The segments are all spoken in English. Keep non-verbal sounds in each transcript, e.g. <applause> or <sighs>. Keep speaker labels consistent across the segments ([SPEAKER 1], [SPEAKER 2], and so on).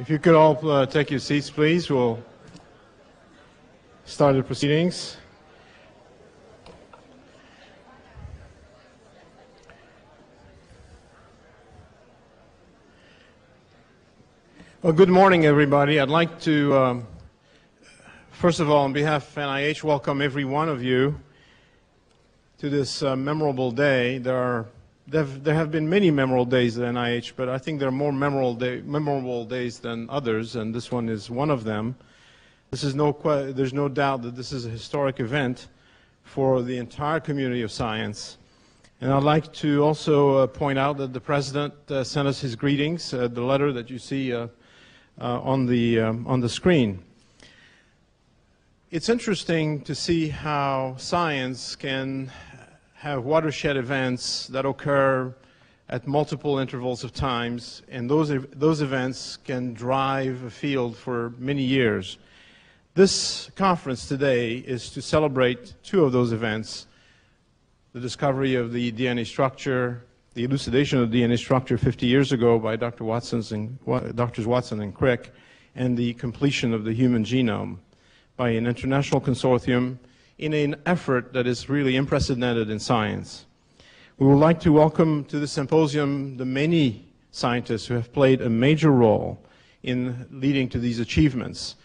[SPEAKER 1] If you could all uh, take your seats, please, we'll start the proceedings. Well, good morning, everybody. I'd like to, um, first of all, on behalf of NIH, welcome every one of you to this uh, memorable day. There are there have been many memorable days at NIH, but I think there are more memorable, day, memorable days than others, and this one is one of them. This is no, there's no doubt that this is a historic event for the entire community of science. And I'd like to also uh, point out that the President uh, sent us his greetings, uh, the letter that you see uh, uh, on, the, um, on the screen. It's interesting to see how science can have watershed events that occur at multiple intervals of times, and those, those events can drive a field for many years. This conference today is to celebrate two of those events, the discovery of the DNA structure, the elucidation of the DNA structure 50 years ago by Dr. Watson's and, Drs. Watson and Crick, and the completion of the human genome by an international consortium in an effort that is really unprecedented in science. We would like to welcome to the symposium the many scientists who have played a major role in leading to these achievements.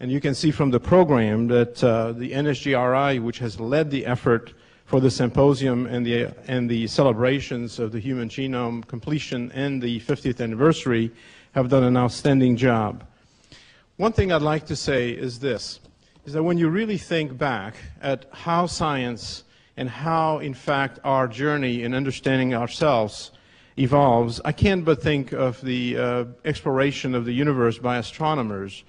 [SPEAKER 1] And you can see from the program that uh, the NHGRI, which has led the effort for the symposium and the, and the celebrations of the human genome completion and the 50th anniversary, have done an outstanding job. One thing I'd like to say is this is that when you really think back at how science and how, in fact, our journey in understanding ourselves evolves, I can't but think of the uh, exploration of the universe by astronomers,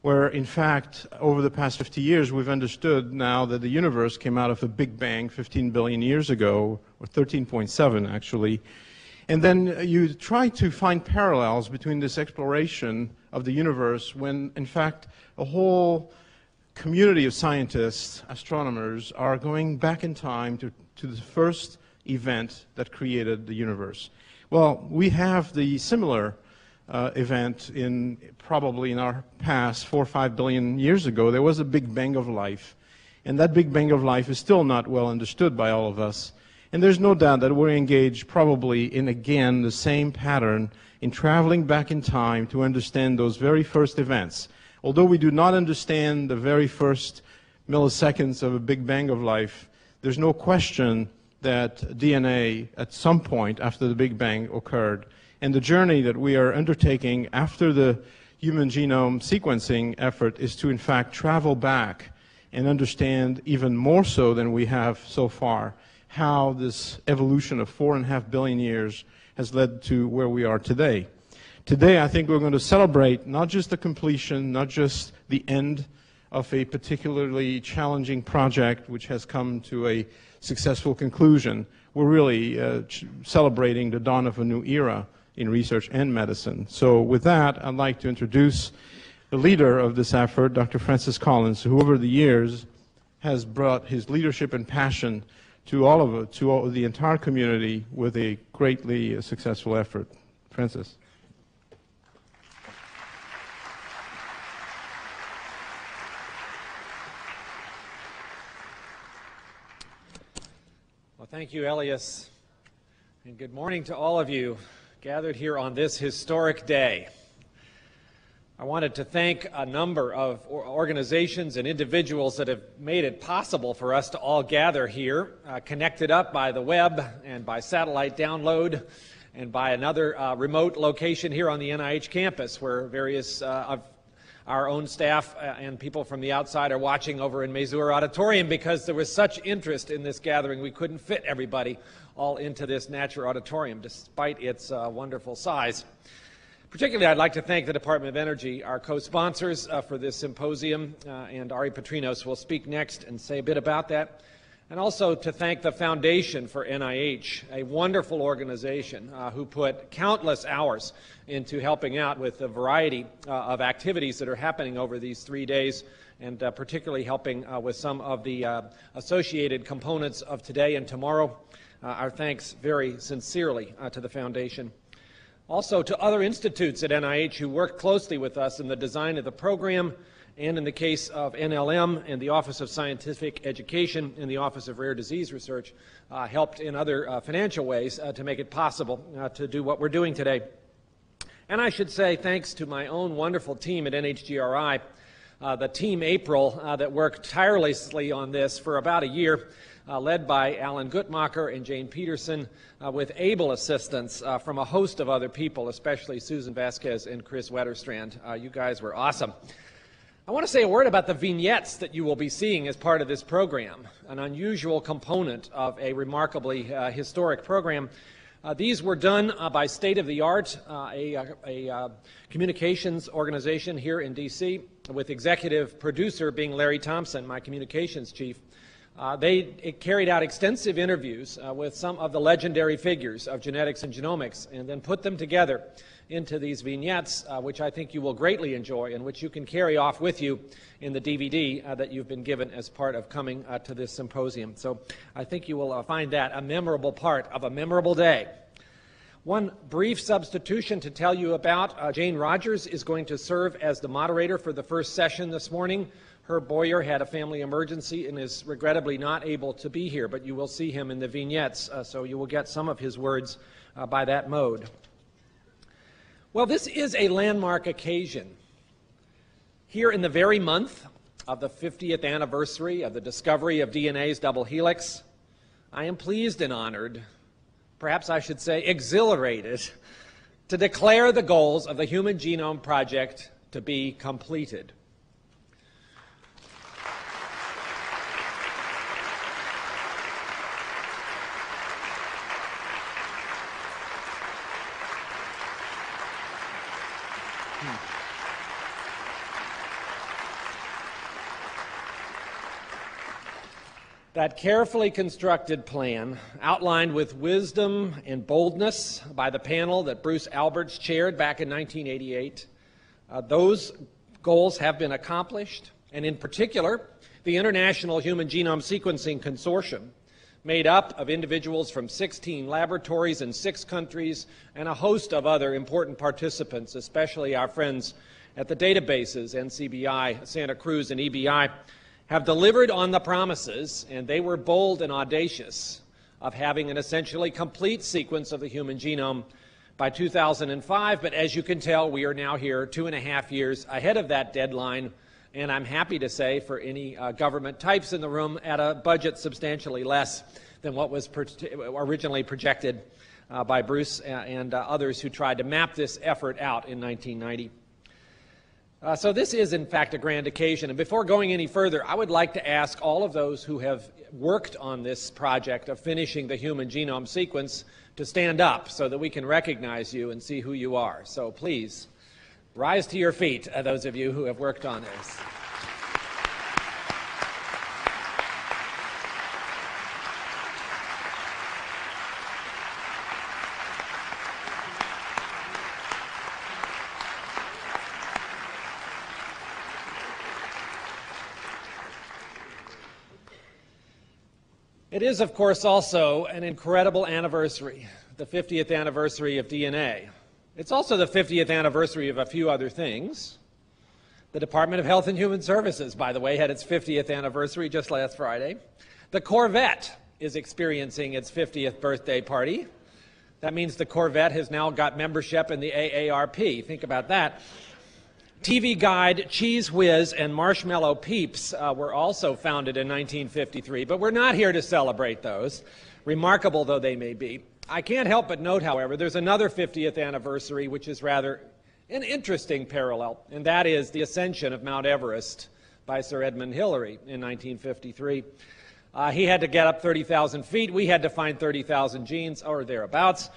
[SPEAKER 1] where, in fact, over the past 50 years, we've understood now that the universe came out of a Big Bang 15 billion years ago, or 13.7 actually. And then you try to find parallels between this exploration of the universe when, in fact, a whole community of scientists, astronomers, are going back in time to, to the first event that created the universe. Well, we have the similar uh, event in probably in our past four or five billion years ago. There was a big bang of life, and that big bang of life is still not well understood by all of us. And there's no doubt that we're engaged probably in again the same pattern in traveling back in time to understand those very first events Although we do not understand the very first milliseconds of a big bang of life, there's no question that DNA at some point after the Big Bang occurred. And the journey that we are undertaking after the human genome sequencing effort is to, in fact, travel back and understand even more so than we have so far how this evolution of four and a half billion years has led to where we are today. Today, I think we're going to celebrate not just the completion, not just the end of a particularly challenging project which has come to a successful conclusion. We're really uh, celebrating the dawn of a new era in research and medicine. So with that, I'd like to introduce the leader of this effort, Dr. Francis Collins, who over the years has brought his leadership and passion to all of it, to all, the entire community with a greatly successful effort. Francis.
[SPEAKER 2] Thank you, Elias. And good morning to all of you gathered here on this historic day. I wanted to thank a number of organizations and individuals that have made it possible for us to all gather here, uh, connected up by the web and by satellite download and by another uh, remote location here on the NIH campus where various uh, of our own staff uh, and people from the outside are watching over in Masur Auditorium because there was such interest in this gathering. We couldn't fit everybody all into this Natcher Auditorium despite its uh, wonderful size. Particularly, I'd like to thank the Department of Energy, our co-sponsors uh, for this symposium, uh, and Ari Patrinos will speak next and say a bit about that and also to thank the Foundation for NIH, a wonderful organization uh, who put countless hours into helping out with a variety uh, of activities that are happening over these three days, and uh, particularly helping uh, with some of the uh, associated components of today and tomorrow. Uh, our thanks very sincerely to the Foundation. Also to other institutes at NIH who worked closely with us in the design of the program and in the case of NLM and the Office of Scientific Education and the Office of Rare Disease Research uh, helped in other uh, financial ways uh, to make it possible uh, to do what we're doing today. And I should say thanks to my own wonderful team at NHGRI, uh, the Team April uh, that worked tirelessly on this for about a year, uh, led by Alan Guttmacher and Jane Peterson, uh, with able assistance uh, from a host of other people, especially Susan Vasquez and Kris Wetterstrand. You guys were awesome. I want to say a word about the vignettes that you will be seeing as part of this program, an unusual component of a remarkably historic program. Uh, these were done uh, by State of the Art, uh, a, a uh, communications organization here in D.C., with executive producer being Larry Thompson, my communications chief. Uh, they carried out extensive interviews uh, with some of the legendary figures of genetics and genomics and then put them together into these vignettes, uh, which I think you will greatly enjoy and which you can carry off with you in the DVD uh, that you've been given as part of coming uh, to this symposium. So I think you will uh, find that a memorable part of a memorable day. One brief substitution to tell you about uh, Jane Rogers is going to serve as the moderator for the first session this morning. Herb Boyer had a family emergency and is regrettably not able to be here, but you will see him in the vignettes, uh, so you will get some of his words uh, by that mode. Well, this is a landmark occasion. Here in the very month of the 50th anniversary of the discovery of DNA's double helix, I am pleased and honored, perhaps I should say exhilarated, to declare the goals of the Human Genome Project to be completed. That carefully constructed plan, outlined with wisdom and boldness by the panel that Bruce Alberts chaired back in 1988, uh, those goals have been accomplished, and in particular, the International Human Genome Sequencing Consortium, made up of individuals from 16 laboratories in six countries and a host of other important participants, especially our friends at the databases, NCBI, Santa Cruz, and EBI, have delivered on the promises, and they were bold and audacious, of having an essentially complete sequence of the human genome by 2005. But as you can tell, we are now here two and a half years ahead of that deadline. And I'm happy to say, for any uh, government types in the room, at a budget substantially less than what was pro originally projected uh, by Bruce and uh, others who tried to map this effort out in 1990. Uh, so this is, in fact, a grand occasion. And before going any further, I would like to ask all of those who have worked on this project of finishing the human genome sequence to stand up so that we can recognize you and see who you are. So please, rise to your feet, uh, those of you who have worked on this. It is, of course, also an incredible anniversary, the 50th anniversary of DNA. It's also the 50th anniversary of a few other things. The Department of Health and Human Services, by the way, had its 50th anniversary just last Friday. The Corvette is experiencing its 50th birthday party. That means the Corvette has now got membership in the AARP. Think about that. TV Guide, Cheez Whiz, and Marshmallow Peeps uh, were also founded in 1953, but we're not here to celebrate those, remarkable though they may be. I can't help but note, however, there's another 50th anniversary which is rather an interesting parallel, and that is the ascension of Mount Everest by Sir Edmund Hillary in 1953. Uh, he had to get up 30,000 feet. We had to find 30,000 genes or thereabouts.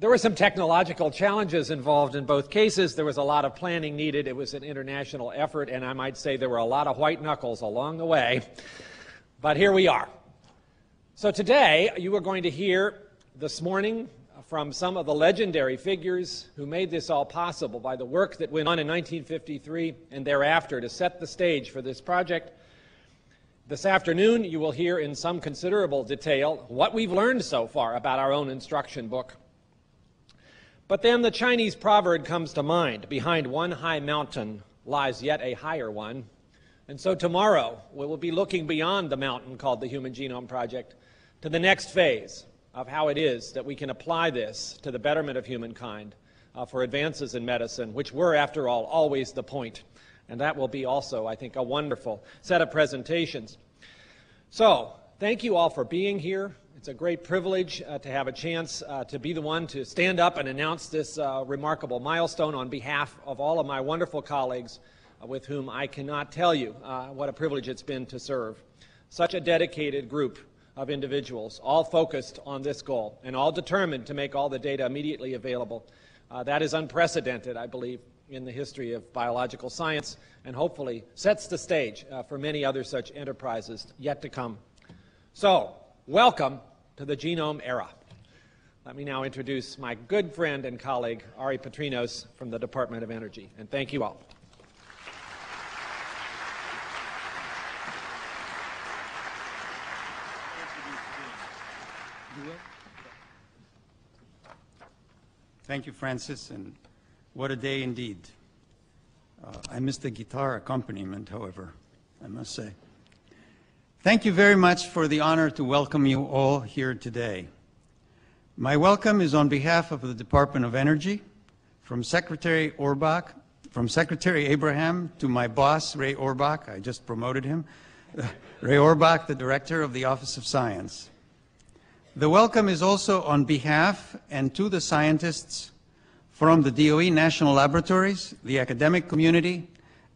[SPEAKER 2] There were some technological challenges involved in both cases. There was a lot of planning needed. It was an international effort, and I might say there were a lot of white knuckles along the way. But here we are. So today, you are going to hear this morning from some of the legendary figures who made this all possible by the work that went on in 1953 and thereafter to set the stage for this project. This afternoon, you will hear in some considerable detail what we've learned so far about our own instruction book. But then the Chinese proverb comes to mind behind one high mountain lies yet a higher one. And so tomorrow we will be looking beyond the mountain called the Human Genome Project to the next phase of how it is that we can apply this to the betterment of humankind uh, for advances in medicine, which were, after all, always the point. And that will be also, I think, a wonderful set of presentations. So, thank you all for being here. It's a great privilege uh, to have a chance uh, to be the one to stand up and announce this uh, remarkable milestone on behalf of all of my wonderful colleagues uh, with whom I cannot tell you uh, what a privilege it's been to serve. Such a dedicated group of individuals, all focused on this goal and all determined to make all the data immediately available. Uh, that is unprecedented, I believe, in the history of biological science and hopefully sets the stage for many other such enterprises yet to come. So, welcome to the genome era. Let me now introduce my good friend and colleague, Ari Patrinos from the Department of Energy. And thank you all.
[SPEAKER 3] Thank you, Francis, and what a day indeed. Uh, I missed the guitar accompaniment, however, I must say. Thank you very much for the honor to welcome you all here today. My welcome is on behalf of the Department of Energy, from Secretary Orbach, from Secretary Abraham to my boss, Ray Orbach, I just promoted him, <laughs> Ray Orbach, the Director of the Office of Science. The welcome is also on behalf and to the scientists from the DOE National Laboratories, the academic community,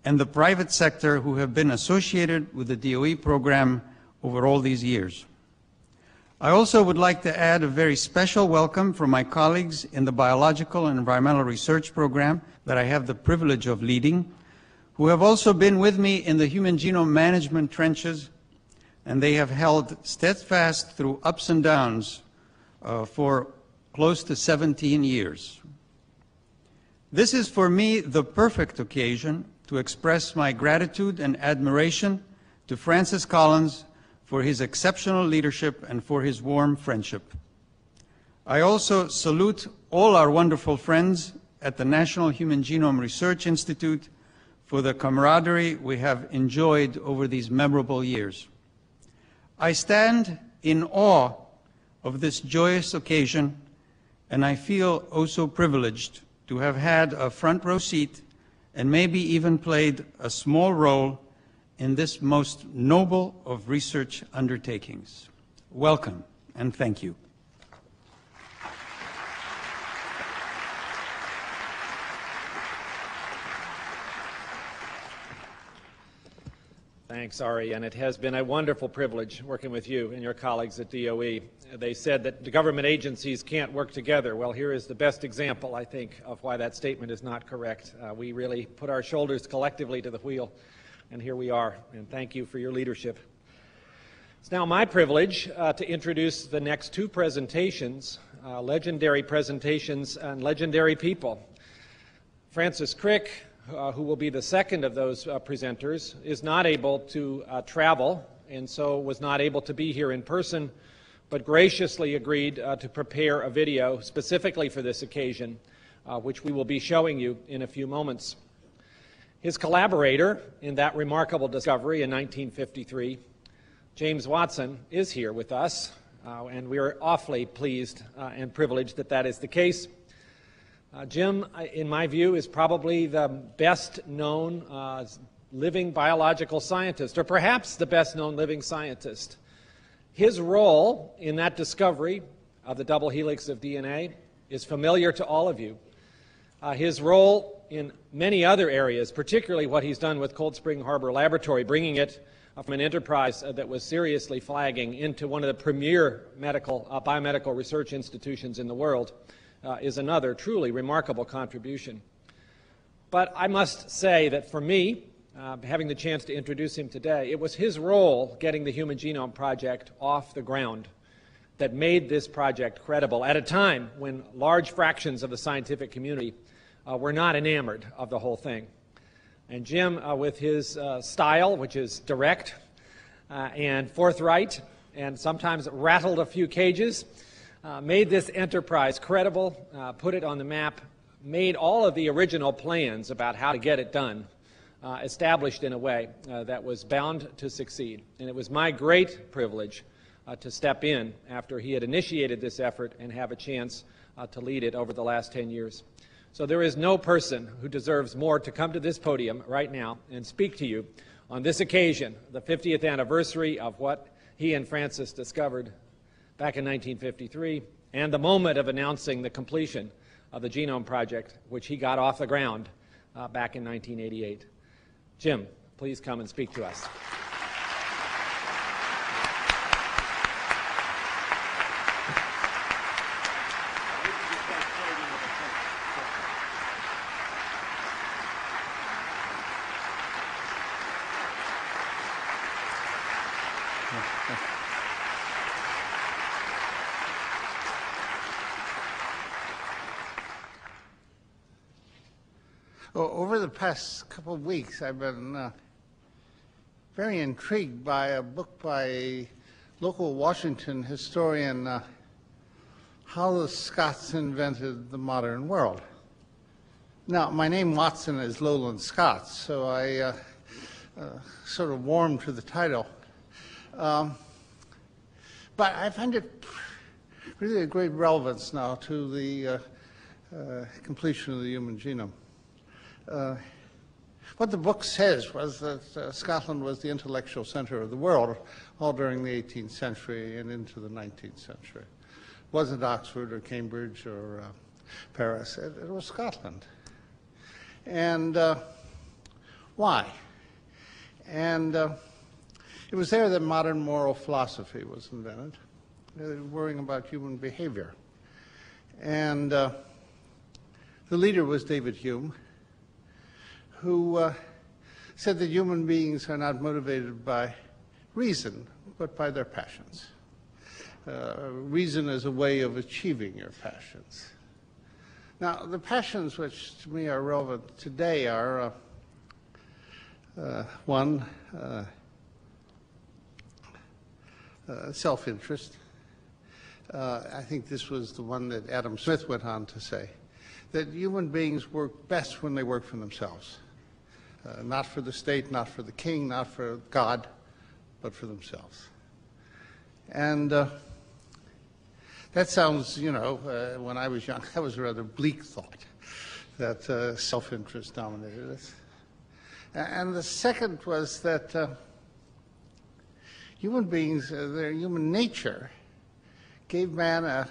[SPEAKER 3] and the private sector who have been associated with the DOE program over all these years. I also would like to add a very special welcome from my colleagues in the Biological and Environmental Research Program that I have the privilege of leading, who have also been with me in the human genome management trenches and they have held steadfast through ups and downs uh, for close to 17 years. This is for me the perfect occasion to express my gratitude and admiration to Francis Collins for his exceptional leadership and for his warm friendship. I also salute all our wonderful friends at the National Human Genome Research Institute for the camaraderie we have enjoyed over these memorable years. I stand in awe of this joyous occasion, and I feel oh so privileged to have had a front row seat and maybe even played a small role in this most noble of research undertakings. Welcome and thank you.
[SPEAKER 2] Thanks, Ari, and it has been a wonderful privilege working with you and your colleagues at DOE. They said that the government agencies can't work together. Well, here is the best example, I think, of why that statement is not correct. Uh, we really put our shoulders collectively to the wheel, and here we are, and thank you for your leadership. It's now my privilege uh, to introduce the next two presentations, uh, legendary presentations and legendary people. Francis Crick, who will be the second of those uh, presenters, is not able to uh, travel and so was not able to be here in person, but graciously agreed uh, to prepare a video specifically for this occasion, uh, which we will be showing you in a few moments. His collaborator in that remarkable discovery in 1953, James Watson, is here with us, uh, and we are awfully pleased and privileged that that is the case. Uh, Jim, in my view, is probably the best known uh, living biological scientist, or perhaps the best known living scientist. His role in that discovery of the double helix of DNA is familiar to all of you. Uh, his role in many other areas, particularly what he's done with Cold Spring Harbor Laboratory, bringing it from an enterprise uh, that was seriously flagging into one of the premier medical, uh, biomedical research institutions in the world, uh, is another truly remarkable contribution. But I must say that for me, uh, having the chance to introduce him today, it was his role getting the Human Genome Project off the ground that made this project credible at a time when large fractions of the scientific community uh, were not enamored of the whole thing. And Jim, uh, with his uh, style, which is direct uh, and forthright, and sometimes rattled a few cages, uh, made this enterprise credible, uh, put it on the map, made all of the original plans about how to get it done uh, established in a way uh, that was bound to succeed. And it was my great privilege uh, to step in after he had initiated this effort and have a chance to lead it over the last 10 years. So there is no person who deserves more to come to this podium right now and speak to you on this occasion, the 50th anniversary of what he and Francis discovered back in 1953, and the moment of announcing the completion of the Genome Project, which he got off the ground uh, back in 1988. Jim, please come and speak to us.
[SPEAKER 4] Well, over the past couple of weeks, I've been uh, very intrigued by a book by a local Washington historian, uh, How the Scots Invented the Modern World. Now, my name Watson is Lowland Scots, so I uh, uh, sort of warmed to the title. Um, but I find it really a great relevance now to the uh, uh, completion of the human genome. Uh, what the book says was that uh, Scotland was the intellectual center of the world all during the 18th century and into the 19th century. It wasn't Oxford or Cambridge or uh, Paris, it, it, was Scotland. And uh, why? And uh, it was there that modern moral philosophy was invented, worrying about human behavior. And uh, the leader was David Hume who uh, said that human beings are not motivated by reason, but by their passions. Uh, reason is a way of achieving your passions. Now, the passions which to me are relevant today are uh, uh one, uh, uh, self interest. I think this was the one that Adam Smith went on to say that human beings work best when they work for themselves uh, not for the state, not for the king, not for God, but for themselves. And uh, that sounds, you know, uh, when I was young, <laughs> that was a rather bleak thought that uh, self interest dominated us. And the second was that uh, human beings, uh, their human nature, gave man a,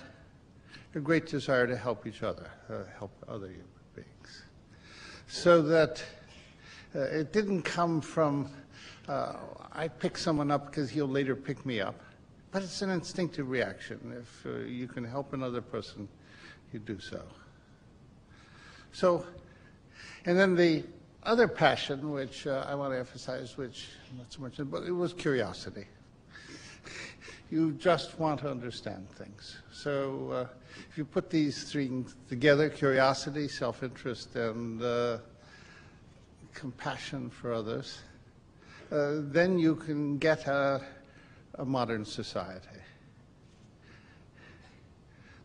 [SPEAKER 4] a, great desire to help each other, help other human beings. So that it didn't come from, uh, I pick someone up because he'll later pick me up. But it's an instinctive reaction. If uh, you can help another person, you do so. So, and then the other passion, which uh, I want to emphasize, which not so much, but it was curiosity. <laughs> you just want to understand things. So uh, if you put these three together, curiosity, self-interest, and uh, compassion for others, uh, then you can get a, a modern society.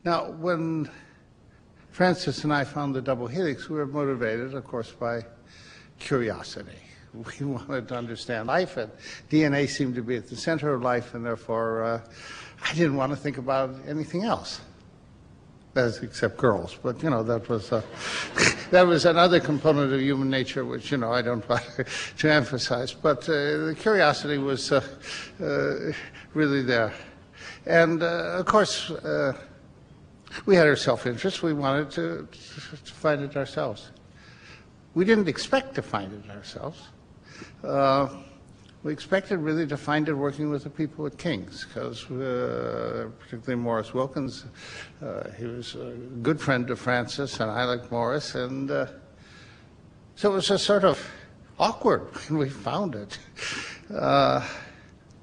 [SPEAKER 4] Now, when Francis and I found the double helix, we were motivated, of course, by curiosity. <laughs> We wanted to understand life, and DNA seemed to be at the center of life, and therefore uh, I didn't want to think about anything else except girls. But you know that was uh, <laughs> that was another component of human nature, which you know I don't <laughs> want to emphasize. But uh, the curiosity was uh, uh really there, and uh, of course we had our self-interest. We wanted to, to, find it ourselves. We didn't expect to find it ourselves we expected really to find it working with the people at King's, because uh, particularly Maurice Wilkins, uh, he was a good friend of Francis, and I liked Maurice, and uh, so it was just sort of awkward <laughs> when we found it. Uh,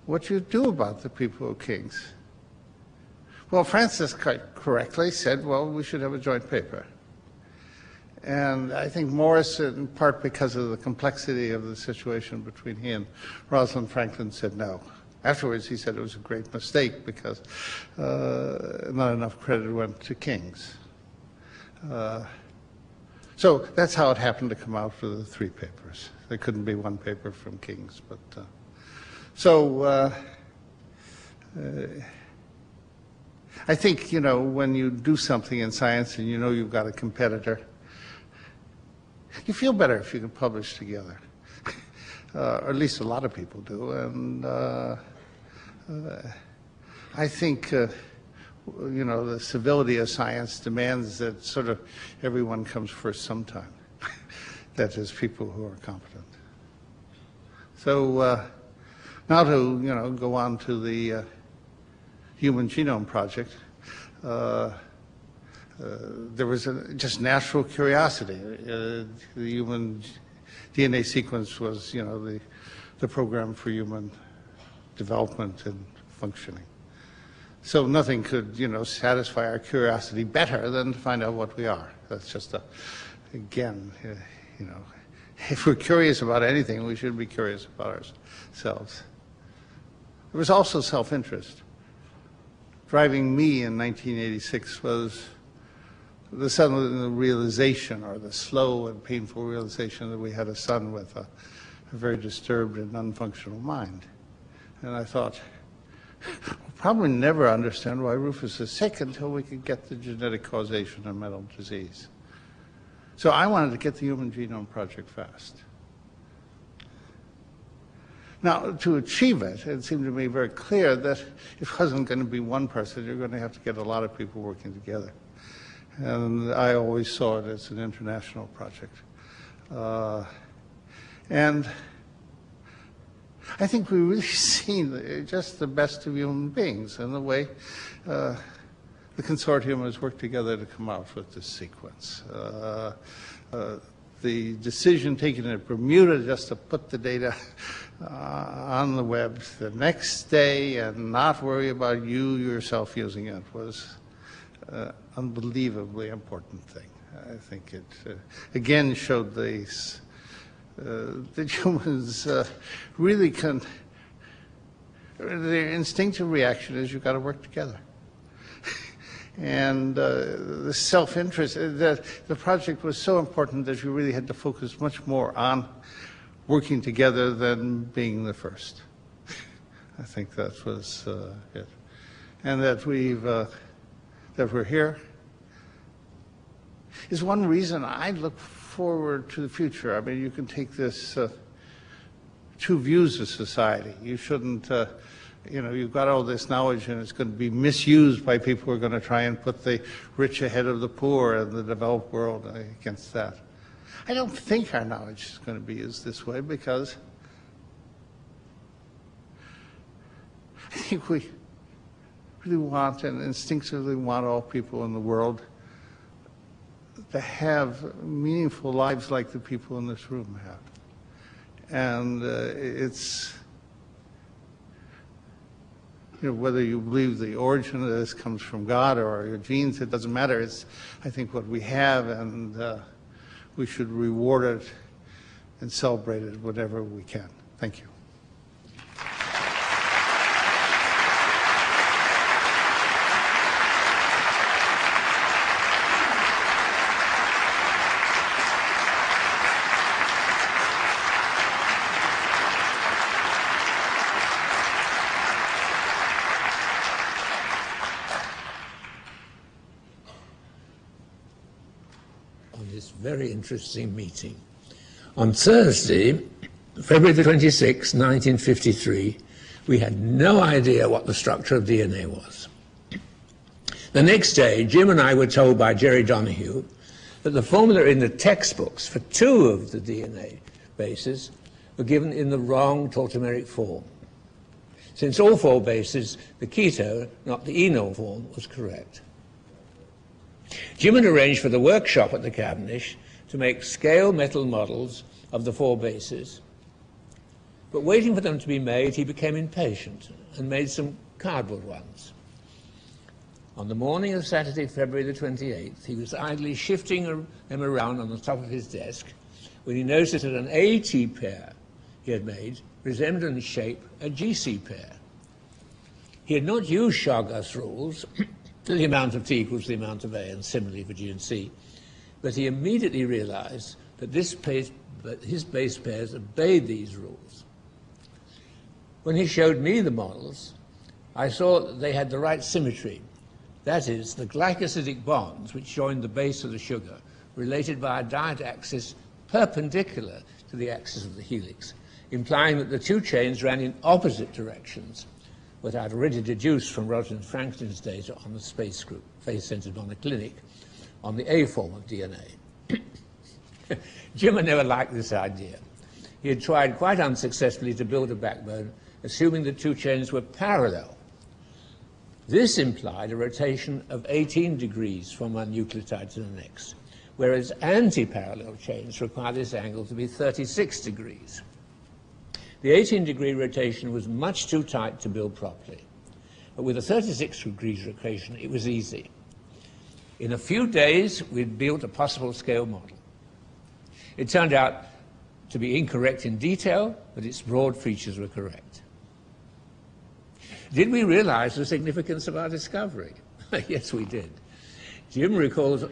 [SPEAKER 4] what do you do about the people of King's? Well, Francis quite correctly said, well, we should have a joint paper. And I think Maurice, in part because of the complexity of the situation between he and Rosalind Franklin, said no. Afterwards, he said it was a great mistake because uh, not enough credit went to King's. Uh, so that's how it happened to come out for the three papers. There couldn't be one paper from King's, but uh, so uh, uh, I think you know when you do something in science and you know you've got a competitor, you feel better if you can publish together. <laughs> Uh, or at least a lot of people do, and uh, uh, I think uh, you know the civility of science demands that sort of everyone comes first sometime. <laughs> that is, people who are competent. So uh, now to you know go on to the Human Genome Project. Uh, there was a, just natural curiosity. Uh, the human DNA sequence was, you know, the, the program for human development and functioning. So nothing could, you know, satisfy our curiosity better than to find out what we are. That's just a, again, uh, you know, <laughs> if we're curious about anything, we should be curious about ourselves. There was also self-interest. Driving me in 1986 was the sudden realization, or the slow and painful realization, that we had a son with a, a very disturbed and unfunctional mind. And I thought, we'll probably never understand why Rufus is sick until we can get the genetic causation of mental disease. So I wanted to get the Human Genome Project fast. Now, to achieve it, it seemed to me very clear that it wasn't going to be one person. You're going to have to get a lot of people working together. And I always saw it as an international project. Uh, and I think we've really <laughs> seen just the best of human beings and the way uh, the consortium has worked together to come out with this sequence. Uh, uh, the decision taken at Bermuda just to put the data uh, on the web the next day and not worry about you yourself using it was uh, unbelievably important thing. I think it uh, again showed these uh, <laughs> that humans uh, really can. Their instinctive reaction is you've got to work together. <laughs> and uh, the self-interest, the, the project was so important that you really had to focus much more on working together than being the first. <laughs> I think that was uh, it. And that we've, uh, that we're here is one reason I look forward to the future. I mean, you can take this uh, two views of society. You shouldn't, uh, you know, you've got all this knowledge and it's going to be misused by people who are going to try and put the rich ahead of the poor and the developed world against that. I don't think our knowledge is going to be used this way because I think we really want and instinctively want all people in the world to have meaningful lives like the people in this room have. And uh, it's, you know, whether you believe the origin of this comes from God or your genes, it doesn't matter. It's, I think, what we have, and uh, we should reward it and celebrate it whenever we can. Thank you.
[SPEAKER 5] very interesting meeting. On Thursday, February the 26th, 1953, we had no idea what the structure of DNA was. The next day, Jim and I were told by Jerry Donohue that the formula in the textbooks for two of the DNA bases were given in the wrong tautomeric form. Since all four bases, the keto, not the enol form, was correct. Jim had arranged for the workshop at the Cavendish to make scale metal models of the four bases. But waiting for them to be made, he became impatient and made some cardboard ones. On the morning of Saturday, February the 28th, he was idly shifting them around on the top of his desk when he noticed that an AT pair he had made resembled in shape a GC pair. He had not used Chargaff's rules, <clears throat> the amount of T equals the amount of A, and similarly for G and C, but he immediately realized that this his base pairs obeyed these rules. When he showed me the models, I saw that they had the right symmetry. That is, the glycosidic bonds which joined the base of the sugar related by a dyad axis perpendicular to the axis of the helix, implying that the two chains ran in opposite directions, what I'd already deduced from Rosalind Franklin's data on the space group, face-centered monoclinic, on the A form of DNA. Jim had never liked this idea. He had tried quite unsuccessfully to build a backbone, assuming the two chains were parallel. This implied a rotation of 18 degrees from one nucleotide to the next, whereas anti-parallel chains require this angle to be 36 degrees. The 18 degree rotation was much too tight to build properly. But with a 36 degrees rotation, it was easy. In a few days, we'd built a possible scale model. It turned out to be incorrect in detail, but its broad features were correct. Did we realize the significance of our discovery? <laughs> yes, we did. Jim recalls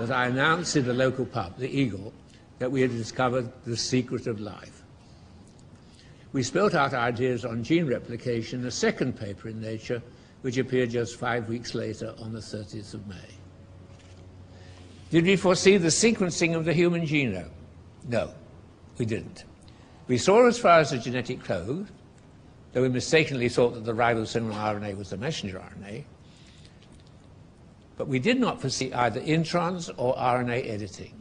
[SPEAKER 5] that I announced in the local pub, the Eagle, that we had discovered the secret of life. We spelt out ideas on gene replication in a second paper in Nature, which appeared just five weeks later on the 30th of May. Did we foresee the sequencing of the human genome? No, we didn't. We saw as far as the genetic code, though we mistakenly thought that the ribosomal RNA was the messenger RNA, but we did not foresee either introns or RNA editing.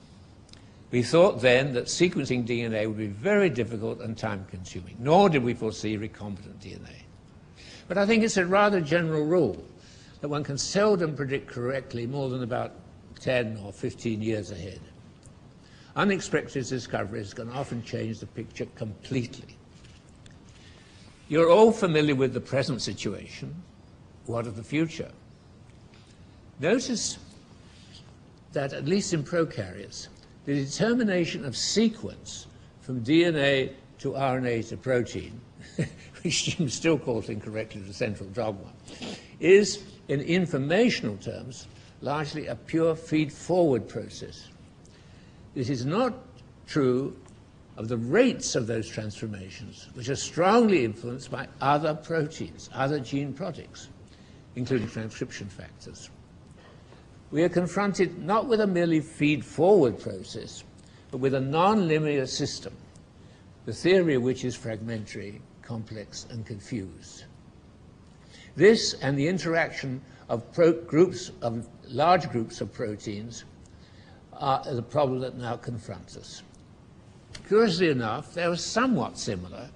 [SPEAKER 5] We thought then that sequencing DNA would be very difficult and time consuming, nor did we foresee recombinant DNA. But I think it's a rather general rule that one can seldom predict correctly more than about 10 or 15 years ahead. Unexpected discoveries can often change the picture completely. You're all familiar with the present situation. What of the future? Notice that, at least in prokaryotes, the determination of sequence from DNA to RNA to protein, <laughs> which Jim still calls incorrectly the central dogma, is, in informational terms, largely a pure feed-forward process. This is not true of the rates of those transformations, which are strongly influenced by other proteins, other gene products, including transcription factors. We are confronted not with a merely feed-forward process, but with a non-linear system, the theory of which is fragmentary, complex, and confused. This and the interaction of groups of large groups of proteins are the problem that now confronts us. Curiously enough, they are somewhat similar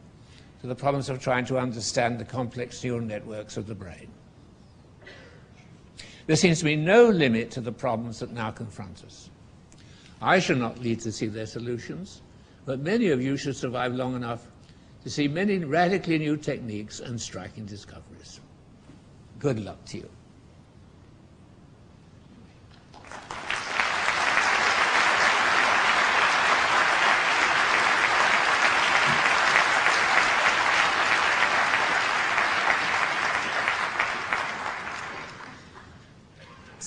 [SPEAKER 5] to the problems of trying to understand the complex neural networks of the brain. There seems to be no limit to the problems that now confront us. I shall not lead to see their solutions, but many of you should survive long enough to see many radically new techniques and striking discoveries. Good luck to you.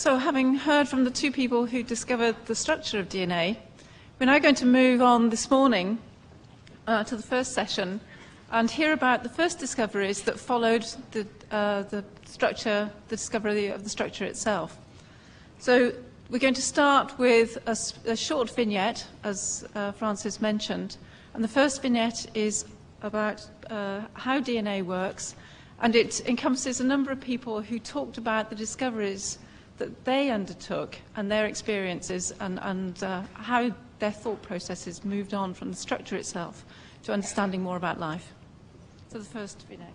[SPEAKER 6] So, having heard from the two people who discovered the structure of DNA, we're now going to move on this morning uh, to the first session and hear about the first discoveries that followed the, uh, the structure, the discovery of the structure itself. So, we're going to start with a, a short vignette, as uh, Francis mentioned, and the first vignette is about uh, how DNA works, and it encompasses a number of people who talked about the discoveries that they undertook and their experiences and, and uh, how their thought processes moved on from the structure itself to understanding more about life. So the first to be next.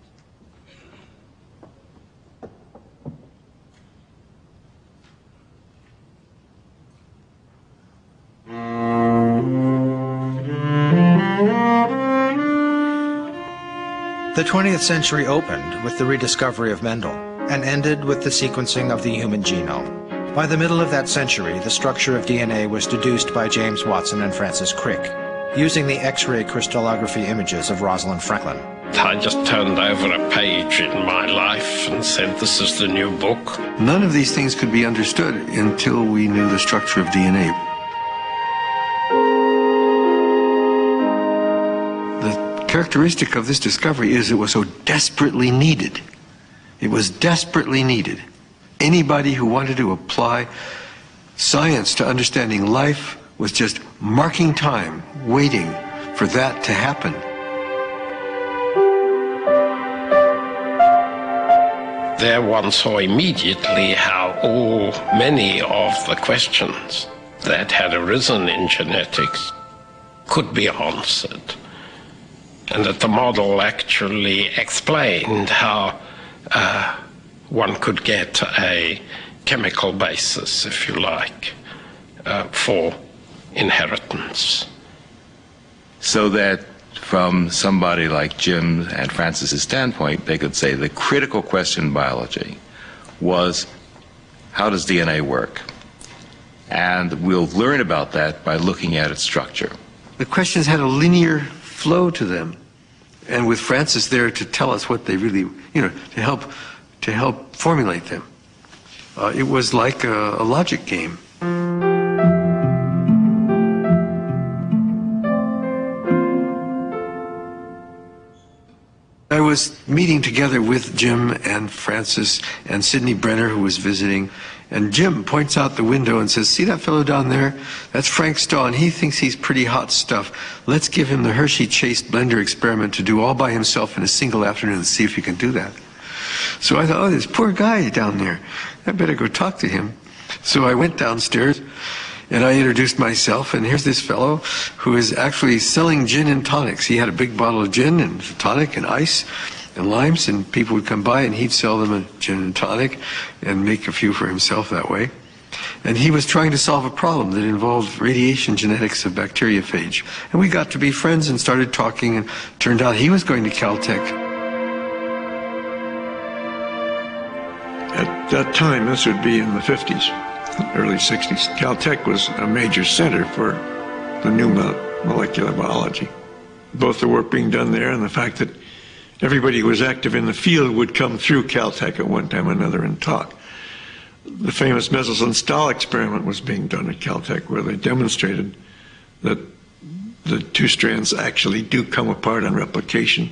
[SPEAKER 7] The 20th century opened with the rediscovery of Mendel and ended with the sequencing of the human genome. By the middle of that century, the structure of DNA was deduced by James Watson and Francis Crick, using the X-ray crystallography images of Rosalind Franklin.
[SPEAKER 8] I just turned over a page in my life and said, This is the new book.
[SPEAKER 9] None of these things could be understood until we knew the structure of DNA. The characteristic of this discovery is it was so desperately needed. It was desperately needed. Anybody who wanted to apply science to understanding life was just marking time, waiting for that to happen.
[SPEAKER 8] There one saw immediately how all many of the questions that had arisen in genetics could be answered. And that the model actually explained how uh, one could get a chemical basis, if you like, uh, for inheritance.
[SPEAKER 10] So that from somebody like Jim and Francis's standpoint, they could say the critical question in biology was how does DNA work? And we'll learn about that by looking at its structure.
[SPEAKER 9] The questions had a linear flow to them. And with Francis there to tell us what they really, you know, to help, to help formulate them. Uh, it was like a, a logic game. I was meeting together with Jim and Francis and Sidney Brenner, who was visiting, and Jim points out the window and says, See that fellow down there? That's Frank Stahl, and he thinks he's pretty hot stuff. Let's give him the Hershey Chase blender experiment to do all by himself in a single afternoon and see if he can do that. So I thought, oh, this poor guy down there. I better go talk to him. So I went downstairs and I introduced myself, and here's this fellow who is actually selling gin and tonics. He had a big bottle of gin and tonic and ice and limes, and people would come by and he'd sell them a gin and tonic and make a few for himself that way. And he was trying to solve a problem that involved radiation genetics of bacteriophage. And we got to be friends and started talking, and turned out he was going to Caltech.
[SPEAKER 11] At that time, this would be in the 50s early 60s, Caltech was a major center for the new molecular biology. Both the work being done there and the fact that everybody who was active in the field would come through Caltech at one time or another and talk. The famous Meselson-Stahl experiment was being done at Caltech where they demonstrated that the two strands actually do come apart on replication.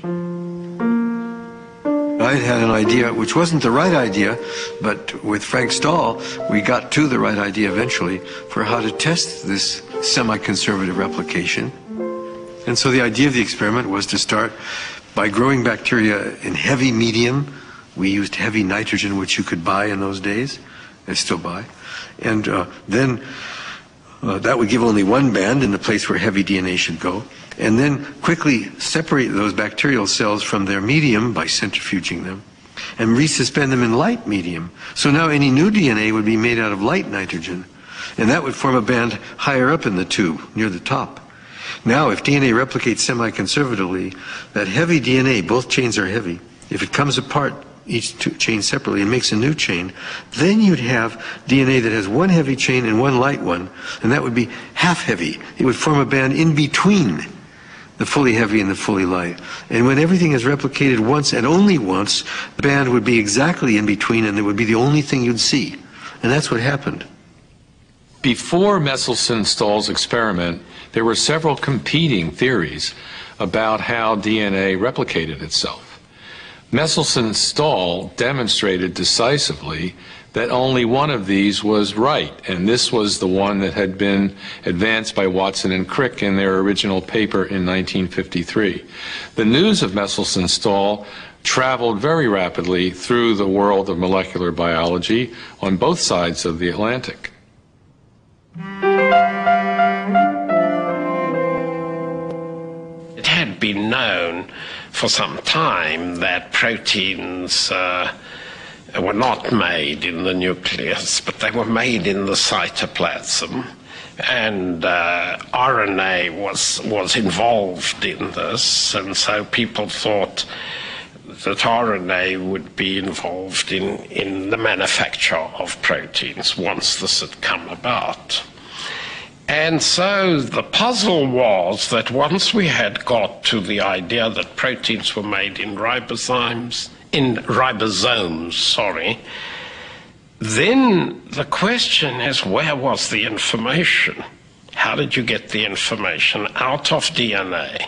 [SPEAKER 9] I had an idea, which wasn't the right idea, but with Frank Stahl, we got to the right idea eventually for how to test this semi-conservative replication. And so the idea of the experiment was to start by growing bacteria in heavy medium. We used heavy nitrogen, which you could buy in those days, and still buy. And uh, then uh, that would give only one band in the place where heavy DNA should go and then quickly separate those bacterial cells from their medium by centrifuging them and resuspend them in light medium. So now any new DNA would be made out of light nitrogen, and that would form a band higher up in the tube, near the top. Now, if DNA replicates semi-conservatively, that heavy DNA, both chains are heavy, if it comes apart each chain separately and makes a new chain, then you'd have DNA that has one heavy chain and one light one, and that would be half heavy. It would form a band in between the fully heavy and the fully light. And when everything is replicated once and only once, the band would be exactly in between and it would be the only thing you'd see. And that's what happened.
[SPEAKER 12] Before Meselson-Stahl's experiment, there were several competing theories about how DNA replicated itself. Meselson-Stahl demonstrated decisively that only one of these was right, and this was the one that had been advanced by Watson and Crick in their original paper in 1953. The news of Meselson-Stahl traveled very rapidly through the world of molecular biology on both sides of the Atlantic.
[SPEAKER 8] Had been known for some time that proteins uh, were not made in the nucleus, but they were made in the cytoplasm. And uh, RNA was, was involved in this, and so people thought that RNA would be involved in, in the manufacture of proteins once this had come about. And so the puzzle was that once we had got to the idea that proteins were made in ribozymes, in ribosomes, sorry, then the question is where was the information? How did you get the information out of DNA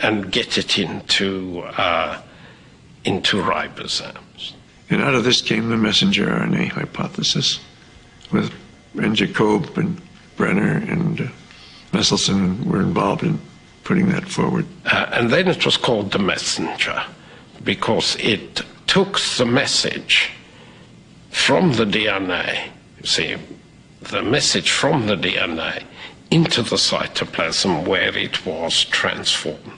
[SPEAKER 8] and get it into, uh, into ribosomes?
[SPEAKER 11] And out of this came the messenger RNA hypothesis with and Jacob and Brenner and uh, Meselson were involved in putting that forward.
[SPEAKER 8] Uh, and then it was called the messenger because it took the message from the DNA, you see, the message from the DNA into the cytoplasm where it was transformed.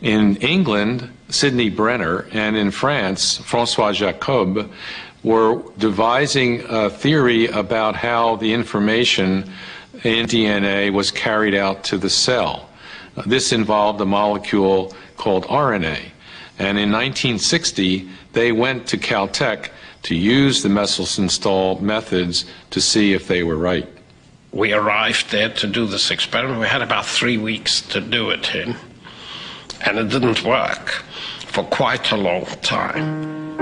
[SPEAKER 12] In England, Sidney Brenner, and in France, Francois Jacob were devising a theory about how the information in DNA was carried out to the cell. Uh, this involved a molecule called RNA. And in 1960, they went to Caltech to use the Meselson-Stahl methods to see if they were right.
[SPEAKER 8] We arrived there to do this experiment. We had about three weeks to do it in, and it didn't work for quite a long time.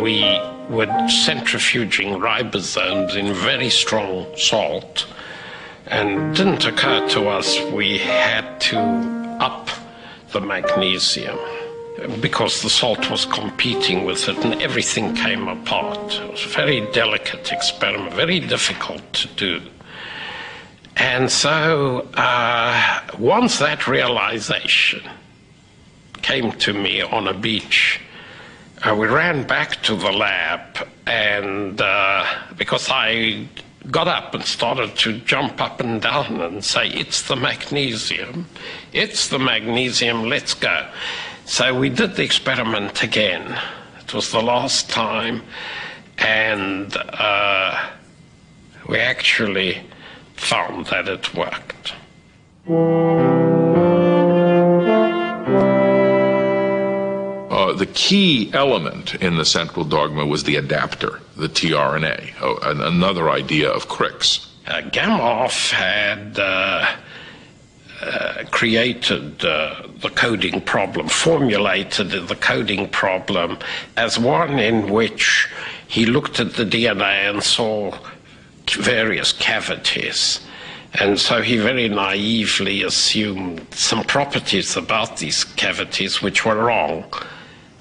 [SPEAKER 8] We were centrifuging ribosomes in very strong salt, and didn't occur to us we had to up the magnesium because the salt was competing with it and everything came apart. It was a very delicate experiment, very difficult to do. And so uh, once that realization came to me on a beach, uh, we ran back to the lab, and uh, because I got up and started to jump up and down and say, It's the magnesium, it's the magnesium, let's go. So we did the experiment again. It was the last time, and uh, we actually found that it worked.
[SPEAKER 10] Uh, the key element in the central dogma was the adapter, the tRNA, oh, another idea of Crick's.
[SPEAKER 8] Uh, Gamow had uh, uh, created uh, the coding problem, formulated the coding problem as one in which he looked at the DNA and saw various cavities. And so he very naively assumed some properties about these cavities which were wrong.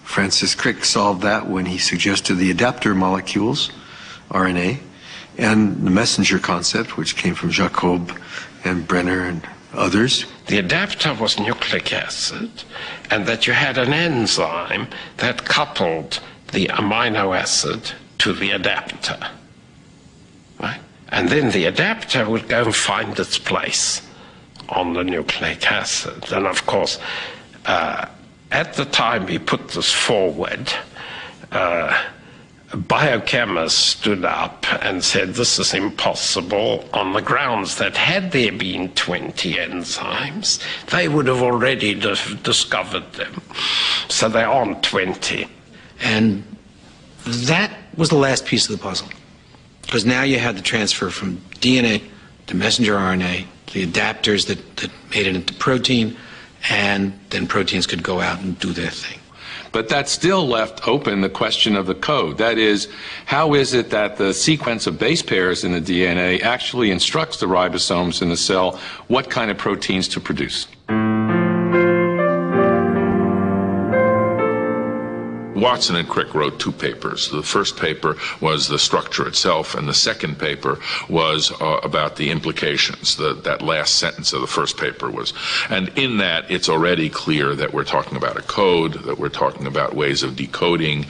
[SPEAKER 9] Francis Crick solved that when he suggested the adapter molecules, RNA, and the messenger concept, which came from Jacob and Brenner and others.
[SPEAKER 8] The adapter was nucleic acid, and that you had an enzyme that coupled the amino acid to the adapter. Right? And then the adapter would go and find its place on the nucleic acid. And of course, uh, at the time he put this forward, uh, a biochemist stood up and said this is impossible on the grounds that had there been 20 enzymes, they would have already discovered them. So there aren't 20.
[SPEAKER 7] And that was the last piece of the puzzle. Because now you had the transfer from DNA to messenger RNA, the adapters that, that made it into protein, and then proteins could go out and do their thing.
[SPEAKER 12] But that still left open the question of the code. That is, how is it that the sequence of base pairs in the DNA actually instructs the ribosomes in the cell what kind of proteins to produce?
[SPEAKER 10] Watson and Crick wrote two papers. The first paper was the structure itself, and the second paper was uh, about the implications. The, that last sentence of the first paper was, and in that, it's already clear that we're talking about a code, that we're talking about ways of decoding.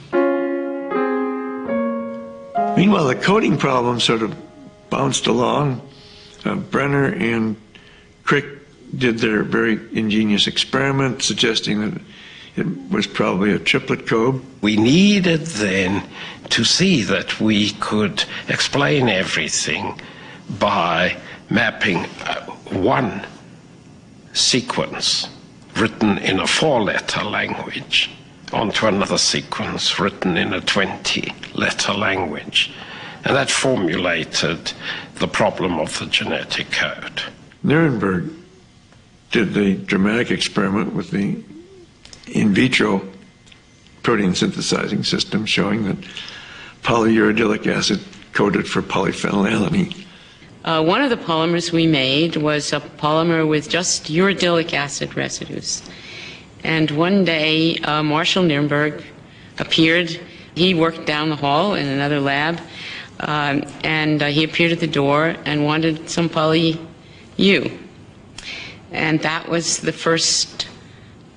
[SPEAKER 11] Meanwhile, the coding problem sort of bounced along. Uh, Brenner and Crick did their very ingenious experiment suggesting that it was probably a triplet code.
[SPEAKER 8] We needed then to see that we could explain everything by mapping uh, one sequence written in a four letter language onto another sequence written in a 20 letter language. And that formulated the problem of the genetic code.
[SPEAKER 11] Nirenberg did the dramatic experiment with the in vitro protein synthesizing system showing that polyuridylic acid coded for polyphenylalanine.
[SPEAKER 13] Uh, one of the polymers we made was a polymer with just uridylic acid residues. And one day, uh, Marshall Nirenberg appeared. He worked down the hall in another lab, um, and uh, he appeared at the door and wanted some poly U. And that was the first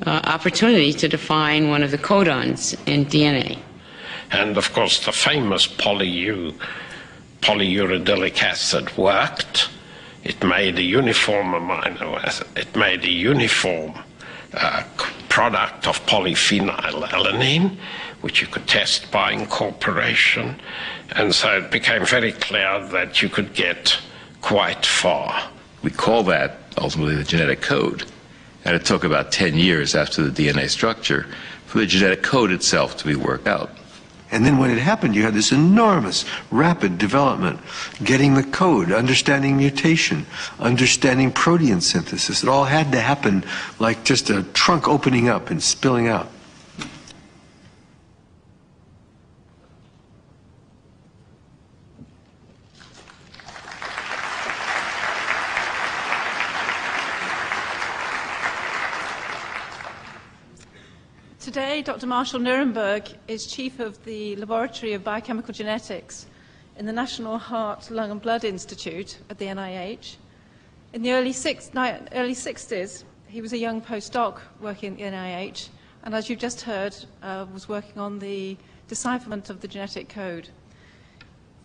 [SPEAKER 13] uh, opportunity to define one of the codons in DNA.
[SPEAKER 8] And of course, the famous poly-U, polyuridylic acid worked. It made a uniform amino acid. It made a uniform uh, product of polyphenylalanine, which you could test by incorporation. And so it became very clear that you could get quite far.
[SPEAKER 10] We call that ultimately the genetic code. And it took about 10 years after the DNA structure for the genetic code itself to be worked out.
[SPEAKER 9] And then when it happened, you had this enormous, rapid development, getting the code, understanding mutation, understanding protein synthesis. It all had to happen like just a trunk opening up and spilling out.
[SPEAKER 6] Today, Dr. Marshall Nirenberg is chief of the Laboratory of Biochemical Genetics in the National Heart, Lung and Blood Institute at the NIH. In the early, six, early 60s, he was a young postdoc working at the NIH, and as you've just heard, uh, was working on the decipherment of the genetic code.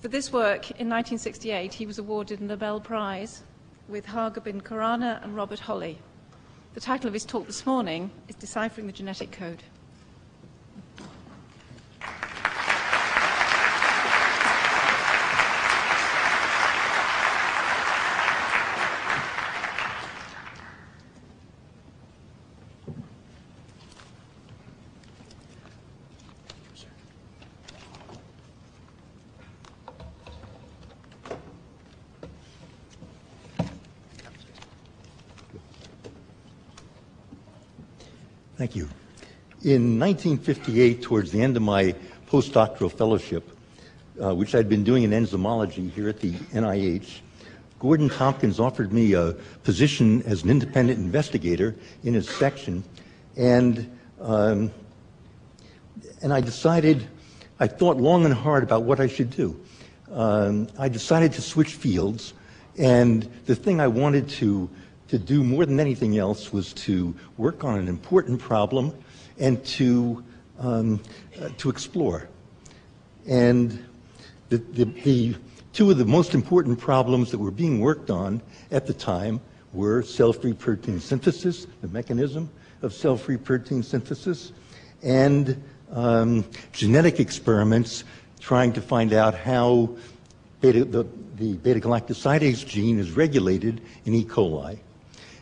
[SPEAKER 6] For this work, in 1968, he was awarded a Nobel Prize with Hargobind Khorana and Robert Holley. The title of his talk this morning is Deciphering the Genetic Code.
[SPEAKER 14] Thank you. In 1958, towards the end of my postdoctoral fellowship, uh, which I'd been doing in enzymology here at the NIH, Gordon Tomkins offered me a position as an independent investigator in his section, and um, and I decided, I thought long and hard about what I should do. Um, I decided to switch fields, and the thing I wanted to to do more than anything else was to work on an important problem and to, um, uh, to explore. And the, the, the, two of the most important problems that were being worked on at the time were cell-free protein synthesis, the mechanism of cell-free protein synthesis, and um, genetic experiments trying to find out how beta, the, the beta-galactosidase gene is regulated in E. coli.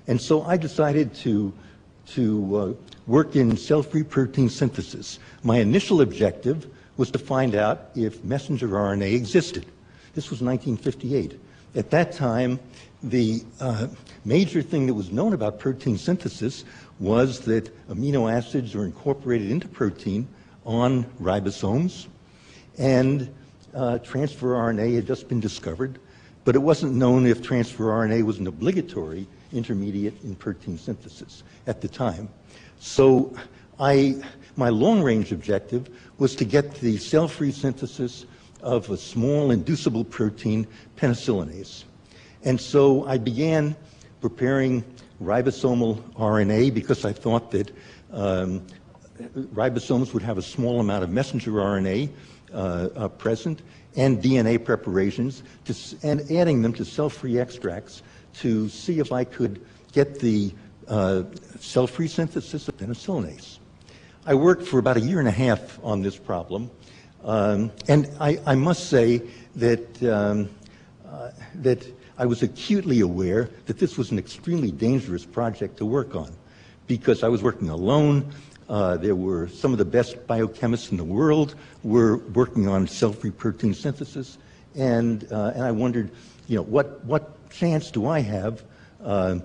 [SPEAKER 14] And so I decided to, to uh, work in cell-free protein synthesis. My initial objective was to find out if messenger RNA existed. This was 1958. At that time, the uh, major thing that was known about protein synthesis was that amino acids are incorporated into protein on ribosomes, and uh, transfer RNA had just been discovered, but it wasn't known if transfer RNA was an obligatory intermediate in protein synthesis at the time. So I, my long-range objective was to get the cell-free synthesis of a small inducible protein, penicillinase. And so I began preparing ribosomal RNA because I thought that um, ribosomes would have a small amount of messenger RNA uh, uh, present and DNA preparations to, and adding them to cell-free extracts to see if I could get the uh, cell-free synthesis of penicillinase. I worked for about a year and a half on this problem, um, and I, I, must say that um, uh, that I was acutely aware that this was an extremely dangerous project to work on, because I was working alone. Uh, there were some of the best biochemists in the world were working on cell-free protein synthesis, And, uh, and I wondered, you know, what, what chance do I have uh,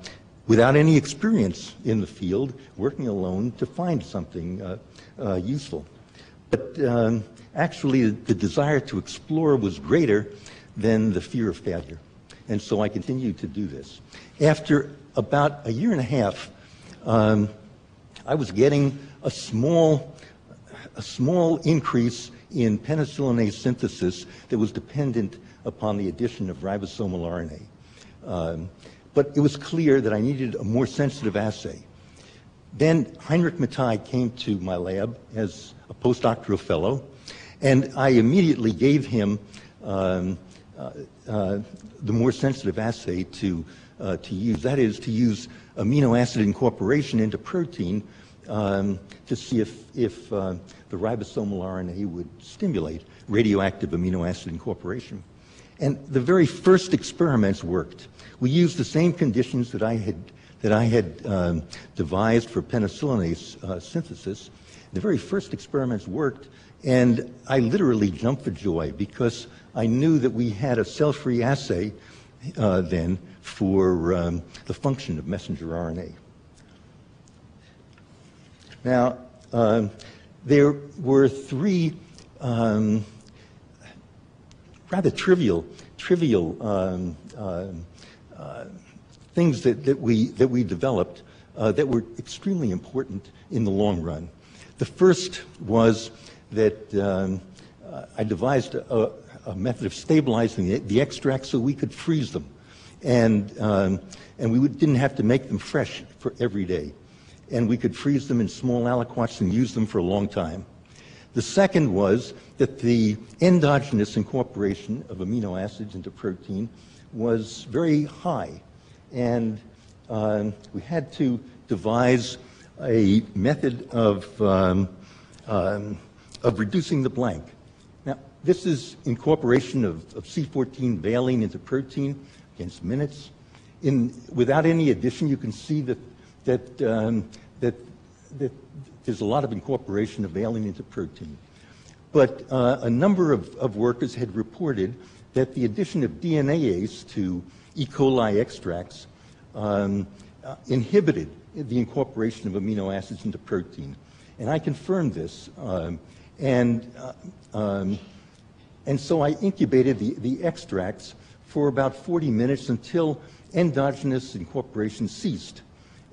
[SPEAKER 14] without any experience in the field, working alone, to find something uh, uh, useful? But um, actually, the desire to explore was greater than the fear of failure. And so I continued to do this. After about a year and a half, um, I was getting a small, a small increase in penicillinase synthesis that was dependent upon the addition of ribosomal RNA. Um, but it was clear that I needed a more sensitive assay. Then Heinrich Matthaei came to my lab as a postdoctoral fellow, and I immediately gave him um, uh, uh, the more sensitive assay to, uh, to use. That is, to use amino acid incorporation into protein um, to see if, if uh, the ribosomal RNA would stimulate radioactive amino acid incorporation. And the very first experiments worked. We used the same conditions that I had, that I had um, devised for penicillinase uh, synthesis. The very first experiments worked, and I literally jumped for joy because I knew that we had a cell-free assay uh, then for um, the function of messenger RNA. Now, um, there were three um, rather trivial, trivial um, uh, uh, things that, that, we, that we developed uh, that were extremely important in the long run. The first was that um, uh, I devised a, a, method of stabilizing the, the extracts so we could freeze them. And, um, and we would, didn't have to make them fresh for every day and we could freeze them in small aliquots and use them for a long time. The second was that the endogenous incorporation of amino acids into protein was very high, and um, we had to devise a method of, um, um, of reducing the blank. Now, this is incorporation of, of C14 valine into protein against minutes. In, without any addition, you can see that that, um, that, that there's a lot of incorporation of valine into protein. But uh, a number of, of workers had reported that the addition of DNAase to E. coli extracts um, uh, inhibited the incorporation of amino acids into protein. And I confirmed this. Um, and, uh, um, and so I incubated the, the extracts for about 40 minutes until endogenous incorporation ceased.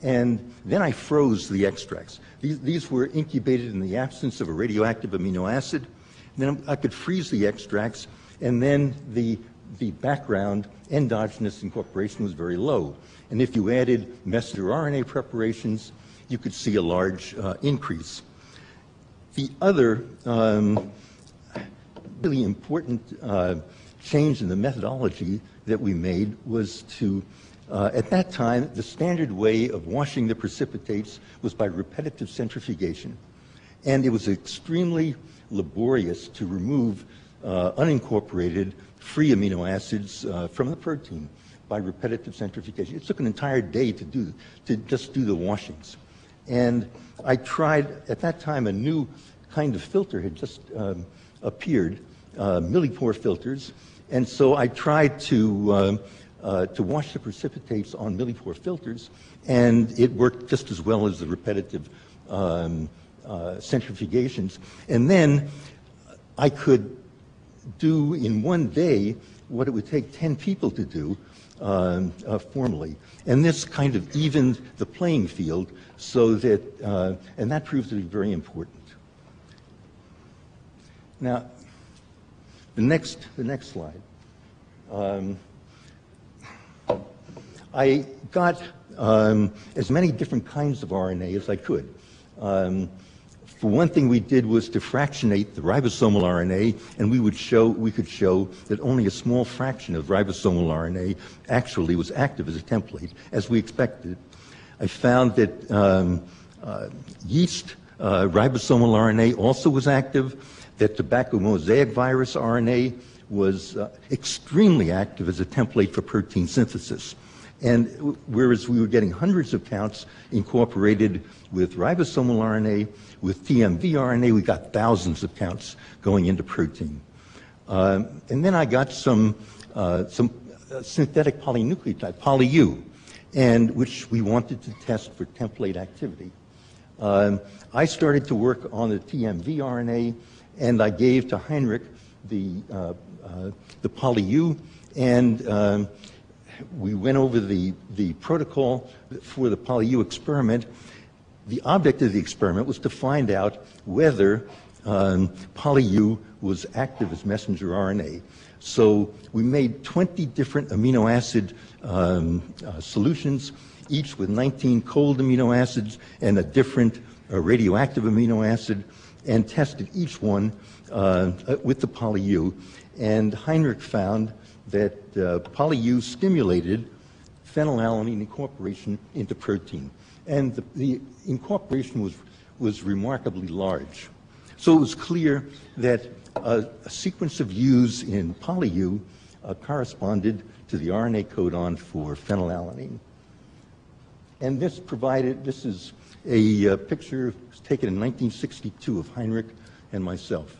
[SPEAKER 14] And then I froze the extracts. These, these were incubated in the absence of a radioactive amino acid. Then I could freeze the extracts, and then the, the background endogenous incorporation was very low. And if you added messenger RNA preparations, you could see a large uh, increase. The other um, really important uh, change in the methodology that we made was to uh, at that time, the standard way of washing the precipitates was by repetitive centrifugation. And it was extremely laborious to remove uh, unincorporated free amino acids uh, from the protein by repetitive centrifugation. It took an entire day to do, to just do the washings. And I tried, at that time, a new kind of filter had just um, appeared, uh, millipore filters. And so I tried to um, uh, to wash the precipitates on millipore filters, and it worked just as well as the repetitive um, uh, centrifugations. And then I could do in one day what it would take 10 people to do um, uh, formally. And this kind of evened the playing field so that, uh, and that proved to be very important. Now, the next, the next slide. Um, I got um, as many different kinds of RNA as I could. Um, for one thing we did was to fractionate the ribosomal RNA, and we would show we could show that only a small fraction of ribosomal RNA actually was active as a template, as we expected. I found that um, uh, yeast uh, ribosomal RNA also was active, that tobacco mosaic virus RNA was uh, extremely active as a template for protein synthesis. And whereas we were getting hundreds of counts incorporated with ribosomal RNA, with TMV RNA, we got thousands of counts going into protein. Um, and then I got some, uh, some uh, synthetic polynucleotide, poly-U, and which we wanted to test for template activity. Um, I started to work on the TMV RNA, and I gave to Heinrich the, uh, uh, the poly-U, and um, we went over the, the protocol for the poly-U experiment. The object of the experiment was to find out whether um, poly-U was active as messenger RNA. So we made 20 different amino acid um, uh, solutions, each with 19 cold amino acids and a different uh, radioactive amino acid, and tested each one uh, with the poly-U. And Heinrich found that uh, poly-U stimulated phenylalanine incorporation into protein. And the, the incorporation was, was remarkably large. So it was clear that a, a sequence of U's in poly-U uh, corresponded to the RNA codon for phenylalanine. And this provided, this is a uh, picture taken in 1962 of Heinrich and myself.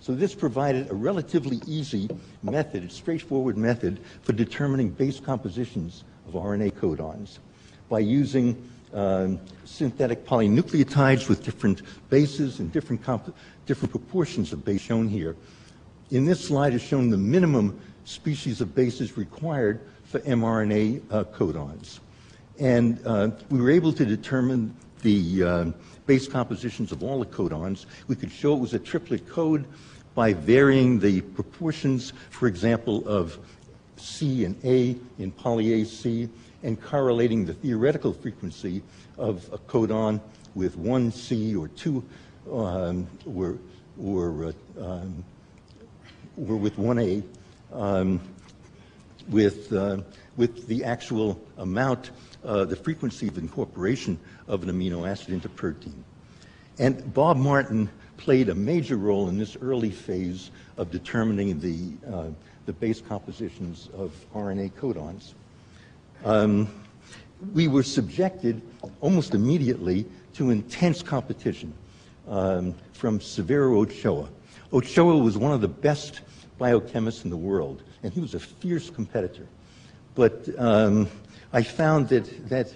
[SPEAKER 14] So this provided a relatively easy method, a straightforward method for determining base compositions of RNA codons by using um, synthetic polynucleotides with different bases and different, different proportions of base shown here. In this slide is shown the minimum species of bases required for mRNA uh, codons. And uh, we were able to determine the uh, base compositions of all the codons. We could show it was a triplet code by varying the proportions, for example, of C and A in poly A C and correlating the theoretical frequency of a codon with one C or two um, or, or, uh, um, or with one A um, with, uh, with the actual amount, the frequency of incorporation of an amino acid into protein. And Bob Martin played a major role in this early phase of determining the, uh, the base compositions of RNA codons. Um, we were subjected almost immediately to intense competition um, from Severo Ochoa. Ochoa was one of the best biochemists in the world, and he was a fierce competitor. But um, I found that, that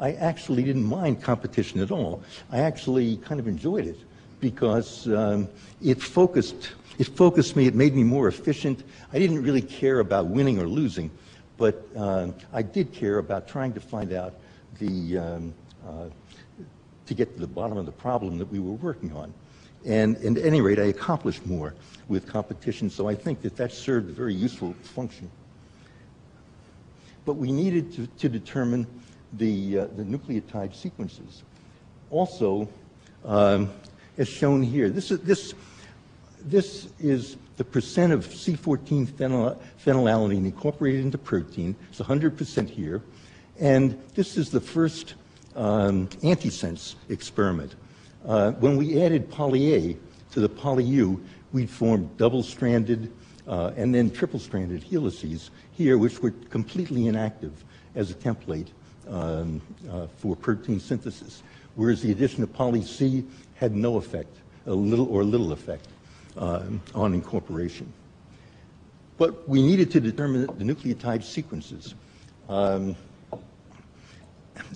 [SPEAKER 14] I actually didn't mind competition at all. I actually kind of enjoyed it because um, it focused it focused me. It made me more efficient. I didn't really care about winning or losing, but uh, I did care about trying to find out the um, uh, to get to the bottom of the problem that we were working on. And, and at any rate, I accomplished more with competition, so I think that that served a very useful function. But we needed to, to determine the, uh, the nucleotide sequences. Also, um, as shown here, this is, this, this is the percent of C14 phenyl, phenylalanine incorporated into protein. It's 100% here. And this is the first um, antisense experiment. Uh, when we added poly A to the poly U, we formed double-stranded uh, and then triple-stranded helices here, which were completely inactive as a template um, uh, for protein synthesis, whereas the addition of poly C had no effect, a little or little effect um, on incorporation. But we needed to determine the nucleotide sequences. Um,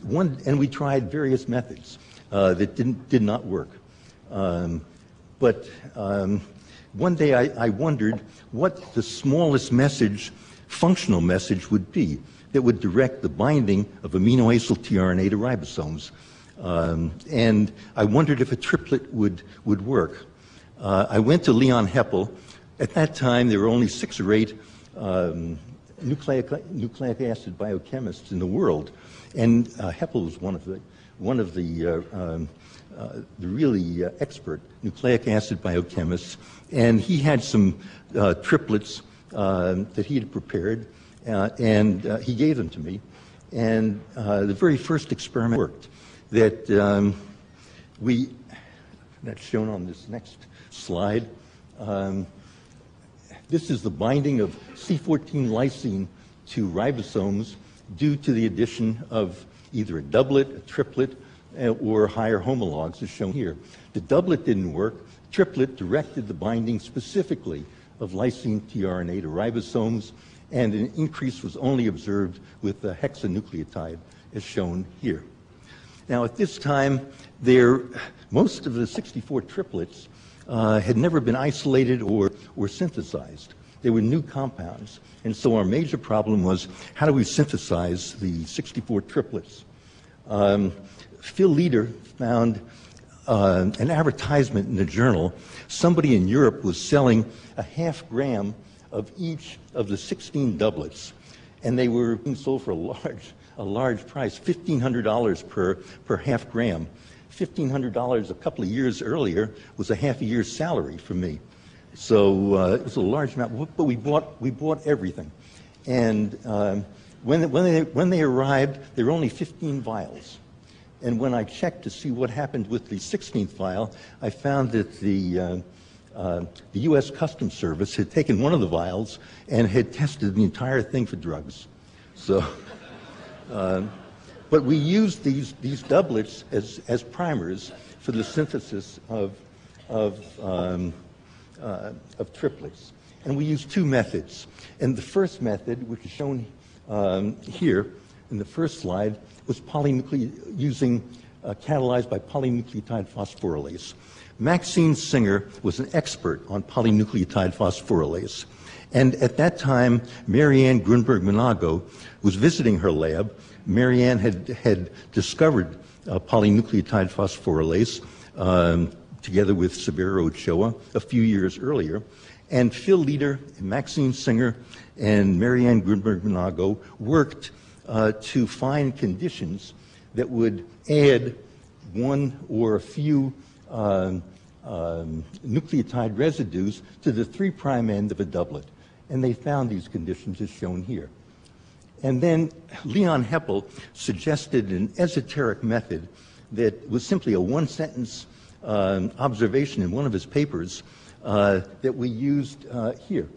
[SPEAKER 14] one, and we tried various methods uh, that didn't, did not work. Um, but um, one day I, I, wondered what the smallest message, functional message, would be that would direct the binding of amino acyl tRNA to ribosomes. Um, and I wondered if a triplet would, would work. Uh, I went to Leon Heppel. At that time, there were only six or eight um, nucleic, nucleic acid biochemists in the world, and uh, Heppel was one of the, one of the, uh, um, the really uh, expert nucleic acid biochemists, and he had some uh, triplets um, that he had prepared, and he gave them to me. And the very first experiment worked. That um, we, that's shown on this next slide. Um, this is the binding of C14 lysine to ribosomes due to the addition of either a doublet, a triplet, uh, or higher homologs, as shown here. The doublet didn't work. Triplet directed the binding specifically of lysine tRNA to ribosomes, and an increase was only observed with the hexanucleotide, as shown here. Now, at this time, there, most of the 64 triplets uh, had never been isolated or, or synthesized. They were new compounds. And so our major problem was how do we synthesize the 64 triplets? Um, Phil Leder found uh, an advertisement in the journal. Somebody in Europe was selling a half gram of each of the 16 doublets, and they were being sold for a large, a large price, $1,500 per, per half gram. $1,500 a couple of years earlier was a half a year's salary for me. So uh, it was a large amount, but we bought, we bought everything. And um, when, when, they, when they arrived, there were only 15 vials. And when I checked to see what happened with the 16th vial, I found that the, uh, uh, the U.S. Customs Service had taken one of the vials and had tested the entire thing for drugs. So, <laughs> uh, but we used these, these doublets as, as primers for the synthesis of, of, um, uh, of triplets. And we used two methods. And the first method, which is shown um, here in the first slide, was polynucle- using uh, catalyzed by polynucleotide phosphorylase. Maxine Singer was an expert on polynucleotide phosphorylase. And at that time, Marianne Grunberg Manago was visiting her lab. Marianne had, had discovered uh, polynucleotide phosphorylase um, together with Severo Ochoa a few years earlier. And Phil Leder, Maxine Singer, and Marianne Grunberg Manago worked uh, to find conditions that would add one or a few um, um, nucleotide residues to the 3' prime end of a doublet. And they found these conditions as shown here. And then Leon Heppel suggested an esoteric method that was simply a one sentence um, observation in one of his papers uh, that we used uh, here.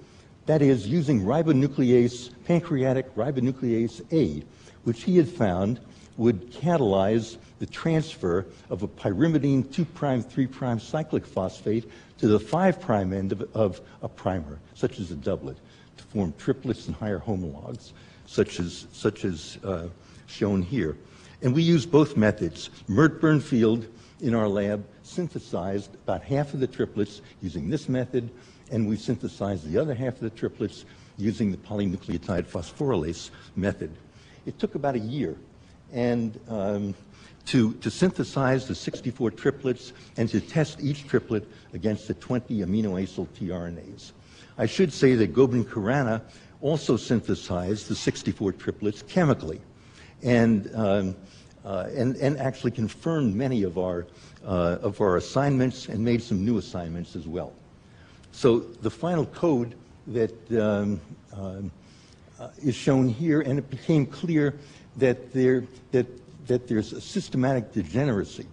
[SPEAKER 14] That is, using ribonuclease, pancreatic ribonuclease A, which he had found would catalyze the transfer of a pyrimidine 2' 3' cyclic phosphate to the 5' end of, of, a primer, such as a doublet, to form triplets and higher homologs, such as, such as uh, shown here. And we used both methods. Mert Bernfield in our lab synthesized about half of the triplets using this method, and we synthesized the other half of the triplets using the polynucleotide phosphorylase method. It took about a year and um, to, to synthesize the 64 triplets and to test each triplet against the 20 amino acyl tRNAs. I should say that Gobind Khorana also synthesized the 64 triplets chemically and, um, uh, and, and actually confirmed many of our, uh, of our assignments and made some new assignments as well. So the final code that um, uh, is shown here, and it became clear that, there, that, that there's a systematic degeneracy,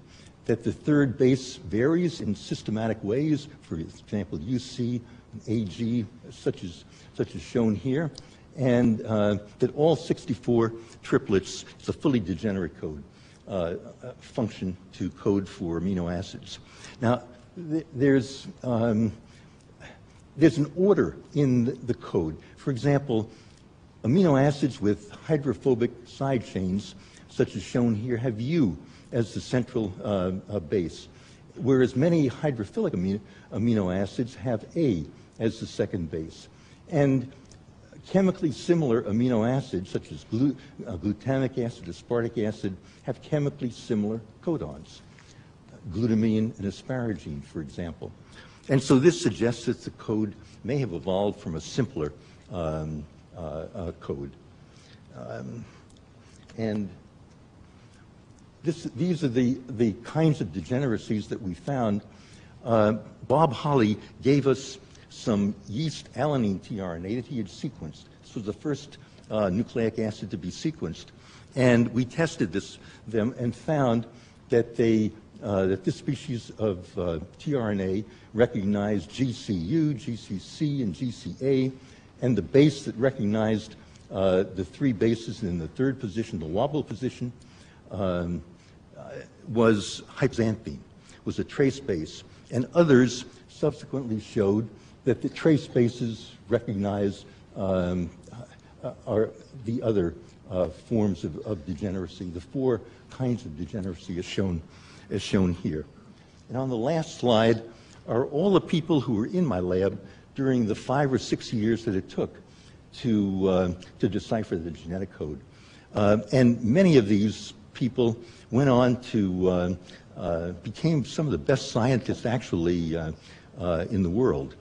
[SPEAKER 14] that the third base varies in systematic ways, for example, UC and AG, such as, such as shown here, and uh, that all 64 triplets is a fully degenerate code uh, uh, function to code for amino acids. Now, th there's, um, there's an order in the code. For example, Amino acids with hydrophobic side chains, such as shown here, have U as the central uh, uh, base, whereas many hydrophilic amino, amino acids have A as the second base. And chemically similar amino acids, such as glu uh, glutamic acid, aspartic acid, have chemically similar codons, glutamine and asparagine, for example. And so this suggests that the code may have evolved from a simpler um, uh, uh, code. Um, and this, these are the, the kinds of degeneracies that we found. Uh, Bob Holley gave us some yeast alanine tRNA that he had sequenced. This was the first uh, nucleic acid to be sequenced. And we tested this, them and found that, they, uh, that this species of uh, tRNA recognized GCU, GCC, and GCA, and the base that recognized uh, the three bases in the third position, the wobble position. Um, uh, was hypoxanthine, was a trace base, and others subsequently showed that the trace bases recognize um, uh, are the other uh, forms of, of, degeneracy, the four kinds of degeneracy as shown, as shown here. And on the last slide are all the people who were in my lab during the five or six years that it took to, uh, to decipher the genetic code. Uh, and many of these people went on to uh, uh became some of the best scientists actually uh, uh, in the world.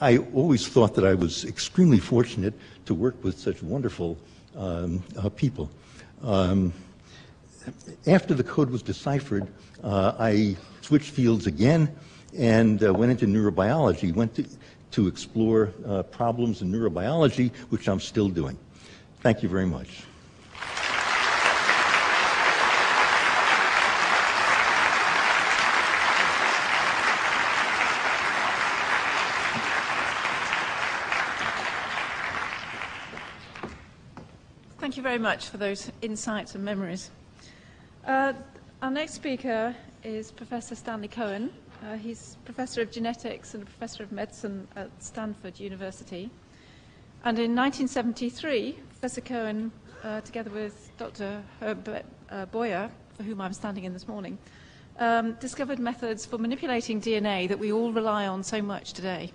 [SPEAKER 14] I always thought that I was extremely fortunate to work with such wonderful um, people. Um, after the code was deciphered, I switched fields again and went into neurobiology, went to, to explore uh, problems in neurobiology, which I'm still doing. Thank you very much.
[SPEAKER 6] Thank you very much for those insights and memories. Uh, our next speaker is Professor Stanley Cohen. Uh, he's professor of genetics and professor of medicine at Stanford University. And in 1973, Professor Cohen, uh, together with Dr. Herb uh, Boyer, for whom I'm standing in this morning, um, discovered methods for manipulating DNA that we all rely on so much today.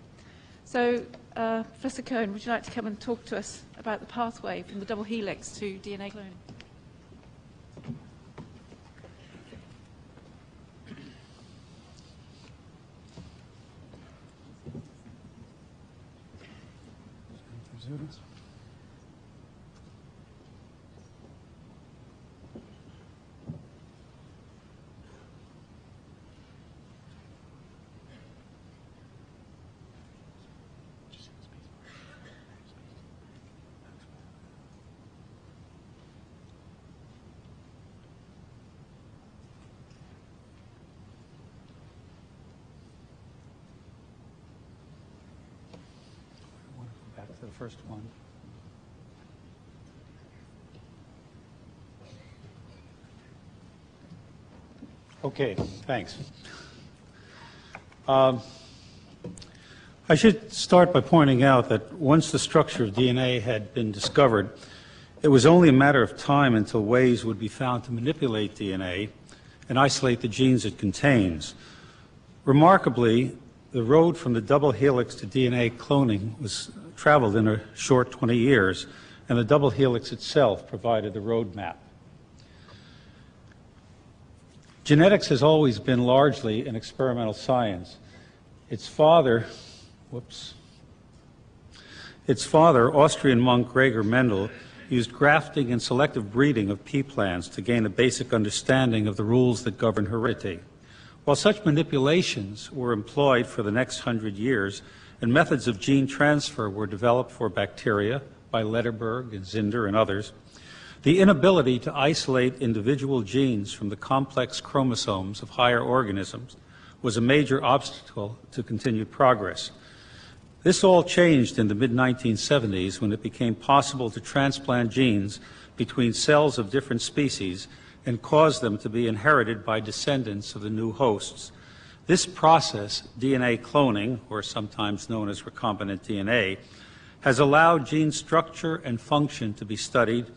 [SPEAKER 6] So, uh, Professor Cohen, would you like to come and talk to us about the pathway from the double helix to DNA cloning?
[SPEAKER 15] Students. the first one. Okay, thanks. Um, I should start by pointing out that once the structure of DNA had been discovered, it was only a matter of time until ways would be found to manipulate DNA and isolate the genes it contains. Remarkably, the road from the double helix to DNA cloning was traveled in a short 20 years, and the double helix itself provided the roadmap. Genetics has always been largely an experimental science. Its father, whoops, its father, Austrian monk Gregor Mendel, used grafting and selective breeding of pea plants to gain a basic understanding of the rules that govern heredity. While such manipulations were employed for the next hundred years, and methods of gene transfer were developed for bacteria by Lederberg and Zinder and others. The inability to isolate individual genes from the complex chromosomes of higher organisms was a major obstacle to continued progress. This all changed in the mid 1970s when it became possible to transplant genes between cells of different species and cause them to be inherited by descendants of the new hosts. This process, DNA cloning, or sometimes known as recombinant DNA, has allowed gene structure and function to be studied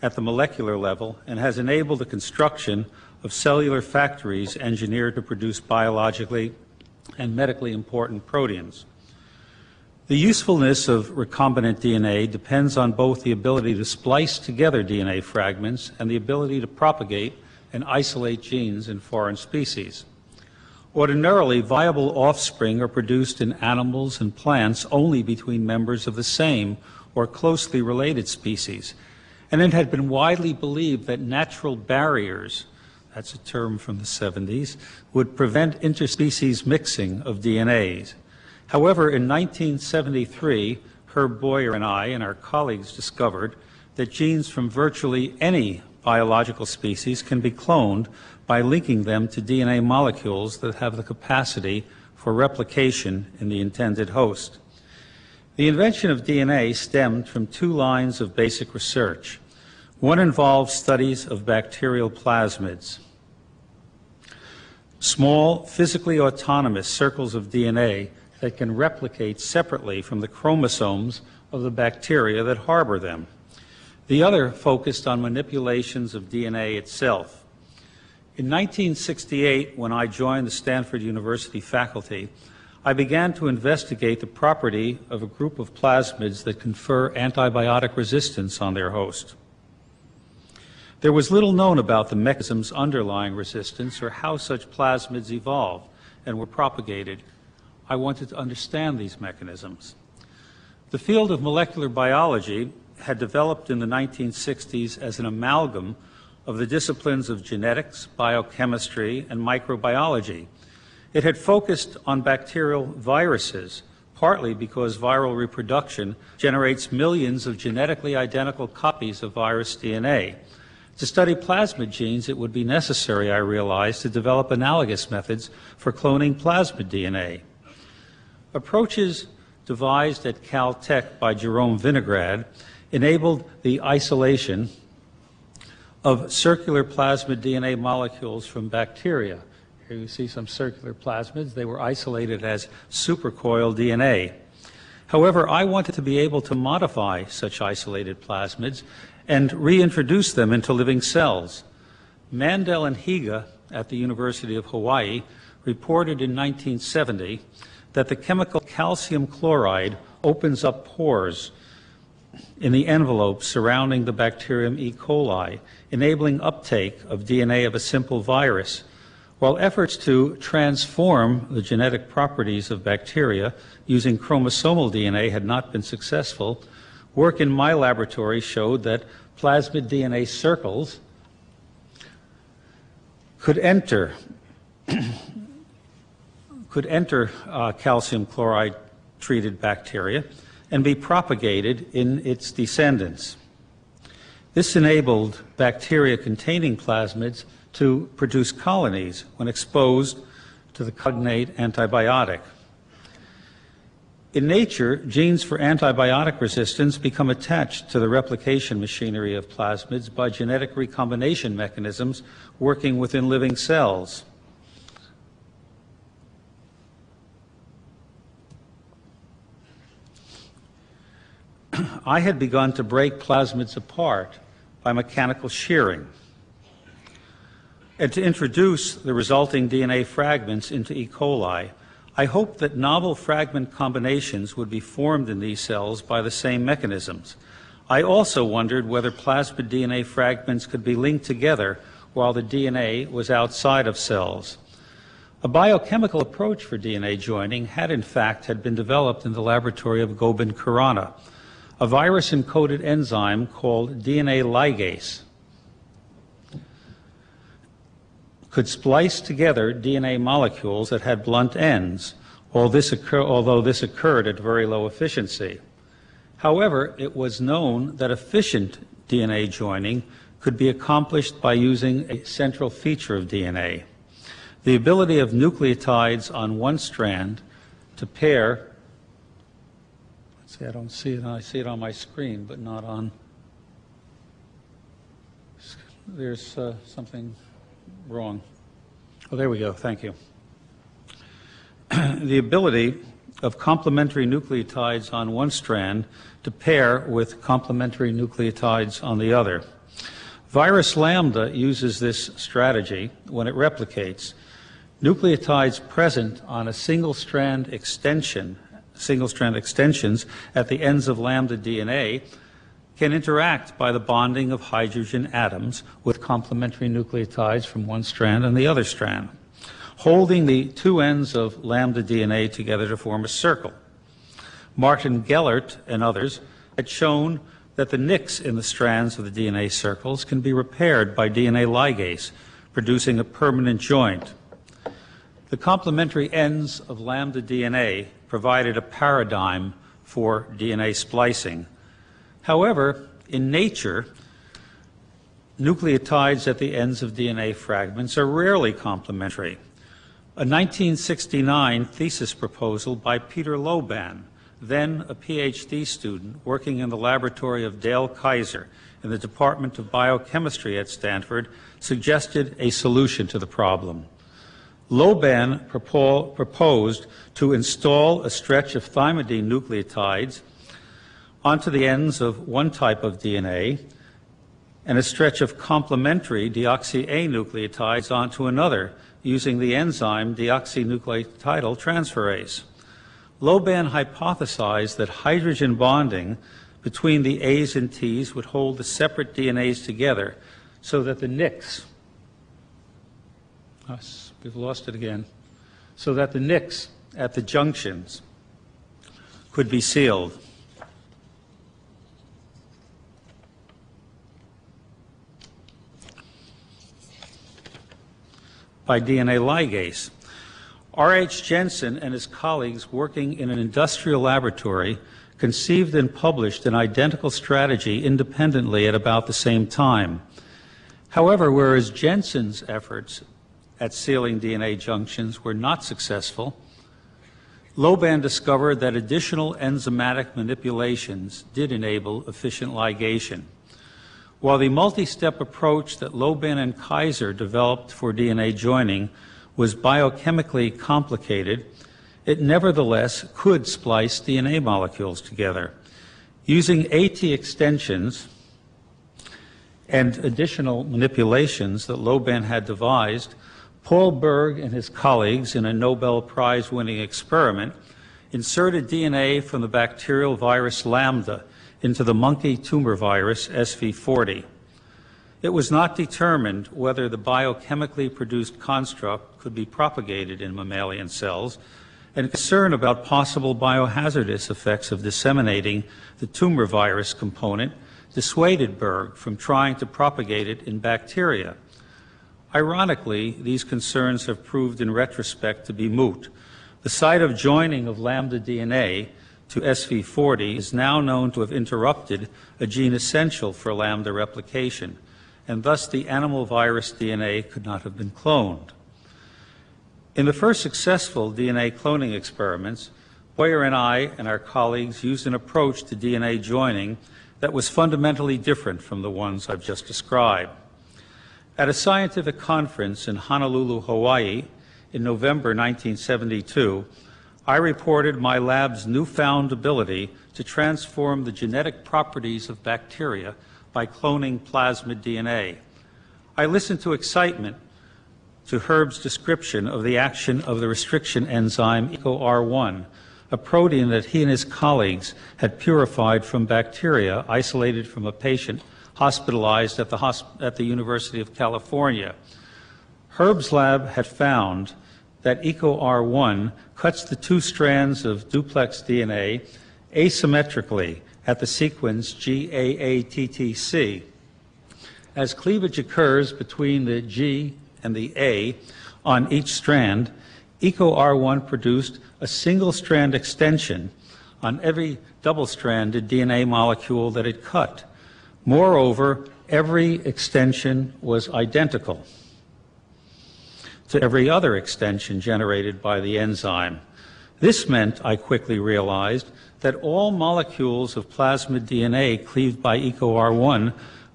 [SPEAKER 15] at the molecular level and has enabled the construction of cellular factories engineered to produce biologically and medically important proteins. The usefulness of recombinant DNA depends on both the ability to splice together DNA fragments and the ability to propagate and isolate genes in foreign species. Ordinarily, viable offspring are produced in animals and plants only between members of the same or closely related species. And it had been widely believed that natural barriers, that's a term from the 70s, would prevent interspecies mixing of DNAs. However, in 1973, Herb Boyer and I and our colleagues discovered that genes from virtually any biological species can be cloned by linking them to DNA molecules that have the capacity for replication in the intended host. The invention of DNA stemmed from two lines of basic research. One involved studies of bacterial plasmids. small, physically autonomous circles of DNA that can replicate separately from the chromosomes of the bacteria that harbor them. The other focused on manipulations of DNA itself. In 1968, when I joined the Stanford University faculty, I began to investigate the property of a group of plasmids that confer antibiotic resistance on their host. There was little known about the mechanisms underlying resistance or how such plasmids evolved and were propagated. I wanted to understand these mechanisms. The field of molecular biology had developed in the 1960s as an amalgam of the disciplines of genetics, biochemistry, and microbiology. It had focused on bacterial viruses, partly because viral reproduction generates millions of genetically identical copies of virus DNA. To study plasmid genes, it would be necessary, I realized, to develop analogous methods for cloning plasmid DNA. Approaches devised at Caltech by Jerome Vinograd enabled the isolation of circular plasmid DNA molecules from bacteria. Here you see some circular plasmids. They were isolated as supercoiled DNA. However, I wanted to be able to modify such isolated plasmids and reintroduce them into living cells. Mandel and Higa at the University of Hawaii reported in 1970 that the chemical calcium chloride opens up pores in the envelope surrounding the bacterium E. coli, enabling uptake of DNA of a simple virus. While efforts to transform the genetic properties of bacteria using chromosomal DNA had not been successful, Work in my laboratory showed that plasmid DNA circles could enter <clears throat> could enter uh, calcium chloride treated bacteria and be propagated in its descendants. This enabled bacteria containing plasmids to produce colonies when exposed to the cognate antibiotic. In nature, genes for antibiotic resistance become attached to the replication machinery of plasmids by genetic recombination mechanisms working within living cells. <clears throat> I had begun to break plasmids apart by mechanical shearing and to introduce the resulting DNA fragments into E. coli I hoped that novel fragment combinations would be formed in these cells by the same mechanisms. I also wondered whether plasmid DNA fragments could be linked together while the DNA was outside of cells. A biochemical approach for DNA joining had in fact had been developed in the laboratory of Gobind Khurana, a virus-encoded enzyme called DNA ligase. could splice together DNA molecules that had blunt ends, this occur, although this occurred at very low efficiency. However, it was known that efficient DNA joining could be accomplished by using a central feature of DNA. The ability of nucleotides on one strand to pair, see, I don't see it, I see it on my screen, but not on, there's uh, something wrong. Oh, there we go. Thank you. <clears throat> the ability of complementary nucleotides on one strand to pair with complementary nucleotides on the other. Virus lambda uses this strategy when it replicates. Nucleotides present on a single strand extension, single strand extensions at the ends of lambda DNA can interact by the bonding of hydrogen atoms with complementary nucleotides from one strand and the other strand, holding the two ends of lambda DNA together to form a circle. Martin Gellert and others had shown that the nicks in the strands of the DNA circles can be repaired by DNA ligase, producing a permanent joint. The complementary ends of lambda DNA provided a paradigm for DNA splicing However, in nature, nucleotides at the ends of DNA fragments are rarely complementary. A 1969 thesis proposal by Peter Loban, then a PhD student working in the laboratory of Dale Kaiser in the Department of Biochemistry at Stanford, suggested a solution to the problem. Loban propo- proposed to install a stretch of thymidine nucleotides onto the ends of one type of DNA and a stretch of complementary deoxy A nucleotides onto another using the enzyme deoxynucleotidyl transferase. Loban hypothesized that hydrogen bonding between the A's and T's would hold the separate DNAs together so that the nicks, us, we've lost it again, so that the nicks at the junctions could be sealed. by DNA ligase. R.H. Jensen and his colleagues working in an industrial laboratory conceived and published an identical strategy independently at about the same time. However, whereas Jensen's efforts at sealing DNA junctions were not successful, Loban discovered that additional enzymatic manipulations did enable efficient ligation. While the multi-step approach that Loban and Kaiser developed for DNA joining was biochemically complicated, it nevertheless could splice DNA molecules together. Using AT extensions and additional manipulations that Loban had devised, Paul Berg and his colleagues in a Nobel Prize winning experiment inserted DNA from the bacterial virus Lambda into the monkey tumor virus SV40. It was not determined whether the biochemically produced construct could be propagated in mammalian cells, and concern about possible biohazardous effects of disseminating the tumor virus component dissuaded Berg from trying to propagate it in bacteria. Ironically, these concerns have proved in retrospect to be moot. The site of joining of lambda DNA to SV40 is now known to have interrupted a gene essential for lambda replication, and thus the animal virus DNA could not have been cloned. In the first successful DNA cloning experiments, Boyer and I and our colleagues used an approach to DNA joining that was fundamentally different from the ones I've just described. At a scientific conference in Honolulu, Hawaii, in November 1972, I reported my lab's newfound ability to transform the genetic properties of bacteria by cloning plasmid DNA. I listened to excitement to Herb's description of the action of the restriction enzyme EcoR1, a protein that he and his colleagues had purified from bacteria isolated from a patient hospitalized at the, hosp- at the University of California. Herb's lab had found that EcoR1 cuts the two strands of duplex DNA asymmetrically at the sequence GAATTC. As cleavage occurs between the G and the A on each strand, EcoR1 produced a single strand extension on every double stranded DNA molecule that it cut. Moreover, every extension was identical to every other extension generated by the enzyme. This meant, I quickly realized, that all molecules of plasmid DNA cleaved by EcoR1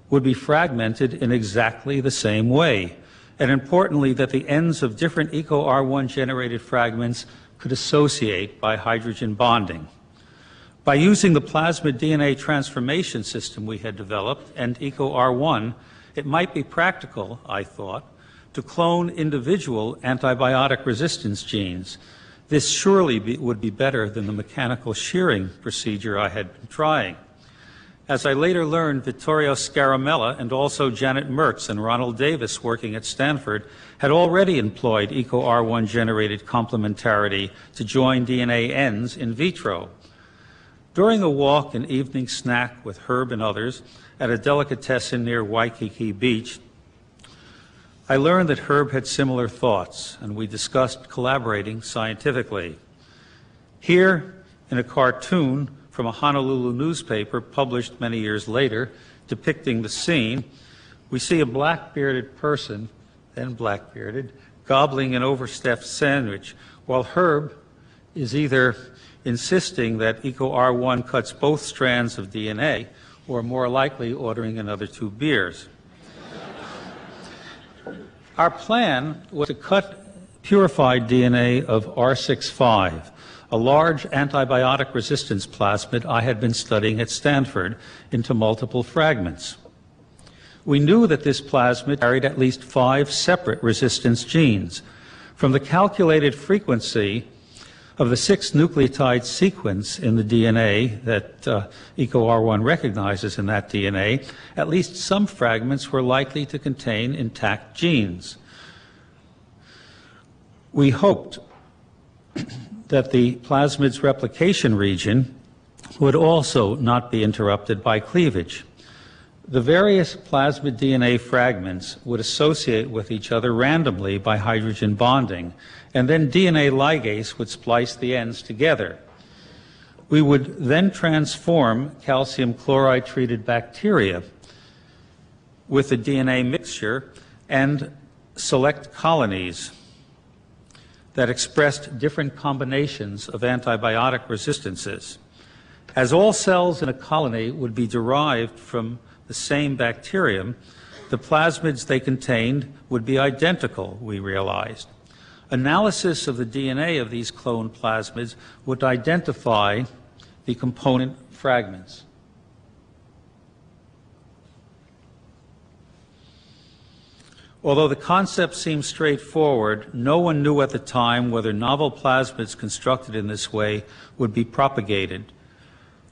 [SPEAKER 15] would be fragmented in exactly the same way, and importantly, that the ends of different EcoR1 generated fragments could associate by hydrogen bonding. By using the plasmid DNA transformation system we had developed and EcoR1, it might be practical, I thought, to clone individual antibiotic resistance genes. This surely be, would be better than the mechanical shearing procedure I had been trying. As I later learned, Vittorio Scaramella and also Janet Mertz and Ronald Davis working at Stanford had already employed EcoR1 generated complementarity to join DNA ends in vitro. During a walk and evening snack with Herb and others at a delicatessen near Waikiki Beach, I learned that Herb had similar thoughts, and we discussed collaborating scientifically. Here, in a cartoon from a Honolulu newspaper published many years later depicting the scene, we see a black bearded person, then black bearded, gobbling an overstuffed sandwich, while Herb is either insisting that EcoR1 cuts both strands of DNA or more likely ordering another two beers. Our plan was to cut purified DNA of R65, a large antibiotic resistance plasmid I had been studying at Stanford, into multiple fragments. We knew that this plasmid carried at least five separate resistance genes. From the calculated frequency of the six nucleotide sequence in the DNA that uh, EcoR1 recognizes in that DNA, at least some fragments were likely to contain intact genes. We hoped <coughs> that the plasmid's replication region would also not be interrupted by cleavage. The various plasmid DNA fragments would associate with each other randomly by hydrogen bonding, and then DNA ligase would splice the ends together. We would then transform calcium chloride treated bacteria with the DNA mixture and select colonies that expressed different combinations of antibiotic resistances. As all cells in a colony would be derived from the same bacterium, the plasmids they contained would be identical, we realized. Analysis of the DNA of these cloned plasmids would identify the component fragments. Although the concept seems straightforward, no one knew at the time whether novel plasmids constructed in this way would be propagated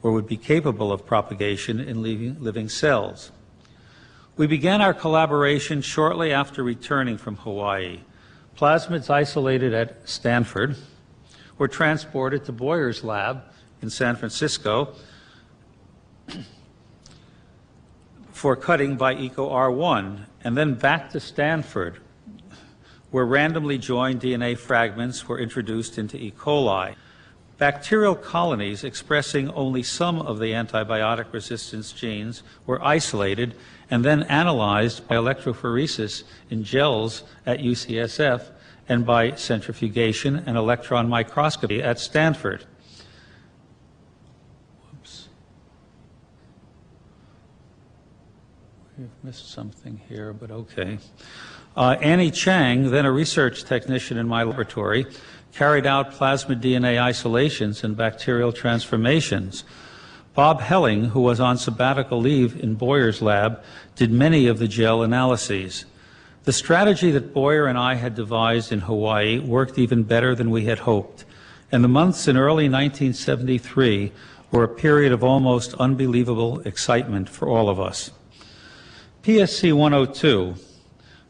[SPEAKER 15] or would be capable of propagation in living, living cells. We began our collaboration shortly after returning from Hawaii. Plasmids isolated at Stanford were transported to Boyer's lab in San Francisco for cutting by EcoR1 and then back to Stanford, where randomly joined DNA fragments were introduced into E. coli. Bacterial colonies expressing only some of the antibiotic resistance genes were isolated and then analyzed by electrophoresis in gels at UCSF and by centrifugation and electron microscopy at Stanford. We've missed something here, but okay. Uh, Annie Chang, then a research technician in my laboratory, carried out plasmid DNA isolations and bacterial transformations. Bob Helling, who was on sabbatical leave in Boyer's lab, did many of the gel analyses. The strategy that Boyer and I had devised in Hawaii worked even better than we had hoped, and the months in early 1973 were a period of almost unbelievable excitement for all of us. PSC 102,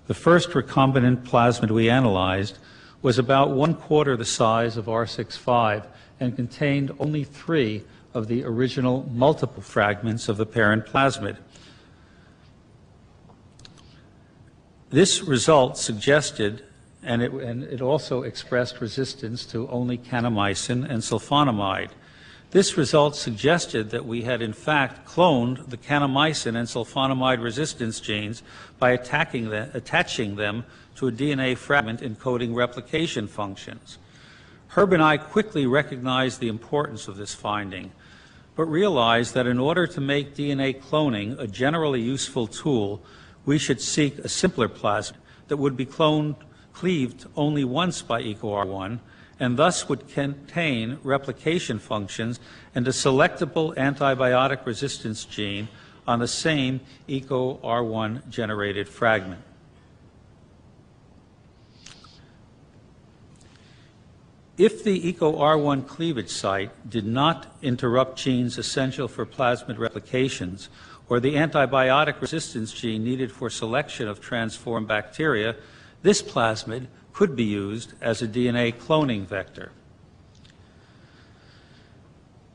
[SPEAKER 15] the first recombinant plasmid we analyzed, was about one quarter the size of R65 and contained only three of the original multiple fragments of the parent plasmid. This result suggested, and it, and it also expressed resistance to only kanamycin and sulfonamide. This result suggested that we had in fact cloned the kanamycin and sulfonamide resistance genes by attacking the, attaching them to a DNA fragment encoding replication functions. Herb and I quickly recognized the importance of this finding, but realized that in order to make DNA cloning a generally useful tool, we should seek a simpler plasmid that would be cloned, cleaved only once by EcoR1 and thus would contain replication functions and a selectable antibiotic resistance gene on the same EcoR1 generated fragment. If the EcoR1 cleavage site did not interrupt genes essential for plasmid replications, or the antibiotic resistance gene needed for selection of transformed bacteria, this plasmid could be used as a DNA cloning vector.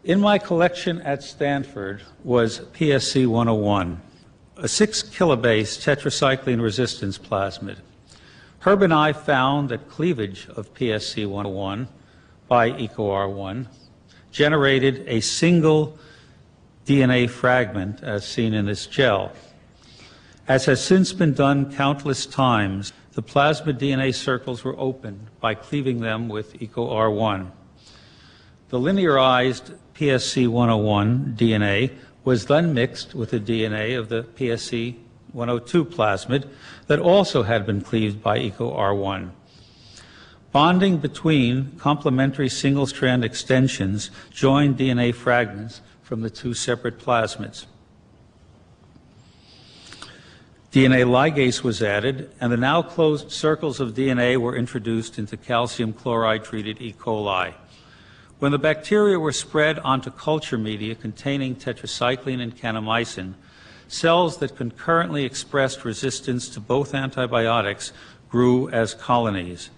[SPEAKER 15] In my collection at Stanford was PSC 101, a 6 kilobase tetracycline resistance plasmid. Herb and I found that cleavage of PSC 101 by EcoR1 generated a single DNA fragment as seen in this gel. As has since been done countless times, the plasmid DNA circles were opened by cleaving them with EcoR1. The linearized PSC 101 DNA was then mixed with the DNA of the PSC 102 plasmid that also had been cleaved by EcoR1. Bonding between complementary single-strand extensions joined DNA fragments from the two separate plasmids. DNA ligase was added, and the now closed circles of DNA were introduced into calcium chloride treated E. coli. When the bacteria were spread onto culture media containing tetracycline and kanamycin, cells that concurrently expressed resistance to both antibiotics grew as colonies.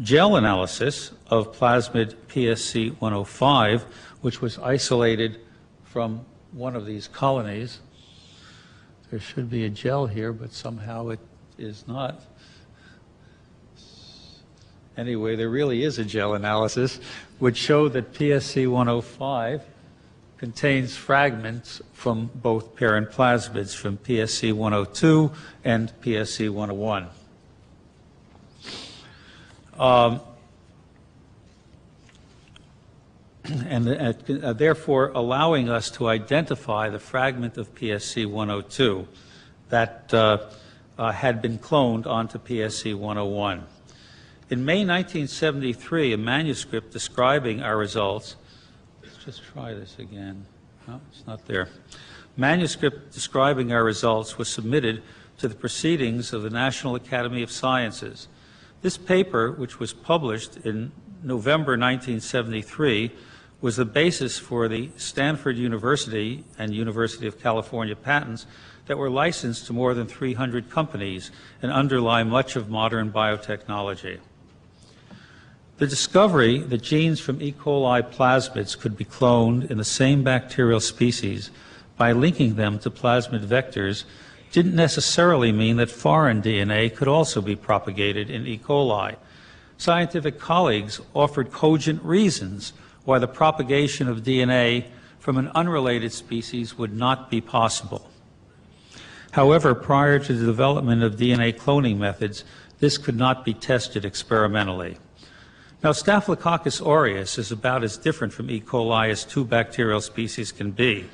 [SPEAKER 15] Gel analysis of plasmid PSC 105, which was isolated from one of these colonies, there should be a gel here, but somehow it is not. Anyway, there really is a gel analysis which showed that PSC 105 contains fragments from both parent plasmids, from PSC 102 and PSC 101. Um, and uh, uh, therefore allowing us to identify the fragment of PSC 102 that uh, uh, had been cloned onto PSC 101. In May 1973, a manuscript describing our results, let's just try this again. No, it's not there. Manuscript describing our results was submitted to the proceedings of the National Academy of Sciences. This paper, which was published in November 1973, was the basis for the Stanford University and University of California patents that were licensed to more than 300 companies and underlie much of modern biotechnology. The discovery that genes from E. coli plasmids could be cloned in the same bacterial species by linking them to plasmid vectors didn't necessarily mean that foreign DNA could also be propagated in E. coli. Scientific colleagues offered cogent reasons why the propagation of DNA from an unrelated species would not be possible. However, prior to the development of DNA cloning methods, this could not be tested experimentally. Now, Staphylococcus aureus is about as different from E. coli as two bacterial species can be.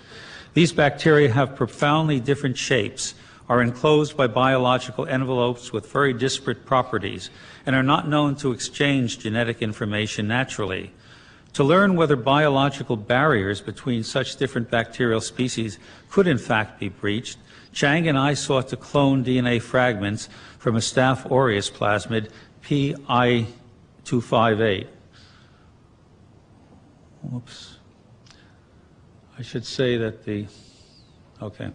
[SPEAKER 15] These bacteria have profoundly different shapes, are enclosed by biological envelopes with very disparate properties, and are not known to exchange genetic information naturally. To learn whether biological barriers between such different bacterial species could in fact be breached, Chang and I sought to clone DNA fragments from a Staph aureus plasmid PI258. Whoops. I should say that the, okay.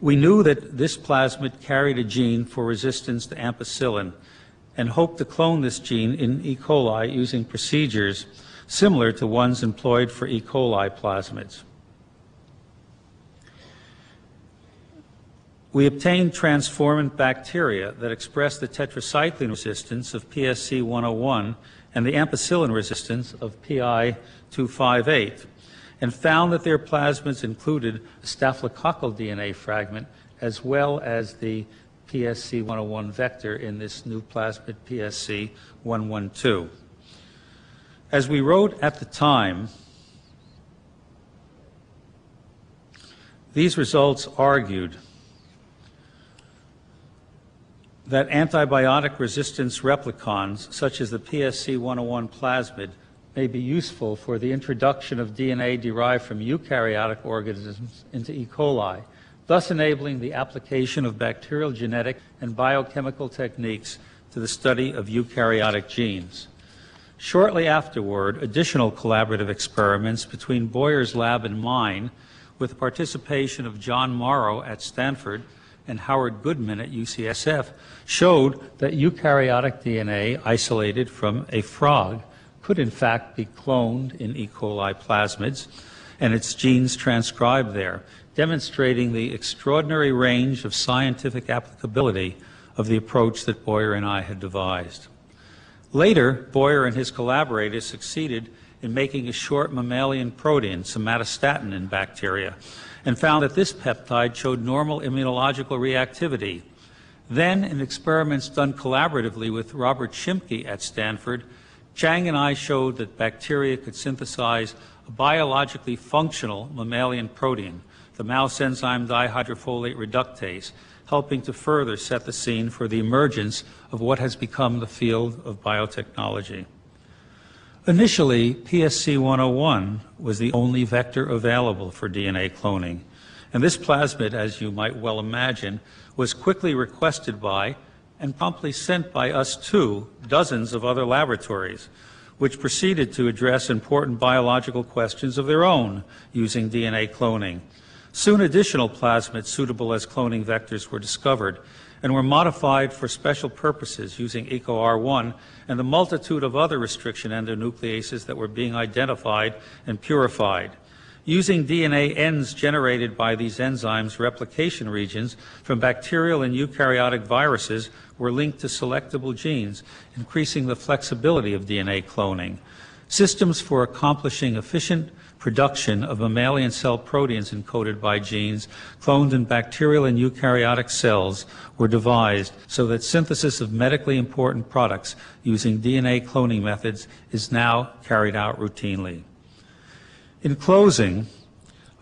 [SPEAKER 15] We knew that this plasmid carried a gene for resistance to ampicillin, and hoped to clone this gene in E. coli using procedures similar to ones employed for E. coli plasmids. We obtained transformant bacteria that express the tetracycline resistance of PSC 101 and the ampicillin resistance of PI 258, and found that their plasmids included a staphylococcal DNA fragment as well as the PSC 101 vector in this new plasmid PSC 112. As we wrote at the time, these results argued that antibiotic resistance replicons, such as the PSC 101 plasmid, may be useful for the introduction of DNA derived from eukaryotic organisms into E. coli thus enabling the application of bacterial genetic and biochemical techniques to the study of eukaryotic genes. Shortly afterward, additional collaborative experiments between Boyer's lab and mine, with the participation of John Morrow at Stanford and Howard Goodman at UCSF, showed that eukaryotic DNA isolated from a frog could in fact be cloned in E. coli plasmids and its genes transcribed there, demonstrating the extraordinary range of scientific applicability of the approach that Boyer and I had devised. Later, Boyer and his collaborators succeeded in making a short mammalian protein, somatostatin, in bacteria, and found that this peptide showed normal immunological reactivity. Then, in experiments done collaboratively with Robert Shimke at Stanford, Chang and I showed that bacteria could synthesize a biologically functional mammalian protein, the mouse enzyme dihydrofolate reductase, helping to further set the scene for the emergence of what has become the field of biotechnology. Initially, PSC 101 was the only vector available for DNA cloning, and this plasmid, as you might well imagine, was quickly requested by and promptly sent by us to dozens of other laboratories, which proceeded to address important biological questions of their own using DNA cloning. Soon additional plasmids suitable as cloning vectors were discovered and were modified for special purposes using EcoR1 and the multitude of other restriction endonucleases that were being identified and purified. Using DNA ends generated by these enzymes, replication regions from bacterial and eukaryotic viruses were linked to selectable genes, increasing the flexibility of DNA cloning. Systems for accomplishing efficient production of mammalian cell proteins encoded by genes cloned in bacterial and eukaryotic cells were devised so that synthesis of medically important products using DNA cloning methods is now carried out routinely. In closing,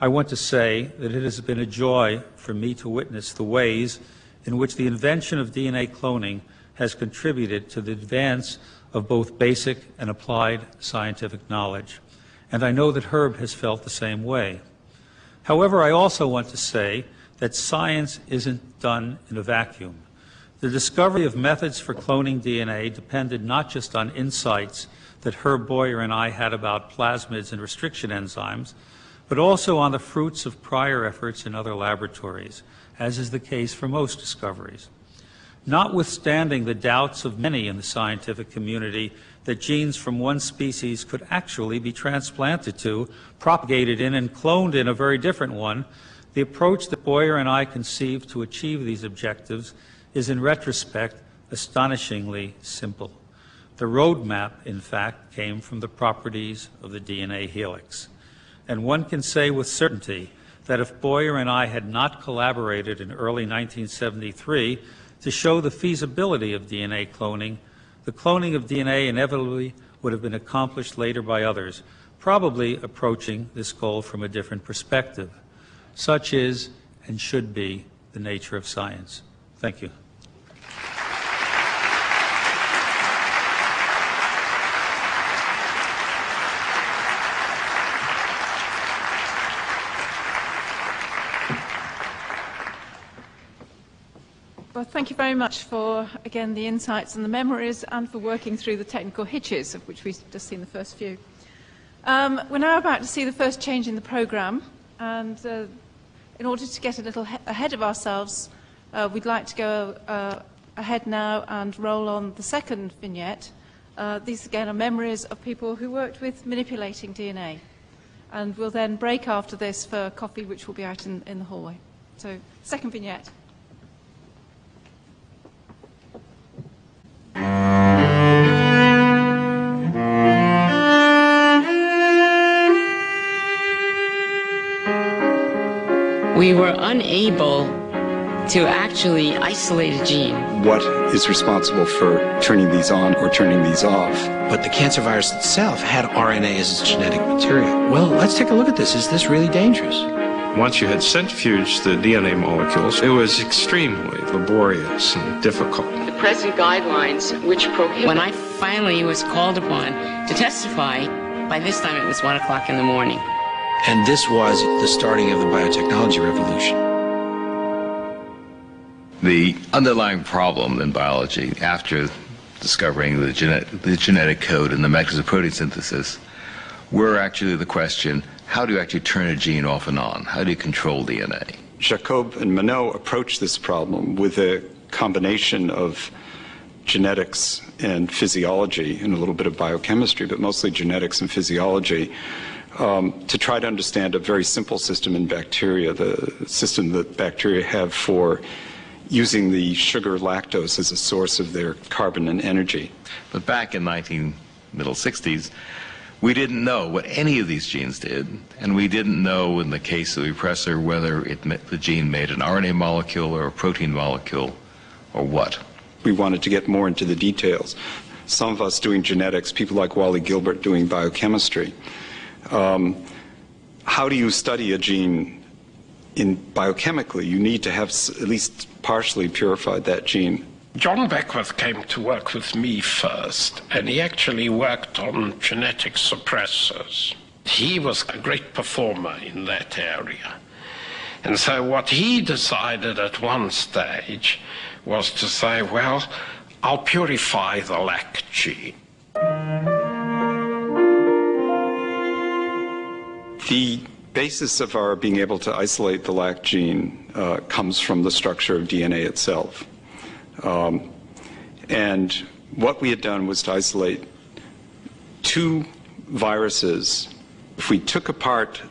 [SPEAKER 15] I want to say that it has been a joy for me to witness the ways in which the invention of DNA cloning has contributed to the advance of both basic and applied scientific knowledge. And I know that Herb has felt the same way. However, I also want to say that science isn't done in a vacuum. The discovery of methods for cloning DNA depended not just on insights that Herb Boyer and I had about plasmids and restriction enzymes, but also on the fruits of prior efforts in other laboratories, as is the case for most discoveries. Notwithstanding the doubts of many in the scientific community that genes from one species could actually be transplanted to, propagated in, and cloned in a very different one, the approach that Boyer and I conceived to achieve these objectives is, in retrospect, astonishingly simple. The roadmap, in fact, came from the properties of the DNA helix. And one can say with certainty that if Boyer and I had not collaborated in early 1973 to show the feasibility of DNA cloning, the cloning of DNA inevitably would have been accomplished later by others, probably approaching this goal from a different perspective. Such is and should be the nature of science. Thank you.
[SPEAKER 6] Thank you very much for, again, the insights and the memories and for working through the technical hitches, of which we've just seen the first few. Um, we're now about to see the first change in the programme, and uh, in order to get a little ahead of ourselves, uh, we'd like to go uh, ahead now and roll on the second vignette. Uh, these, again, are memories of people who worked with manipulating DNA. And we'll then break after this for coffee, which will be out in, in the hallway. So, second vignette.
[SPEAKER 13] We were unable to actually isolate a gene.
[SPEAKER 16] What is responsible for turning these on or turning these off?
[SPEAKER 7] But the cancer virus itself had RNA as its genetic material. Well, let's take a look at this. Is this really dangerous?
[SPEAKER 8] Once you had centrifuged the DNA molecules, it was extremely laborious and difficult.
[SPEAKER 13] The present guidelines, which prohibit. When I finally was called upon to testify, by this time it was one o'clock in the morning.
[SPEAKER 7] And this was the starting of the biotechnology revolution.
[SPEAKER 10] The underlying problem in biology after discovering the, genet- the genetic code and the mechanism of protein synthesis were actually the question how do you actually turn a gene off and on? How do you control DNA?
[SPEAKER 16] Jacob and Monod approached this problem with a combination of genetics and physiology and a little bit of biochemistry, but mostly genetics and physiology. Um, to try to understand a very simple system in bacteria, the system that bacteria have for using the sugar lactose as a source of their carbon and energy.
[SPEAKER 10] But back in 19 middle 60s, we didn't know what any of these genes did, and we didn't know in the case of the repressor whether it, the gene made an RNA molecule or a protein molecule or what.
[SPEAKER 16] We wanted to get more into the details. Some of us doing genetics, people like Wally Gilbert doing biochemistry. Um, how do you study a gene in biochemically, you need to have at least partially purified that gene.
[SPEAKER 8] John Beckworth came to work with me first, and he actually worked on genetic suppressors. He was a great performer in that area. And so, what he decided at one stage was to say, well, I'll purify the lac gene.
[SPEAKER 16] The basis of our being able to isolate the lac gene uh, comes from the structure of DNA itself. Um, and what we had done was to isolate two viruses. If we took apart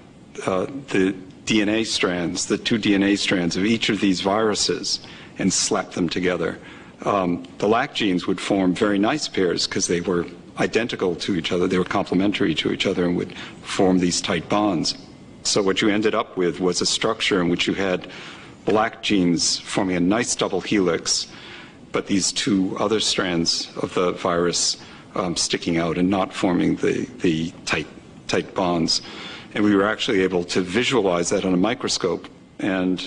[SPEAKER 16] uh, the DNA strands, the two DNA strands of each of these viruses, and slapped them together, um, the lac genes would form very nice pairs because they were identical to each other, they were complementary to each other, and would form these tight bonds. So what you ended up with was a structure in which you had lac genes forming a nice double helix, but these two other strands of the virus um, sticking out and not forming the, the tight, tight bonds. And we were actually able to visualize that on a microscope. And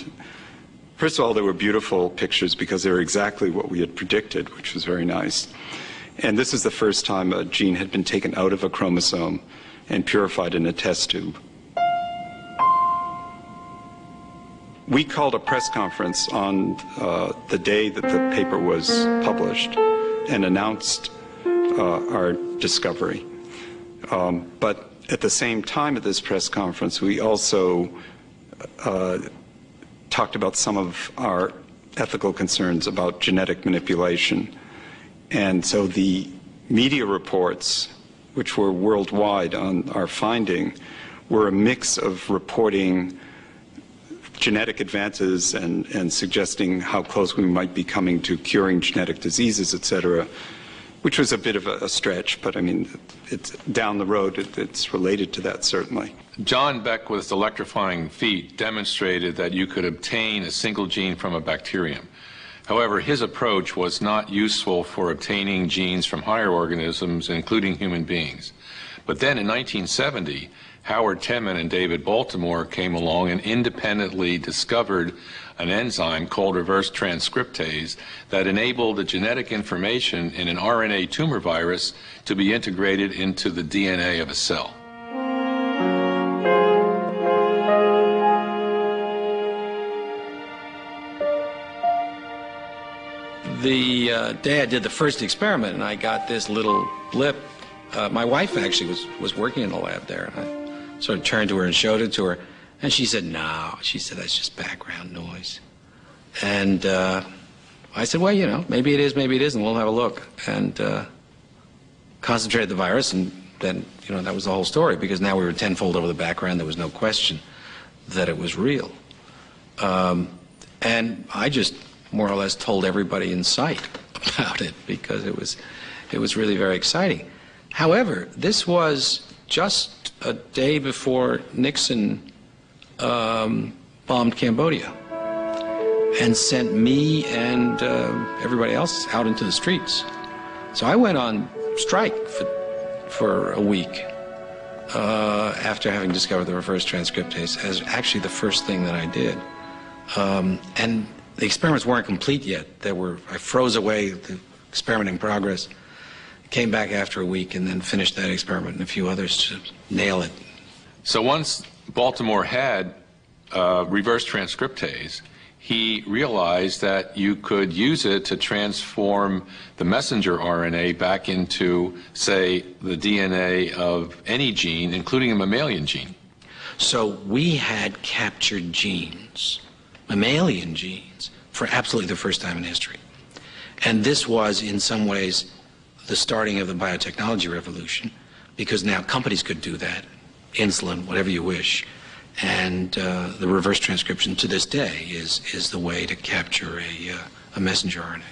[SPEAKER 16] first of all, they were beautiful pictures because they were exactly what we had predicted, which was very nice. And this is the first time a gene had been taken out of a chromosome and purified in a test tube. We called a press conference on uh, the day that the paper was published and announced uh, our discovery. Um, but at the same time at this press conference, we also uh, talked about some of our ethical concerns about genetic manipulation. And so the media reports, which were worldwide on our finding, were a mix of reporting genetic advances and, and suggesting how close we might be coming to curing genetic diseases, et cetera, which was a bit of a, a stretch, but I mean, it's down the road, it, it's related to that certainly.
[SPEAKER 12] John Beckwith's electrifying feat demonstrated that you could obtain a single gene from a bacterium. However, his approach was not useful for obtaining genes from higher organisms, including human beings. But then in 1970, Howard Temin and David Baltimore came along and independently discovered an enzyme called reverse transcriptase that enabled the genetic information in an RNA tumor virus to be integrated into the DNA of a cell.
[SPEAKER 7] The uh, day I did the first experiment and I got this little blip, uh, my wife actually was, was working in the lab there. And I sort of turned to her and showed it to her. And she said, no. She said, that's just background noise. And uh, I said, well, you know, maybe it is, maybe it isn't. We'll have a look. And uh, concentrated the virus, and then, you know, that was the whole story because now we were tenfold over the background. There was no question that it was real. Um, and I just more or less told everybody in sight <laughs> about it because it was, it was really very exciting. However, this was just a day before Nixon um, bombed Cambodia and sent me and uh, everybody else out into the streets. So I went on strike for, for a week uh, after having discovered the reverse transcriptase as actually the first thing that I did. Um, and the experiments weren't complete yet. There were, I froze away the experiment in progress came back after a week and then finished that experiment and a few others to nail it.
[SPEAKER 12] So once Baltimore had uh, reverse transcriptase, he realized that you could use it to transform the messenger RNA back into, say, the DNA of any gene, including a mammalian gene.
[SPEAKER 7] So we had captured genes, mammalian genes, for absolutely the first time in history. And this was, in some ways, the starting of the biotechnology revolution because now companies could do that, insulin, whatever you wish. And uh, the reverse transcription to this day is, is the way to capture a, uh, a messenger RNA.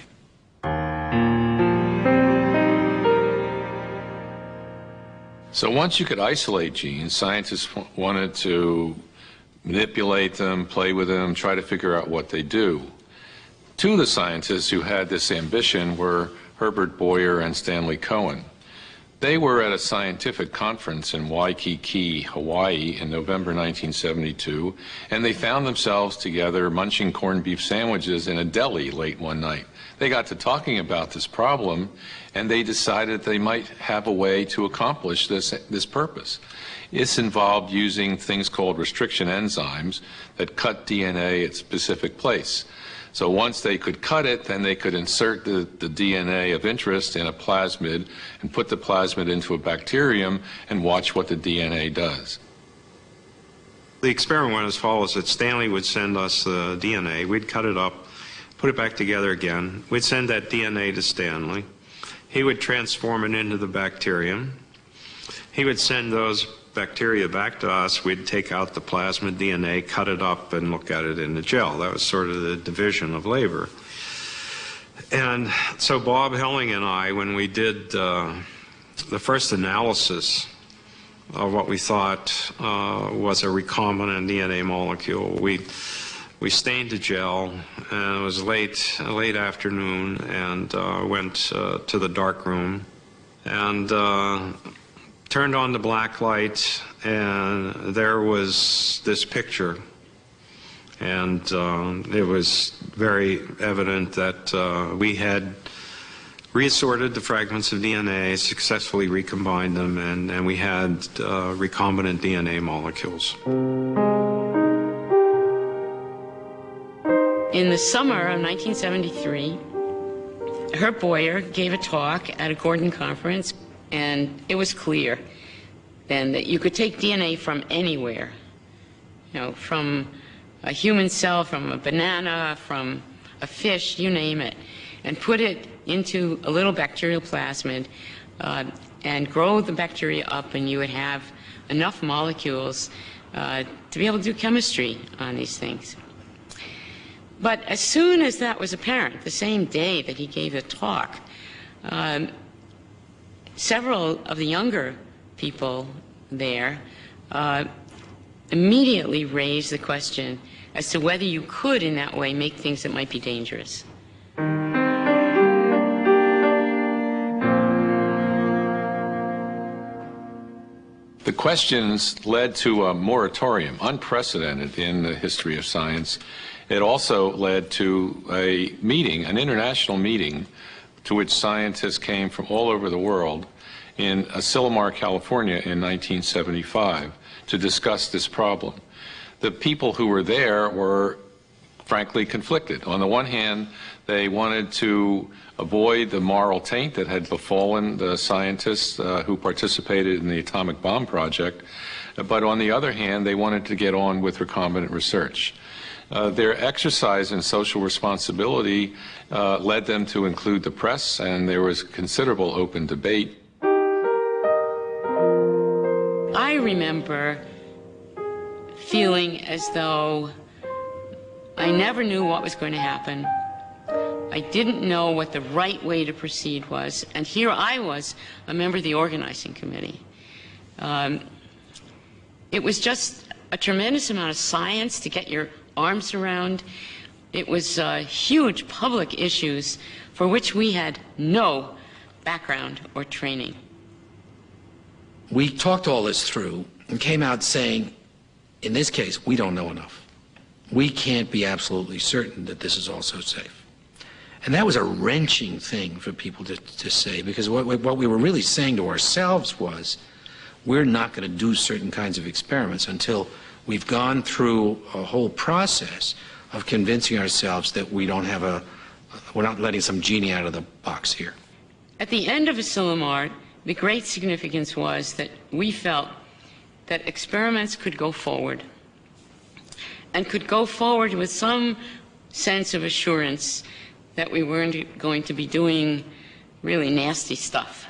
[SPEAKER 12] So once you could isolate genes, scientists wanted to manipulate them, play with them, try to figure out what they do. Two of the scientists who had this ambition were Herbert Boyer and Stanley Cohen. They were at a scientific conference in Waikiki, Hawaii in November 1972, and they found themselves together munching corned beef sandwiches in a deli late one night. They got to talking about this problem, and they decided they might have a way to accomplish this, this purpose. It's involved using things called restriction enzymes that cut DNA at specific place. So once they could cut it, then they could insert the, the, DNA of interest in a plasmid and put the plasmid into a bacterium and watch what the DNA does.
[SPEAKER 17] The experiment went as follows that Stanley would send us the DNA, we'd cut it up, put it back together again, we'd send that DNA to Stanley. He would transform it into the bacterium. He would send those bacteria back to us, we'd take out the plasmid DNA, cut it up, and look at it in the gel. That was sort of the division of labor. And so Bob Helling and I, when we did uh, the first analysis of what we thought uh, was a recombinant DNA molecule, we we stained the gel, and it was late late afternoon, and uh, went uh, to the dark room, and uh, turned on the black light, and there was this picture. And um, it was very evident that uh, we had reassorted the fragments of DNA, successfully recombined them, and, and we had uh, recombinant DNA molecules.
[SPEAKER 13] In the summer of 1973, Herb Boyer gave a talk at a Gordon conference and it was clear then that you could take DNA from anywhere, you know, from a human cell, from a banana, from a fish, you name it, and put it into a little bacterial plasmid uh, and grow the bacteria up, and you would have enough molecules uh, to be able to do chemistry on these things. But as soon as that was apparent, the same day that he gave the talk, um, several of the younger people there uh, immediately raised the question as to whether you could, in that way, make things that might be dangerous.
[SPEAKER 12] The questions led to a moratorium, unprecedented in the history of science. It also led to a meeting, an international meeting, to which scientists came from all over the world in Asilomar, California in 1975 to discuss this problem. The people who were there were frankly conflicted. On the one hand, they wanted to avoid the moral taint that had befallen the scientists uh, who participated in the atomic bomb project, but on the other hand, they wanted to get on with recombinant research. Uh, their exercise in social responsibility uh, led them to include the press, and there was considerable open debate.
[SPEAKER 13] I remember feeling as though I never knew what was going to happen. I didn't know what the right way to proceed was. And here I was, a member of the organizing committee. Um, it was just a tremendous amount of science to get your arms around. It was uh, huge public issues for which we had no background or training.
[SPEAKER 7] We talked all this through and came out saying, in this case, we don't know enough. We can't be absolutely certain that this is also safe. And that was a wrenching thing for people to, to say because what, what we were really saying to ourselves was we're not going to do certain kinds of experiments until we've gone through a whole process of convincing ourselves that we don't have a, we're not letting some genie out of the box here.
[SPEAKER 13] At the end of Asilomar, the great significance was that we felt that experiments could go forward and could go forward with some sense of assurance that we weren't going to be doing really nasty stuff.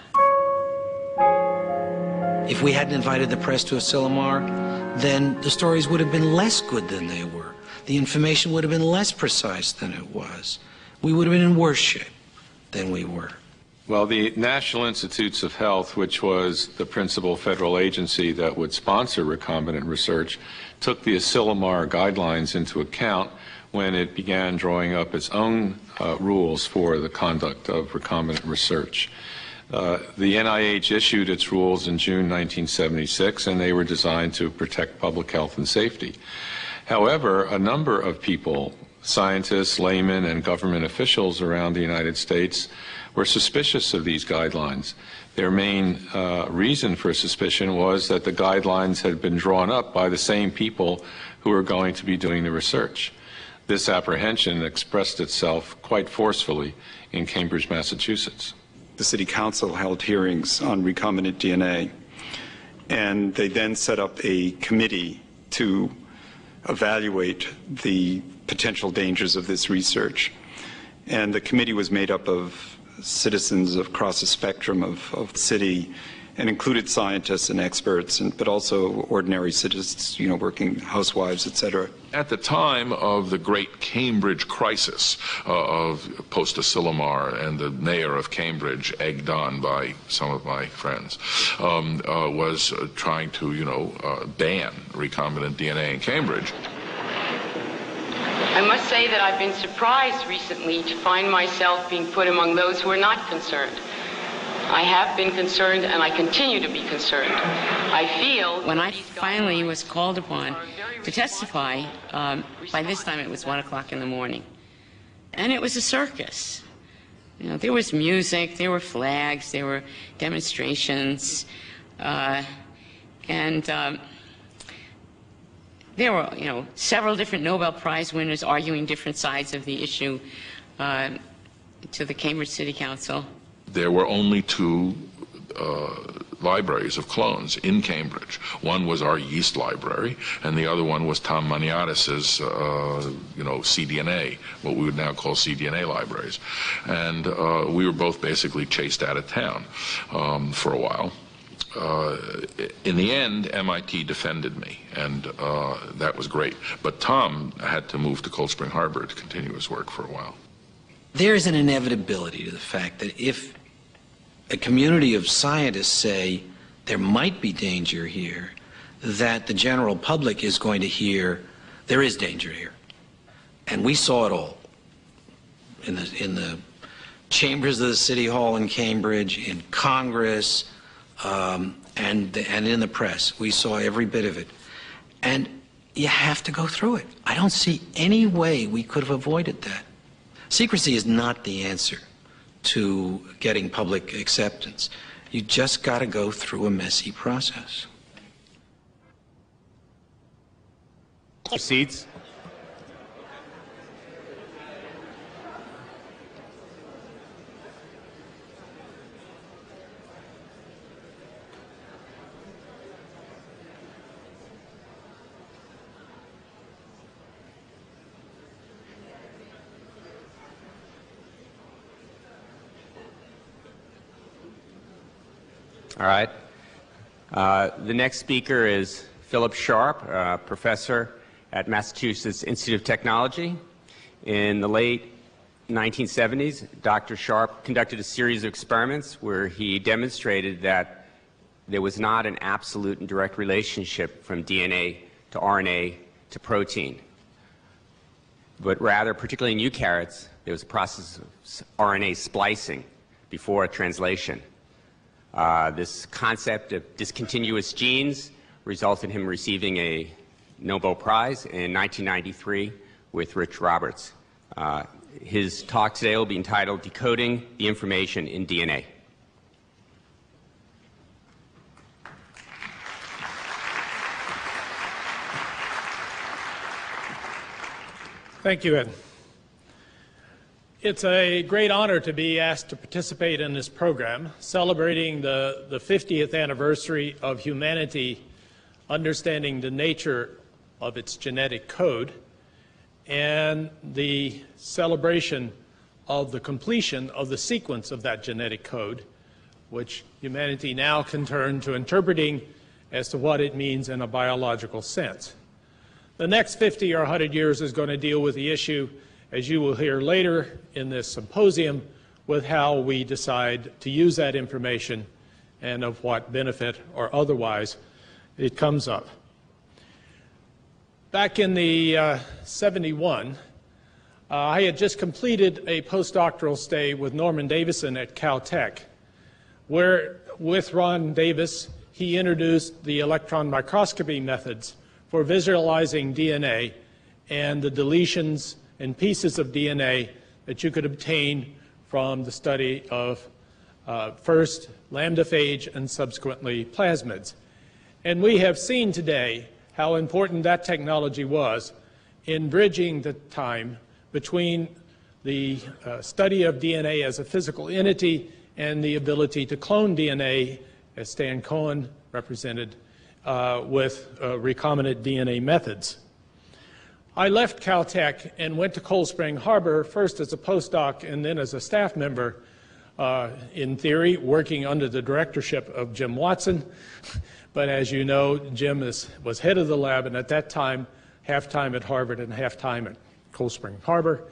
[SPEAKER 7] If we hadn't invited the press to Asilomar, then the stories would have been less good than they were. The information would have been less precise than it was. We would have been in worse shape than we were.
[SPEAKER 12] Well, the National Institutes of Health, which was the principal federal agency that would sponsor recombinant research, took the Asilomar guidelines into account when it began drawing up its own uh, rules for the conduct of recombinant research. Uh, the NIH issued its rules in June 1976, and they were designed to protect public health and safety. However, a number of people, scientists, laymen, and government officials around the United States, were suspicious of these guidelines. Their main uh, reason for suspicion was that the guidelines had been drawn up by the same people who were going to be doing the research. This apprehension expressed itself quite forcefully in Cambridge, Massachusetts.
[SPEAKER 16] The City Council held hearings on recombinant DNA, and they then set up a committee to evaluate the potential dangers of this research. And the committee was made up of citizens across the spectrum of, of the city and included scientists and experts, and, but also ordinary citizens, you know, working housewives, etc.
[SPEAKER 18] At the time of the great Cambridge crisis uh, of post-asilomar and the mayor of Cambridge, egged on by some of my friends, um, uh, was uh, trying to, you know, uh, ban recombinant DNA in Cambridge.
[SPEAKER 13] I must say that I've been surprised recently to find myself being put among those who are not concerned. I have been concerned and I continue to be concerned. I feel. When I finally was called upon to testify, um, by this time it was 1 o'clock in the morning. And it was a circus. You know, there was music, there were flags, there were demonstrations, uh, and um, there were, you know, several different Nobel Prize winners arguing different sides of the issue uh, to the Cambridge City Council.
[SPEAKER 18] There were only two uh, libraries of clones in Cambridge. One was our yeast library, and the other one was Tom Maniatis's, uh, you know, cDNA, what we would now call cDNA libraries. And uh, we were both basically chased out of town um, for a while. Uh, in the end, MIT defended me, and uh, that was great. But Tom had to move to Cold Spring Harbor to continue his work for a while.
[SPEAKER 7] There's an inevitability to the fact that if a community of scientists say there might be danger here, that the general public is going to hear there is danger here. And we saw it all in the, in the chambers of the City Hall in Cambridge, in Congress, um, and, and in the press. We saw every bit of it. And you have to go through it. I don't see any way we could have avoided that. Secrecy is not the answer to getting public acceptance. You just got to go through a messy process.
[SPEAKER 19] Seats. All right. Uh, the next speaker is Philip Sharp, uh, professor at Massachusetts Institute of Technology. In the late 1970s, Dr. Sharp conducted a series of experiments where he demonstrated that there was not an absolute and direct relationship from DNA to RNA to protein, but rather, particularly in eukaryotes, there was a process of RNA splicing before a translation. Uh, this concept of discontinuous genes resulted in him receiving a Nobel Prize in 1993 with Rich Roberts. Uh, his talk today will be entitled Decoding the Information in DNA.
[SPEAKER 20] Thank you, Ed. It's a great honor to be asked to participate in this program celebrating the, the 50th anniversary of humanity understanding the nature of its genetic code and the celebration of the completion of the sequence of that genetic code, which humanity now can turn to interpreting as to what it means in a biological sense. The next 50 or 100 years is going to deal with the issue as you will hear later in this symposium, with how we decide to use that information and of what benefit or otherwise it comes up. Back in the uh, 71, uh, I had just completed a postdoctoral stay with Norman Davidson at Caltech, where with Ron Davis, he introduced the electron microscopy methods for visualizing DNA and the deletions and pieces of DNA that you could obtain from the study of uh, first lambda-phage and subsequently plasmids. And we have seen today how important that technology was in bridging the time between the uh, study of DNA as a physical entity and the ability to clone DNA, as Stan Cohen represented, uh, with uh, recombinant DNA methods. I left Caltech and went to Cold Spring Harbor, first as a postdoc and then as a staff member, uh, in theory, working under the directorship of Jim Watson. <laughs> but as you know, Jim is, was head of the lab, and at that time, half time at Harvard and half time at Cold Spring Harbor.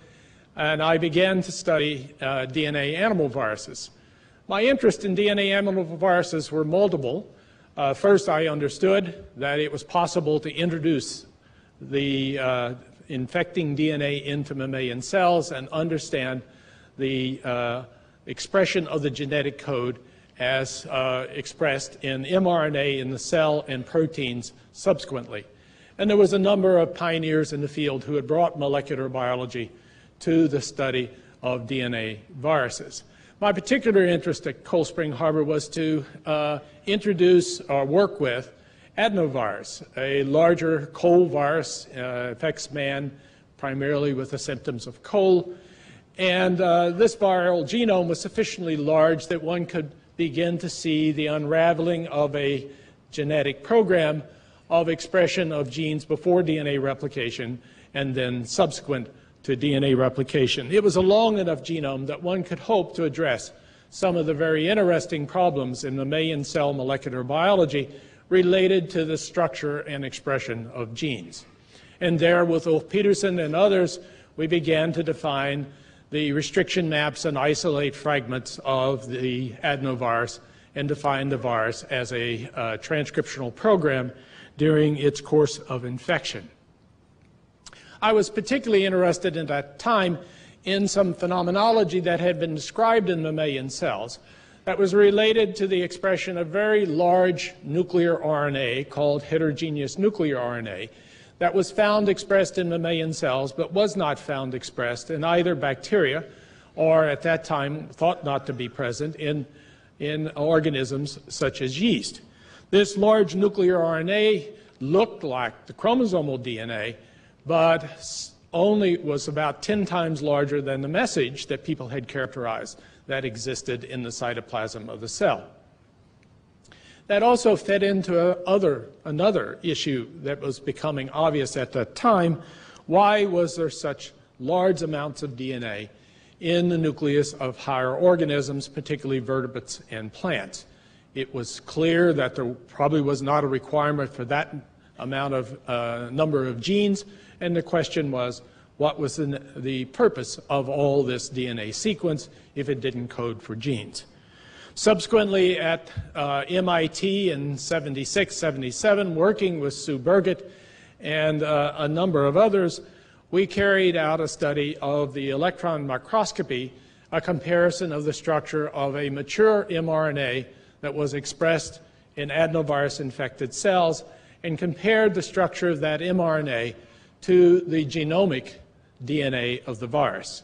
[SPEAKER 20] And I began to study uh, DNA animal viruses. My interest in DNA animal viruses were multiple. Uh, first, I understood that it was possible to introduce the uh, infecting DNA into mammalian cells and understand the uh, expression of the genetic code as uh, expressed in mRNA in the cell and proteins subsequently. And there was a number of pioneers in the field who had brought molecular biology to the study of DNA viruses. My particular interest at Cold Spring Harbor was to uh, introduce or work with adenovirus, a larger cold virus, uh, affects man primarily with the symptoms of cold. And uh, this viral genome was sufficiently large that one could begin to see the unraveling of a genetic program of expression of genes before DNA replication and then subsequent to DNA replication. It was a long enough genome that one could hope to address some of the very interesting problems in mammalian cell molecular biology related to the structure and expression of genes. And there, with Ulf Pettersson and others, we began to define the restriction maps and isolate fragments of the adenovirus and define the virus as a uh, transcriptional program during its course of infection. I was particularly interested in that time in some phenomenology that had been described in mammalian cells that was related to the expression of very large nuclear RNA called heterogeneous nuclear RNA that was found expressed in mammalian cells but was not found expressed in either bacteria or at that time thought not to be present in, in organisms such as yeast. This large nuclear RNA looked like the chromosomal DNA, but only was about 10 times larger than the message that people had characterized that existed in the cytoplasm of the cell. That also fed into other, another issue that was becoming obvious at that time. Why was there such large amounts of DNA in the nucleus of higher organisms, particularly vertebrates and plants? It was clear that there probably was not a requirement for that amount of uh, number of genes, and the question was, what was the, purpose of all this DNA sequence if it didn't code for genes? Subsequently, at uh, MIT in 76, 77, working with Sue Berget and uh, a number of others, we carried out a study of the electron microscopy, a comparison of the structure of a mature mRNA that was expressed in adenovirus infected cells and compared the structure of that mRNA to the genomic DNA of the virus.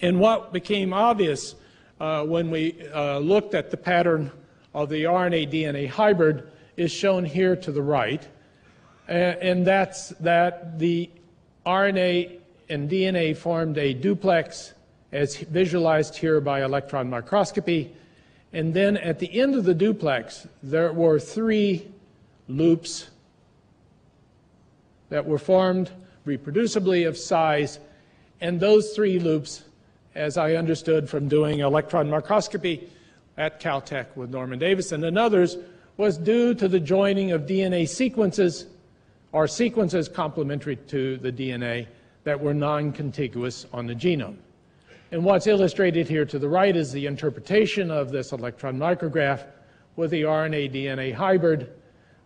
[SPEAKER 20] And what became obvious uh, when we uh, looked at the pattern of the RNA DNA hybrid is shown here to the right. And, and that's that the RNA and DNA formed a duplex as visualized here by electron microscopy. And then at the end of the duplex, there were three loops that were formed reproducibly of size, and those three loops, as I understood from doing electron microscopy at Caltech with Norman Davidson and others, was due to the joining of DNA sequences or sequences complementary to the DNA that were non-contiguous on the genome. And what's illustrated here to the right is the interpretation of this electron micrograph with the RNA-DNA hybrid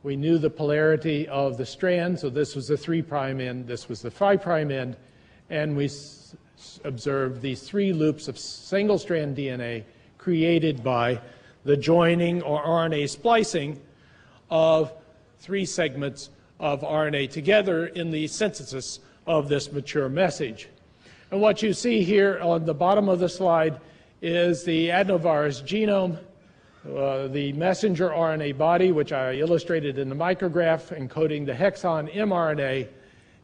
[SPEAKER 20] we knew the polarity of the strand, so this was the 3' end, this was the 5' end, and we observed these three loops of single strand DNA created by the joining or RNA splicing of three segments of RNA together in the synthesis of this mature message. And what you see here on the bottom of the slide is the adenovirus genome, uh, the messenger RNA body, which I illustrated in the micrograph, encoding the hexon mRNA,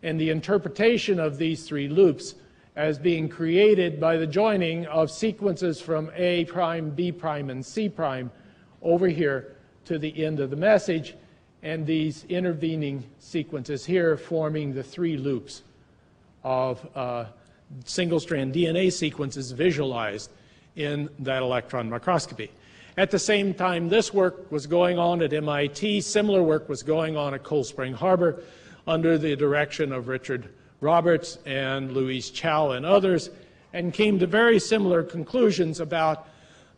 [SPEAKER 20] and the interpretation of these three loops as being created by the joining of sequences from A prime, B prime, and C prime over here to the end of the message, and these intervening sequences here forming the three loops of uh, single-strand DNA sequences visualized in that electron microscopy. At the same time this work was going on at MIT, similar work was going on at Cold Spring Harbor under the direction of Richard Roberts and Louise Chow and others, and came to very similar conclusions about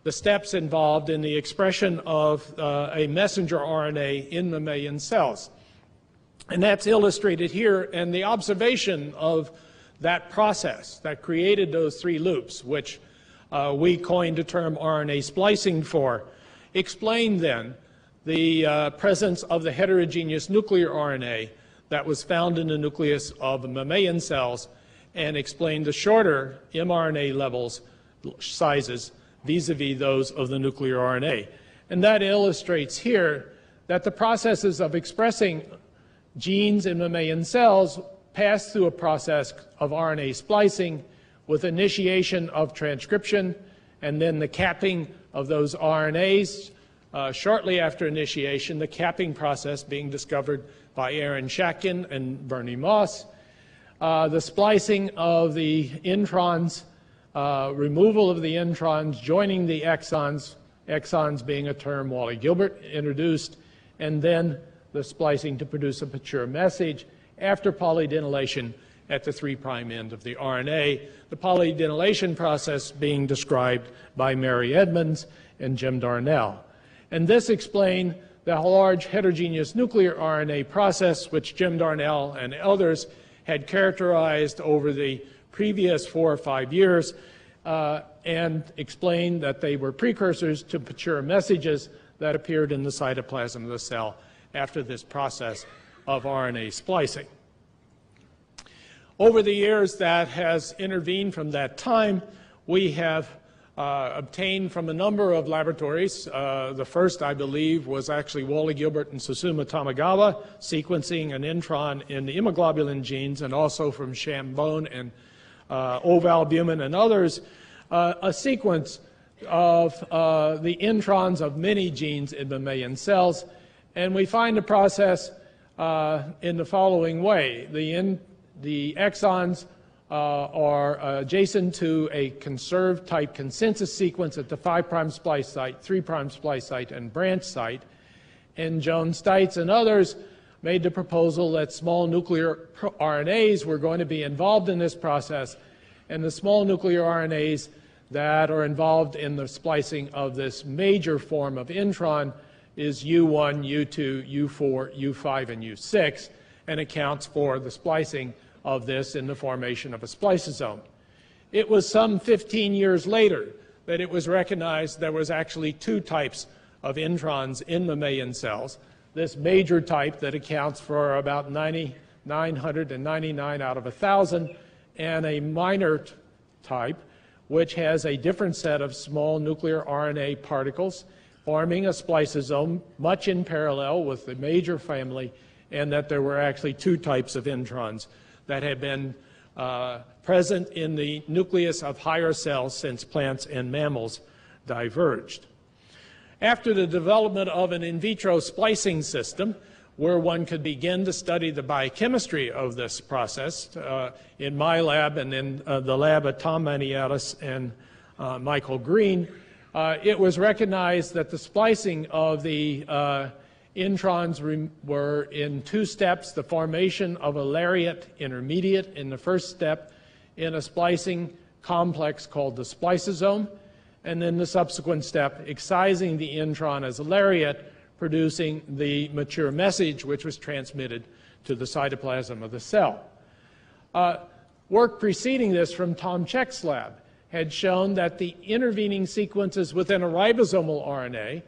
[SPEAKER 20] the steps involved in the expression of uh, a messenger RNA in mammalian cells. And that's illustrated here, and the observation of that process that created those three loops, which uh, we coined the term RNA splicing for, explained then the uh, presence of the heterogeneous nuclear RNA that was found in the nucleus of mammalian cells and explained the shorter mRNA levels, sizes, vis-a-vis those of the nuclear RNA. And that illustrates here that the processes of expressing genes in mammalian cells pass through a process of RNA splicing with initiation of transcription and then the capping of those RNAs. Uh, shortly after initiation, the capping process being discovered by Aaron Shatkin and Bernie Moss. Uh, the splicing of the introns, uh, removal of the introns, joining the exons, exons being a term Wally Gilbert introduced, and then the splicing to produce a mature message after polyadenylation at the 3' end of the RNA, the polyadenylation process being described by Mary Edmonds and Jim Darnell. And this explained the large heterogeneous nuclear RNA process which Jim Darnell and others had characterized over the previous four or five years uh, and explained that they were precursors to mature messages that appeared in the cytoplasm of the cell after this process of RNA splicing. Over the years that has intervened from that time, we have uh, obtained from a number of laboratories. Uh, the first, I believe, was actually Wally Gilbert and Susumu Tonegawa sequencing an intron in the immunoglobulin genes, and also from Chambon and uh, ovalbumin and others, uh, a sequence of uh, the introns of many genes in mammalian cells. And we find the process uh, in the following way. The in, the exons uh, are adjacent to a conserved type consensus sequence at the 5' splice site, 3' splice site, and branch site. And Joan Steitz and others made the proposal that small nuclear RNAs were going to be involved in this process, and the small nuclear RNAs that are involved in the splicing of this major form of intron is U1, U2, U4, U5, and U6, and accounts for the splicing of this in the formation of a spliceosome. It was some 15 years later that it was recognized there was actually two types of introns in mammalian cells. This major type that accounts for about 999 out of 1,000, and a minor type which has a different set of small nuclear RNA particles forming a spliceosome, much in parallel with the major family, and that there were actually two types of introns that have been uh, present in the nucleus of higher cells since plants and mammals diverged. After the development of an in vitro splicing system, where one could begin to study the biochemistry of this process uh, in my lab and in uh, the lab of Tom Maniatis and uh, Michael Green, uh, it was recognized that the splicing of the uh, Introns were in two steps, the formation of a lariat intermediate in the first step in a splicing complex called the spliceosome, and then the subsequent step, excising the intron as a lariat, producing the mature message which was transmitted to the cytoplasm of the cell. Uh, work preceding this from Tom Cech's lab had shown that the intervening sequences within a ribosomal RNA,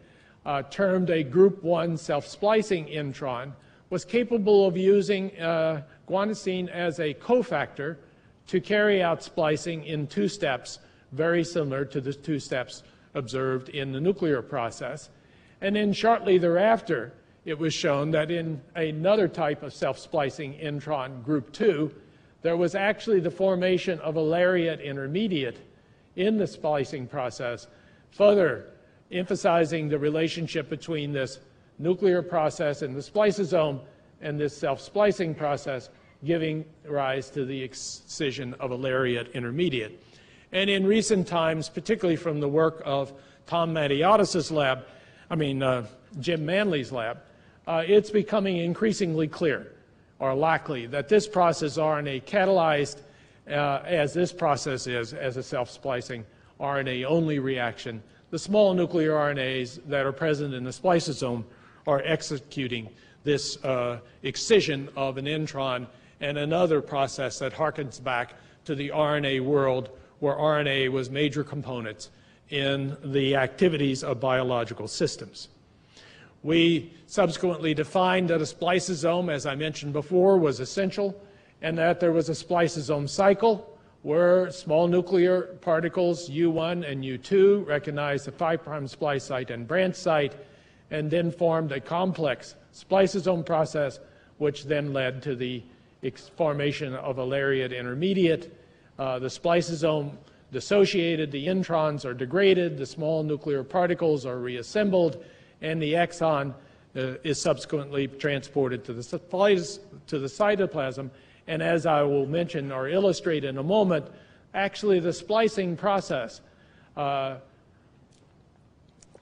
[SPEAKER 20] uh, termed a group 1 self-splicing intron, was capable of using uh, guanosine as a cofactor to carry out splicing in two steps, very similar to the two steps observed in the nuclear process. And then shortly thereafter, it was shown that in another type of self-splicing intron, group 2, there was actually the formation of a lariat intermediate in the splicing process, further emphasizing the relationship between this nuclear process and the spliceosome and this self-splicing process, giving rise to the excision of a lariat intermediate. And in recent times, particularly from the work of Tom Maniatis' lab, I mean, uh, Jim Manley's lab, uh, it's becoming increasingly clear, or likely, that this process RNA catalyzed, uh, as this process is, as a self-splicing RNA-only reaction, the small nuclear RNAs that are present in the spliceosome are executing this uh, excision of an intron and another process that harkens back to the RNA world where RNA was major components in the activities of biological systems. We subsequently defined that a spliceosome, as I mentioned before, was essential and that there was a spliceosome cycle where small nuclear particles U1 and U2 recognized the 5' splice site and branch site and then formed a complex spliceosome process which then led to the formation of a lariat intermediate. Uh, the spliceosome dissociated, the introns are degraded, the small nuclear particles are reassembled, and the exon uh, is subsequently transported to the, to the cytoplasm. And as I will mention or illustrate in a moment, actually the splicing process uh,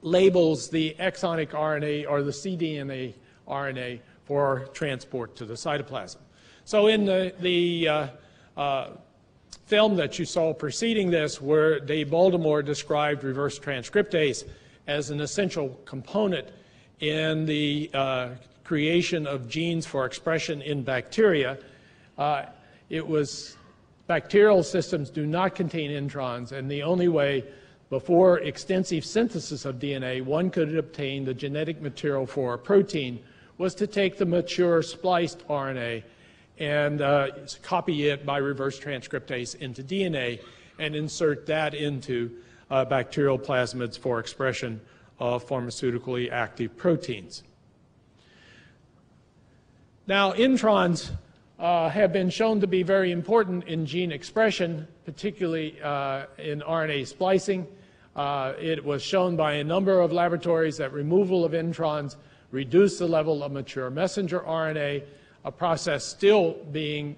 [SPEAKER 20] labels the exonic RNA or the cDNA RNA for transport to the cytoplasm. So in the, the uh, uh, film that you saw preceding this, where Dave Baltimore described reverse transcriptase as an essential component in the uh, creation of genes for expression in bacteria. Uh, it was bacterial systems do not contain introns, and the only way before extensive synthesis of DNA one could obtain the genetic material for a protein was to take the mature spliced RNA and uh, copy it by reverse transcriptase into DNA and insert that into uh, bacterial plasmids for expression of pharmaceutically active proteins. Now, introns uh, have been shown to be very important in gene expression, particularly uh, in RNA splicing. Uh, it was shown by a number of laboratories that removal of introns reduced the level of mature messenger RNA, a process still being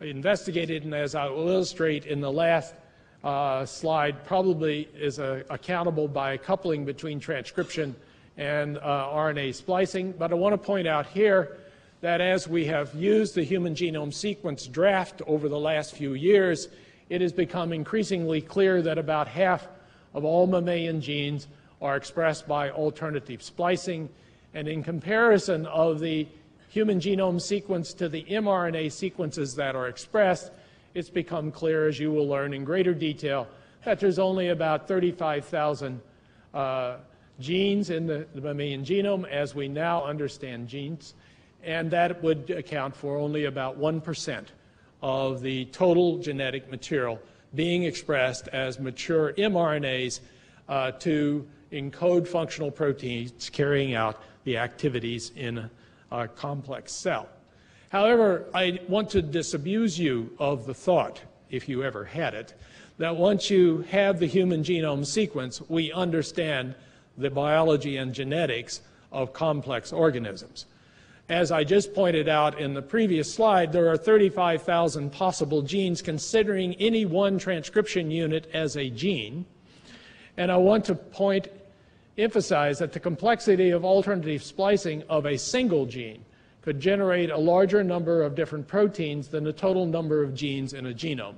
[SPEAKER 20] investigated, and as I will illustrate in the last uh, slide probably is uh, accountable by coupling between transcription and uh, RNA splicing. But I want to point out here that as we have used the human genome sequence draft over the last few years, it has become increasingly clear that about half of all mammalian genes are expressed by alternative splicing. And in comparison of the human genome sequence to the mRNA sequences that are expressed, it's become clear, as you will learn in greater detail, that there's only about 35,000 uh, genes in the, the, mammalian genome as we now understand genes, and that would account for only about 1% of the total genetic material being expressed as mature mRNAs uh, to encode functional proteins carrying out the activities in a, a complex cell. However, I want to disabuse you of the thought, if you ever had it, that once you have the human genome sequence, we understand the biology and genetics of complex organisms. As I just pointed out in the previous slide, there are 35,000 possible genes considering any one transcription unit as a gene. And I want to point, emphasize that the complexity of alternative splicing of a single gene could generate a larger number of different proteins than the total number of genes in a genome.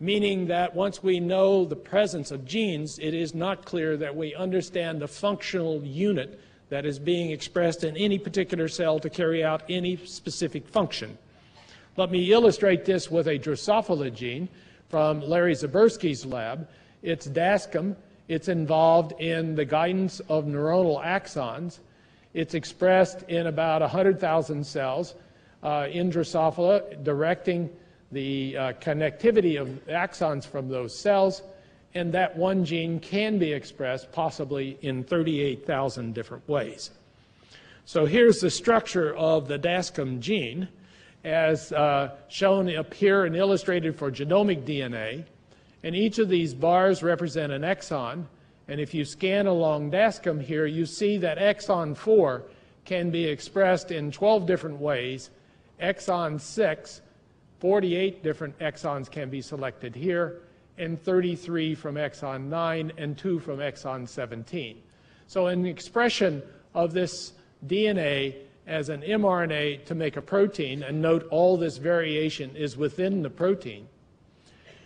[SPEAKER 20] Meaning that once we know the presence of genes, it is not clear that we understand the functional unit that is being expressed in any particular cell to carry out any specific function. Let me illustrate this with a Drosophila gene. from Larry Zipursky's lab. It's Dscam. It's involved in the guidance of neuronal axons. It's expressed in about 100,000 cells uh, in Drosophila, directing the uh, connectivity of axons from those cells, and that one gene can be expressed possibly in 38,000 different ways. So here's the structure of the Dscam gene as uh, shown up here and illustrated for genomic DNA. And each of these bars represent an exon. And if you scan along Dscam here, you see that exon 4 can be expressed in 12 different ways. Exon 6, 48 different exons can be selected here, and 33 from exon 9 and 2 from exon 17. So an expression of this DNA as an mRNA to make a protein, and note all this variation is within the protein.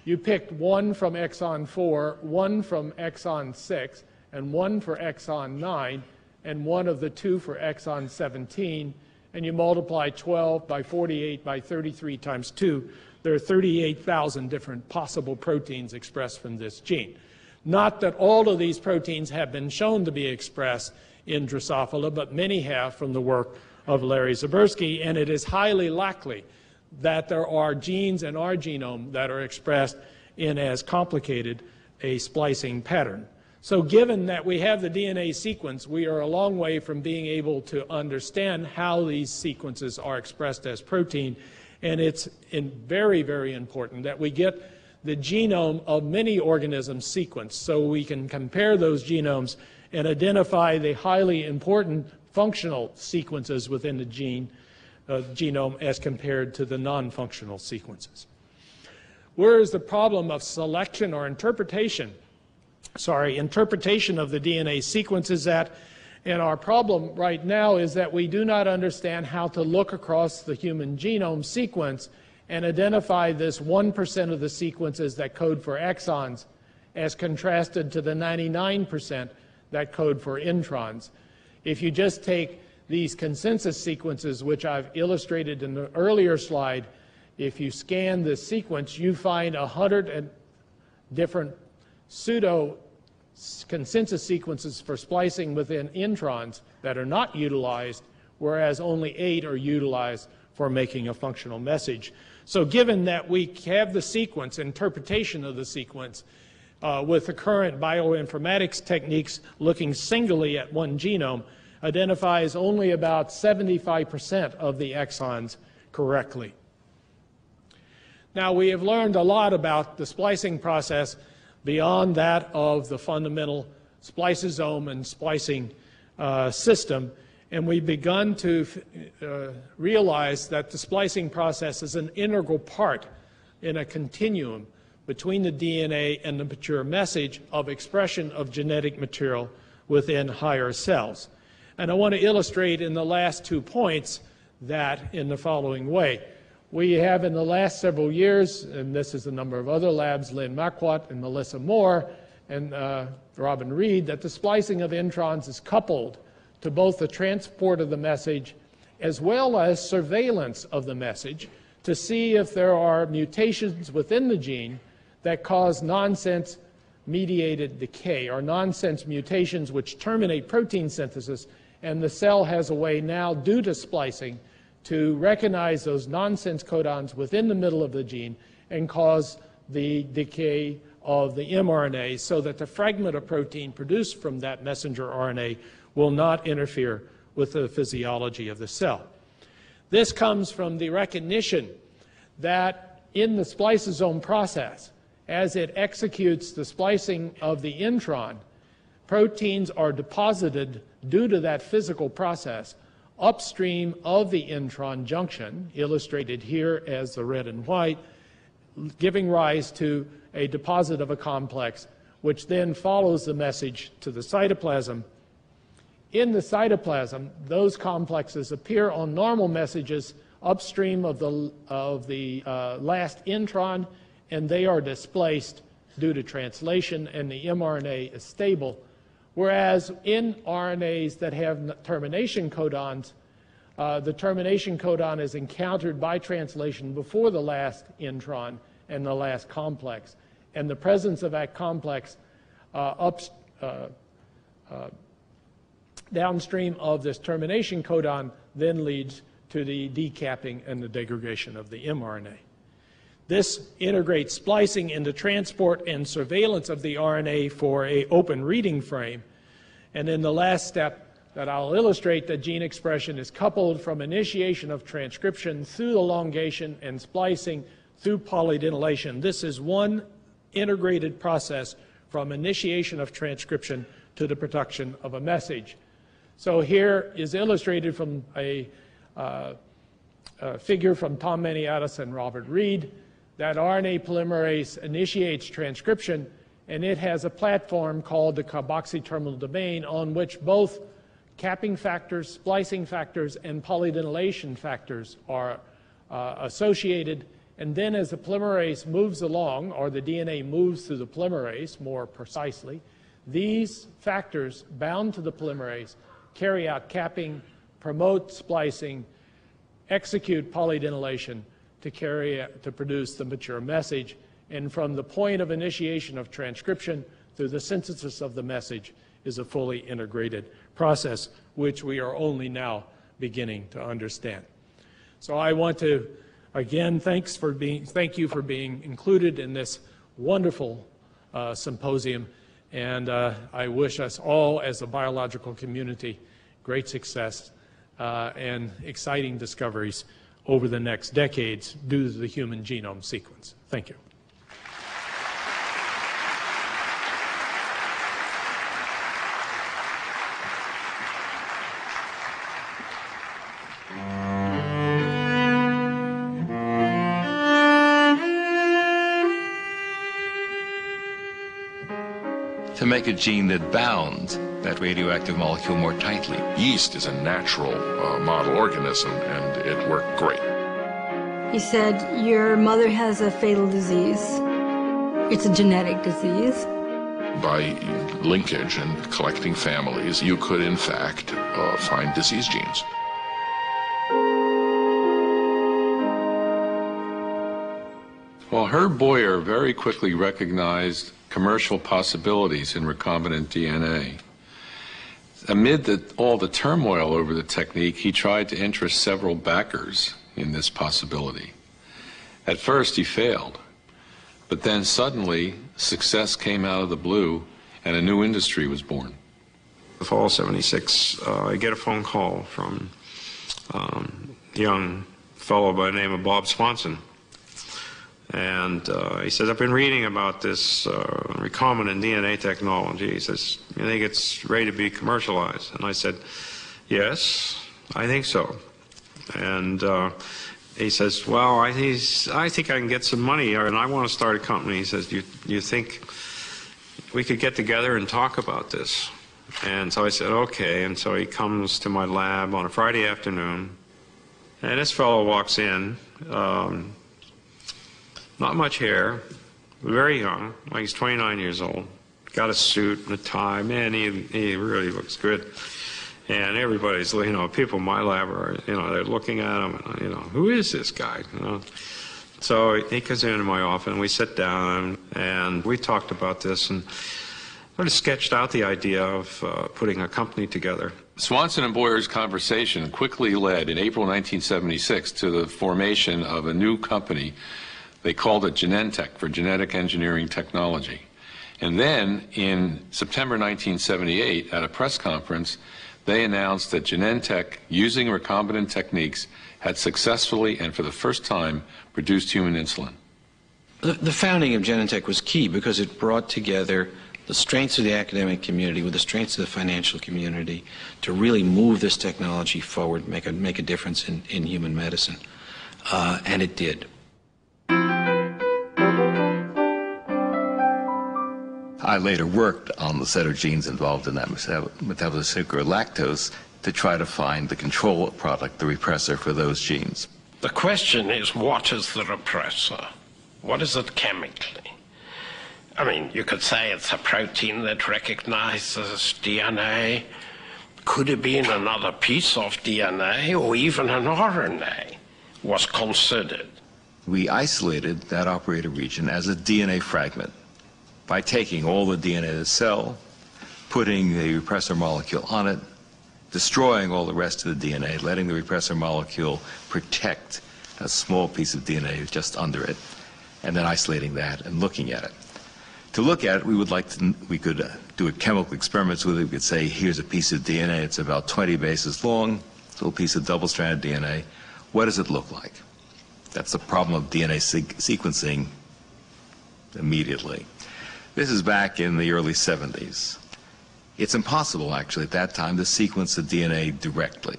[SPEAKER 20] You picked one from exon 4, one from exon 6, and one for exon 9, and one of the two for exon 17, and you multiply 12 by 48 by 33 times 2. There are 38,000 different possible proteins expressed from this gene. Not that all of these proteins have been shown to be expressed in Drosophila, but many have from the work of Larry Zipursky, and it is highly likely that there are genes in our genome that are expressed in as complicated a splicing pattern. So given that we have the DNA sequence, we are a long way from being able to understand how these sequences are expressed as protein, and it's very, very important that we get the genome of many organisms sequenced so we can compare those genomes and identify the highly important functional sequences within the gene, uh, genome as compared to the non-functional sequences. Where is the problem of selection or interpretation? Sorry, interpretation of the DNA sequences at? And our problem right now is that we do not understand how to look across the human genome sequence and identify this 1% of the sequences that code for exons as contrasted to the 99% that code for introns. If you just take these consensus sequences, which I've illustrated in the earlier slide, if you scan this sequence, you find hundred different pseudo consensus sequences for splicing within introns that are not utilized, whereas only eight are utilized for making a functional message. So given that we have the sequence, interpretation of the sequence, uh, with the current bioinformatics techniques looking singly at one genome identifies only about 75% of the exons correctly. Now, we have learned a lot about the splicing process beyond that of the fundamental spliceosome and splicing uh, system, and we've begun to uh, realize that the splicing process is an integral part in a continuum between the DNA and the mature message of expression of genetic material within higher cells. And I want to illustrate in the last two points that in the following way. We have in the last several years, and this is a number of other labs, Lynne Maquat and Melissa Moore and uh, Robin Reed, that the splicing of introns is coupled to both the transport of the message as well as surveillance of the message to see if there are mutations within the gene that cause nonsense mediated decay or nonsense mutations which terminate protein synthesis. And the cell has a way now, due to splicing, to recognize those nonsense codons within the middle of the gene and cause the decay of the mRNA so that the fragment of protein produced from that messenger RNA will not interfere with the physiology of the cell. This comes from the recognition that in the spliceosome process, as it executes the splicing of the intron, proteins are deposited due to that physical process upstream of the intron junction, illustrated here as the red and white, giving rise to a deposit of a complex, which then follows the message to the cytoplasm. In the cytoplasm, those complexes appear on normal messages upstream of the, of the uh, last intron and they are displaced due to translation, and the mRNA is stable. Whereas in RNAs that have termination codons, uh, the termination codon is encountered by translation before the last intron, and the last complex. And the presence of that complex uh, uh, uh, downstream of this termination codon then leads to the decapping and the degradation of the mRNA. This integrates splicing into transport and surveillance of the RNA for a open reading frame. And then the last step that I'll illustrate that gene expression is coupled from initiation of transcription through elongation and splicing through polyadenylation. This is one integrated process from initiation of transcription to the production of a message. So here is illustrated from a, uh, a figure from Tom Maniatis and Robert Reed that RNA polymerase initiates transcription and it has a platform called the carboxy terminal domain on which both capping factors, splicing factors, and polyadenylation factors are uh, associated. And then as the polymerase moves along, or the DNA moves through the polymerase more precisely, these factors bound to the polymerase carry out capping, promote splicing, execute polyadenylation to carry to produce the mature message. And from the point of initiation of transcription through the synthesis of the message is a fully integrated process, which we are only now beginning to understand. So I want to, again, thanks for being, thank you for being included in this wonderful uh, symposium. And uh, I wish us all, as a biological community, great success uh, and exciting discoveries over the next decades due to the human genome sequence. Thank you.
[SPEAKER 10] Make a gene that bound that radioactive molecule more tightly.
[SPEAKER 18] Yeast is a natural uh, model organism, and it worked great.
[SPEAKER 21] He said, Your mother has a fatal disease. It's a genetic disease.
[SPEAKER 18] By linkage and collecting families, you could, in fact, uh, find disease genes.
[SPEAKER 12] Well, Herb Boyer very quickly recognized commercial possibilities in recombinant DNA. Amid the, all the turmoil over the technique, he tried to interest several backers in this possibility. At first, he failed, but then suddenly success came out of the blue and a new industry was born.
[SPEAKER 17] The fall of 76, uh, I get a phone call from um, a young fellow by the name of Bob Swanson and uh, he says, I've been reading about this uh, recombinant DNA technology. He says, You think it's ready to be commercialized? And I said, Yes, I think so. And uh, he says, Well, I, I think I can get some money, and I want to start a company. He says, you, you think we could get together and talk about this? And so I said, Okay. And so he comes to my lab on a Friday afternoon, and this fellow walks in. Um, not much hair, very young, like he's 29 years old. Got a suit and a tie. Man, he, he really looks good. And everybody's, you know, people in my lab are, you know, they're looking at him, and, you know, who is this guy? You know? So he comes into my office, and we sit down, and we talked about this, and sort of sketched out the idea of uh, putting a company together.
[SPEAKER 12] Swanson and Boyer's conversation quickly led in April 1976 to the formation of a new company they called it Genentech for Genetic Engineering Technology. And then in September 1978, at a press conference, they announced that Genentech, using recombinant techniques, had successfully and for the first time produced human insulin.
[SPEAKER 7] The, the founding of Genentech was key because it brought together the strengths of the academic community with the strengths of the financial community to really move this technology forward, make a, make a difference in, in human medicine. Uh, and it did.
[SPEAKER 10] I later worked on the set of genes involved in that metabolite sucre lactose to try to find the control product, the repressor for those genes.
[SPEAKER 8] The question is what is the repressor? What is it chemically? I mean, you could say it's a protein that recognizes DNA. Could it be in another piece of DNA or even an RNA was considered.
[SPEAKER 10] We isolated that operator region as a DNA fragment by taking all the DNA of the cell, putting the repressor molecule on it, destroying all the rest of the DNA, letting the repressor molecule protect a small piece of DNA just under it, and then isolating that and looking at it. To look at it, we would like to, we could uh, do a chemical experiments with it. We could say, here's a piece of DNA. It's about 20 bases long, a little piece of double-stranded DNA. What does it look like? That's the problem of DNA se sequencing immediately. This is back in the early 70s. It's impossible, actually, at that time to sequence the DNA directly.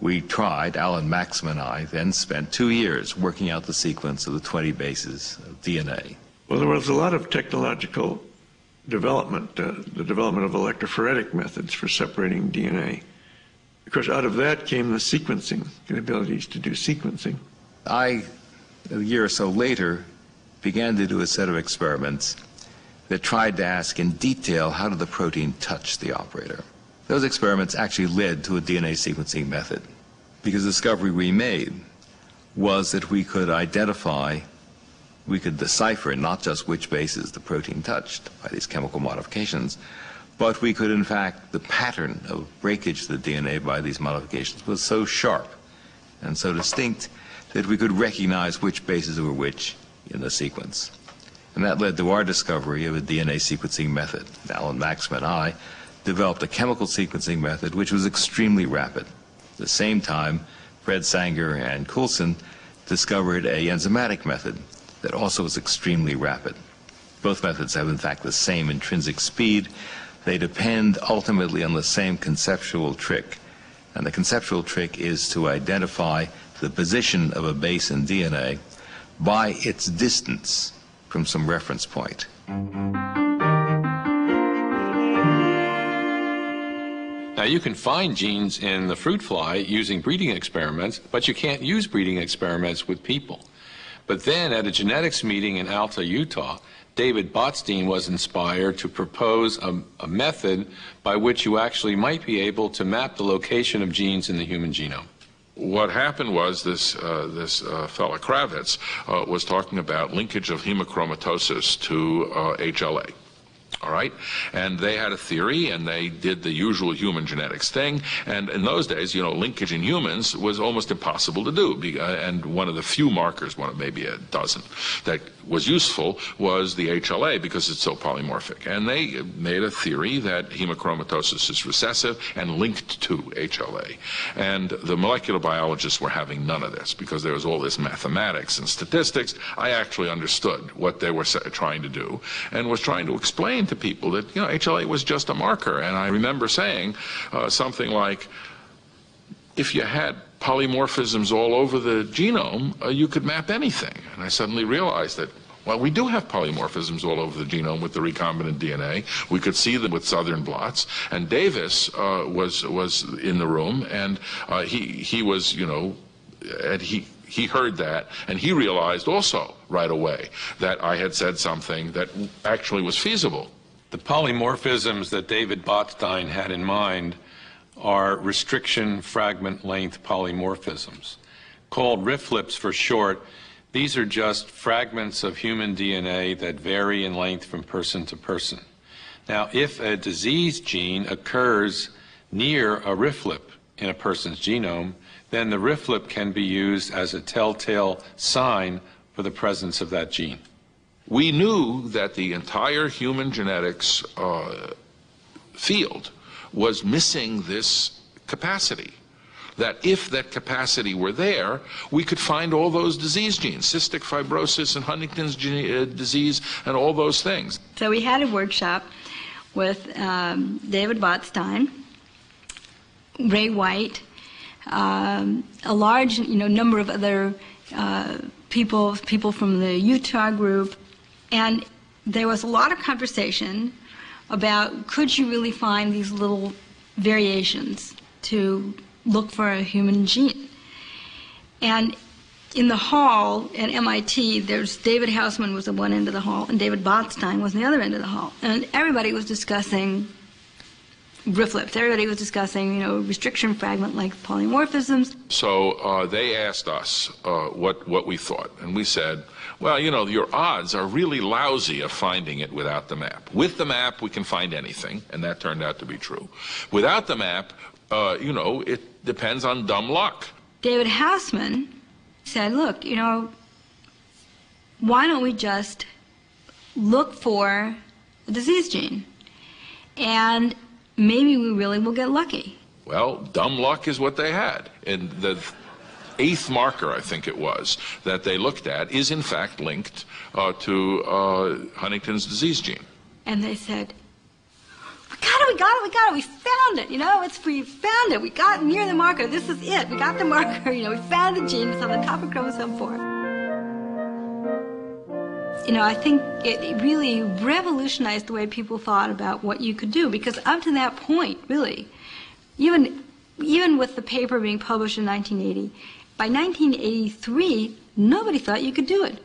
[SPEAKER 10] We tried, Alan Maxam and I, then spent two years working out the sequence of the 20 bases of DNA.
[SPEAKER 11] Well, there was a lot of technological development, uh, the development of electrophoretic methods for separating DNA. Because out of that came the sequencing, the abilities to do sequencing.
[SPEAKER 10] I, a year or so later, began to do a set of experiments that tried to ask in detail how did the protein touch the operator. Those experiments actually led to a DNA sequencing method because the discovery we made was that we could identify, we could decipher not just which bases the protein touched by these chemical modifications, but we could in fact, the pattern of breakage of the DNA by these modifications was so sharp and so distinct that we could recognize which bases were which in the sequence. And that led to our discovery of a DNA sequencing method. Alan Maxam and I developed a chemical sequencing method which was extremely rapid. At the same time, Fred Sanger and Coulson discovered a enzymatic method that also was extremely rapid. Both methods have in fact the same intrinsic speed. They depend ultimately on the same conceptual trick. And the conceptual trick is to identify the position of a base in DNA by its distance from some reference point.
[SPEAKER 12] Now, you can find genes in the fruit fly using breeding experiments, but you can't use breeding experiments with people. But then at a genetics meeting in Alta, Utah, David Botstein was inspired to propose a, a, method by which you actually might be able to map the location of genes in the human genome.
[SPEAKER 18] What happened was this, uh, this uh, fellow Kravitz uh, was talking about linkage of hemochromatosis to HLA. Uh, all right? And they had a theory, and they did the usual human genetics thing. And in those days, you know, linkage in humans was almost impossible to do. Uh, and one of the few markers, one of maybe a dozen, that was useful was the HLA because it's so polymorphic. And they made a theory that hemochromatosis is recessive and linked to HLA. And the molecular biologists were having none of this because there was all this mathematics and statistics. I actually understood what they were trying to do and was trying to explain to people that, you know, HLA was just a marker. And I remember saying uh, something like, if you had polymorphisms all over the genome, uh, you could map anything. And I suddenly realized that, well, we do have polymorphisms all over the genome with the recombinant DNA. We could see them with southern blots. And Davis uh, was, was in the room, and uh, he, he was, you know, and he, he heard that, and he realized also right away that I had said something that actually was feasible.
[SPEAKER 12] The polymorphisms that David Botstein had in mind are restriction fragment length polymorphisms. Called RIFLIPs for short, these are just fragments of human DNA that vary in length from person to person. Now, if a disease gene occurs near a RIFLIP in a person's genome, then the RIFLIP can be used as a telltale sign for the presence of that gene.
[SPEAKER 18] We knew that the entire human genetics uh, field was missing this capacity. That if that capacity were there, we could find all those disease genes, cystic fibrosis and Huntington's uh, disease and all those things.
[SPEAKER 21] So we had a workshop with um, David Botstein, Ray White, um, a large you know, number of other uh, people, people from the Utah group, and there was a lot of conversation about could you really find these little variations to look for a human gene. And in the hall at MIT, there's David Housman was at one end of the hall, and David Botstein was the other end of the hall. And everybody was discussing RIFLIPs. Everybody was discussing, you know, restriction fragment length polymorphisms.
[SPEAKER 18] So uh, they asked us uh, what, what we thought, and we said, well, you know, your odds are really lousy of finding it without the map. With the map, we can find anything, and that turned out to be true. Without the map, uh, you know, it depends on dumb luck.
[SPEAKER 21] David Housman said, look, you know, why don't we just look for the disease gene? And maybe we really will get lucky.
[SPEAKER 18] Well, dumb luck is what they had. And the eighth marker, I think it was, that they looked at is in fact linked uh, to uh, Huntington's disease gene.
[SPEAKER 21] And they said, got it, we got it, we got it, we found it, you know, it's, we found it, we got near the marker, this is it, we got the marker, <laughs> you know, we found the gene, it's on the top of chromosome 4. You know, I think it really revolutionized the way people thought about what you could do, because up to that point, really, even, even with the paper being published in 1980, by 1983, nobody thought you could do it.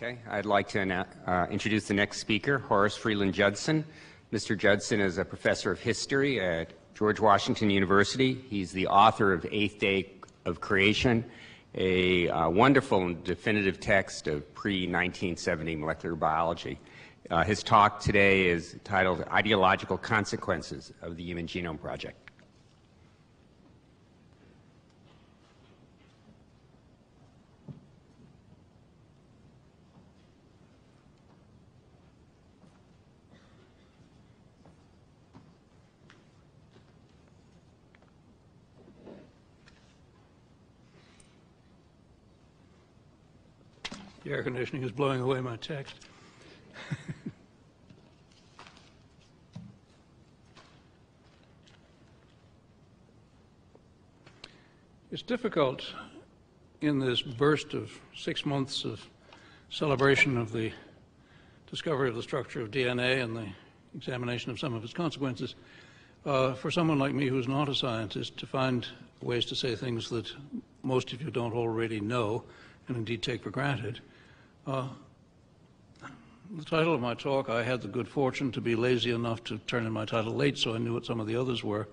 [SPEAKER 19] Okay, I'd like to uh, introduce the next speaker, Horace Freeland Judson. Mr. Judson is a professor of history at George Washington University. He's the author of Eighth Day of Creation, a uh, wonderful and definitive text of pre-1970 molecular biology. Uh, his talk today is titled Ideological Consequences of the Human Genome Project.
[SPEAKER 22] The air conditioning is blowing away my text. <laughs> it's difficult in this burst of six months of celebration of the discovery of the structure of DNA and the examination of some of its consequences, uh, for someone like me who's not a scientist to find ways to say things that most of you don't already know and indeed take for granted. Uh, the title of my talk, I had the good fortune to be lazy enough to turn in my title late, so I knew what some of the others were.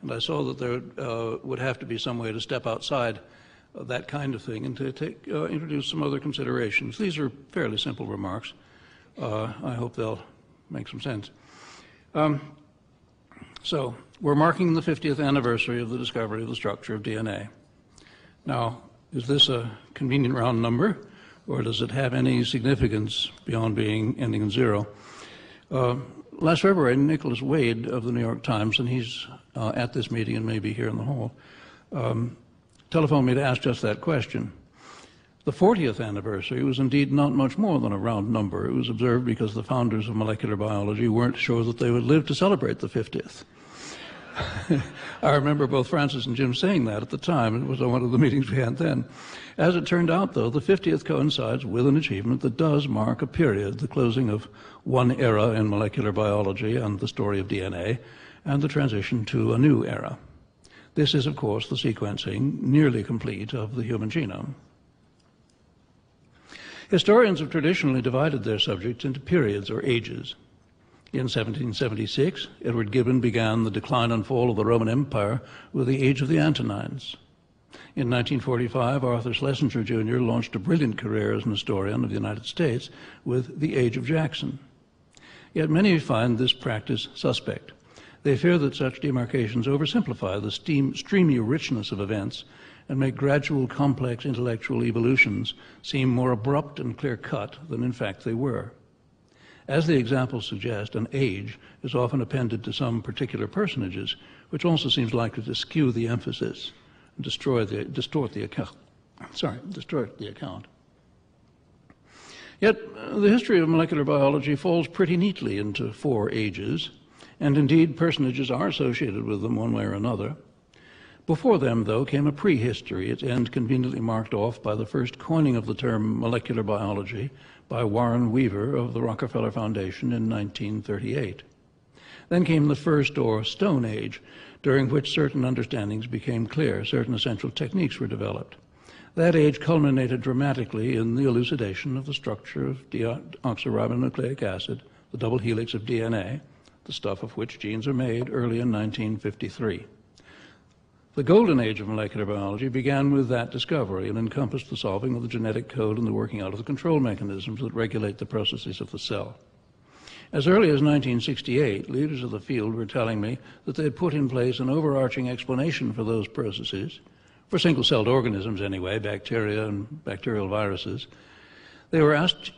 [SPEAKER 22] And I saw that there uh, would have to be some way to step outside uh, that kind of thing and to take, uh, introduce some other considerations. These are fairly simple remarks. Uh, I hope they'll make some sense. Um, so, we're marking the 50th anniversary of the discovery of the structure of DNA. Now, is this a convenient round number? Or does it have any significance beyond being ending in zero? Uh, last February, Nicholas Wade of the New York Times, and he's uh, at this meeting and maybe here in the hall, um, telephoned me to ask just that question. The 40th anniversary was indeed not much more than a round number. It was observed because the founders of molecular biology weren't sure that they would live to celebrate the 50th. <laughs> I remember both Francis and Jim saying that at the time. It was one of the meetings we had then. As it turned out, though, the 50th coincides with an achievement that does mark a period, the closing of one era in molecular biology and the story of DNA, and the transition to a new era. This is, of course, the sequencing, nearly complete, of the human genome. Historians have traditionally divided their subjects into periods or ages. In 1776, Edward Gibbon began the decline and fall of the Roman Empire with the Age of the Antonines. In 1945, Arthur Schlesinger Jr. launched a brilliant career as an historian of the United States with The Age of Jackson. Yet many find this practice suspect. They fear that such demarcations oversimplify the steam, streamy richness of events and make gradual, complex intellectual evolutions seem more abrupt and clear cut than in fact they were. As the examples suggest, an age is often appended to some particular personages, which also seems likely to skew the emphasis destroy the, distort the account. Sorry, distort the account. Yet, uh, the history of molecular biology falls pretty neatly into four ages, and indeed personages are associated with them one way or another. Before them, though, came a prehistory, its end conveniently marked off by the first coining of the term molecular biology by Warren Weaver of the Rockefeller Foundation in 1938. Then came the first or Stone Age, during which certain understandings became clear, certain essential techniques were developed. That age culminated dramatically in the elucidation of the structure of deoxyribonucleic acid, the double helix of DNA, the stuff of which genes are made early in 1953. The golden age of molecular biology began with that discovery and encompassed the solving of the genetic code and the working out of the control mechanisms that regulate the processes of the cell. As early as 1968, leaders of the field were telling me that they had put in place an overarching explanation for those processes, for single-celled organisms anyway, bacteria and bacterial viruses. They were, asked,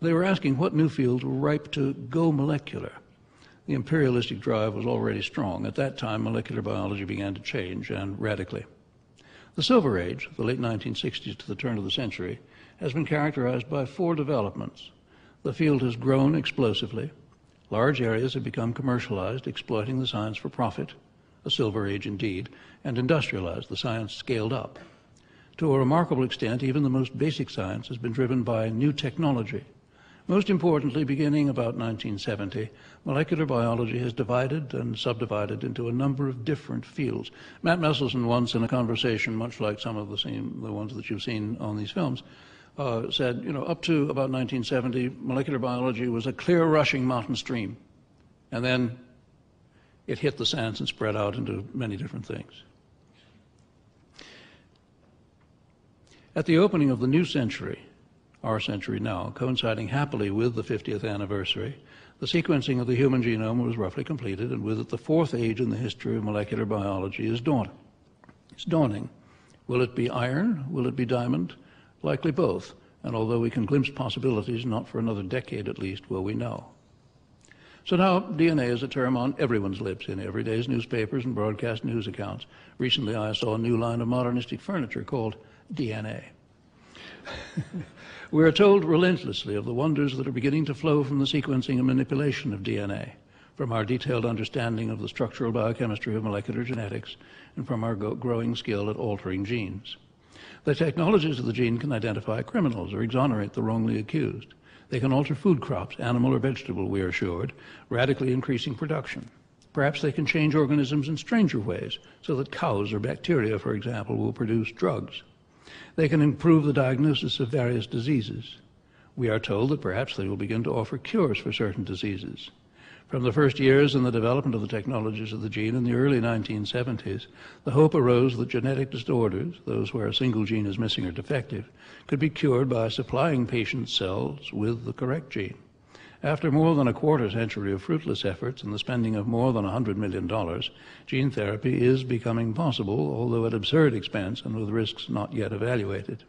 [SPEAKER 22] they were asking what new fields were ripe to go molecular. The imperialistic drive was already strong. At that time, molecular biology began to change, and radically. The Silver Age, the late 1960s to the turn of the century, has been characterized by four developments. The field has grown explosively. Large areas have become commercialized, exploiting the science for profit, a silver age indeed, and industrialized, the science scaled up. To a remarkable extent, even the most basic science has been driven by new technology. Most importantly, beginning about 1970, molecular biology has divided and subdivided into a number of different fields. Matt Meselson once in a conversation, much like some of the, same, the ones that you've seen on these films, uh, said, you know, up to about 1970, molecular biology was a clear rushing mountain stream. And then it hit the sands and spread out into many different things. At the opening of the new century, our century now, coinciding happily with the 50th anniversary, the sequencing of the human genome was roughly completed, and with it, the fourth age in the history of molecular biology is dawning. It's dawning. Will it be iron? Will it be diamond? Likely both, and although we can glimpse possibilities, not for another decade at least will we know. So now DNA is a term on everyone's lips in every day's newspapers and broadcast news accounts. Recently I saw a new line of modernistic furniture called DNA. <laughs> we are told relentlessly of the wonders that are beginning to flow from the sequencing and manipulation of DNA, from our detailed understanding of the structural biochemistry of molecular genetics, and from our growing skill at altering genes. The technologies of the gene can identify criminals or exonerate the wrongly accused. They can alter food crops, animal or vegetable, we are assured, radically increasing production. Perhaps they can change organisms in stranger ways, so that cows or bacteria, for example, will produce drugs. They can improve the diagnosis of various diseases. We are told that perhaps they will begin to offer cures for certain diseases. From the first years in the development of the technologies of the gene in the early 1970s, the hope arose that genetic disorders, those where a single gene is missing or defective, could be cured by supplying patient cells with the correct gene. After more than a quarter century of fruitless efforts and the spending of more than $100 million, gene therapy is becoming possible, although at absurd expense and with risks not yet evaluated.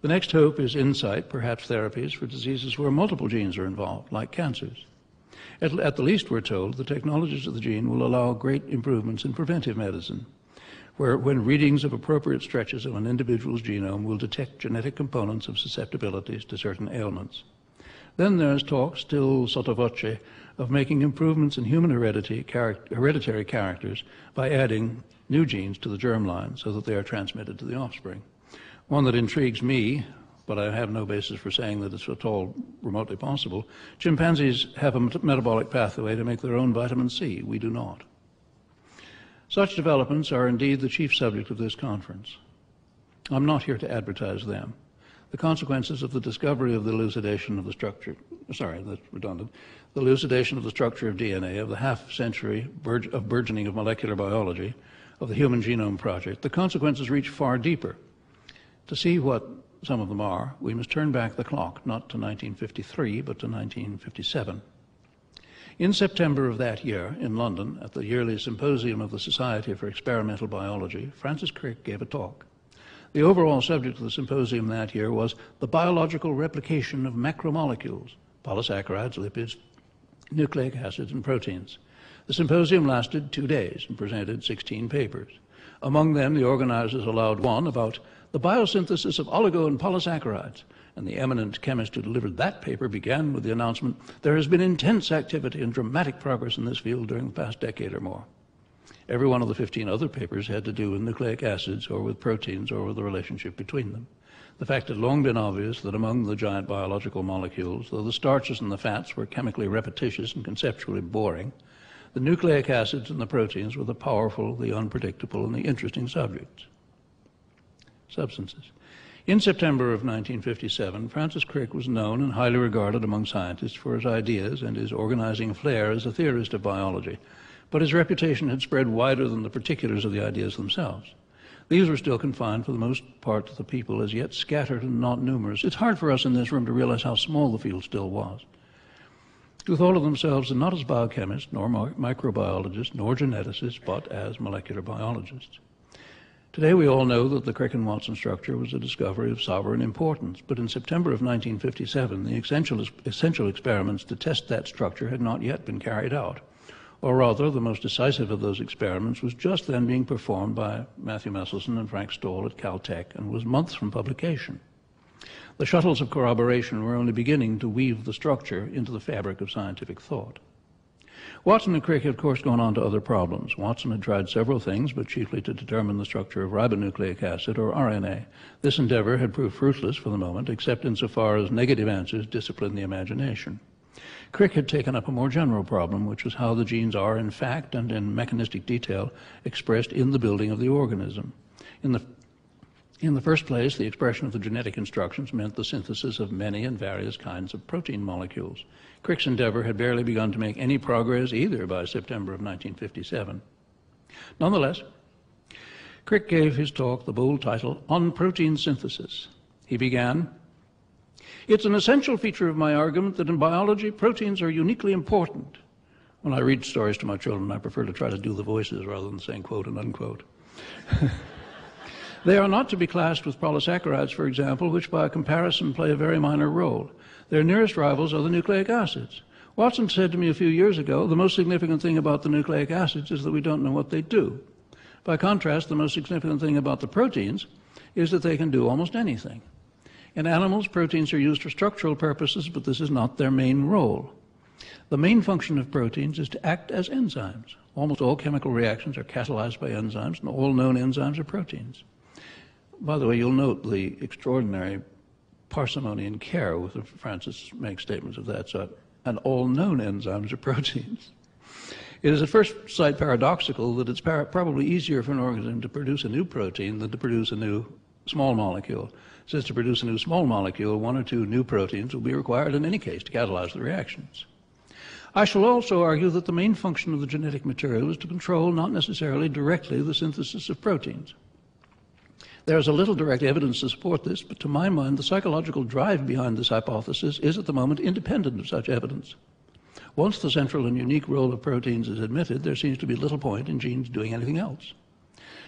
[SPEAKER 22] The next hope is insight, perhaps therapies for diseases where multiple genes are involved, like cancers. At, at, the least, we're told, the technologies of the gene will allow great improvements in preventive medicine, where when readings of appropriate stretches of an individual's genome will detect genetic components of susceptibilities to certain ailments. Then there's talk, still sotto voce, of making improvements in human heredity, hereditary characters by adding new genes to the germline so that they are transmitted to the offspring. One that intrigues me, but I have no basis for saying that it's at all remotely possible. Chimpanzees have a metabolic pathway to make their own vitamin C. We do not. Such developments are indeed the chief subject of this conference. I'm not here to advertise them. The consequences of the discovery of the elucidation of the structure, sorry, that's redundant, the elucidation of the structure of DNA, of the half century of burgeoning of molecular biology, of the Human Genome Project, the consequences reach far deeper. To see what some of them are, we must turn back the clock, not to 1953, but to 1957. In September of that year, in London, at the yearly symposium of the Society for Experimental Biology, Francis Crick gave a talk. The overall subject of the symposium that year was the biological replication of macromolecules, polysaccharides, lipids, nucleic acids, and proteins. The symposium lasted two days and presented 16 papers. Among them, the organizers allowed one about the biosynthesis of oligo and polysaccharides. And the eminent chemist who delivered that paper began with the announcement there has been intense activity and dramatic progress in this field during the past decade or more. Every one of the 15 other papers had to do with nucleic acids or with proteins or with the relationship between them. The fact had long been obvious that among the giant biological molecules, though the starches and the fats were chemically repetitious and conceptually boring, The nucleic acids and the proteins were the powerful, the unpredictable, and the interesting subjects. Substances. In September of 1957, Francis Crick was known and highly regarded among scientists for his ideas and his organizing flair as a theorist of biology, but his reputation had spread wider than the particulars of the ideas themselves. These were still confined for the most part to the people as yet scattered and not numerous. It's hard for us in this room to realize how small the field still was. Who thought of themselves not as biochemists, nor microbiologists, nor geneticists, but as molecular biologists. Today we all know that the Crick and Watson structure was a discovery of sovereign importance, but in September of 1957 the essential, essential experiments to test that structure had not yet been carried out. Or rather, the most decisive of those experiments was just then being performed by Matthew Meselson and Frank Stahl at Caltech and was months from publication. The shuttles of corroboration were only beginning to weave the structure into the fabric of scientific thought. Watson and Crick had, of course, gone on to other problems. Watson had tried several things, but chiefly to determine the structure of ribonucleic acid, or RNA. This endeavor had proved fruitless for the moment, except insofar as negative answers disciplined the imagination. Crick had taken up a more general problem, which was how the genes are, in fact and in mechanistic detail, expressed in the building of the organism. In the in the first place, the expression of the genetic instructions meant the synthesis of many and various kinds of protein molecules. Crick's endeavor had barely begun to make any progress either by September of 1957. Nonetheless, Crick gave his talk the bold title, On Protein Synthesis. He began, It's an essential feature of my argument that in biology, proteins are uniquely important. When I read stories to my children, I prefer to try to do the voices rather than saying quote and unquote. <laughs> They are not to be classed with polysaccharides, for example, which by comparison play a very minor role. Their nearest rivals are the nucleic acids. Watson said to me a few years ago, the most significant thing about the nucleic acids is that we don't know what they do. By contrast, the most significant thing about the proteins is that they can do almost anything. In animals, proteins are used for structural purposes, but this is not their main role. The main function of proteins is to act as enzymes. Almost all chemical reactions are catalyzed by enzymes, and all known enzymes are proteins. By the way, you'll note the extraordinary parsimony and care with Francis makes statements of that sort. And all known enzymes are <laughs> proteins. It is at first sight paradoxical that it's probably easier for an organism to produce a new protein than to produce a new small molecule. Since to produce a new small molecule, one or two new proteins will be required in any case to catalyze the reactions. I shall also argue that the main function of the genetic material is to control, not necessarily directly, the synthesis of proteins. There is a little direct evidence to support this, but to my mind, the psychological drive behind this hypothesis is at the moment independent of such evidence. Once the central and unique role of proteins is admitted, there seems to be little point in genes doing anything else.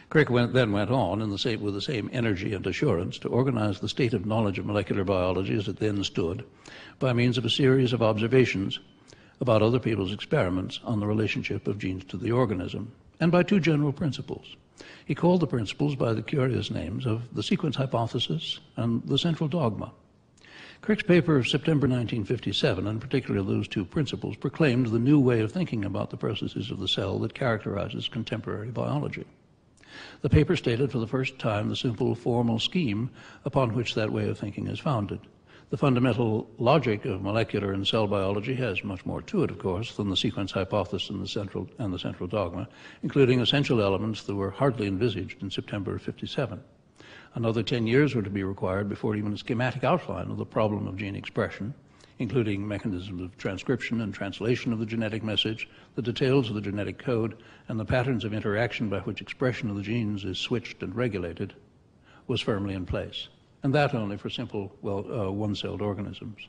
[SPEAKER 22] Crick went, then went on, the same, with the same energy and assurance, to organize the state of knowledge of molecular biology as it then stood by means of a series of observations about other people's experiments on the relationship of genes to the organism, and by two general principles. He called the principles by the curious names of the sequence hypothesis and the central dogma. Crick's paper of September 1957, and particularly those two principles, proclaimed the new way of thinking about the processes of the cell that characterizes contemporary biology. The paper stated for the first time the simple formal scheme upon which that way of thinking is founded. The fundamental logic of molecular and cell biology has much more to it, of course, than the sequence hypothesis and the central, and the central dogma, including essential elements that were hardly envisaged in September of 57. Another 10 years were to be required before even a schematic outline of the problem of gene expression, including mechanisms of transcription and translation of the genetic message, the details of the genetic code, and the patterns of interaction by which expression of the genes is switched and regulated, was firmly in place and that only for simple, well, uh, one-celled organisms.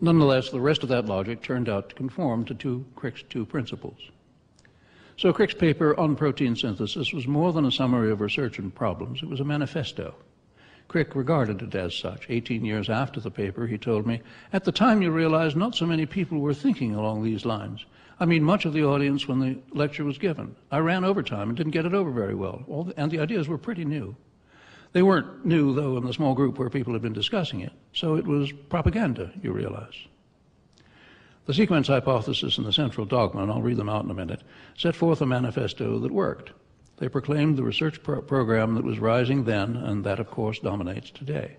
[SPEAKER 22] Nonetheless, the rest of that logic turned out to conform to two, Crick's two principles. So Crick's paper on protein synthesis was more than a summary of research and problems, it was a manifesto. Crick regarded it as such. 18 years after the paper, he told me, at the time you realized not so many people were thinking along these lines. I mean, much of the audience when the lecture was given. I ran overtime and didn't get it over very well, the, and the ideas were pretty new. They weren't new, though, in the small group where people had been discussing it, so it was propaganda, you realize. The sequence hypothesis and the central dogma, and I'll read them out in a minute, set forth a manifesto that worked. They proclaimed the research pro program that was rising then, and that, of course, dominates today.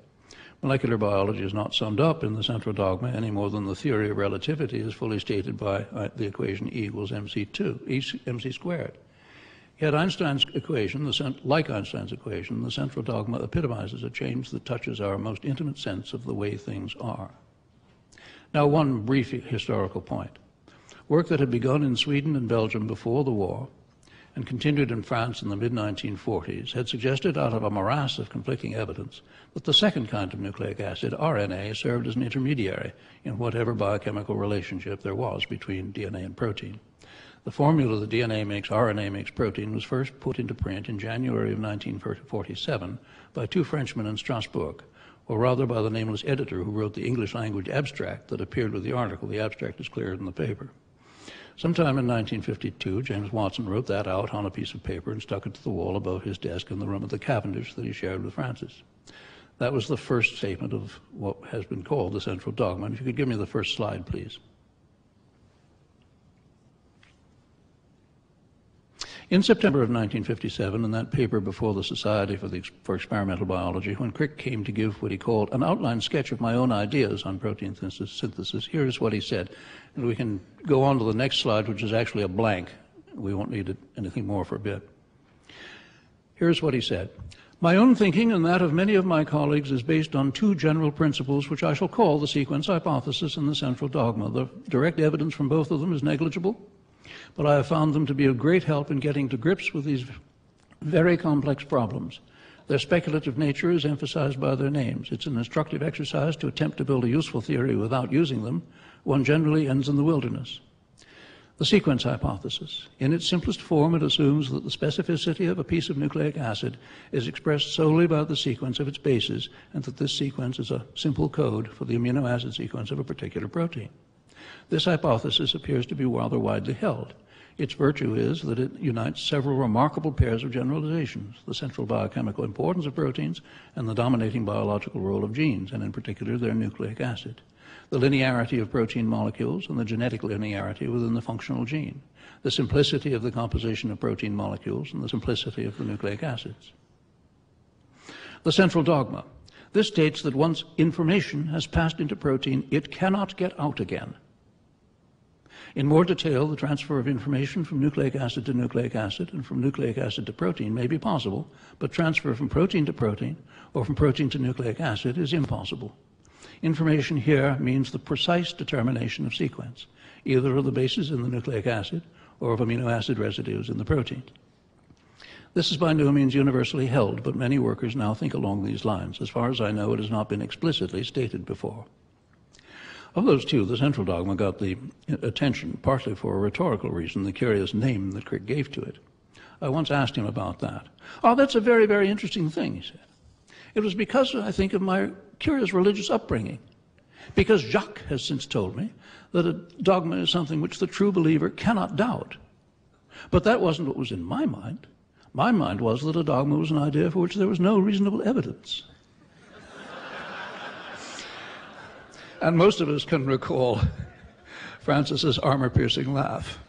[SPEAKER 22] Molecular biology is not summed up in the central dogma any more than the theory of relativity is fully stated by uh, the equation E equals mc2, e, mc squared. Yet Einstein's equation, the, like Einstein's equation, the central dogma epitomizes a change that touches our most intimate sense of the way things are. Now, one brief historical point. Work that had begun in Sweden and Belgium before the war and continued in France in the mid 1940s had suggested, out of a morass of conflicting evidence, that the second kind of nucleic acid, RNA, served as an intermediary in whatever biochemical relationship there was between DNA and protein. The formula that DNA makes RNA makes protein was first put into print in January of 1947 by two Frenchmen in Strasbourg, or rather by the nameless editor who wrote the English language abstract that appeared with the article. The abstract is clearer in the paper. Sometime in 1952, James Watson wrote that out on a piece of paper and stuck it to the wall above his desk in the room at the Cavendish that he shared with Francis. That was the first statement of what has been called the central dogma. If you could give me the first slide, please. In September of 1957, in that paper before the Society for, the, for, Experimental Biology, when Crick came to give what he called an outline sketch of my own ideas on protein synthesis, here's what he said. And we can go on to the next slide, which is actually a blank. We won't need anything more for a bit. Here's what he said. My own thinking and that of many of my colleagues is based on two general principles, which I shall call the sequence hypothesis and the central dogma. The direct evidence from both of them is negligible but I have found them to be of great help in getting to grips with these very complex problems. Their speculative nature is emphasized by their names. It's an instructive exercise to attempt to build a useful theory without using them. One generally ends in the wilderness. The sequence hypothesis. In its simplest form, it assumes that the specificity of a piece of nucleic acid is expressed solely by the sequence of its bases, and that this sequence is a simple code for the amino acid sequence of a particular protein. This hypothesis appears to be rather widely held. Its virtue is that it unites several remarkable pairs of generalizations, the central biochemical importance of proteins and the dominating biological role of genes, and in particular their nucleic acid, the linearity of protein molecules and the genetic linearity within the functional gene, the simplicity of the composition of protein molecules and the simplicity of the nucleic acids. The central dogma. This states that once information has passed into protein, it cannot get out again. In more detail, the transfer of information from nucleic acid to nucleic acid and from nucleic acid to protein may be possible, but transfer from protein to protein or from protein to nucleic acid is impossible. Information here means the precise determination of sequence, either of the bases in the nucleic acid or of amino acid residues in the protein. This is by no means universally held, but many workers now think along these lines. As far as I know, it has not been explicitly stated before. Of those two, the central dogma got the attention, partly for a rhetorical reason, the curious name that Crick gave to it. I once asked him about that. Oh, that's a very, very interesting thing, he said. It was because, I think, of my curious religious upbringing. Because Jacques has since told me that a dogma is something which the true believer cannot doubt. But that wasn't what was in my mind. My mind was that a dogma was an idea for which there was no reasonable evidence. And most of us can recall Francis's armor piercing laugh.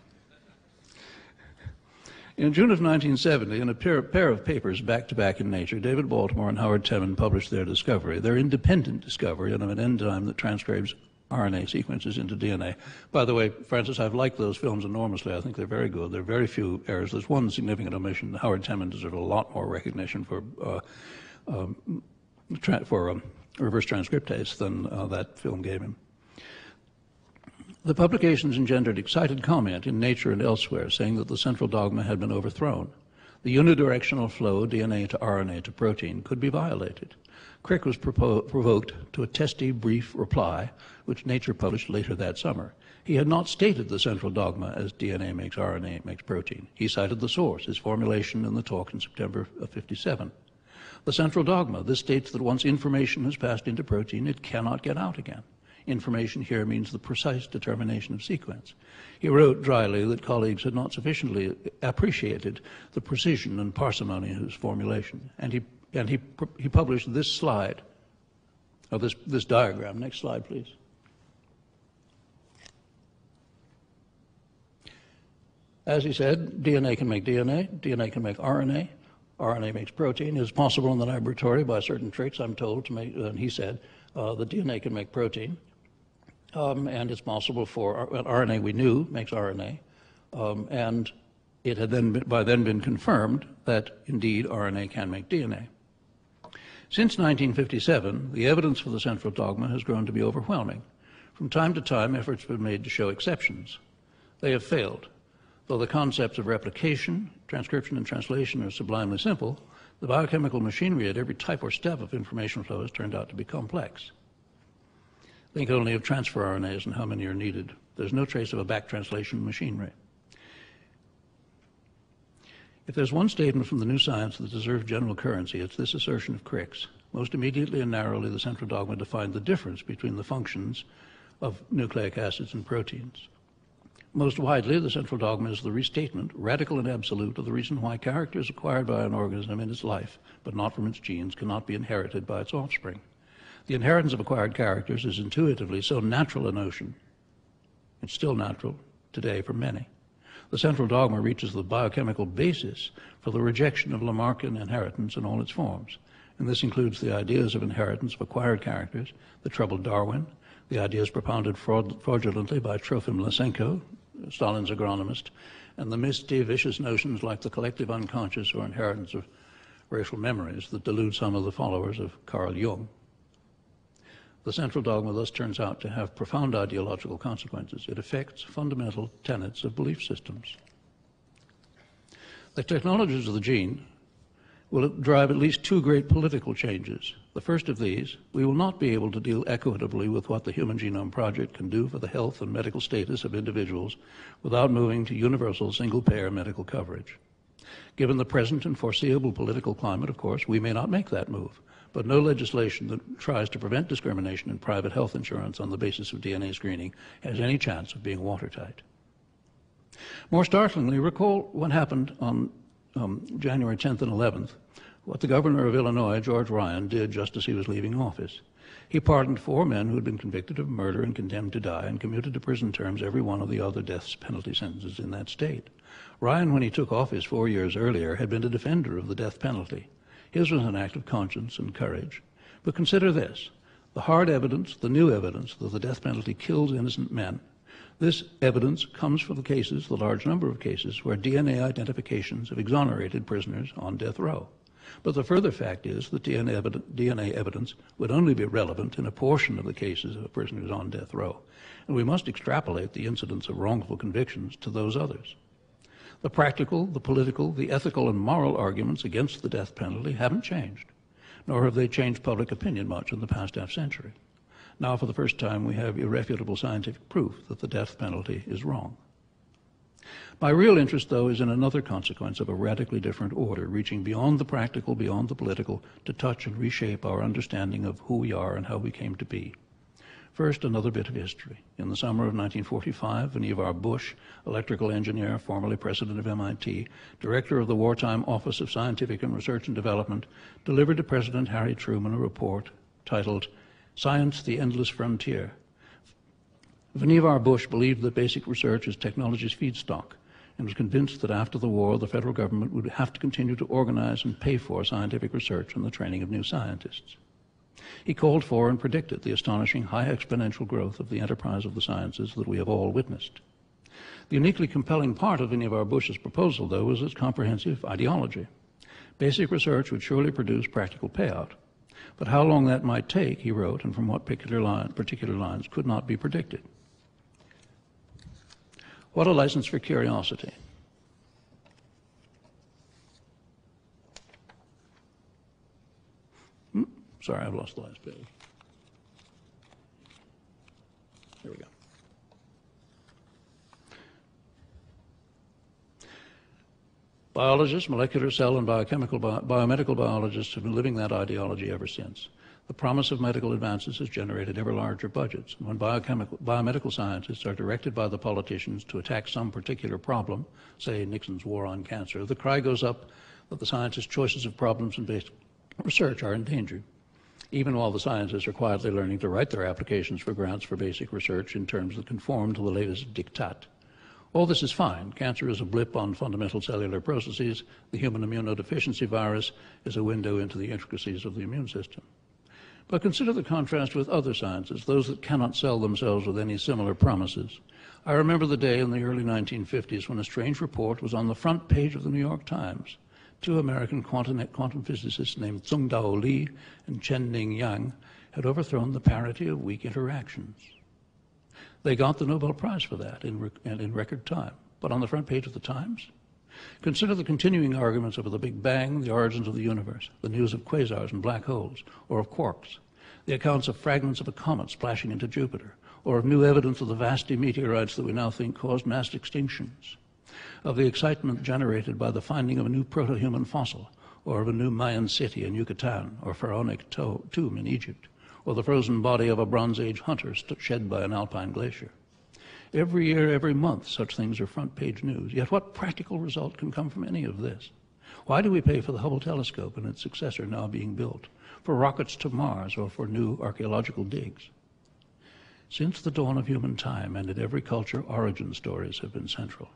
[SPEAKER 22] In June of 1970, in a pair, of papers back to back in Nature, David Baltimore and Howard Temin published their discovery, their independent discovery of an enzyme that transcribes RNA sequences into DNA. By the way, Francis, I've liked those films enormously. I think they're very good. There are very few errors. There's one significant omission. Howard Temin deserved a lot more recognition for uh, um, for um, reverse transcriptase than uh, that film gave him. The publications engendered excited comment in Nature and elsewhere, saying that the central dogma had been overthrown. The unidirectional flow, DNA to RNA to protein, could be violated. Crick was provoked to a testy, brief reply, which Nature published later that summer. He had not stated the central dogma as DNA makes RNA makes protein. He cited the source, his formulation in the talk in September of 57. The central dogma. This states that once information has passed into protein, it cannot get out again. Information here means the precise determination of sequence. He wrote dryly that colleagues had not sufficiently appreciated the precision and parsimony of his formulation, and he, and he, he published this slide, or this, this diagram. Next slide, please. As he said, DNA can make DNA, DNA can make RNA, RNA makes protein. It is possible in the laboratory by certain tricks, I'm told, to make, and he said, uh, the DNA can make protein. Um, and it's possible for RNA we knew makes RNA. Um, and it had then been, by then been confirmed that indeed RNA can make DNA. Since 1957, the evidence for the central dogma has grown to be overwhelming. From time to time, efforts have been made to show exceptions. They have failed. Though the concepts of replication, transcription, and translation are sublimely simple, the biochemical machinery at every type or step of information flow has turned out to be complex. Think only of transfer RNAs and how many are needed. There's no trace of a back translation machinery. If there's one statement from the new science that deserves general currency, it's this assertion of Crick's. Most immediately and narrowly, the central dogma defined the difference between the functions of nucleic acids and proteins. Most widely, the central dogma is the restatement, radical and absolute, of the reason why characters acquired by an organism in its life, but not from its genes, cannot be inherited by its offspring. The inheritance of acquired characters is intuitively so natural a notion. It's still natural today for many the central dogma reaches the biochemical basis for the rejection of Lamarckian inheritance in all its forms. And this includes the ideas of inheritance of acquired characters that troubled Darwin, the ideas propounded fraud fraudulently by Trofim Lysenko, Stalin's agronomist, and the misty, vicious notions like the collective unconscious or inheritance of racial memories that delude some of the followers of Carl Jung. The central dogma thus turns out to have profound ideological consequences. It affects fundamental tenets of belief systems. The technologies of the gene will drive at least two great political changes. The first of these, we will not be able to deal equitably with what the Human Genome Project can do for the health and medical status of individuals without moving to universal single-payer medical coverage. Given the present and foreseeable political climate, of course, we may not make that move but no legislation that tries to prevent discrimination in private health insurance on the basis of DNA screening has any chance of being watertight. More startlingly, recall what happened on um, January 10th and 11th, what the governor of Illinois, George Ryan, did just as he was leaving office. He pardoned four men who had been convicted of murder and condemned to die and commuted to prison terms every one of the other death penalty sentences in that state. Ryan, when he took office four years earlier, had been a defender of the death penalty. His was an act of conscience and courage. But consider this the hard evidence, the new evidence that the death penalty kills innocent men. This evidence comes from the cases, the large number of cases, where DNA identifications have exonerated prisoners on death row. But the further fact is that DNA, DNA, evidence would only be relevant in a portion of the cases of a person who's on death row. And we must extrapolate the incidence of wrongful convictions to those others. The practical, the political, the ethical, and moral arguments against the death penalty haven't changed, nor have they changed public opinion much in the past half century. Now, for the first time, we have irrefutable scientific proof that the death penalty is wrong. My real interest, though, is in another consequence of a radically different order, reaching beyond the practical, beyond the political, to touch and reshape our understanding of who we are and how we came to be. First, another bit of history. In the summer of 1945, Vannevar Bush, electrical engineer, formerly president of MIT, director of the Wartime Office of Scientific and Research and Development, delivered to President Harry Truman a report titled Science, the Endless Frontier. Vannevar Bush believed that basic research is technology's feedstock and was convinced that after the war, the federal government would have to continue to organize and pay for scientific research and the training of new scientists. He called for and predicted the astonishing high exponential growth of the enterprise of the sciences that we have all witnessed. The uniquely compelling part of Vannevar Bush's proposal, though, was its comprehensive ideology. Basic research would surely produce practical payout. But how long that might take, he wrote, and from what particular, line, particular lines could not be predicted. What a license for curiosity. Hmm, sorry, I've lost the last page. Here we go. Biologists, molecular cell and biochemical, bi biomedical biologists have been living that ideology ever since. The promise of medical advances has generated ever larger budgets. When biochemical, biomedical scientists are directed by the politicians to attack some particular problem, say Nixon's war on cancer, the cry goes up that the scientists' choices of problems and based research are in danger even while the scientists are quietly learning to write their applications for grants for basic research in terms that conform to the latest diktat. All this is fine. Cancer is a blip on fundamental cellular processes. The human immunodeficiency virus is a window into the intricacies of the immune system. But consider the contrast with other sciences, those that cannot sell themselves with any similar promises. I remember the day in the early 1950s when a strange report was on the front page of the New York Times. Two American quantum, quantum physicists named Tsung-Dao Lee and Chen-Ning Yang had overthrown the parity of weak interactions. They got the Nobel Prize for that in, in record time. But on the front page of the Times? Consider the continuing arguments over the Big Bang, the origins of the universe, the news of quasars and black holes, or of quarks, the accounts of fragments of a comet splashing into Jupiter, or of new evidence of the vast meteorites that we now think caused mass extinctions, of the excitement generated by the finding of a new proto-human fossil, or of a new Mayan city in Yucatan, or pharaonic tomb in Egypt, or the frozen body of a Bronze Age hunter shed by an alpine glacier. Every year, every month, such things are front page news. Yet what practical result can come from any of this? Why do we pay for the Hubble telescope and its successor now being built, for rockets to Mars, or for new archaeological digs? Since the dawn of human time and in every culture, origin stories have been central.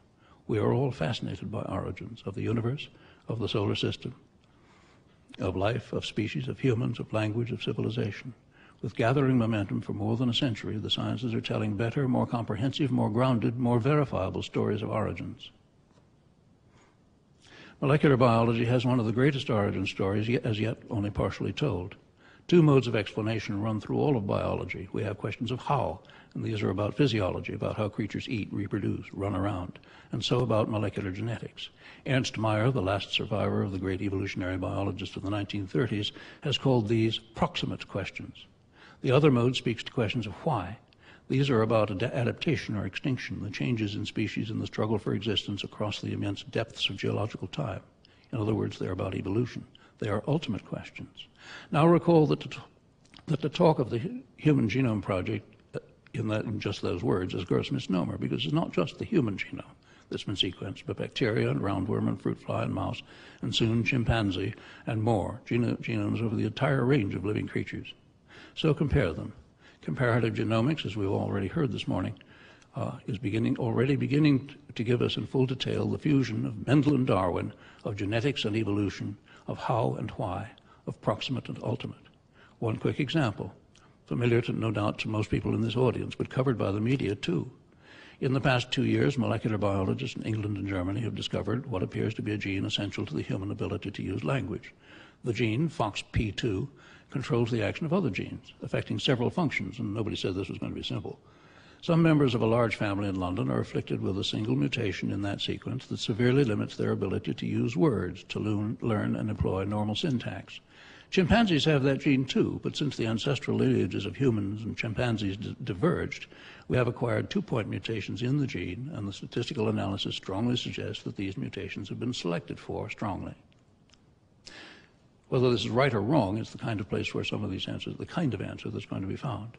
[SPEAKER 22] We are all fascinated by origins of the universe, of the solar system, of life, of species, of humans, of language, of civilization. With gathering momentum for more than a century, the sciences are telling better, more comprehensive, more grounded, more verifiable stories of origins. Molecular biology has one of the greatest origin stories as yet only partially told. Two modes of explanation run through all of biology. We have questions of how, and these are about physiology, about how creatures eat, reproduce, run around, and so about molecular genetics. Ernst Mayr, the last survivor of the great evolutionary biologist of the 1930s, has called these proximate questions. The other mode speaks to questions of why. These are about ad adaptation or extinction, the changes in species and the struggle for existence across the immense depths of geological time. In other words, they're about evolution. They are ultimate questions. Now recall that, that the talk of the Human Genome Project uh, in, that, in just those words is a gross misnomer because it's not just the human genome that's been sequenced, but bacteria and roundworm and fruit fly and mouse, and soon chimpanzee and more, genomes over the entire range of living creatures. So compare them. Comparative genomics, as we've already heard this morning, uh, is beginning already beginning to give us in full detail the fusion of Mendel and Darwin, of genetics and evolution, of how and why, of proximate and ultimate. One quick example, familiar to no doubt to most people in this audience, but covered by the media too. In the past two years, molecular biologists in England and Germany have discovered what appears to be a gene essential to the human ability to use language. The gene, FOXP2, controls the action of other genes, affecting several functions, and nobody said this was going to be simple. Some members of a large family in London are afflicted with a single mutation in that sequence that severely limits their ability to use words, to learn and employ normal syntax. Chimpanzees have that gene too, but since the ancestral lineages of humans and chimpanzees diverged, we have acquired two-point mutations in the gene, and the statistical analysis strongly suggests that these mutations have been selected for strongly. Whether this is right or wrong is the kind of place where some of these answers, the kind of answer that's going to be found.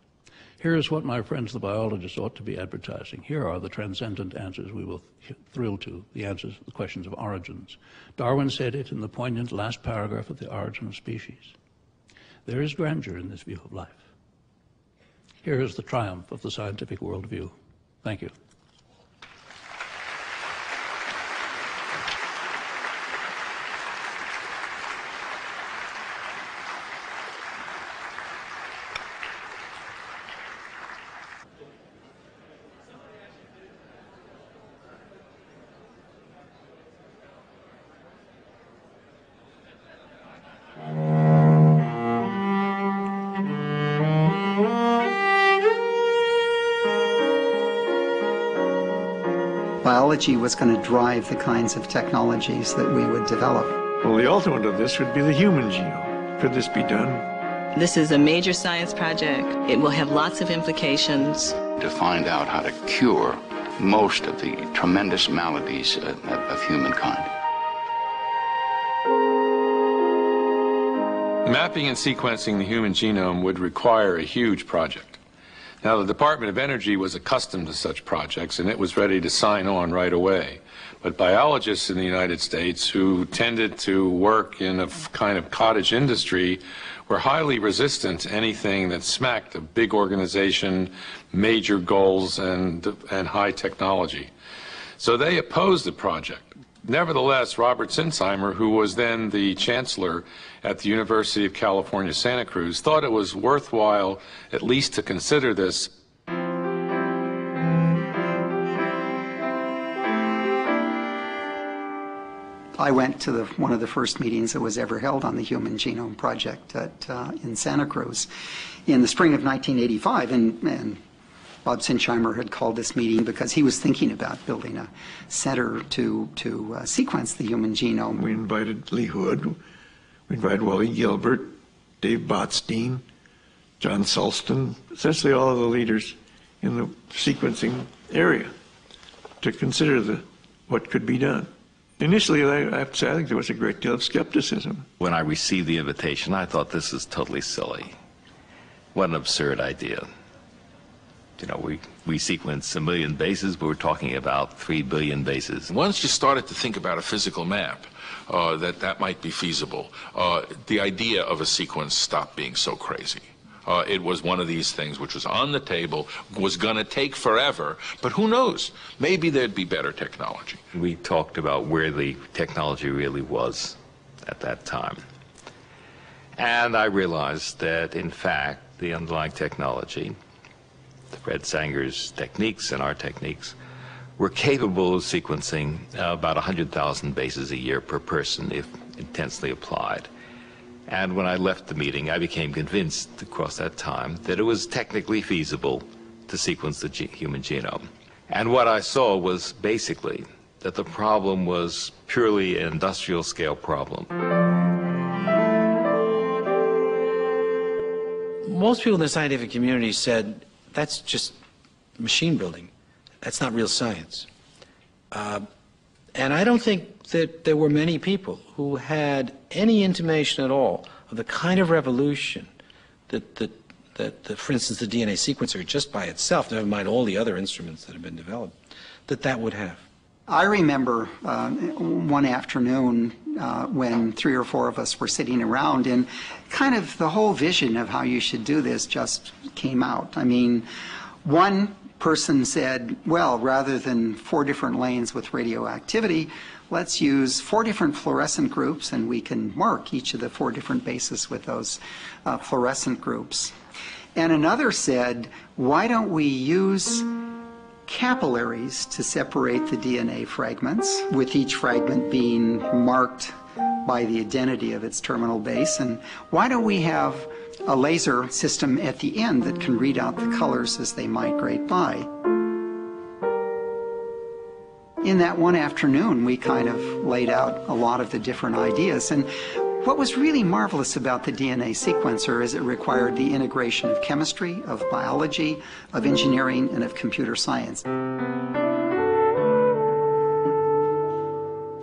[SPEAKER 22] Here is what my friends, the biologists, ought to be advertising. Here are the transcendent answers we will thrill to, the answers, to the questions of origins. Darwin said it in the poignant last paragraph of The Origin of Species. There is grandeur in this view of life. Here is the triumph of the scientific worldview. Thank you.
[SPEAKER 23] Biology was going to drive the kinds of technologies that we would develop.
[SPEAKER 11] Well, the ultimate of this would be the human genome. Could this be done?
[SPEAKER 24] This is a major science project. It will have lots of implications.
[SPEAKER 25] To find out how to cure most of the tremendous maladies uh, of, of humankind.
[SPEAKER 12] Mapping and sequencing the human genome would require a huge project. Now, the Department of Energy was accustomed to such projects, and it was ready to sign on right away. But biologists in the United States, who tended to work in a kind of cottage industry, were highly resistant to anything that smacked of big organization, major goals, and, and high technology. So they opposed the project. Nevertheless, Robert Sinsheimer, who was then the chancellor at the University of California, Santa Cruz, thought it was worthwhile at least to consider this.
[SPEAKER 23] I went to the, one of the first meetings that was ever held on the Human Genome Project at, uh, in Santa Cruz in the spring of 1985, and, and Bob Sinsheimer had called this meeting because he was thinking about building a center to, to uh, sequence the human genome.
[SPEAKER 11] We invited Lee Hood, we invited Wally Gilbert, Dave Botstein, John Sulston, essentially all of the leaders in the sequencing area to consider the, what could be done. Initially, I have to say, I think there was a great deal of skepticism.
[SPEAKER 26] When I received the invitation, I thought this is totally silly. What an absurd idea. You know, we, we sequence a million bases, but we're talking about three billion bases.
[SPEAKER 18] Once you started to think about a physical map, uh, that that might be feasible, uh, the idea of a sequence stopped being so crazy. Uh, it was one of these things which was on the table, was going to take forever, but who knows? Maybe there'd be better technology.
[SPEAKER 26] We talked about where the technology really was at that time. And I realized that, in fact, the underlying technology, Fred Sanger's techniques and our techniques, were capable of sequencing uh, about 100,000 bases a year per person if intensely applied. And when I left the meeting, I became convinced across that time that it was technically feasible to sequence the ge human genome. And what I saw was basically that the problem was purely an industrial scale problem.
[SPEAKER 7] Most people in the scientific community said that's just machine building. That's not real science. Uh, and I don't think that there were many people who had any intimation at all of the kind of revolution that, that, that, that, for instance, the DNA sequencer just by itself, never mind all the other instruments that have been developed, that that would have.
[SPEAKER 23] I remember uh, one afternoon uh, when three or four of us were sitting around, and kind of the whole vision of how you should do this just came out. I mean, one person said, well, rather than four different lanes with radioactivity, let's use four different fluorescent groups and we can mark each of the four different bases with those uh, fluorescent groups. And another said, why don't we use capillaries to separate the DNA fragments, with each fragment being marked by the identity of its terminal base. And why don't we have a laser system at the end that can read out the colors as they migrate by? In that one afternoon, we kind of laid out a lot of the different ideas. And what was really marvelous about the DNA sequencer is it required the integration of chemistry, of biology, of engineering, and of computer science.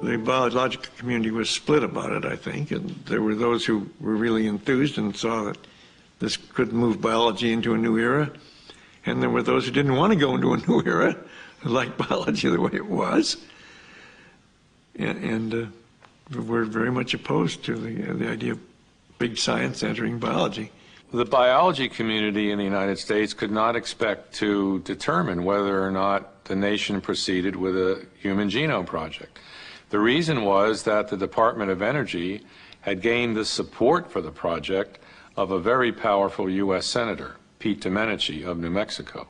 [SPEAKER 11] The biological community was split about it, I think, and there were those who were really enthused and saw that this could move biology into a new era, and there were those who didn't want to go into a <laughs> new era, who liked biology the way it was, and, and uh, we're very much opposed to the, uh, the idea of big science entering biology.
[SPEAKER 12] The biology community in the United States could not expect to determine whether or not the nation proceeded with a human genome project. The reason was that the Department of Energy had gained the support for the project of a very powerful U.S. Senator, Pete Domenici of New Mexico.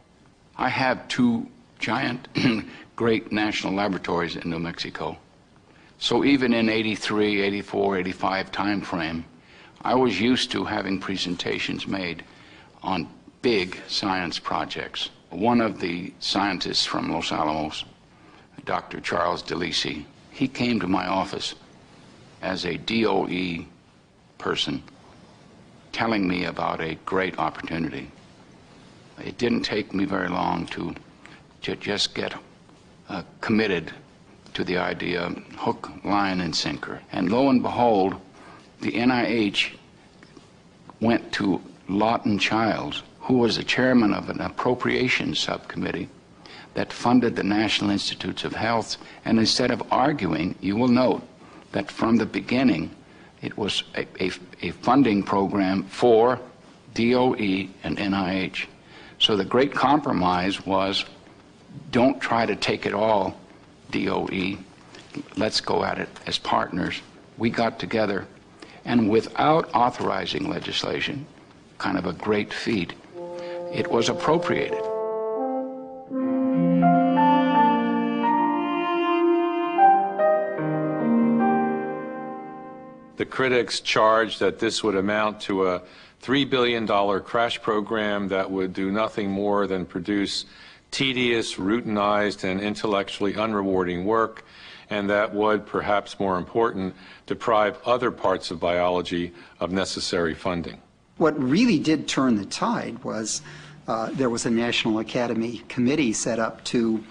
[SPEAKER 25] I have two giant, <clears throat> great national laboratories in New Mexico. So even in 83, 84, 85 timeframe, I was used to having presentations made on big science projects. One of the scientists from Los Alamos, Dr. Charles DeLisi, he came to my office as a DOE person telling me about a great opportunity. It didn't take me very long to, to just get uh, committed to the idea hook, line, and sinker. And lo and behold, the NIH went to Lawton Chiles, who was the chairman of an appropriations subcommittee that funded the National Institutes of Health. And instead of arguing, you will note that from the beginning, it was a, a, a funding program for DOE and NIH. So the great compromise was don't try to take it all DOE. Let's go at it as partners. We got together, and without authorizing legislation, kind of a great feat, it was appropriated.
[SPEAKER 12] The critics charged that this would amount to a $3 billion crash program that would do nothing more than produce tedious, routinized, and intellectually unrewarding work, and that would, perhaps more important, deprive other parts of biology of necessary funding.
[SPEAKER 23] What really did turn the tide was uh, there was a National Academy committee set up to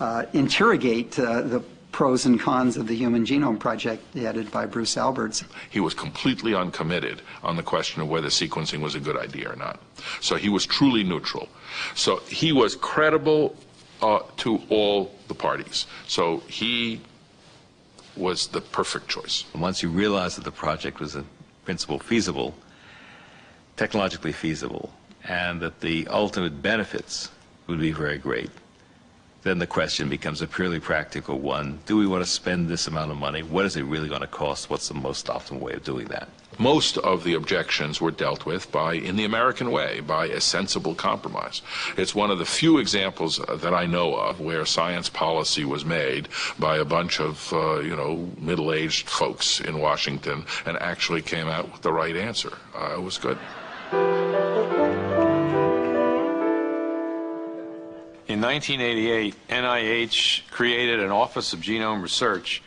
[SPEAKER 23] uh, interrogate uh, the pros and cons of the Human Genome Project headed by Bruce Alberts.
[SPEAKER 18] He was completely uncommitted on the question of whether sequencing was a good idea or not. So he was truly neutral. So he was credible uh, to all the parties. So he was the perfect choice.
[SPEAKER 26] Once you realized that the project was in principle feasible, technologically feasible, and that the ultimate benefits would be very great, then the question becomes a purely practical one. Do we want to spend this amount of money? What is it really going to cost? What's the most optimal way of doing that?
[SPEAKER 18] Most of the objections were dealt with by, in the American way, by a sensible compromise. It's one of the few examples that I know of where science policy was made by a bunch of, uh, you know, middle-aged folks in Washington and actually came out with the right answer. Uh, it was good.
[SPEAKER 12] In 1988, NIH created an Office of Genome Research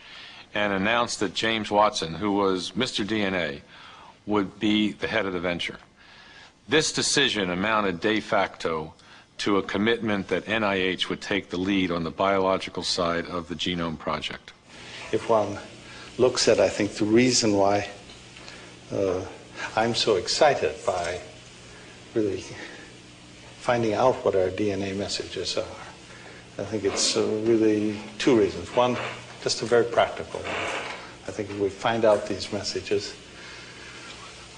[SPEAKER 12] and announced that James Watson, who was Mr. DNA, would be the head of the venture. This decision amounted de facto to a commitment that NIH would take the lead on the biological side of the genome project.
[SPEAKER 27] If one looks at, I think, the reason why uh, I'm so excited by really finding out what our DNA messages are. I think it's uh, really two reasons. One, just a very practical one. I think if we find out these messages,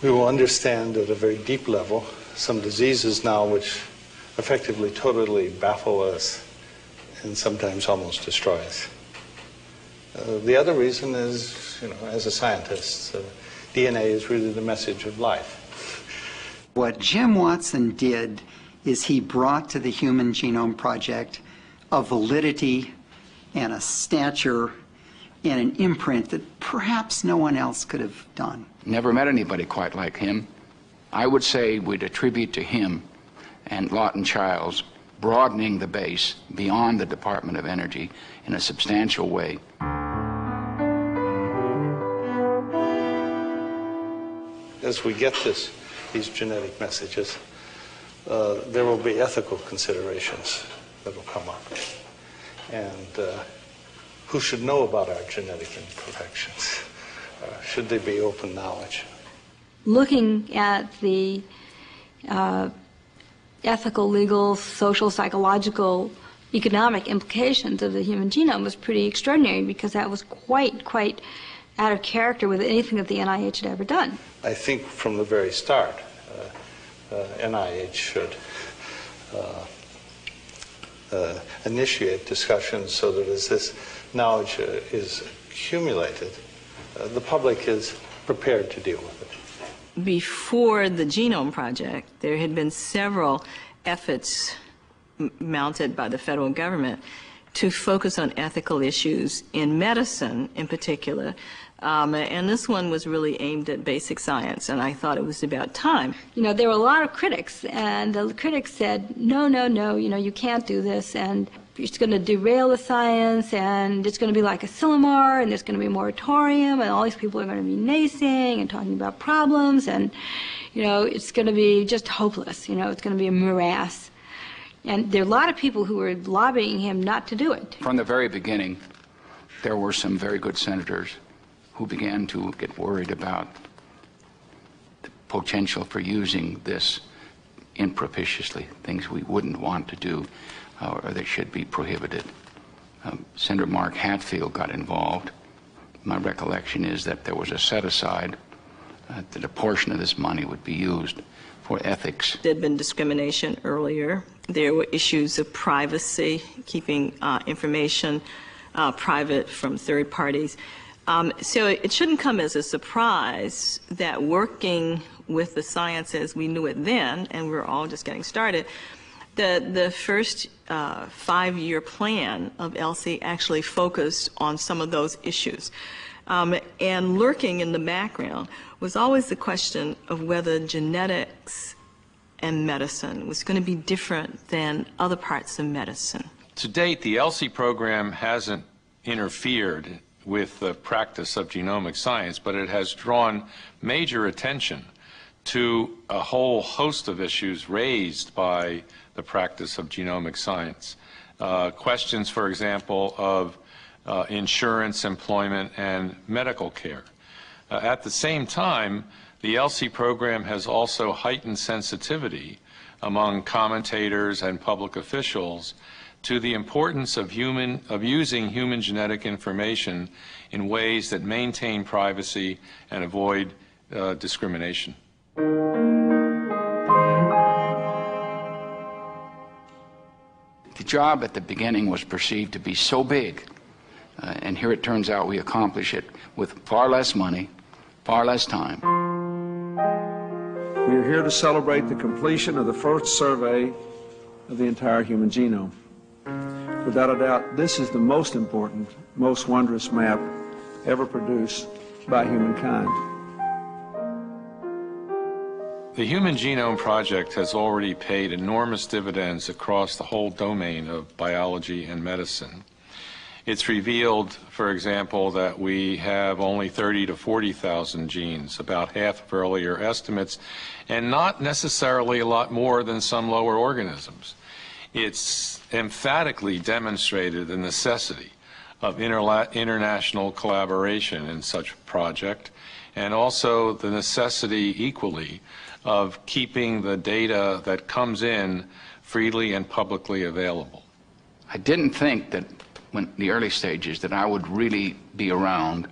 [SPEAKER 27] we will understand at a very deep level some diseases now which effectively totally baffle us and sometimes almost destroy us. Uh, the other reason is, you know, as a scientist, uh, DNA is really the message of life.
[SPEAKER 23] What Jim Watson did is he brought to the Human Genome Project a validity and a stature and an imprint that perhaps no one else could have done.
[SPEAKER 25] Never met anybody quite like him. I would say we'd attribute to him and Lawton Chiles broadening the base beyond the Department of Energy in a substantial way.
[SPEAKER 27] As we get this, these genetic messages, uh, there will be ethical considerations that will come up. And uh, who should know about our genetic imperfections? Uh, should they be open knowledge?
[SPEAKER 21] Looking at the uh, ethical, legal, social, psychological, economic implications of the human genome was pretty extraordinary because that was quite, quite out of character with anything that the NIH had ever done.
[SPEAKER 27] I think from the very start, uh, NIH should uh, uh, initiate discussions so that as this knowledge is accumulated, the public is prepared to deal with it.
[SPEAKER 24] Before the Genome Project, there had been several efforts mounted by the federal government to focus on ethical issues in medicine in particular um, and this one was really aimed at basic science, and I thought it was about time.
[SPEAKER 21] You know, there were a lot of critics, and the critics said, no, no, no, you know, you can't do this, and it's going to derail the science, and it's going to be like Asilomar, and there's going to be a moratorium, and all these people are going to be naysaying and talking about problems, and, you know, it's going to be just hopeless. You know, it's going to be a morass. And there are a lot of people who were lobbying him not to do it.
[SPEAKER 25] From the very beginning, there were some very good senators who began to get worried about the potential for using this impropitiously, things we wouldn't want to do or that should be prohibited. Um, Senator Mark Hatfield got involved. My recollection is that there was a set aside uh, that a portion of this money would be used for ethics.
[SPEAKER 24] There had been discrimination earlier. There were issues of privacy, keeping uh, information uh, private from third parties. Um, so it shouldn't come as a surprise that working with the science as we knew it then, and we're all just getting started, the, the first uh, five-year plan of ELSI actually focused on some of those issues. Um, and lurking in the background was always the question of whether genetics and medicine was going to be different than other parts of medicine.
[SPEAKER 12] To date, the ELSI program hasn't interfered with the practice of genomic science, but it has drawn major attention to a whole host of issues raised by the practice of genomic science. Uh, questions, for example, of uh, insurance, employment, and medical care. Uh, at the same time, the ELSI program has also heightened sensitivity among commentators and public officials to the importance of, human, of using human genetic information in ways that maintain privacy and avoid uh, discrimination.
[SPEAKER 25] The job at the beginning was perceived to be so big, uh, and here it turns out we accomplish it with far less money, far less time.
[SPEAKER 28] We are here to celebrate the completion of the first survey of the entire human genome. Without a doubt, this is the most important, most wondrous map ever produced by humankind.
[SPEAKER 12] The Human Genome Project has already paid enormous dividends across the whole domain of biology and medicine. It's revealed, for example, that we have only 30 to 40,000 genes, about half of earlier estimates, and not necessarily a lot more than some lower organisms. It's emphatically demonstrated the necessity of international collaboration in such a project, and also the necessity equally of keeping the data that comes in freely and publicly available.
[SPEAKER 25] I didn't think that when the early stages that I would really be around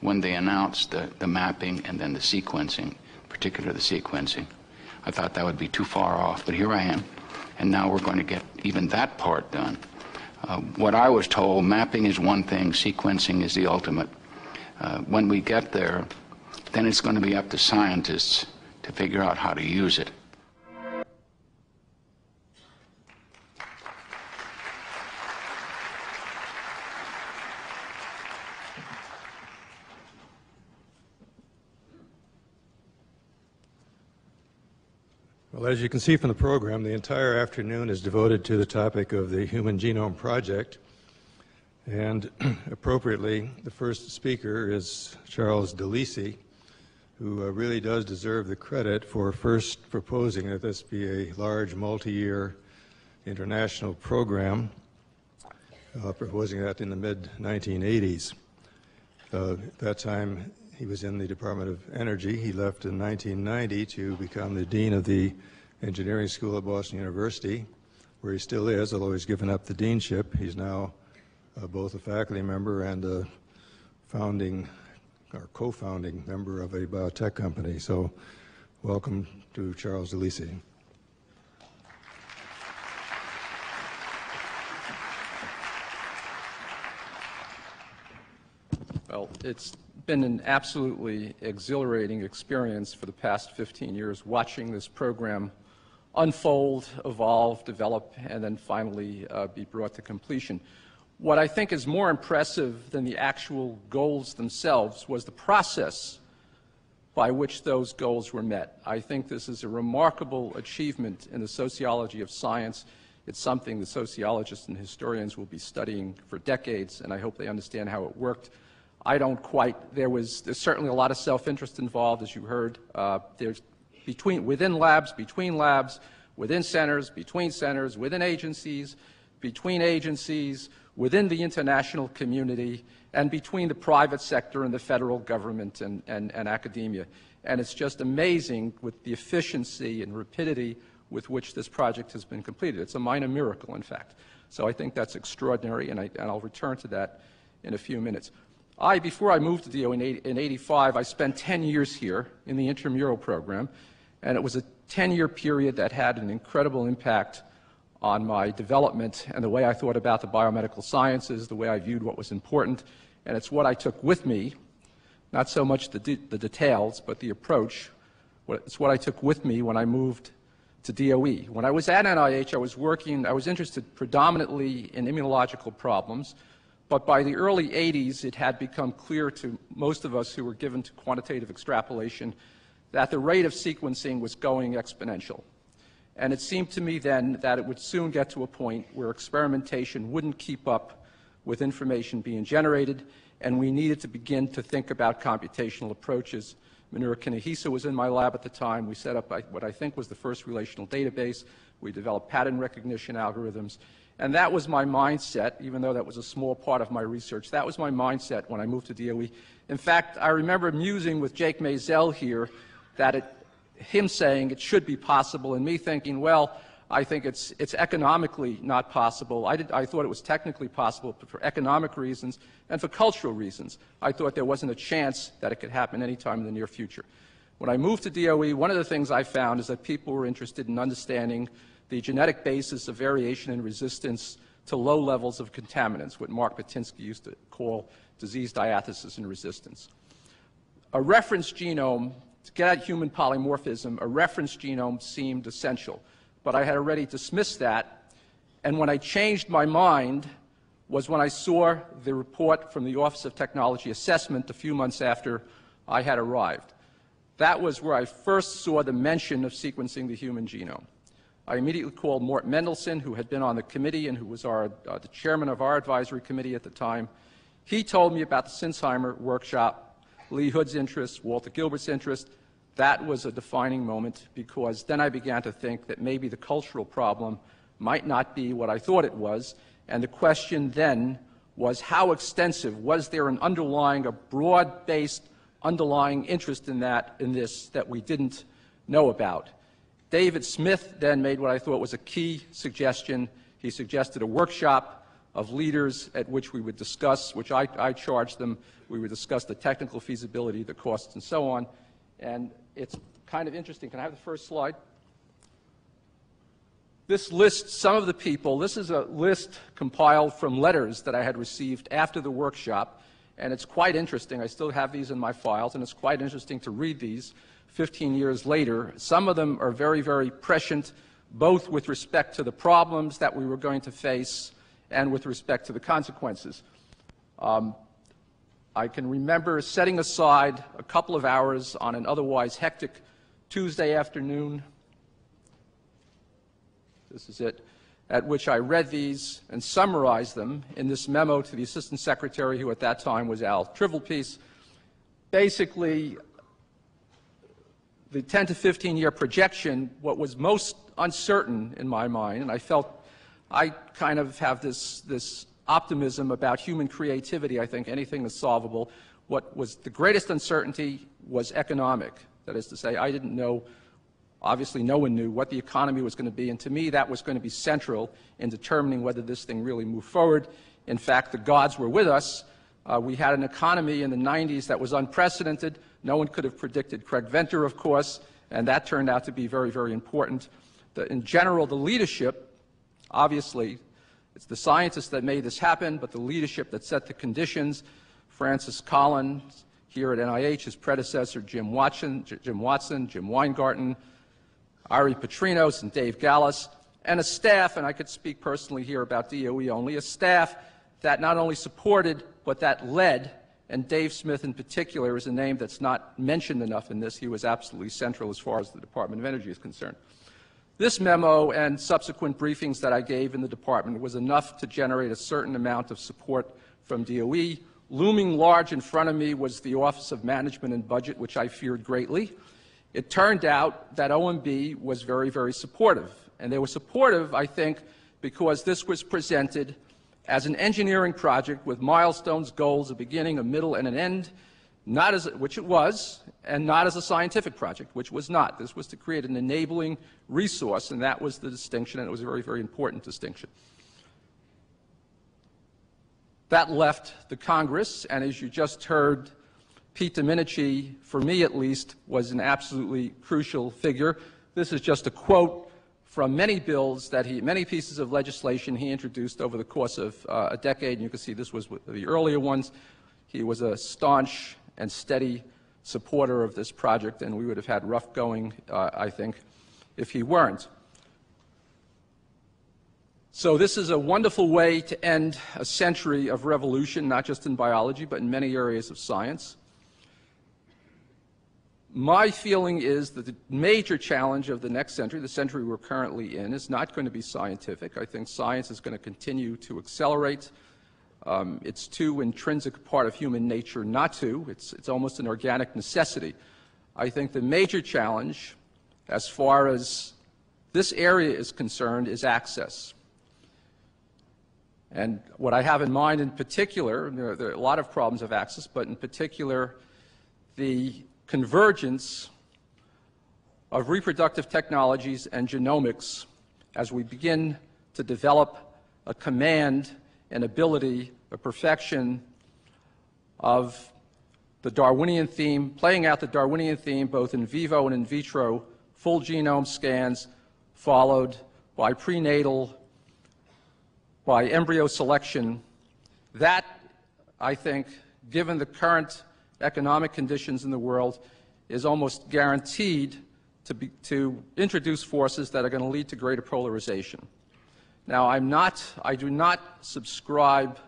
[SPEAKER 25] when they announced the, the mapping and then the sequencing, particularly the sequencing. I thought that would be too far off, but here I am. And now we're going to get even that part done. Uh, what I was told, mapping is one thing, sequencing is the ultimate. Uh, when we get there, then it's going to be up to scientists to figure out how to use it.
[SPEAKER 29] Well, as you can see from the program, the entire afternoon is devoted to the topic of the Human Genome Project. And <clears throat> appropriately, the first speaker is Charles DeLisi, who uh, really does deserve the credit for first proposing that this be a large multi-year international program, uh, proposing that in the mid-1980s. Uh, at that time, he was in the Department of Energy. He left in 1990 to become the Dean of the Engineering School at Boston University, where he still is, although he's given up the deanship. He's now uh, both a faculty member and a founding our co-founding member of a biotech company. So welcome to Charles DeLisi.
[SPEAKER 30] Well, it's been an absolutely exhilarating experience for the past 15 years watching this program unfold, evolve, develop, and then finally uh, be brought to completion. What I think is more impressive than the actual goals themselves was the process by which those goals were met. I think this is a remarkable achievement in the sociology of science. It's something the sociologists and historians will be studying for decades, and I hope they understand how it worked. I don't quite. There was there's certainly a lot of self-interest involved, as you heard. Uh, there's between within labs, between labs, within centers, between centers, within agencies, between agencies, within the international community and between the private sector and the federal government and, and, and academia. And it's just amazing with the efficiency and rapidity with which this project has been completed. It's a minor miracle, in fact. So I think that's extraordinary, and, I, and I'll return to that in a few minutes. I, before I moved to DO in, 80, in 85, I spent 10 years here in the intramural program, and it was a 10-year period that had an incredible impact on my development and the way I thought about the biomedical sciences, the way I viewed what was important, and it's what I took with me, not so much the, de the details, but the approach. It's what I took with me when I moved to DOE. When I was at NIH, I was working, I was interested predominantly in immunological problems, but by the early 80s, it had become clear to most of us who were given to quantitative extrapolation that the rate of sequencing was going exponential. And it seemed to me then that it would soon get to a point where experimentation wouldn't keep up with information being generated, and we needed to begin to think about computational approaches. Minoru Kanehisa was in my lab at the time. We set up what I think was the first relational database. We developed pattern recognition algorithms. And that was my mindset, even though that was a small part of my research. That was my mindset when I moved to DOE. In fact, I remember musing with Jake Maizel here that it, him saying it should be possible, and me thinking, well, I think it's, it's economically not possible. I, did, I thought it was technically possible, but for economic reasons and for cultural reasons, I thought there wasn't a chance that it could happen anytime in the near future. When I moved to DOE, one of the things I found is that people were interested in understanding the genetic basis of variation in resistance to low levels of contaminants, what Mark Bitensky used to call disease diathesis and resistance. A reference genome, to get at human polymorphism, a reference genome seemed essential but I had already dismissed that. And when I changed my mind was when I saw the report from the Office of Technology Assessment a few months after I had arrived. That was where I first saw the mention of sequencing the human genome. I immediately called Mort Mendelsohn, who had been on the committee and who was our, uh, the chairman of our advisory committee at the time. He told me about the Sinsheimer workshop, Lee Hood's interest, Walter Gilbert's interest, that was a defining moment because then I began to think that maybe the cultural problem might not be what I thought it was. And the question then was how extensive was there an underlying, a broad based underlying interest in that, in this, that we didn't know about? David Smith then made what I thought was a key suggestion. He suggested a workshop of leaders at which we would discuss, which I, I charged them, we would discuss the technical feasibility, the costs, and so on. And it's kind of interesting. Can I have the first slide? This lists some of the people. This is a list compiled from letters that I had received after the workshop, and it's quite interesting. I still have these in my files, and it's quite interesting to read these 15 years later. Some of them are very, very prescient, both with respect to the problems that we were going to face and with respect to the consequences. Um, I can remember setting aside a couple of hours on an otherwise hectic Tuesday afternoon. This is it, at which I read these and summarized them in this memo to the Assistant Secretary, who at that time was Al Trivelpiece. Basically, the 10 to 15 year projection, what was most uncertain in my mind, and I felt I kind of have this, this optimism about human creativity. I think anything is solvable. What was the greatest uncertainty was economic. That is to say, I didn't know, obviously, no one knew what the economy was going to be. And to me, that was going to be central in determining whether this thing really moved forward. In fact, the gods were with us. Uh, we had an economy in the 90s that was unprecedented. No one could have predicted Craig Venter, of course, and that turned out to be very, very important. The, in general, the leadership, obviously, it's the scientists that made this happen, but the leadership that set the conditions. Francis Collins here at NIH, his predecessor, Jim Watson, Jim, Watson, Jim Wyngaarden, Ari Patrinos, and Dave Galas, and a staff, and I could speak personally here about DOE only, a staff that not only supported, but that led, and Dave Smith in particular is a name that's not mentioned enough in this. He was absolutely central as far as the Department of Energy is concerned. This memo and subsequent briefings that I gave in the department was enough to generate a certain amount of support from DOE. Looming large in front of me was the Office of Management and Budget, which I feared greatly. It turned out that OMB was very, very supportive. And they were supportive, I think, because this was presented as an engineering project with milestones, goals, a beginning, a middle, and an end, not as, which it was, and not as a scientific project, which was not. This was to create an enabling resource, and that was the distinction, and it was a very, very important distinction. That left the Congress, and as you just heard, Pete Domenici, for me at least, was an absolutely crucial figure. This is just a quote from many bills that he, many pieces of legislation he introduced over the course of uh, a decade. And you can see this was the earlier ones. He was a staunch and steady supporter of this project, and we would have had rough going, uh, I think, if he weren't. So this is a wonderful way to end a century of revolution, not just in biology, but in many areas of science. My feeling is that the major challenge of the next century, the century we're currently in, is not going to be scientific. I think science is going to continue to accelerate. Um, it's too intrinsic a part of human nature not to. It's, it's almost an organic necessity. I think the major challenge, as far as this area is concerned, is access. And what I have in mind in particular, there, there, are a lot of problems of access, but in particular, the convergence of reproductive technologies and genomics as we begin to develop a command and ability, a perfection of the Darwinian theme, playing out the Darwinian theme both in vivo and in vitro, full genome scans, followed by prenatal by embryo selection, that, I think, given the current economic conditions in the world, is almost guaranteed to, be, to introduce forces that are going to lead to greater polarization. Now, I'm not, I do not subscribe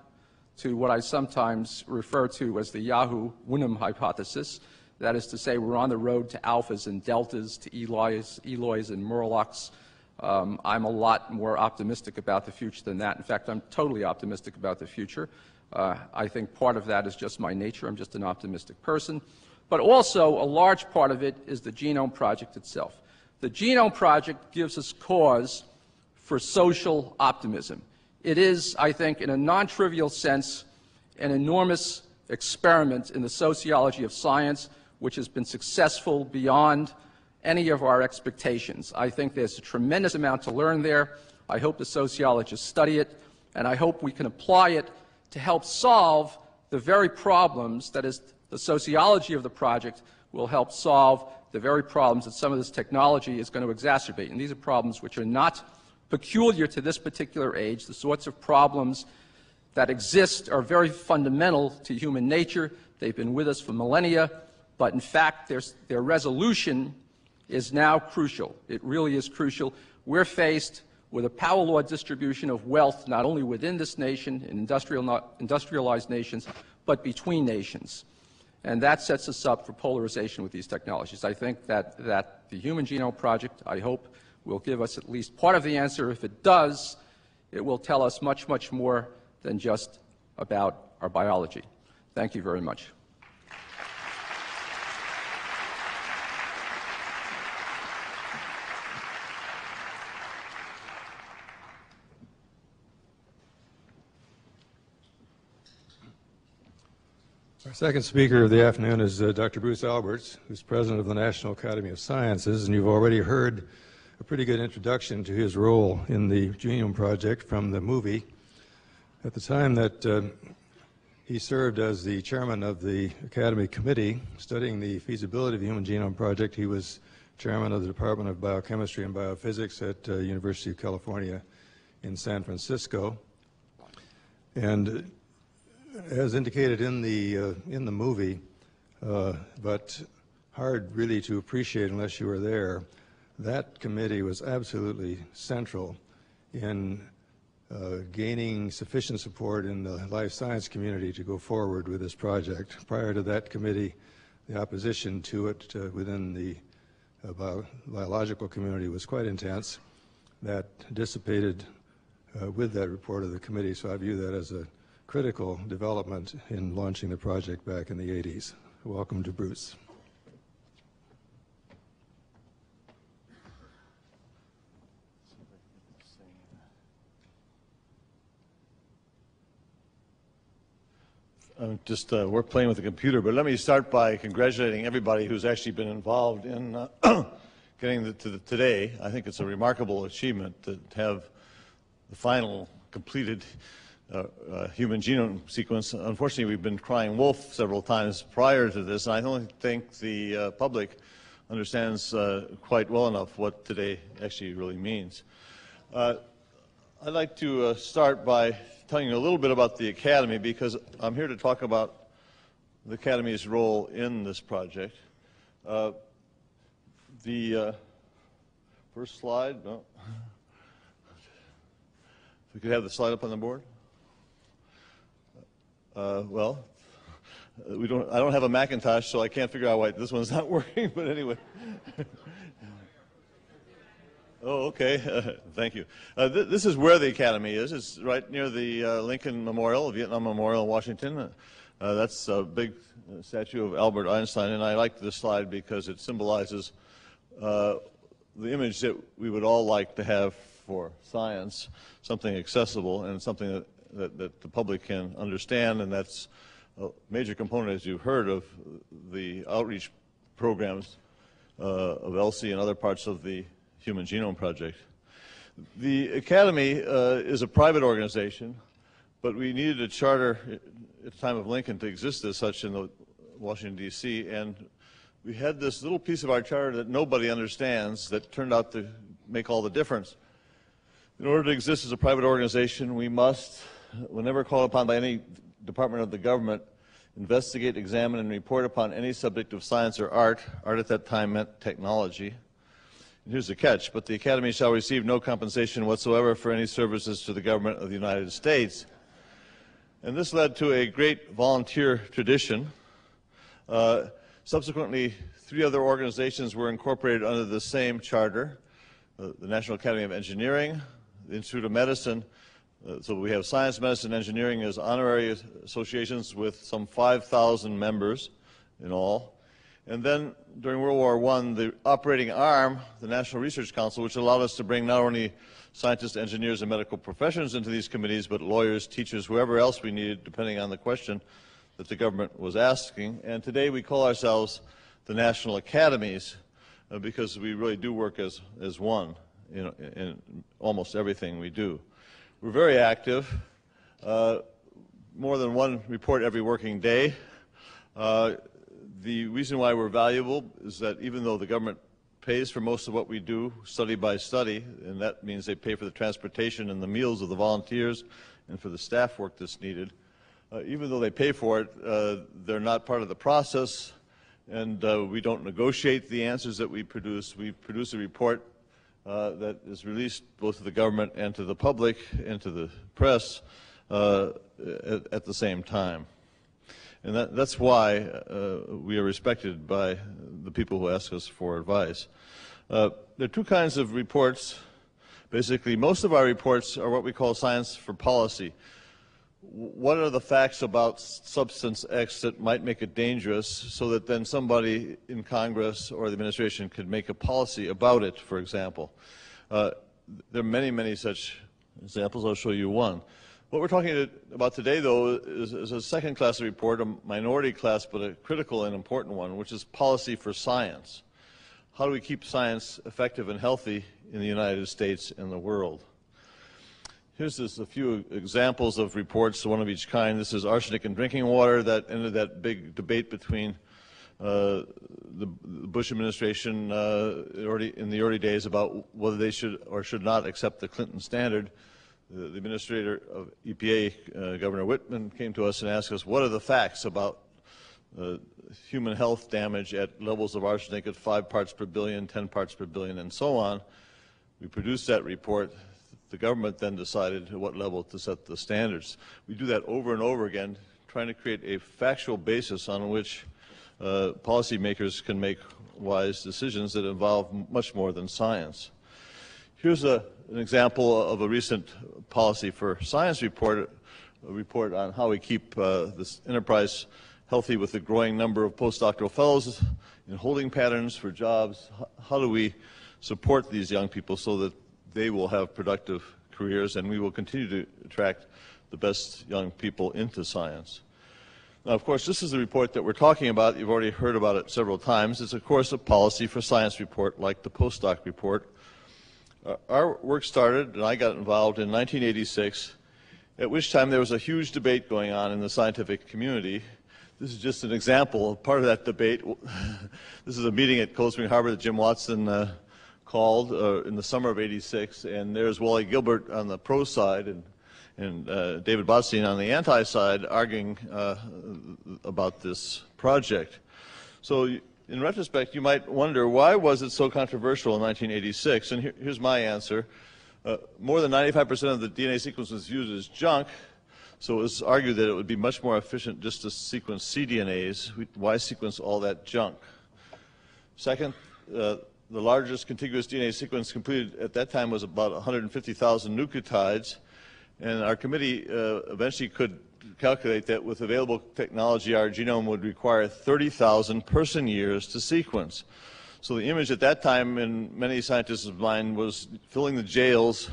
[SPEAKER 30] to what I sometimes refer to as the Yahoo Wenham hypothesis. That is to say, we're on the road to alphas and deltas, to Eloys, Eloys and Morlocks, um, I'm a lot more optimistic about the future than that. In fact, I'm totally optimistic about the future. Uh, I think part of that is just my nature. I'm just an optimistic person. But also, a large part of it is the Genome Project itself. The Genome Project gives us cause for social optimism. It is, I think, in a non trivial sense, an enormous experiment in the sociology of science, which has been successful beyond any of our expectations. I think there's a tremendous amount to learn there. I hope the sociologists study it, and I hope we can apply it to help solve the very problems that is the sociology of the project will help solve the very problems that some of this technology is going to exacerbate. And these are problems which are not peculiar to this particular age. The sorts of problems that exist are very fundamental to human nature. They've been with us for millennia, but in fact, their resolution is now crucial. It really is crucial. We're faced with a power law distribution of wealth not only within this nation, in industrial, industrialized nations, but between nations. And that sets us up for polarization with these technologies. I think that, that the Human Genome Project, I hope, will give us at least part of the answer. If it does, it will tell us much, much more than just about our biology. Thank you very much.
[SPEAKER 29] Our second speaker of the afternoon is uh, Dr. Bruce Alberts, who's president of the National Academy of Sciences, and you've already heard a pretty good introduction to his role in the Genome Project from the movie. At the time that uh, he served as the chairman of the Academy Committee studying the feasibility of the Human Genome Project, he was chairman of the Department of Biochemistry and Biophysics at uh, University of California in San Francisco. And as indicated in the uh, in the movie, uh, but hard really to appreciate unless you were there. That committee was absolutely central in uh, gaining sufficient support in the life science community to go forward with this project. Prior to that committee, the opposition to it uh, within the uh, bio biological community was quite intense. That dissipated uh, with that report of the committee, so I view that as a critical development in launching the project back in the 80s. Welcome to Bruce.
[SPEAKER 31] I'm just uh, we're playing with the computer, but let me start by congratulating everybody who's actually been involved in uh, <clears throat> getting the, to the, today. I think it's a remarkable achievement to have the final completed uh, uh, human genome sequence. Unfortunately, we've been crying wolf several times prior to this, and I don't think the uh, public understands uh, quite well enough what today actually really means. I'd like to start by telling you a little bit about the Academy because I'm here to talk about the Academy's role in this project. Uh, the uh, first slide, no. If we could have the slide up on the board. Uh, well, we don't. I don't have a Macintosh, so I can't figure out why this one's not <laughs> working. But anyway. Oh, okay. <laughs> thank you. Uh, th this is where the academy is. It's right near the uh, Lincoln Memorial, Vietnam Memorial in Washington. Uh, that's a big statue of Albert Einstein, and I like this slide because it symbolizes uh, the image that we would all like to have for science, something accessible and something that, that, that the public can understand, and that's a major component, as you've heard, of the outreach programs uh, of ELSI and other parts of the Human Genome Project. The Academy uh, is a private organization, but we needed a charter at the time of Lincoln to exist as such in the Washington, D.C., and we had this little piece of our charter that nobody understands that turned out to make all the difference. In order to exist as a private organization, we must, whenever called upon by any department of the government, investigate, examine, and report upon any subject of science or art. Art at that time meant technology. Here's the catch, but the Academy shall receive no compensation whatsoever for any services to the government of the United States. And this led to a great volunteer tradition. Uh, subsequently, three other organizations were incorporated under the same charter, uh, the National Academy of Engineering, the Institute of Medicine, uh, so we have science, medicine, engineering as honorary associations with some 5,000 members in all. And then during World War I, the operating arm, the National Research Council, which allowed us to bring not only scientists, engineers, and medical professions into these committees, but lawyers, teachers, whoever else we needed, depending on the question that the government was asking. And today we call ourselves the National Academies uh, because we really do work as, as one in almost everything we do. We're very active, uh, more than one report every working day. Uh, the reason why we're valuable is that even though the government pays for most of what we do, study by study, and that means they pay for the transportation and the meals of the volunteers and for the staff work that's needed, uh, even though they pay for it, uh, they're not part of the process, and uh, we don't negotiate the answers that we produce. We produce a report uh, that is released both to the government and to the public and to the press uh, at, at, the same time. And that, that's why uh, we are respected by the people who ask us for advice. Uh, there are two kinds of reports. Basically, most of our reports are what we call science for policy what are the facts about substance X that might make it dangerous so that then somebody in Congress or the administration could make a policy about it, for example. Uh, there are many, many such examples. I'll show you one. What we're talking about today, though, is, is a second class report, a minority class, but a critical and important one, which is policy for science. How do we keep science effective and healthy in the United States and the world? Here's just a few examples of reports, one of each kind. This is arsenic in drinking water that ended that big debate between uh, the, Bush administration uh, in the early days about whether they should or should not accept the Clinton standard. The, the administrator of EPA, uh, Governor Whitman, came to us and asked us, what are the facts about uh, human health damage at levels of arsenic at 5 parts per billion, 10 parts per billion, and so on. We produced that report the government then decided at what level to set the standards. We do that over and over again, trying to create a factual basis on which uh, policymakers can make wise decisions that involve much more than science. Here's a, an example of a recent policy for science report, a report on how we keep uh, this enterprise healthy with the growing number of postdoctoral fellows in holding patterns for jobs. How do we support these young people so that they will have productive careers, and we will continue to attract the best young people into science. Now, of course, this is the report that we're talking about. You've already heard about it several times. It's, of course, a policy for science report like the postdoc report. Uh, our work started, and I got involved in 1986, at which time there was a huge debate going on in the scientific community this is just an example of part of that debate. <laughs> this is a meeting at Cold Spring Harbor that Jim Watson uh, called uh, in the summer of 86, and there's Wally Gilbert on the pro side and, and uh, David Botstein on the anti side arguing uh, about this project. So in retrospect, you might wonder why was it so controversial in 1986? And here, here's my answer. Uh, more than 95% of the DNA sequence was used as junk, so it was argued that it would be much more efficient just to sequence cDNAs. Why sequence all that junk? Second, uh, the largest contiguous DNA sequence completed at that time was about 150,000 nucleotides, and our committee uh, eventually could calculate that with available technology, our genome would require 30,000 person years to sequence. So the image at that time in many scientists' mind was filling the jails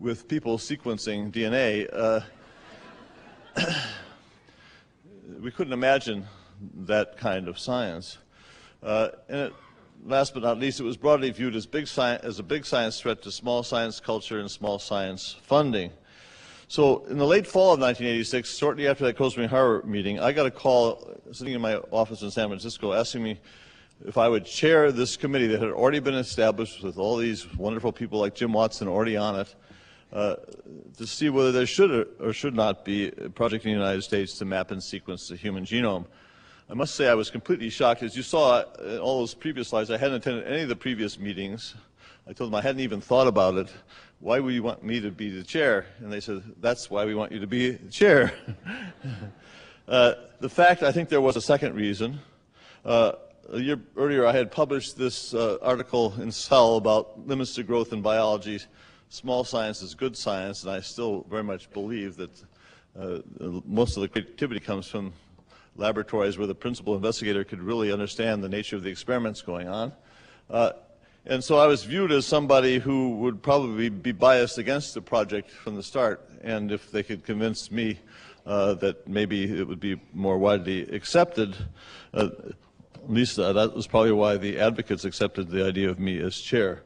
[SPEAKER 31] with people sequencing DNA. Uh, <coughs> we couldn't imagine that kind of science. Uh, and it, last but not least, it was broadly viewed as, big as a big science threat to small science culture and small science funding. So in the late fall of 1986, shortly after that Cold Spring Harbor meeting, I got a call sitting in my office in San Francisco asking me if I would chair this committee that had already been established with all these wonderful people like Jim Watson already on it, uh, to see whether there should or should not be a project in the United States to map and sequence the human genome. I must say I was completely shocked. As you saw in all those previous slides, I hadn't attended any of the previous meetings. I told them I hadn't even thought about it. Why would you want me to be the chair? And they said, that's why we want you to be the chair. <laughs> uh, the fact, I think there was a second reason. Uh, a year earlier, I had published this uh, article in Cell about limits to growth in biology small science is good science, and I still very much believe that uh, most of the creativity comes from laboratories where the principal investigator could really understand the nature of the experiments going on. Uh, and so I was viewed as somebody who would probably be biased against the project from the start. And if they could convince me uh, that maybe it would be more widely accepted, uh, at least that was probably why the advocates accepted the idea of me as chair.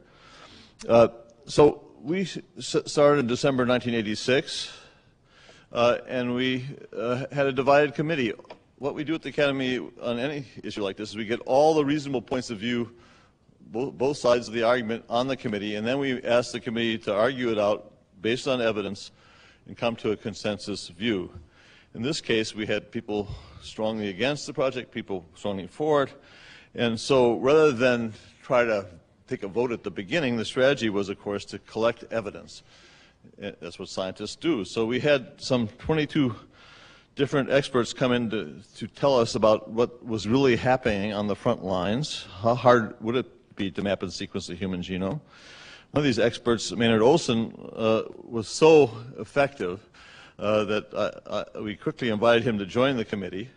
[SPEAKER 31] Uh, so we started in December 1986, uh, and we uh, had a divided committee. What we do at the Academy on any issue like this is we get all the reasonable points of view, bo both sides of the argument on the committee, and then we ask the committee to argue it out based on evidence and come to a consensus view. In this case, we had people strongly against the project, people strongly for it, and so rather than try to take a vote at the beginning, the strategy was, of course, to collect evidence. That's what scientists do. So we had some 22 different experts come in to, to tell us about what was really happening on the front lines. How hard would it be to map and sequence the human genome? One of these experts, Maynard Olson, uh, was so effective uh, that I, I, we quickly invited him to join the committee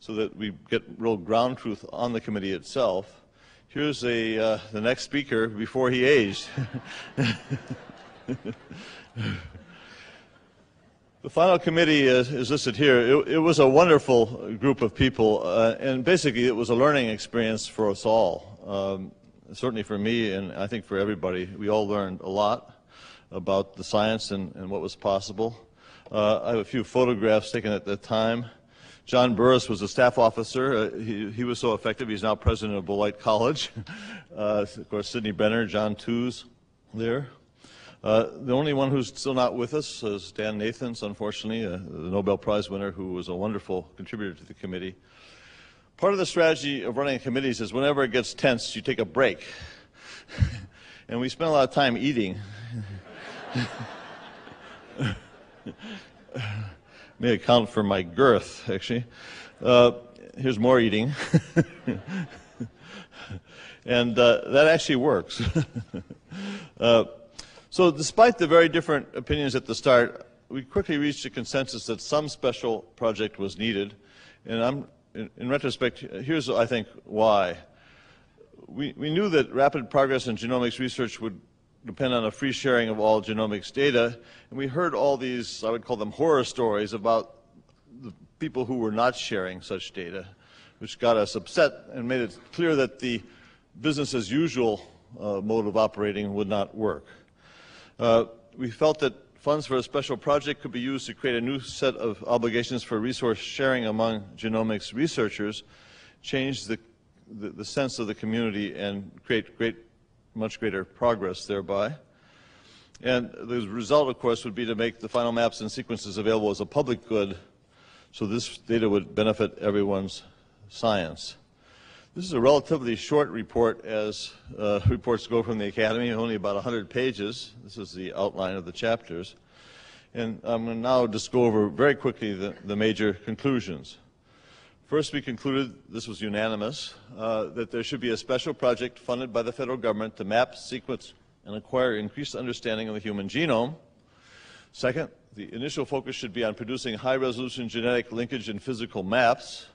[SPEAKER 31] so that we get real ground truth on the committee itself. Here's a, uh, the next speaker before he aged. <laughs> the final committee is, is listed here. It, it, was a wonderful group of people, uh, and basically it was a learning experience for us all. Um, certainly for me, and I think for everybody. We all learned a lot about the science and, and what was possible. Uh, I have a few photographs taken at the time. John Burris was a staff officer. Uh, he, he, was so effective, he's now president of Beloit College. <laughs> Uh, of course, Sidney Brenner, John Tooze there. Uh, the only one who's still not with us is Dan Nathans, unfortunately, uh, the Nobel Prize winner who was a wonderful contributor to the committee. Part of the strategy of running committees is whenever it gets tense, you take a break. <laughs> and we spend a lot of time eating <laughs> may account for my girth, actually. Uh, here's more eating. <laughs> and uh, that actually works. uh, so despite the very different opinions at the start, we quickly reached a consensus that some special project was needed. And I'm, in, in retrospect, here's, I think, why. We, we knew that rapid progress in genomics research would depend on a free sharing of all genomics data. And we heard all these, I would call them horror stories about the people who were not sharing such data, which got us upset and made it clear that the business as usual uh, mode of operating would not work. Uh, we felt that funds for a special project could be used to create a new set of obligations for resource sharing among genomics researchers, change the, the, the sense of the community, and create great, much greater progress thereby. And the result, of course, would be to make the final maps and sequences available as a public good, so this data would benefit everyone's science. This is a relatively short report as uh, reports go from the Academy, only about 100 pages. This is the outline of the chapters. And I'm going to now just go over very quickly the, the major conclusions. First, we concluded, this was unanimous, uh, that there should be a special project funded by the federal government to map, sequence, and acquire increased understanding of the human genome. Second, the initial focus should be on producing high-resolution genetic linkage and physical maps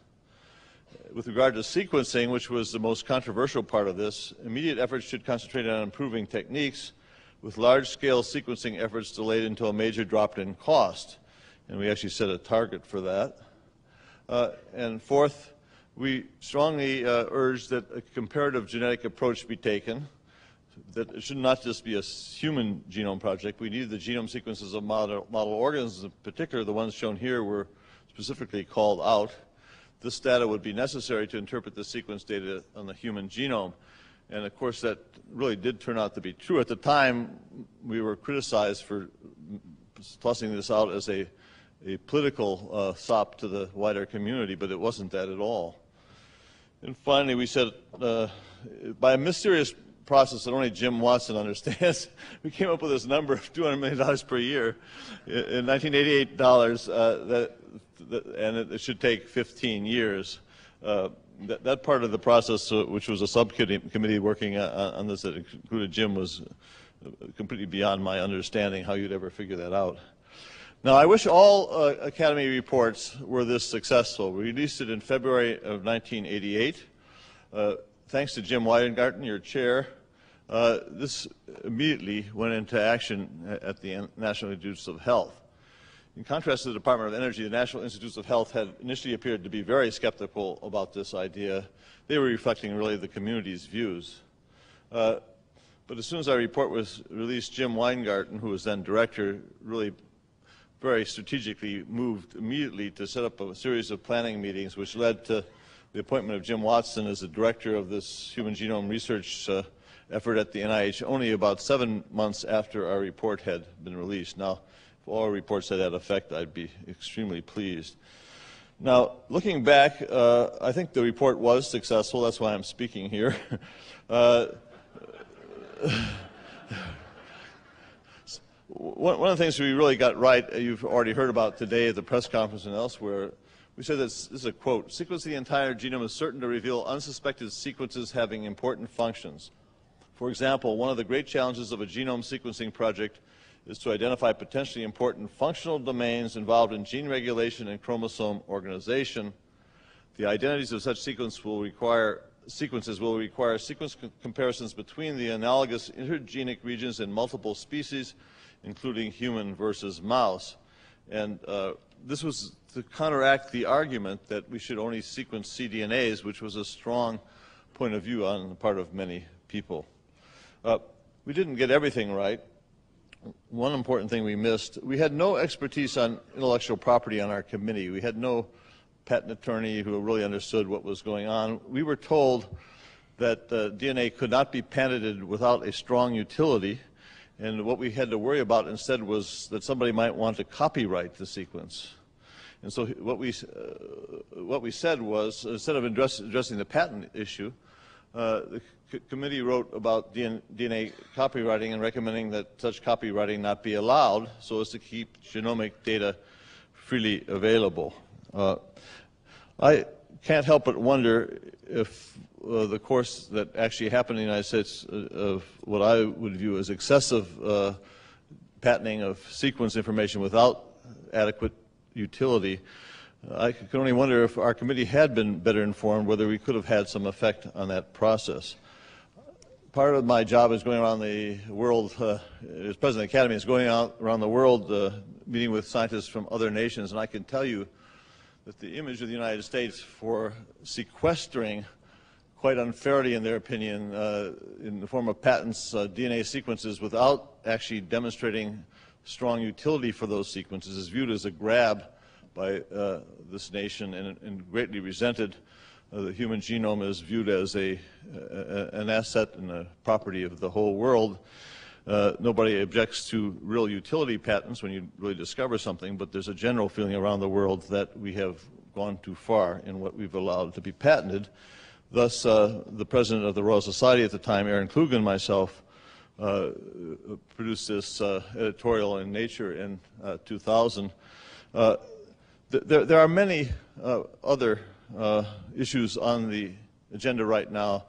[SPEAKER 31] with regard to sequencing, which was the most controversial part of this, immediate efforts should concentrate on improving techniques, with large-scale sequencing efforts delayed until a major drop in cost. And we actually set a target for that. Uh, and fourth, we strongly uh, urge that a comparative genetic approach be taken, that it should not just be a human genome project. We need the genome sequences of model, model organisms, in particular the ones shown here were specifically called out. This data would be necessary to interpret the sequence data on the human genome. And of course, that really did turn out to be true. At the time, we were criticized for tossing this out as a, a political uh, sop to the wider community, but it wasn't that at all. And finally, we said, uh, by a mysterious process that only Jim Watson <laughs> understands, we came up with this number of $200 million per year in 1988 dollars uh, that and it should take 15 years. Uh, that, that, part of the process, uh, which was a subcommittee working on, on, this that included Jim, was completely beyond my understanding how you'd ever figure that out. Now, I wish all uh, Academy reports were this successful. We released it in February of 1988. Uh, thanks to Jim Wyngaarden, your chair, uh, this immediately went into action at the National Institutes of Health. In contrast to the Department of Energy, the National Institutes of Health had initially appeared to be very skeptical about this idea. They were reflecting really the community's views. Uh, but as soon as our report was released, Jim Wyngaarden, who was then director, really very strategically moved immediately to set up a series of planning meetings, which led to the appointment of Jim Watson as the director of this human genome research uh, effort at the NIH only about seven months after our report had been released. Now, all reports had that effect, I'd be extremely pleased. Now, looking back, uh, I think the report was successful. That's why I'm speaking here. <laughs> uh, <sighs> one, of the things we really got right, uh, you've already heard about today at the press conference and elsewhere, we said this, this is a quote, sequencing the entire genome is certain to reveal unsuspected sequences having important functions. For example, one of the great challenges of a genome sequencing project is to identify potentially important functional domains involved in gene regulation and chromosome organization. The identities of such sequence will require, sequences will require sequence comparisons between the analogous intergenic regions in multiple species, including human versus mouse. And uh, this was to counteract the argument that we should only sequence cDNAs, which was a strong point of view on the part of many people. Uh, we didn't get everything right one important thing we missed, we had no expertise on intellectual property on our committee. We had no patent attorney who really understood what was going on. We were told that uh, DNA could not be patented without a strong utility, and what we had to worry about instead was that somebody might want to copyright the sequence. And so what we, uh, what we said was, instead of address, addressing the patent issue, uh, the committee wrote about DNA copywriting and recommending that such copywriting not be allowed so as to keep genomic data freely available. Uh, I can't help but wonder if uh, the course that actually happened in the United States uh, of what I would view as excessive uh, patenting of sequence information without adequate utility I can only wonder if our committee had been better informed, whether we could have had some effect on that process part of my job is going around the world, uh, as president of the academy, is going out around the world uh, meeting with scientists from other nations, and I can tell you that the image of the United States for sequestering, quite unfairly in their opinion, uh, in the form of patents, uh, DNA sequences without actually demonstrating strong utility for those sequences is viewed as a grab by uh, this nation and, and greatly resented. Uh, the human genome is viewed as a, an asset and a property of the whole world. Uh, nobody objects to real utility patents when you really discover something, but there's a general feeling around the world that we have gone too far in what we've allowed to be patented. Thus, uh, the president of the Royal Society at the time, Aaron Klug, and myself uh, produced this uh, editorial in Nature in uh, 2000. Uh, th there, there, are many other issues on the agenda right now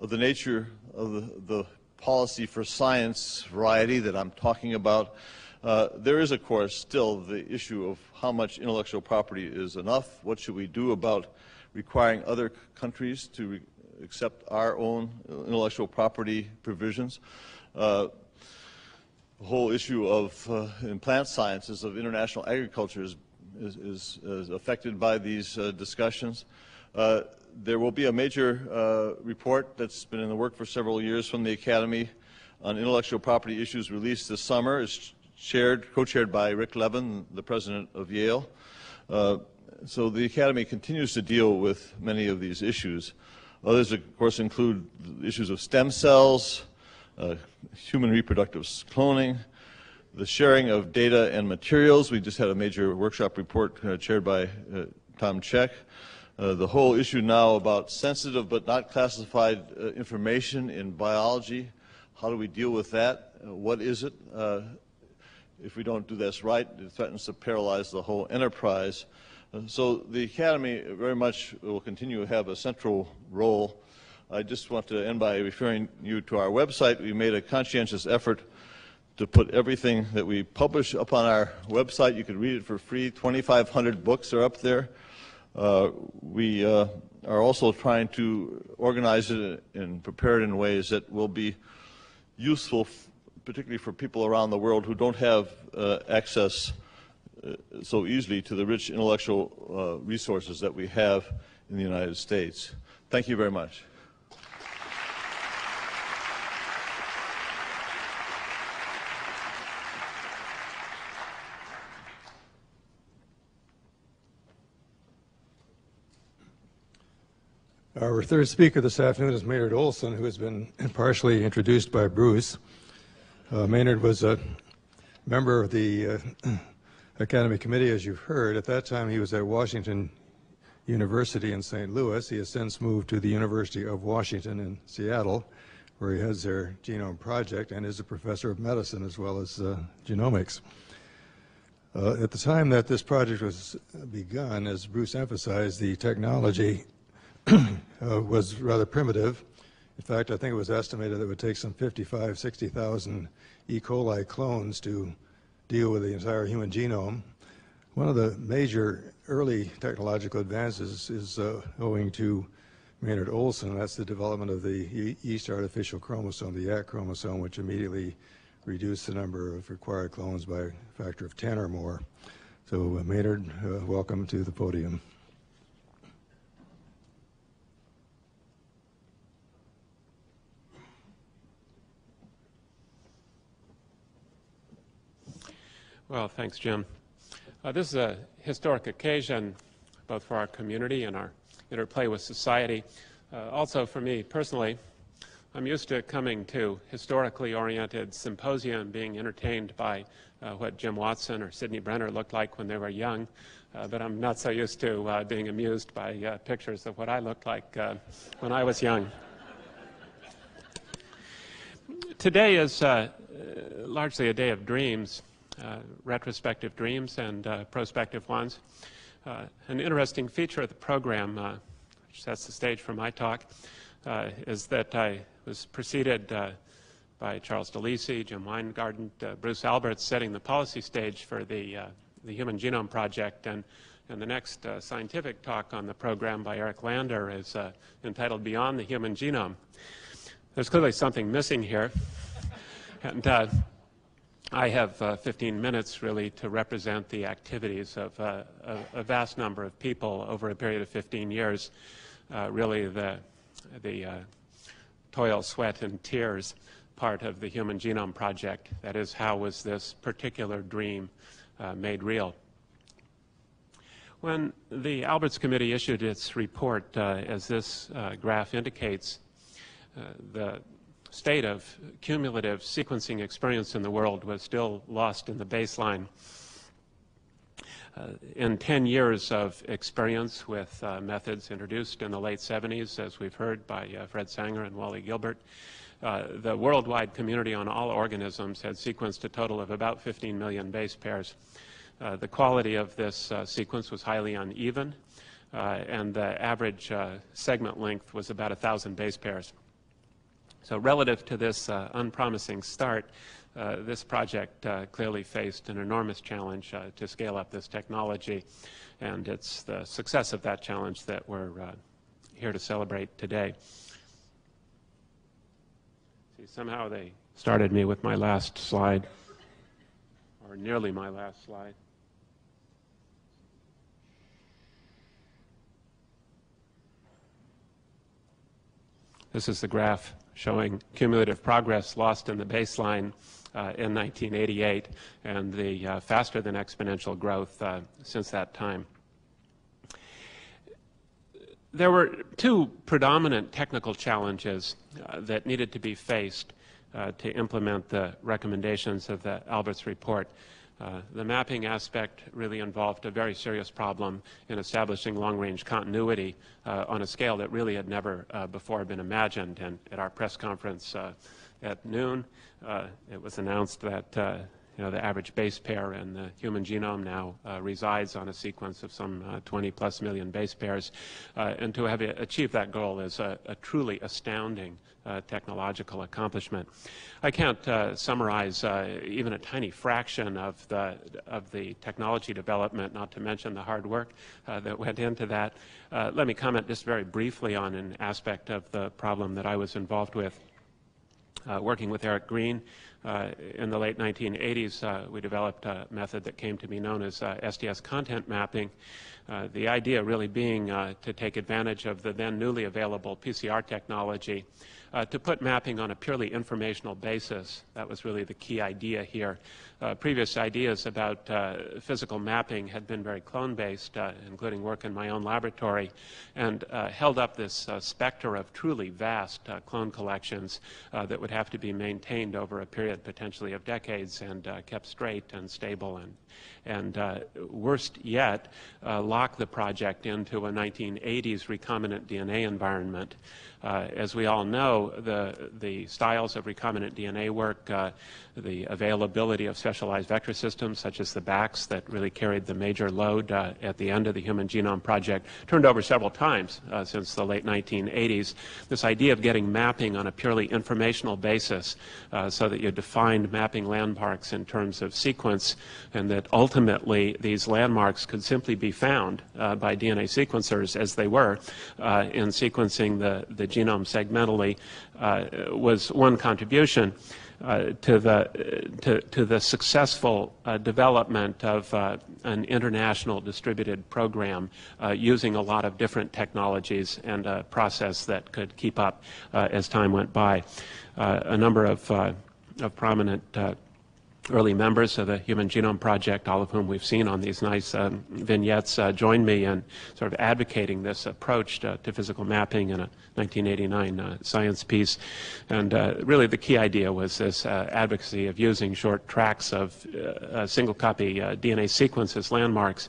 [SPEAKER 31] of the nature of the, the policy for science variety that I'm talking about. Uh, there is, of course, still the issue of how much intellectual property is enough. What should we do about requiring other countries to accept our own intellectual property provisions? Uh, the whole issue of, uh, in plant sciences, of international agriculture is, is, is affected by these uh, discussions. Uh, there will be a major uh, report that's been in the work for several years from the Academy on intellectual property issues released this summer. It's chaired, co-chaired by Rick Levin, the president of Yale. Uh, so the Academy continues to deal with many of these issues. Others, of course, include issues of stem cells, uh, human reproductive cloning, the sharing of data and materials. We just had a major workshop report uh, chaired by uh, Tom Cech. Uh, the whole issue now about sensitive but not classified uh, information in biology. How do we deal with that? Uh, what is it? Uh, if we don't do this right, it threatens to paralyze the whole enterprise. So the Academy very much will continue to have a central role. I just want to end by referring you to our website. We made a conscientious effort to put everything that we publish up on our website. You can read it for free. 2,500 books are up there. Uh, we uh, are also trying to organize it and prepare it in ways that will be useful, particularly for people around the world who don't have uh, access uh, so easily to the rich intellectual uh, resources that we have in the United States. Thank you very much.
[SPEAKER 29] Our third speaker this afternoon is Maynard Olson, who has been partially introduced by Bruce. Uh, Maynard was a member of the uh, <clears throat> Academy Committee, as you've heard. At that time, he was at Washington University in St. Louis. He has since moved to the University of Washington in Seattle, where he heads their genome project and is a professor of medicine as well as uh, genomics. Uh, at the time that this project was begun, as Bruce emphasized, the technology <clears throat> was rather primitive. In fact, I think it was estimated that it would take some 55, 60,000 E. coli clones to deal with the entire human genome. One of the major early technological advances is uh, owing to Maynard Olson. That's the development of the yeast artificial chromosome, the YAC chromosome, which immediately reduced the number of required clones by a factor of 10 or more. So, uh, Maynard, uh, welcome to the podium.
[SPEAKER 32] Well, thanks, Jim. Uh, this is a historic occasion both for our community and our interplay with society. Uh, also for me personally, I'm used to coming to historically oriented symposia and being entertained by uh, what Jim Watson or Sidney Brenner looked like when they were young, uh, but I'm not so used to uh, being amused by uh, pictures of what I looked like when I was young. Today is largely a day of dreams. Uh, retrospective dreams and uh, prospective ones. Uh, an interesting feature of the program, which sets the stage for my talk, is that I was preceded by Charles DeLisi, Jim Wyngaarden, Bruce Alberts, setting the policy stage for the, the Human Genome Project. And, and the next uh, scientific talk on the program by Eric Lander is uh, entitled Beyond the Human Genome. There's clearly something missing here. <laughs> and uh, I have uh, 15 minutes really to represent the activities of uh, a, a, vast number of people over a period of 15 years, uh, really the, the uh, toil, sweat, and tears part of the Human Genome Project. That is, how was this particular dream uh, made real? When the Alberts Committee issued its report, uh, as this graph indicates, the state of cumulative sequencing experience in the world was still lost in the baseline. Uh, in 10 years of experience with uh, methods introduced in the late 70s, as we've heard by uh, Fred Sanger and Wally Gilbert, uh, the worldwide community on all organisms had sequenced a total of about 15 million base pairs. Uh, the quality of this uh, sequence was highly uneven, and the average segment length was about 1,000 base pairs. So relative to this unpromising start, uh, this project uh, clearly faced an enormous challenge uh, to scale up this technology, and it's the success of that challenge that we're uh, here to celebrate today. See, somehow they started me with my last slide, or nearly my last slide. This is the graph showing cumulative progress lost in the baseline uh, in 1988 and the uh, faster than exponential growth uh, since that time. There were two predominant technical challenges that needed to be faced to implement the recommendations of the Alberts report. Uh, the mapping aspect really involved a very serious problem in establishing long-range continuity uh, on a scale that really had never uh, before been imagined. And at our press conference at noon, uh, it was announced that uh, know, the average base pair in the human genome now uh, resides on a sequence of some uh, 20 plus million base pairs. Uh, and to have achieved that goal is a, a truly astounding uh, technological accomplishment. I can't uh, summarize even a tiny fraction of the, of the technology development, not to mention the hard work that went into that. let me comment just very briefly on an aspect of the problem that I was involved with. Uh, working with Eric Green uh, in the late 1980s, uh, we developed a method that came to be known as STS uh, content mapping. Uh, the idea really being uh, to take advantage of the then newly available PCR technology uh, to put mapping on a purely informational basis. That was really the key idea here. Uh, previous ideas about uh, physical mapping had been very clone-based, uh, including work in my own laboratory, and uh, held up this uh, specter of truly vast clone collections that would have to be maintained over a period potentially of decades and kept straight and stable and, and worst yet, lock the project into a 1980s recombinant DNA environment. Uh, as we all know, the, the styles of recombinant DNA work, uh, the availability of specialized vector systems such as the BACs that really carried the major load uh, at the end of the Human Genome Project turned over several times uh, since the late 1980s. This idea of getting mapping on a purely informational basis uh, so that you defined mapping landmarks in terms of sequence and that ultimately these landmarks could simply be found uh, by DNA sequencers as they were in sequencing the, the genome segmentally uh, was one contribution. Uh, to the to, to, the successful uh, development of uh, an international distributed program using a lot of different technologies and a process that could keep up as time went by. a number of, of prominent early members of the Human Genome Project, all of whom we've seen on these nice um, vignettes, uh, joined me in sort of advocating this approach to, to physical mapping in a 1989 uh, science piece. And uh, really the key idea was this uh, advocacy of using short tracks of uh, single copy uh, DNA sequences, landmarks,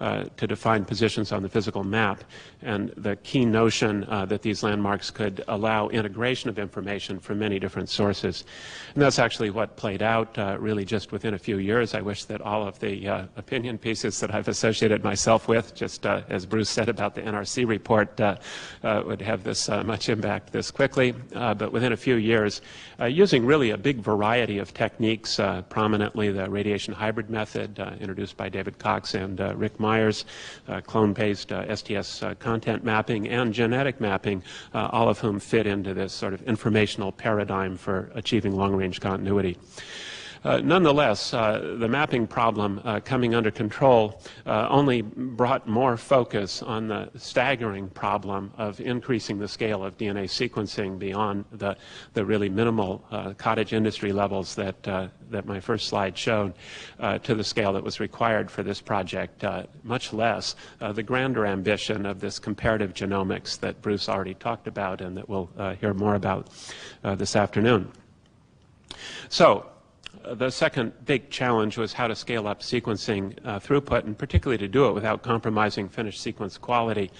[SPEAKER 32] uh, to define positions on the physical map, and the key notion uh, that these landmarks could allow integration of information from many different sources. And that's actually what played out uh, really just within a few years. I wish that all of the uh, opinion pieces that I've associated myself with, just uh, as Bruce said about the NRC report, would have this much impact this quickly. but within a few years, using really a big variety of techniques, prominently the radiation hybrid method introduced by David Cox and Rick Myers, uh, clone-based uh, STS uh, content mapping, and genetic mapping, uh, all of whom fit into this sort of informational paradigm for achieving long-range continuity. Uh, nonetheless, uh, the mapping problem uh, coming under control uh, only brought more focus on the staggering problem of increasing the scale of DNA sequencing beyond the, the really minimal uh, cottage industry levels that, uh, that my first slide showed to the scale that was required for this project, much less the grander ambition of this comparative genomics that Bruce already talked about and that we'll hear more about this afternoon. So, the second big challenge was how to scale up sequencing uh, throughput, and particularly to do it without compromising finished sequence quality.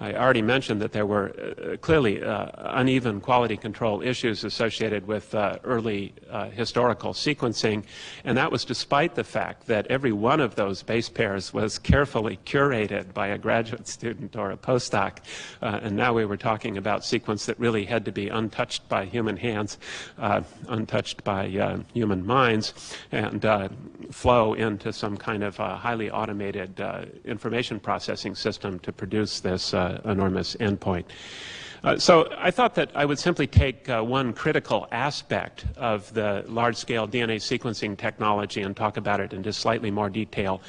[SPEAKER 32] I already mentioned that there were uh, clearly uh, uneven quality control issues associated with uh, early uh, historical sequencing, and that was despite the fact that every one of those base pairs was carefully curated by a graduate student or a postdoc, uh, and now we were talking about sequence that really had to be untouched by human hands, untouched by human minds lines and uh, flow into some kind of uh, highly automated uh, information processing system to produce this uh, enormous endpoint. Uh, so I thought that I would simply take one critical aspect of the large-scale DNA sequencing technology and talk about it in just slightly more detail.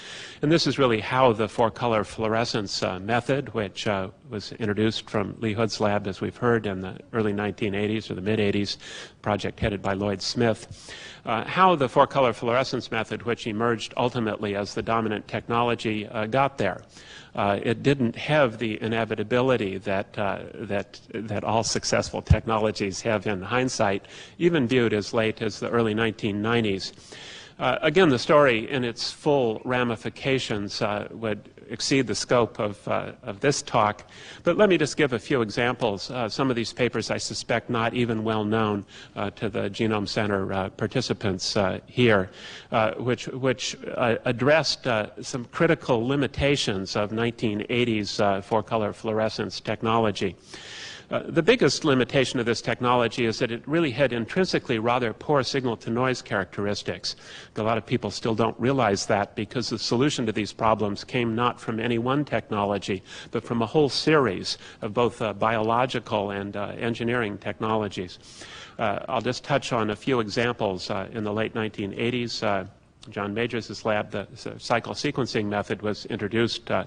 [SPEAKER 32] And this is really how the four-color fluorescence method, which was introduced from Lee Hood's lab, as we've heard, in the early 1980s or the mid-80s, project headed by Lloyd Smith, uh, how the four-color fluorescence method, which emerged ultimately as the dominant technology, uh, got there. Uh, it didn't have the inevitability that, uh, that, that all successful technologies have in hindsight, even viewed as late as the early 1990s. Uh, again, the story in its full ramifications uh, would exceed the scope of, uh, of this talk, but let me just give a few examples. Uh, some of these papers I suspect not even well known uh, to the Genome Center uh, participants here, which, which addressed some critical limitations of 1980s four-color fluorescence technology. Uh, the biggest limitation of this technology is that it really had intrinsically rather poor signal to noise characteristics. A lot of people still don't realize that because the solution to these problems came not from any one technology, but from a whole series of both uh, biological and uh, engineering technologies. Uh, I'll just touch on a few examples. Uh, in the late 1980s, John Majors' lab, the cycle sequencing method was introduced, uh,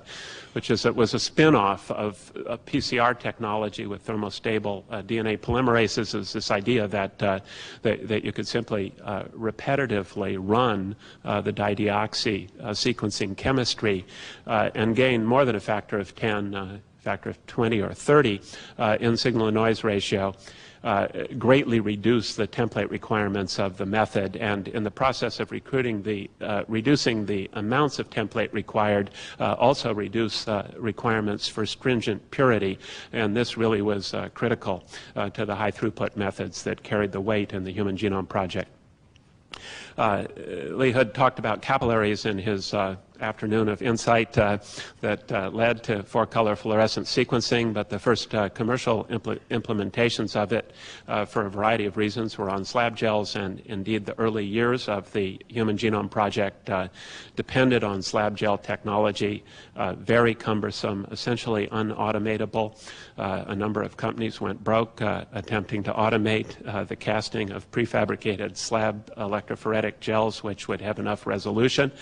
[SPEAKER 32] which is, it was a spin-off of PCR technology with thermostable uh, DNA polymerases. Is this idea that, uh, that, that you could simply uh, repetitively run uh, the dideoxy sequencing chemistry and gain more than a factor of 10, factor of 20 or 30 in signal to noise ratio uh, greatly reduce the template requirements of the method and in the process of recruiting the, uh, reducing the amounts of template required, uh, also reduce uh, requirements for stringent purity. And this really was uh, critical uh, to the high throughput methods that carried the weight in the Human Genome Project. Lee Hood talked about capillaries in his afternoon of insight uh, that uh, led to four-color fluorescent sequencing, but the first uh, commercial impl implementations of it, uh, for a variety of reasons, were on slab gels, and indeed the early years of the Human Genome Project uh, depended on slab gel technology, uh, very cumbersome, essentially unautomatable. a number of companies went broke attempting to automate the casting of prefabricated slab electrophoretic gels, which would have enough resolution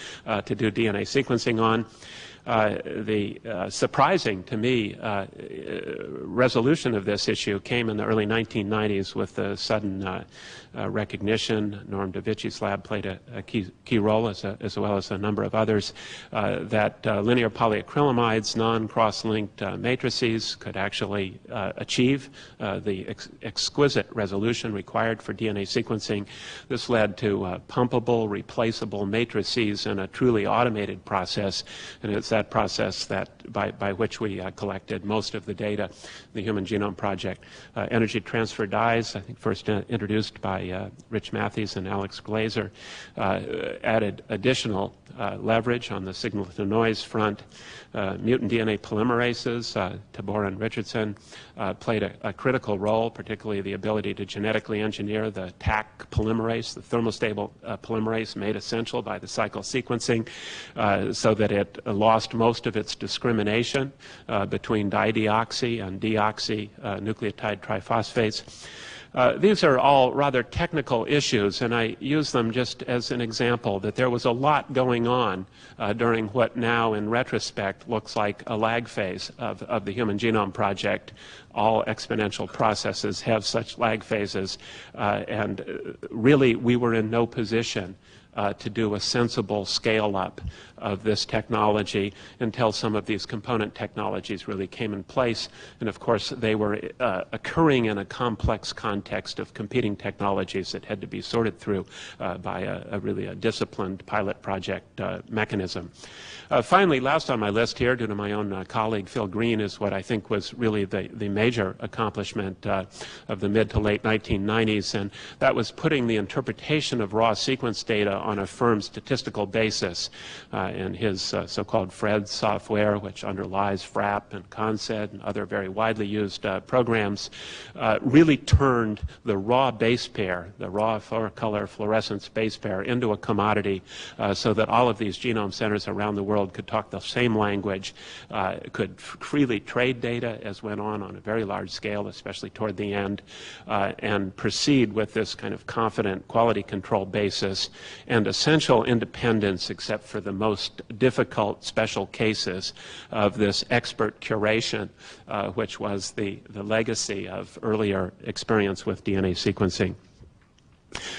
[SPEAKER 32] to do DNA sequencing on. Uh, the uh, surprising to me uh, resolution of this issue came in the early 1990s with the sudden uh, uh, recognition. Norm Dovichi's lab played a, a key, key, role, as, a, as, well as a number of others, uh, that linear polyacrylamides, non-cross-linked matrices, could actually achieve the ex exquisite resolution required for DNA sequencing. This led to pumpable, replaceable matrices in a truly automated process, and it's that process that by, by which we uh, collected most of the data, the Human Genome Project. Uh, energy transfer dyes, I think first uh, introduced by uh, Rich Mathies and Alex Glazer, uh, added additional uh, leverage on the signal to noise front. Uh, mutant DNA polymerases, uh, Tabor and Richardson, uh, played a, a, critical role, particularly the ability to genetically engineer the Taq polymerase, the thermostable uh, polymerase made essential by the cycle sequencing, uh, so that it lost most of its discrimination between dideoxy and deoxy nucleotide triphosphates. Uh, these are all rather technical issues, and I use them just as an example that there was a lot going on uh, during what now, in retrospect, looks like a lag phase of, of the Human Genome Project. All exponential processes have such lag phases, uh, and uh, really we were in no position uh, to do a sensible scale up of this technology until some of these component technologies really came in place. And of course, they were uh, occurring in a complex context of competing technologies that had to be sorted through uh, by a, a, really a disciplined pilot project uh, mechanism. Uh, finally, last on my list here, due to my own uh, colleague Phil Green, is what I think was really the, the major accomplishment uh, of the mid to late 1990s, and that was putting the interpretation of raw sequence data on a firm statistical basis in his uh, so-called Phred software, which underlies Phrap and CONSED and other very widely used uh, programs, uh, really turned the raw base pair, the raw four-color fluorescence base pair, into a commodity uh, so that all of these genome centers around the world could talk the same language, uh, could freely trade data as went on on a very large scale, especially toward the end, uh, and proceed with this kind of confident quality control basis and essential independence except for the most difficult special cases of this expert curation, uh, which was the, the legacy of earlier experience with DNA sequencing.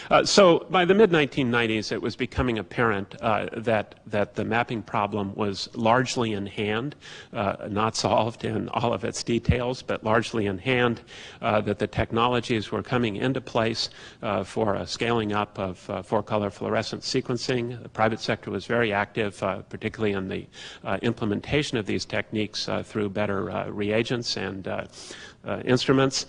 [SPEAKER 32] Uh, so by the mid-1990s, it was becoming apparent uh, that, that the mapping problem was largely in hand, uh, not solved in all of its details, but largely in hand, uh, that the technologies were coming into place uh, for a scaling up of uh, four-color fluorescent sequencing. The private sector was very active, particularly in the implementation of these techniques through better reagents and instruments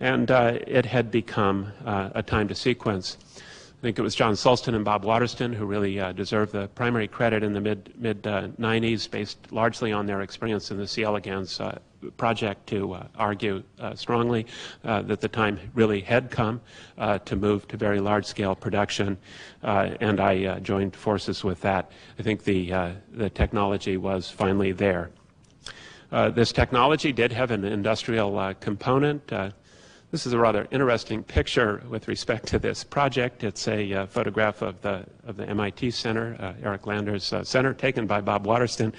[SPEAKER 32] and uh, it had become uh, a time to sequence. I think it was John Sulston and Bob Waterston who really uh, deserved the primary credit in the mid mid 90s, uh, based largely on their experience in the C. elegans uh, project, to uh, argue strongly that the time really had come to move to very large scale production, and I joined forces with that. I think the the technology was finally there. this technology did have an industrial component. This is a rather interesting picture with respect to this project. It's a uh, photograph of the, of the MIT Center, uh, Eric Lander's uh, center, taken by Bob Waterston.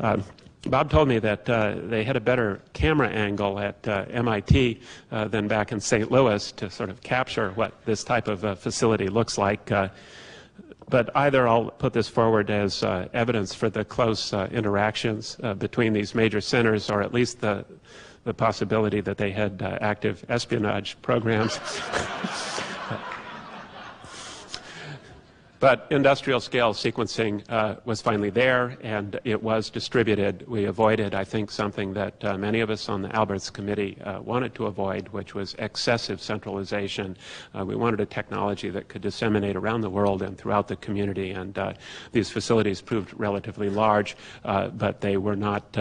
[SPEAKER 32] Um, Bob told me that uh, they had a better camera angle at uh, MIT uh, than back in St. Louis to sort of capture what this type of facility looks like. but either I'll put this forward as evidence for the close interactions between these major centers, or at least the the possibility that they had uh, active espionage programs. But industrial scale sequencing uh, was finally there and it was distributed. We avoided, I think, something that uh, many of us on the Alberts Committee uh, wanted to avoid, which was excessive centralization. Uh, we wanted a technology that could disseminate around the world and throughout the community. And uh, these facilities proved relatively large, but they were not,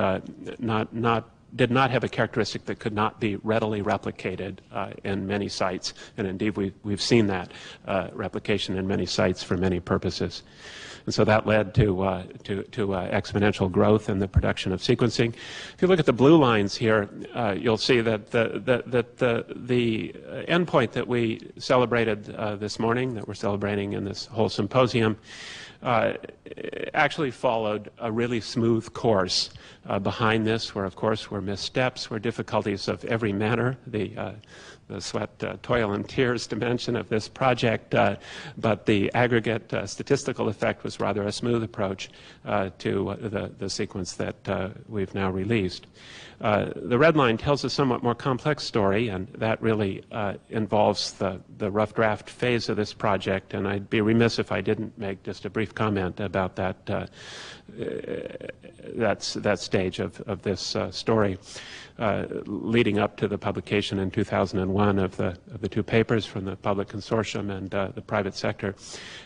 [SPEAKER 32] not, not did not have a characteristic that could not be readily replicated uh, in many sites. And indeed, we, we've seen that uh, replication in many sites for many purposes. And so that led to, uh, to, to uh, exponential growth in the production of sequencing. If you look at the blue lines here, uh, you'll see that the, the, that the, the endpoint that we celebrated uh, this morning, that we're celebrating in this whole symposium, uh, actually followed a really smooth course uh, behind this, where, of course, were missteps, were difficulties of every manner. The, uh, the sweat, uh, toil, and tears dimension of this project, uh, but the aggregate uh, statistical effect was rather a smooth approach uh, to the, the sequence that uh, we've now released. Uh, the red line tells a somewhat more complex story, and that really involves the, the rough draft phase of this project, and I'd be remiss if I didn't make just a brief comment about that, that's, that stage of, of this story. Uh, leading up to the publication in 2001 of the, of the two papers from the public consortium and uh, the private sector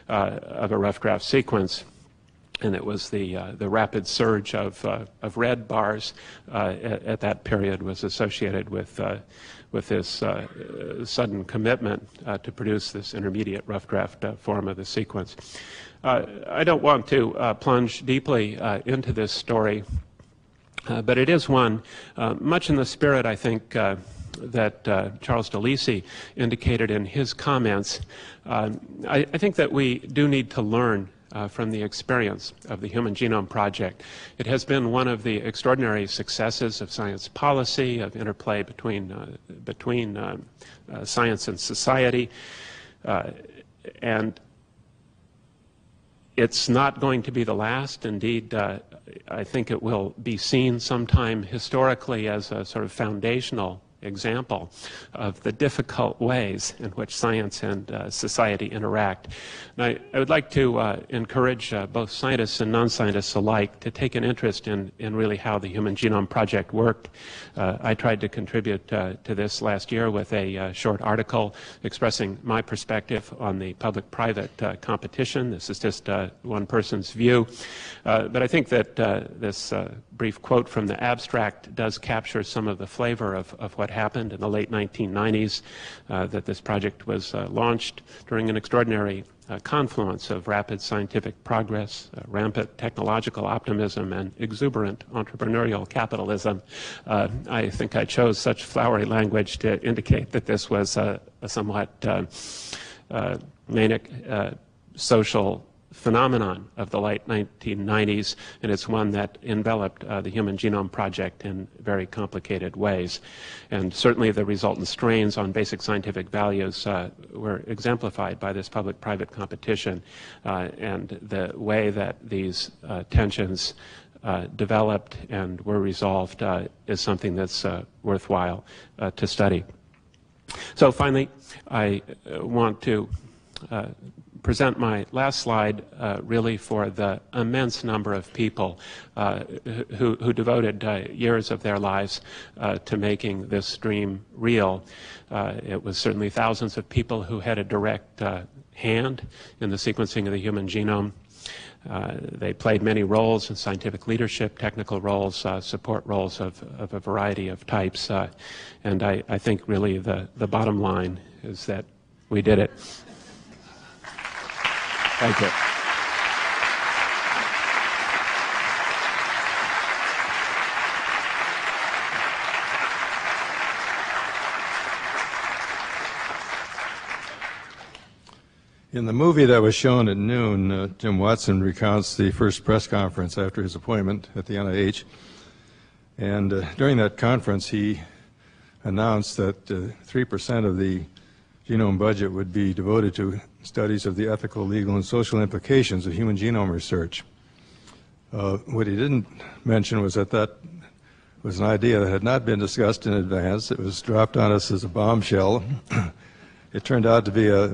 [SPEAKER 32] uh, of a rough draft sequence and it was the uh, the rapid surge of uh, of red bars at, at, that period was associated with with this sudden commitment to produce this intermediate rough draft form of the sequence. I don't want to plunge deeply into this story uh, but it is one, uh, much in the spirit, I think, uh, that uh, Charles DeLisi indicated in his comments, um, I, I, think that we do need to learn uh, from the experience of the Human Genome Project. It has been one of the extraordinary successes of science policy, of interplay between, uh, between uh, uh, science and society. Uh, and it's not going to be the last. Indeed, uh, I think it will be seen sometime historically as a sort of foundational example of the difficult ways in which science and uh, society interact. I, I, would like to uh, encourage uh, both scientists and non-scientists alike to take an interest in, in really how the Human Genome Project worked. Uh, I tried to contribute uh, to this last year with a uh, short article expressing my perspective on the public-private competition. This is just one person's view. but I think that this brief quote from the abstract does capture some of the flavor of, of what happened in the late 1990s, uh, that this project was uh, launched during an extraordinary uh, confluence of rapid scientific progress, uh, rampant technological optimism, and exuberant entrepreneurial capitalism. Uh, I think I chose such flowery language to indicate that this was a, a somewhat uh, manic social phenomenon of the late 1990s, and it's one that enveloped uh, the Human Genome Project in very complicated ways. And certainly the resultant strains on basic scientific values uh, were exemplified by this public-private competition uh, and the way that these uh, tensions uh, developed and were resolved uh, is something that's worthwhile to study. So finally, I want to present my last slide uh, really for the immense number of people uh, who, who, devoted uh, years of their lives uh, to making this dream real. Uh, it was certainly thousands of people who had a direct uh, hand in the sequencing of the human genome. they played many roles in scientific leadership, technical roles, support roles of, of, a variety of types. and I, I think really the, the bottom line is that we did it. Thank you.
[SPEAKER 29] In the movie that was shown at noon, uh, Jim Watson recounts the first press conference after his appointment at the NIH. And uh, during that conference, he announced that uh, 3% of the genome budget would be devoted to studies of the ethical, legal, and social implications of human genome research. Uh, what he didn't mention was that that was an idea that had not been discussed in advance. It was dropped on us as a bombshell. <clears throat> it turned out to be a,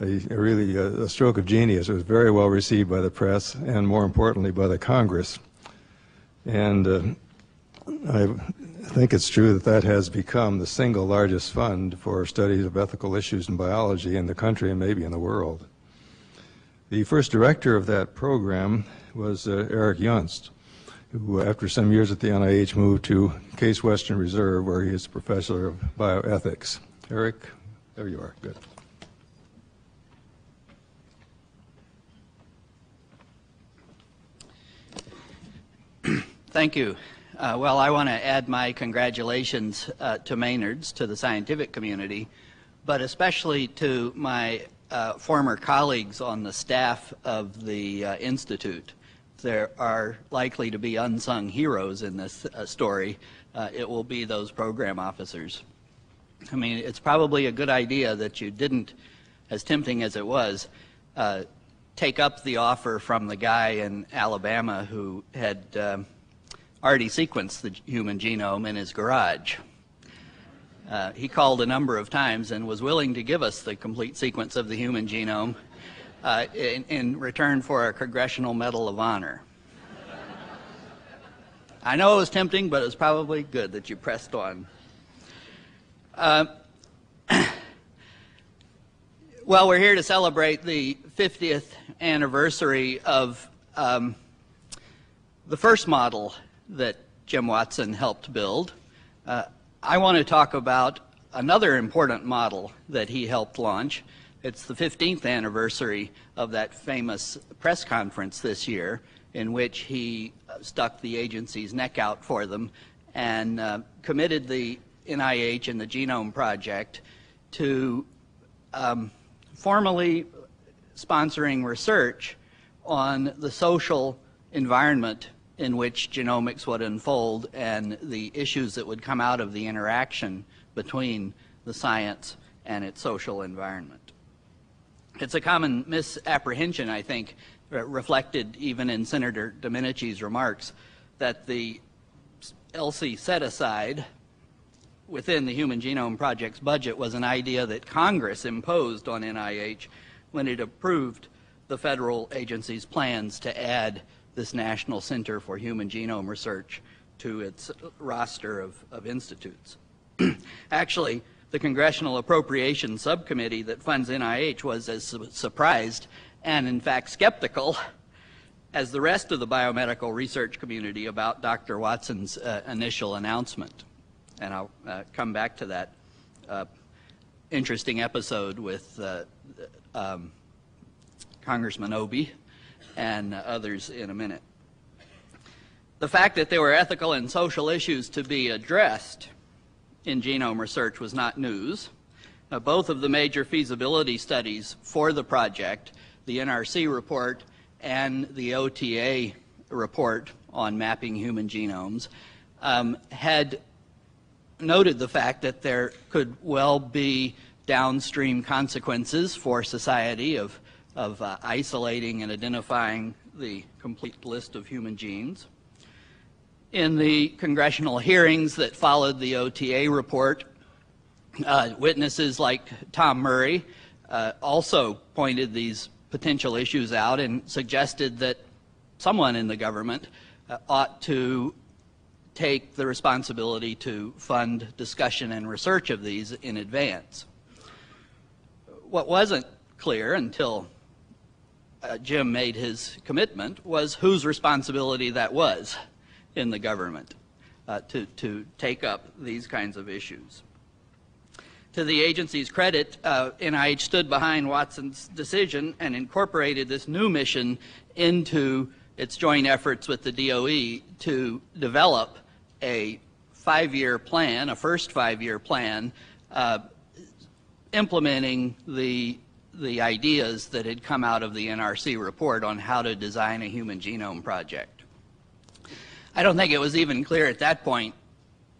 [SPEAKER 29] a, a really a, a, stroke of genius. It was very well received by the press and, more importantly, by the Congress. And uh, I think it's true that that has become the single largest fund for studies of ethical issues in biology in the country and maybe in the world. The first director of that program was uh, Eric Juengst, who, after some years at the NIH, moved to Case Western Reserve, where he is a professor of bioethics. Eric, there you are. Good.
[SPEAKER 33] Thank you. Uh, well, I want to add my congratulations uh, to Maynard's, to the scientific community, but especially to my uh, former colleagues on the staff of the uh, Institute. There are likely to be unsung heroes in this uh, story. Uh, it will be those program officers. I mean, it's probably a good idea that you didn't, as tempting as it was, take up the offer from the guy in Alabama who had um, already sequenced the human genome in his garage. Uh, he called a number of times and was willing to give us the complete sequence of the human genome uh, in, in, return for a Congressional Medal of Honor. I know it was tempting, but it was probably good that you pressed on. Uh, <clears throat> well, we're here to celebrate the 50th anniversary of um, the first model that Jim Watson helped build. Uh, I want to talk about another important model that he helped launch. It's the 15th anniversary of that famous press conference this year in which he stuck the agency's neck out for them and uh, committed the NIH and the Genome Project to um, formally sponsoring research on the social environment in which genomics would unfold and the issues that would come out of the interaction between the science and its social environment. It's a common misapprehension, I think, reflected even in Senator Domenici's remarks, that the ELSI set aside within the Human Genome Project's budget was an idea that Congress imposed on NIH when it approved the federal agency's plans to add this National Center for Human Genome Research to its roster of, of institutes. <clears throat> Actually, the Congressional Appropriations Subcommittee that funds NIH was as su surprised and, in fact, skeptical <laughs> as the rest of the biomedical research community about Dr. Watson's uh, initial announcement. And I'll uh, come back to that uh, interesting episode with uh, um, Congressman Obey and others in a minute. The fact that there were ethical and social issues to be addressed in genome research was not news. Both of the major feasibility studies for the project, the NRC report and the OTA report on mapping human genomes, um, had noted the fact that there could well be downstream consequences for society of, of uh, isolating and identifying the complete list of human genes. In the congressional hearings that followed the OTA report, uh, witnesses like Tom Murray uh, also pointed these potential issues out and suggested that someone in the government uh, ought to take the responsibility to fund discussion and research of these in advance. What wasn't clear until uh, Jim made his commitment was whose responsibility that was in the government uh, to, to take up these kinds of issues. To the agency's credit, uh, NIH stood behind Watson's decision and incorporated this new mission into its joint efforts with the DOE to develop a five-year plan, a first five-year plan, uh, implementing the the ideas that had come out of the NRC report on how to design a human genome project. I don't think it was even clear at that point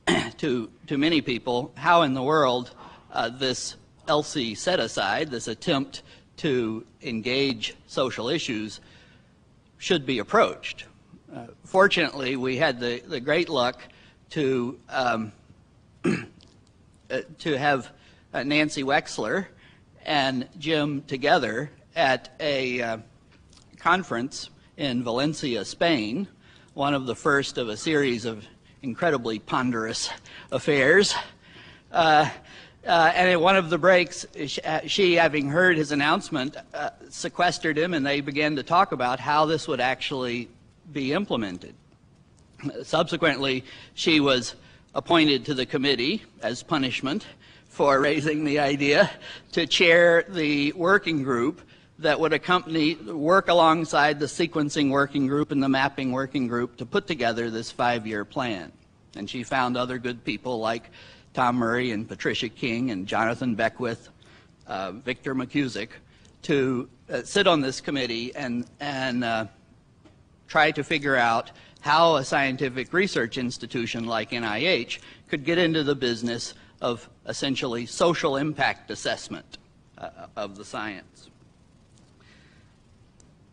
[SPEAKER 33] <clears throat> to, to many people how in the world uh, this ELSI set aside, this attempt to engage social issues, should be approached. Uh, fortunately, we had the, the great luck to, um, <clears throat> uh, to have uh, Nancy Wexler and Jim together at a uh, conference in Valencia, Spain, one of the first of a series of incredibly ponderous affairs. Uh, uh, and at one of the breaks, she, uh, she having heard his announcement, uh, sequestered him, and they began to talk about how this would actually be implemented. Subsequently, she was appointed to the committee as punishment for raising the idea to chair the working group that would accompany, work alongside the sequencing working group and the mapping working group to put together this five-year plan. And she found other good people like Tom Murray and Patricia King and Jonathan Beckwith, uh, Victor McKusick, to uh, sit on this committee and, and uh, try to figure out how a scientific research institution like NIH could get into the business of essentially social impact assessment uh, of the science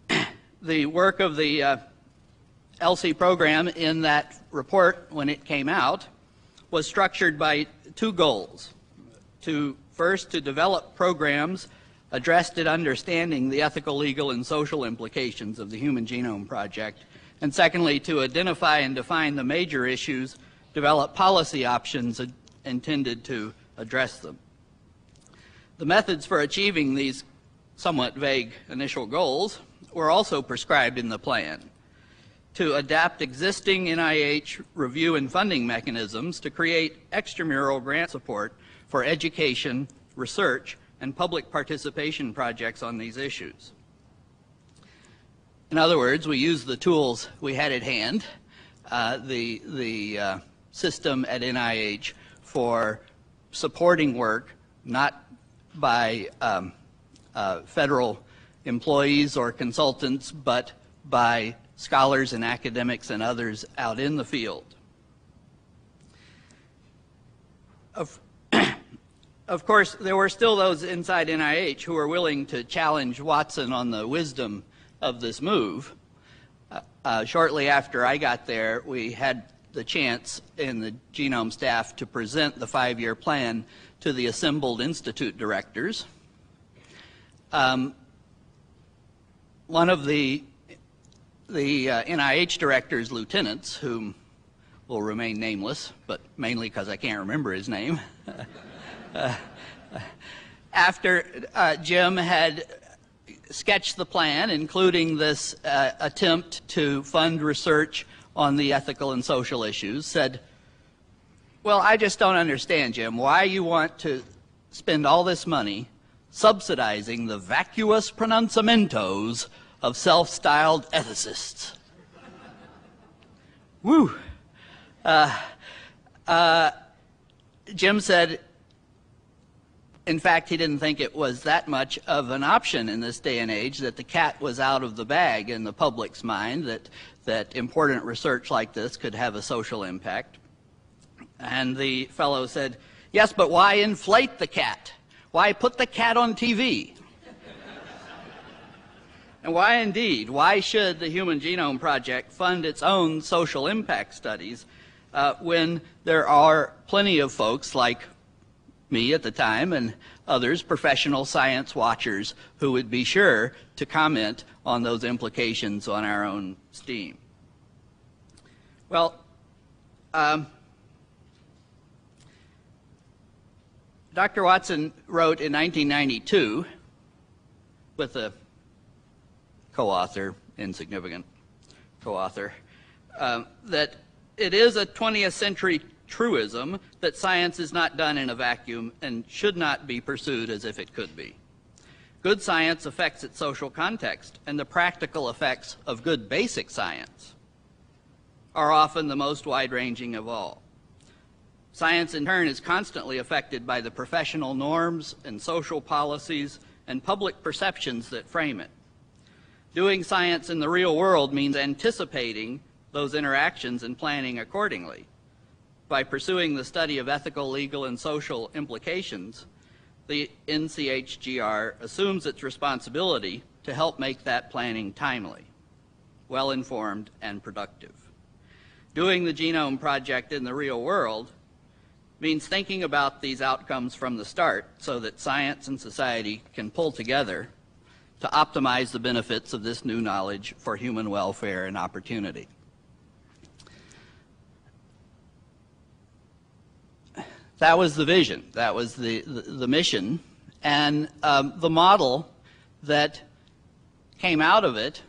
[SPEAKER 33] <clears throat> the work of the uh, ELSI program in that report when it came out was structured by two goals. To first, to develop programs addressed at understanding the ethical, legal, and social implications of the Human Genome Project. And secondly, to identify and define the major issues, develop policy options intended to address them. The methods for achieving these somewhat vague initial goals were also prescribed in the plan to adapt existing NIH review and funding mechanisms to create extramural grant support for education, research, and public participation projects on these issues. In other words, we used the tools we had at hand, uh, the, the uh, system at NIH for supporting work, not by um, uh, federal employees or consultants, but by scholars and academics and others out in the field. Of, <clears throat> of course, there were still those inside NIH who were willing to challenge Watson on the wisdom of this move. Uh, uh, shortly after I got there, we had the chance in the genome staff to present the five-year plan to the assembled institute directors. Um, one of the the uh, NIH director's lieutenants, whom will remain nameless, but mainly because I can't remember his name, <laughs> uh, after uh, Jim had sketched the plan, including this uh, attempt to fund research on the ethical and social issues, said, Well, I just don't understand, Jim, why you want to spend all this money subsidizing the vacuous pronunciamentos of self styled ethicists. Woo! Uh, uh, Jim said, in fact, he didn't think it was that much of an option in this day and age that the cat was out of the bag in the public's mind, that, that important research like this could have a social impact. And the fellow said, Yes, but why inflate the cat? Why put the cat on TV? And why indeed? Why should the Human Genome Project fund its own social impact studies uh, when there are plenty of folks like me at the time and others, professional science watchers, who would be sure to comment on those implications on our own steam? Well, um, Dr. Watson wrote in 1992 with a co-author, insignificant co-author, um, that it is a 20th century truism that science is not done in a vacuum and should not be pursued as if it could be. Good science affects its social context, and the practical effects of good basic science are often the most wide-ranging of all. Science, in turn, is constantly affected by the professional norms and social policies and public perceptions that frame it. Doing science in the real world means anticipating those interactions and planning accordingly. By pursuing the study of ethical, legal, and social implications, the NCHGR assumes its responsibility to help make that planning timely, well informed, and productive. Doing the Genome Project in the real world means thinking about these outcomes from the start so that science and society can pull together to optimize the benefits of this new knowledge for human welfare and opportunity. That was the vision, that was the, the, the mission, and um, the model that came out of it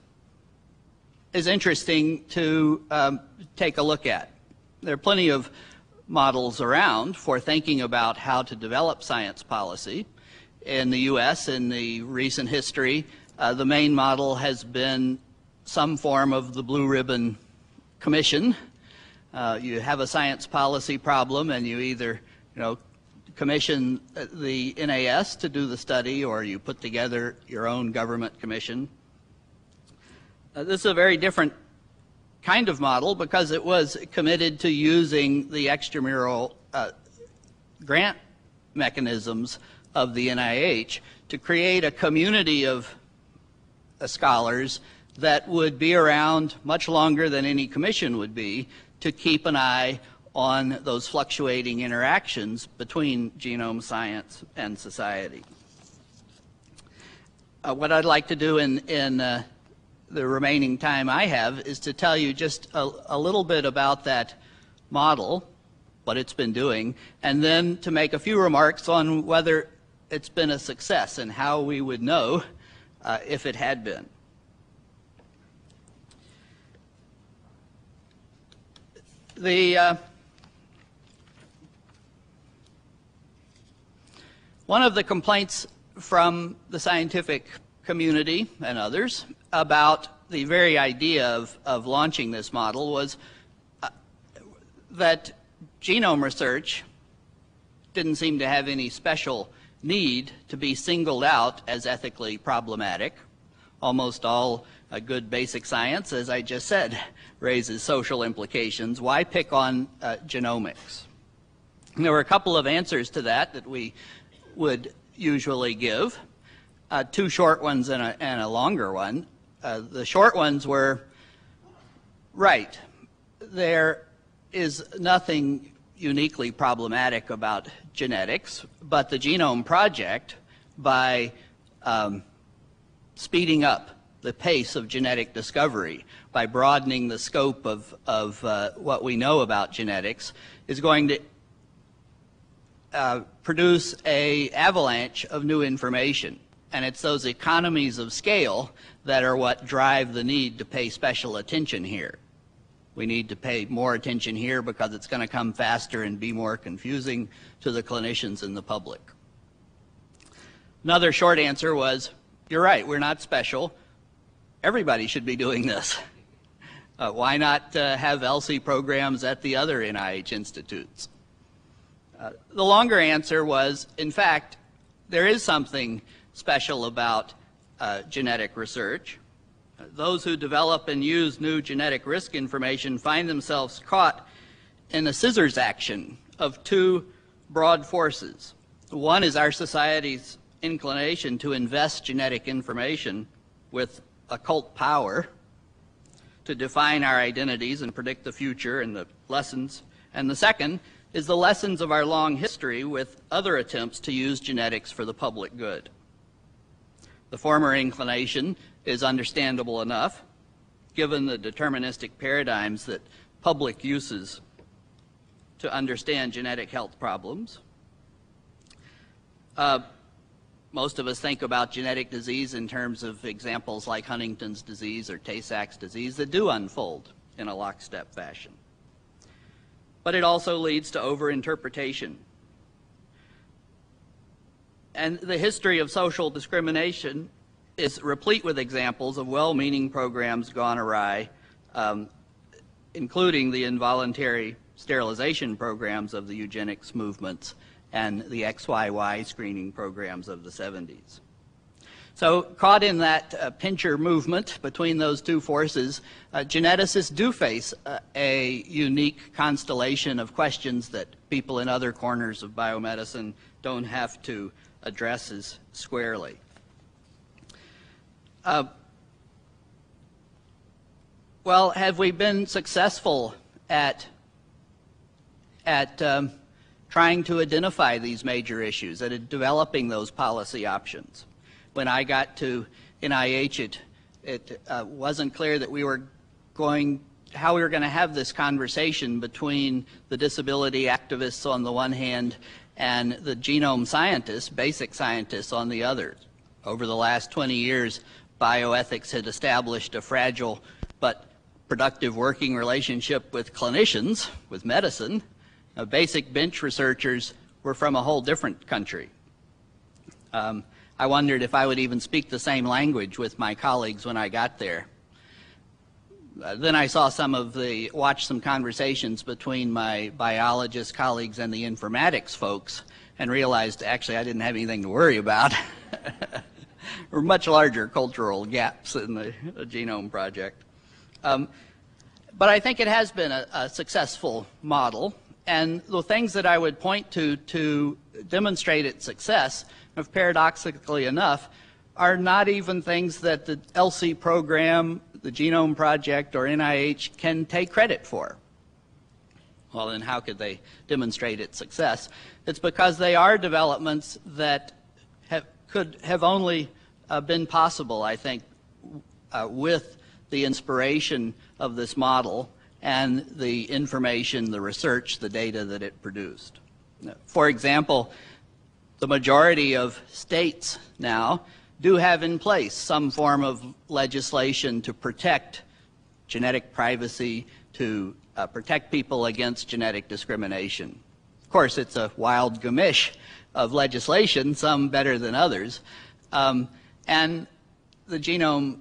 [SPEAKER 33] is interesting to um, take a look at. There are plenty of models around for thinking about how to develop science policy in the U.S. in the recent history, uh, the main model has been some form of the Blue Ribbon Commission. Uh, you have a science policy problem, and you either, you know, commission the NAS to do the study, or you put together your own government commission. Uh, this is a very different kind of model because it was committed to using the extramural uh, grant mechanisms of the NIH to create a community of uh, scholars that would be around much longer than any commission would be to keep an eye on those fluctuating interactions between genome science and society. Uh, what I'd like to do in, in uh, the remaining time I have is to tell you just a, a little bit about that model, what it's been doing, and then to make a few remarks on whether it's been a success and how we would know uh, if it had been. The one of the complaints from the scientific community and others about the very idea of, of launching this model was uh, that genome research didn't seem to have any special need to be singled out as ethically problematic. Almost all uh, good basic science, as I just said, raises social implications. Why pick on uh, genomics? And there were a couple of answers to that that we would usually give, uh, two short ones and a, and a longer one. Uh, the short ones were, right, there is nothing uniquely problematic about genetics, but the Genome Project, by um, speeding up the pace of genetic discovery, by broadening the scope of, of uh, what we know about genetics, is going to uh, produce a avalanche of new information. And it's those economies of scale that are what drive the need to pay special attention here. We need to pay more attention here because it's going to come faster and be more confusing to the clinicians and the public. Another short answer was, you're right, we're not special. Everybody should be doing this. Uh, why not uh, have ELSI programs at the other NIH institutes? Uh, the longer answer was, in fact, there is something special about uh, genetic research those who develop and use new genetic risk information find themselves caught in a scissors action of two broad forces. One is our society's inclination to invest genetic information with occult power to define our identities and predict the future and the lessons. And the second is the lessons of our long history with other attempts to use genetics for the public good. The former inclination is understandable enough, given the deterministic paradigms that public uses to understand genetic health problems. Uh, most of us think about genetic disease in terms of examples like Huntington's disease or Tay-Sachs disease that do unfold in a lockstep fashion. But it also leads to overinterpretation. And the history of social discrimination is replete with examples of well-meaning programs gone awry, um, including the involuntary sterilization programs of the eugenics movements and the XYY screening programs of the 70s. So caught in that uh, pincher movement between those two forces, uh, geneticists do face uh, a unique constellation of questions that people in other corners of biomedicine don't have to address as squarely. Uh, well, have we been successful at at um, trying to identify these major issues, at developing those policy options? When I got to NIH, it it uh, wasn't clear that we were going how we were going to have this conversation between the disability activists on the one hand and the genome scientists, basic scientists on the other. Over the last 20 years, bioethics had established a fragile but productive working relationship with clinicians, with medicine. Uh, basic bench researchers were from a whole different country. Um, I wondered if I would even speak the same language with my colleagues when I got there. Uh, then I saw some of the, watched some conversations between my biologist colleagues and the informatics folks and realized actually I didn't have anything to worry about. <laughs> or much larger cultural gaps in the, the Genome Project. Um, but I think it has been a, a, successful model. And the things that I would point to to demonstrate its success, if paradoxically enough, are not even things that the ELSI program, the Genome Project, or NIH can take credit for. Well, then how could they demonstrate its success? It's because they are developments that have, could have only uh, been possible, I think, uh, with the inspiration of this model and the information, the research, the data that it produced. For example, the majority of states now do have in place some form of legislation to protect genetic privacy, to uh, protect people against genetic discrimination. Of course, it's a wild gamish of legislation, some better than others. Um, and the genome,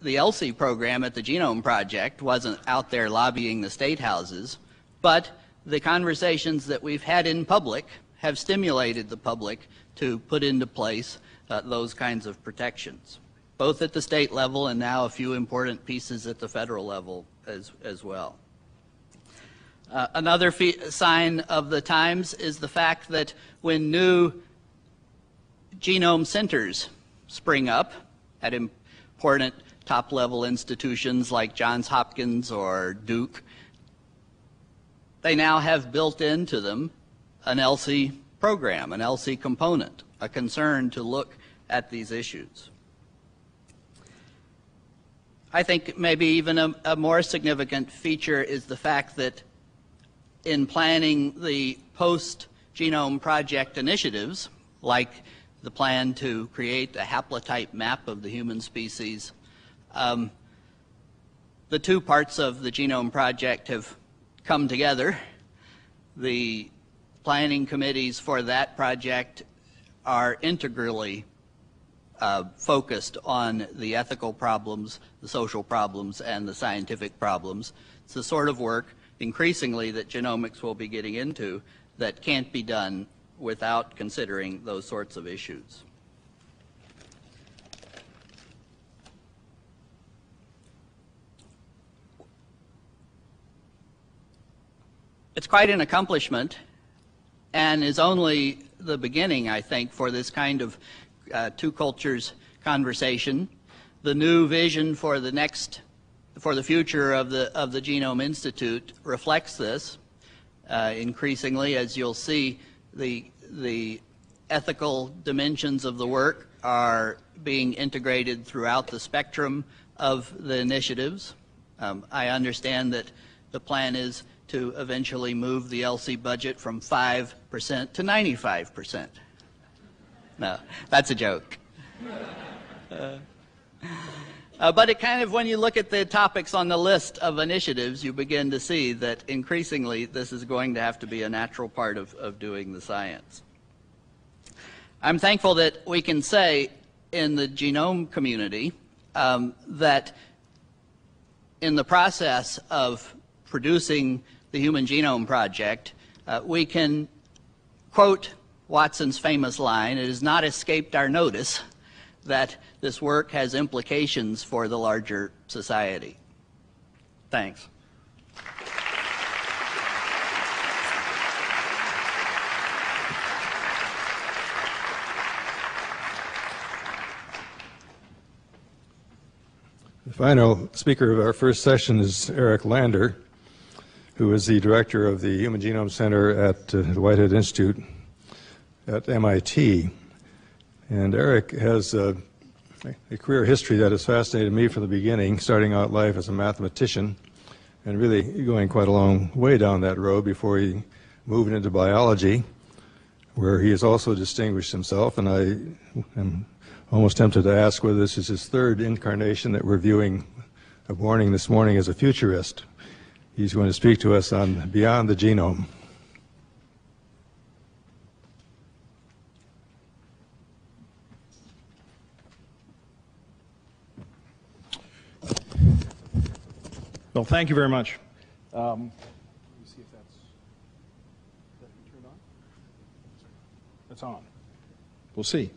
[SPEAKER 33] the ELSI program at the Genome Project wasn't out there lobbying the state houses, but the conversations that we've had in public have stimulated the public to put into place uh, those kinds of protections, both at the state level and now a few important pieces at the federal level as, as well. Uh, another sign of the times is the fact that when new genome centers spring up at important top level institutions like Johns Hopkins or Duke, they now have built into them an ELSI program, an ELSI component, a concern to look at these issues. I think maybe even a, a more significant feature is the fact that in planning the post-genome project initiatives, like the plan to create a haplotype map of the human species, um, the two parts of the genome project have come together. The planning committees for that project are integrally uh, focused on the ethical problems, the social problems, and the scientific problems. It's the sort of work increasingly that genomics will be getting into that can't be done without considering those sorts of issues. It's quite an accomplishment and is only the beginning, I think, for this kind of uh, two cultures conversation. The new vision for the next, for the future of the of the Genome Institute reflects this. Uh, increasingly, as you'll see, the the ethical dimensions of the work are being integrated throughout the spectrum of the initiatives. Um, I understand that the plan is to eventually move the ELSI budget from 5% to 95%. No, that's a joke. Uh, uh, but it kind of, when you look at the topics on the list of initiatives, you begin to see that increasingly this is going to have to be a natural part of, of doing the science. I'm thankful that we can say in the genome community um, that in the process of producing the Human Genome Project, uh, we can quote Watson's famous line, it has not escaped our notice that this work has implications for the larger society. Thanks.
[SPEAKER 29] The final speaker of our first session is Eric Lander who is the director of the Human Genome Center at uh, the Whitehead Institute at MIT. And Eric has uh, a career history that has fascinated me from the beginning, starting out life as a mathematician and really going quite a long way down that road before he moved into biology, where he has also distinguished himself. And I am almost tempted to ask whether this is his third incarnation that we're viewing of Warning this morning as a futurist. He's going to speak to us on Beyond the Genome.
[SPEAKER 34] Well, thank you very much. Um, let me see if that's that turned on. It's on. We'll see.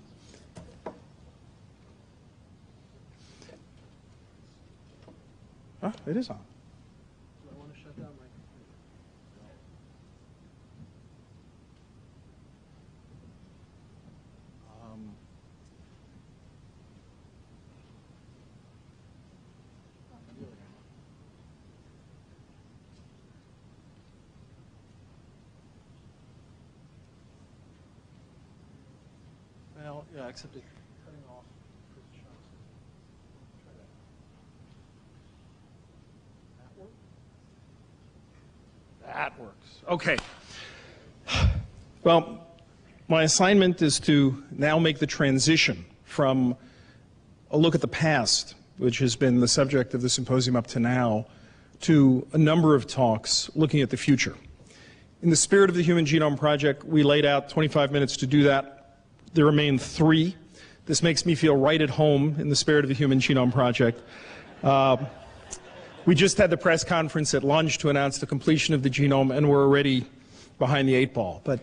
[SPEAKER 34] Huh? It is on. Yeah, except cutting off. That works. Okay. Well, my assignment is to now make the transition from a look at the past, which has been the subject of the symposium up to now, to a number of talks looking at the future. In the spirit of the Human Genome Project, we laid out 25 minutes to do that. There remain three. This makes me feel right at home in the spirit of the Human Genome Project. Uh, we just had the press conference at lunch to announce the completion of the genome, and we're already behind the eight ball. But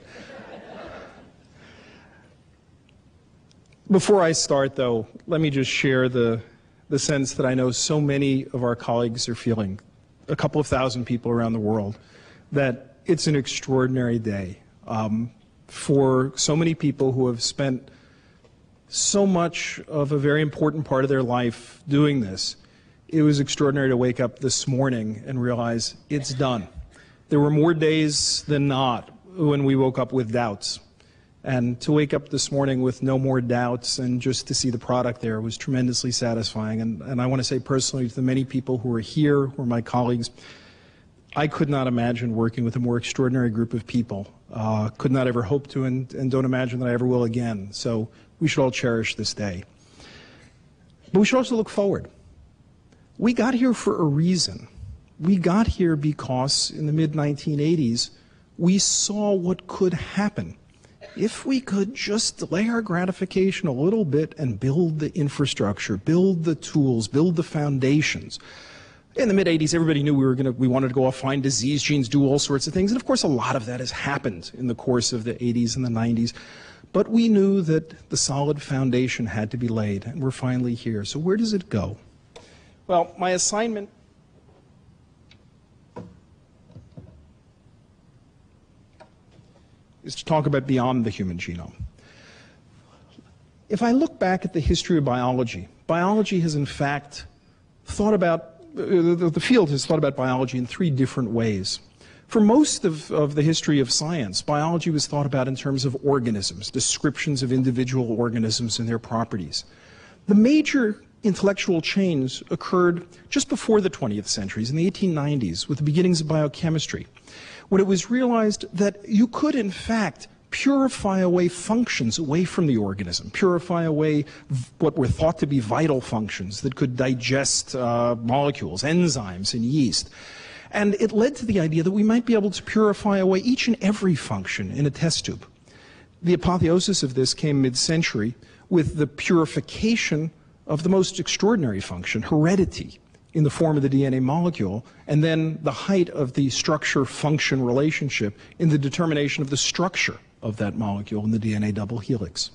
[SPEAKER 34] before I start, though, let me just share the, the sense that I know so many of our colleagues are feeling, a couple of thousand people around the world, that it's an extraordinary day. Um, for so many people who have spent so much of a very important part of their life doing this. It was extraordinary to wake up this morning and realize it's done. There were more days than not when we woke up with doubts. And to wake up this morning with no more doubts and just to see the product there was tremendously satisfying. And, and I want to say personally to the many people who are here, who are my colleagues, I could not imagine working with a more extraordinary group of people. Uh, could not ever hope to and, and don't imagine that I ever will again. So we should all cherish this day. But we should also look forward. We got here for a reason. We got here because in the mid 1980s, we saw what could happen if we could just delay our gratification a little bit and build the infrastructure, build the tools, build the foundations. In the mid 80s, everybody knew we were going to, we wanted to go off, find disease genes, do all sorts of things. And of course, a lot of that has happened in the course of the 80s and the 90s. But we knew that the solid foundation had to be laid, and we're finally here. So where does it go? Well, my assignment is to talk about beyond the human genome. If I look back at the history of biology, biology has in fact thought about, the field has thought about biology in three different ways. For most of, of the history of science, biology was thought about in terms of organisms, descriptions of individual organisms and their properties. The major intellectual change occurred just before the 20th centuries, in the 1890s, with the beginnings of biochemistry when it was realized that you could, in fact, purify away functions away from the organism, purify away what were thought to be vital functions that could digest uh, molecules, enzymes in yeast. And it led to the idea that we might be able to purify away each and every function in a test tube. The apotheosis of this came mid century with the purification of the most extraordinary function, heredity in the form of the DNA molecule, and then the height of the structure function relationship in the determination of the structure of that molecule in the DNA double helix.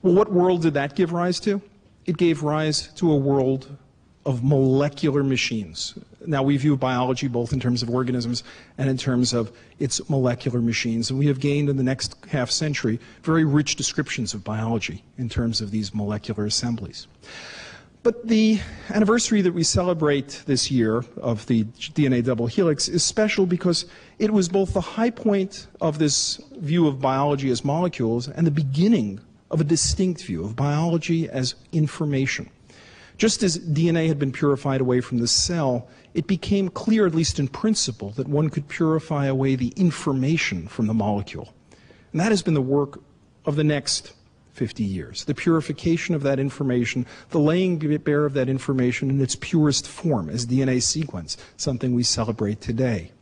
[SPEAKER 34] Well, what world did that give rise to? It gave rise to a world of molecular machines. Now, we view biology both in terms of organisms and in terms of its molecular machines. And we have gained in the next half century very rich descriptions of biology in terms of these molecular assemblies. But the anniversary that we celebrate this year of the DNA double helix is special because it was both the high point of this view of biology as molecules and the beginning of a distinct view of biology as information. Just as DNA had been purified away from the cell, it became clear, at least in principle, that one could purify away the information from the molecule. And that has been the work of the next 50 years. The purification of that information, the laying bare of that information in its purest form as DNA sequence, something we celebrate today.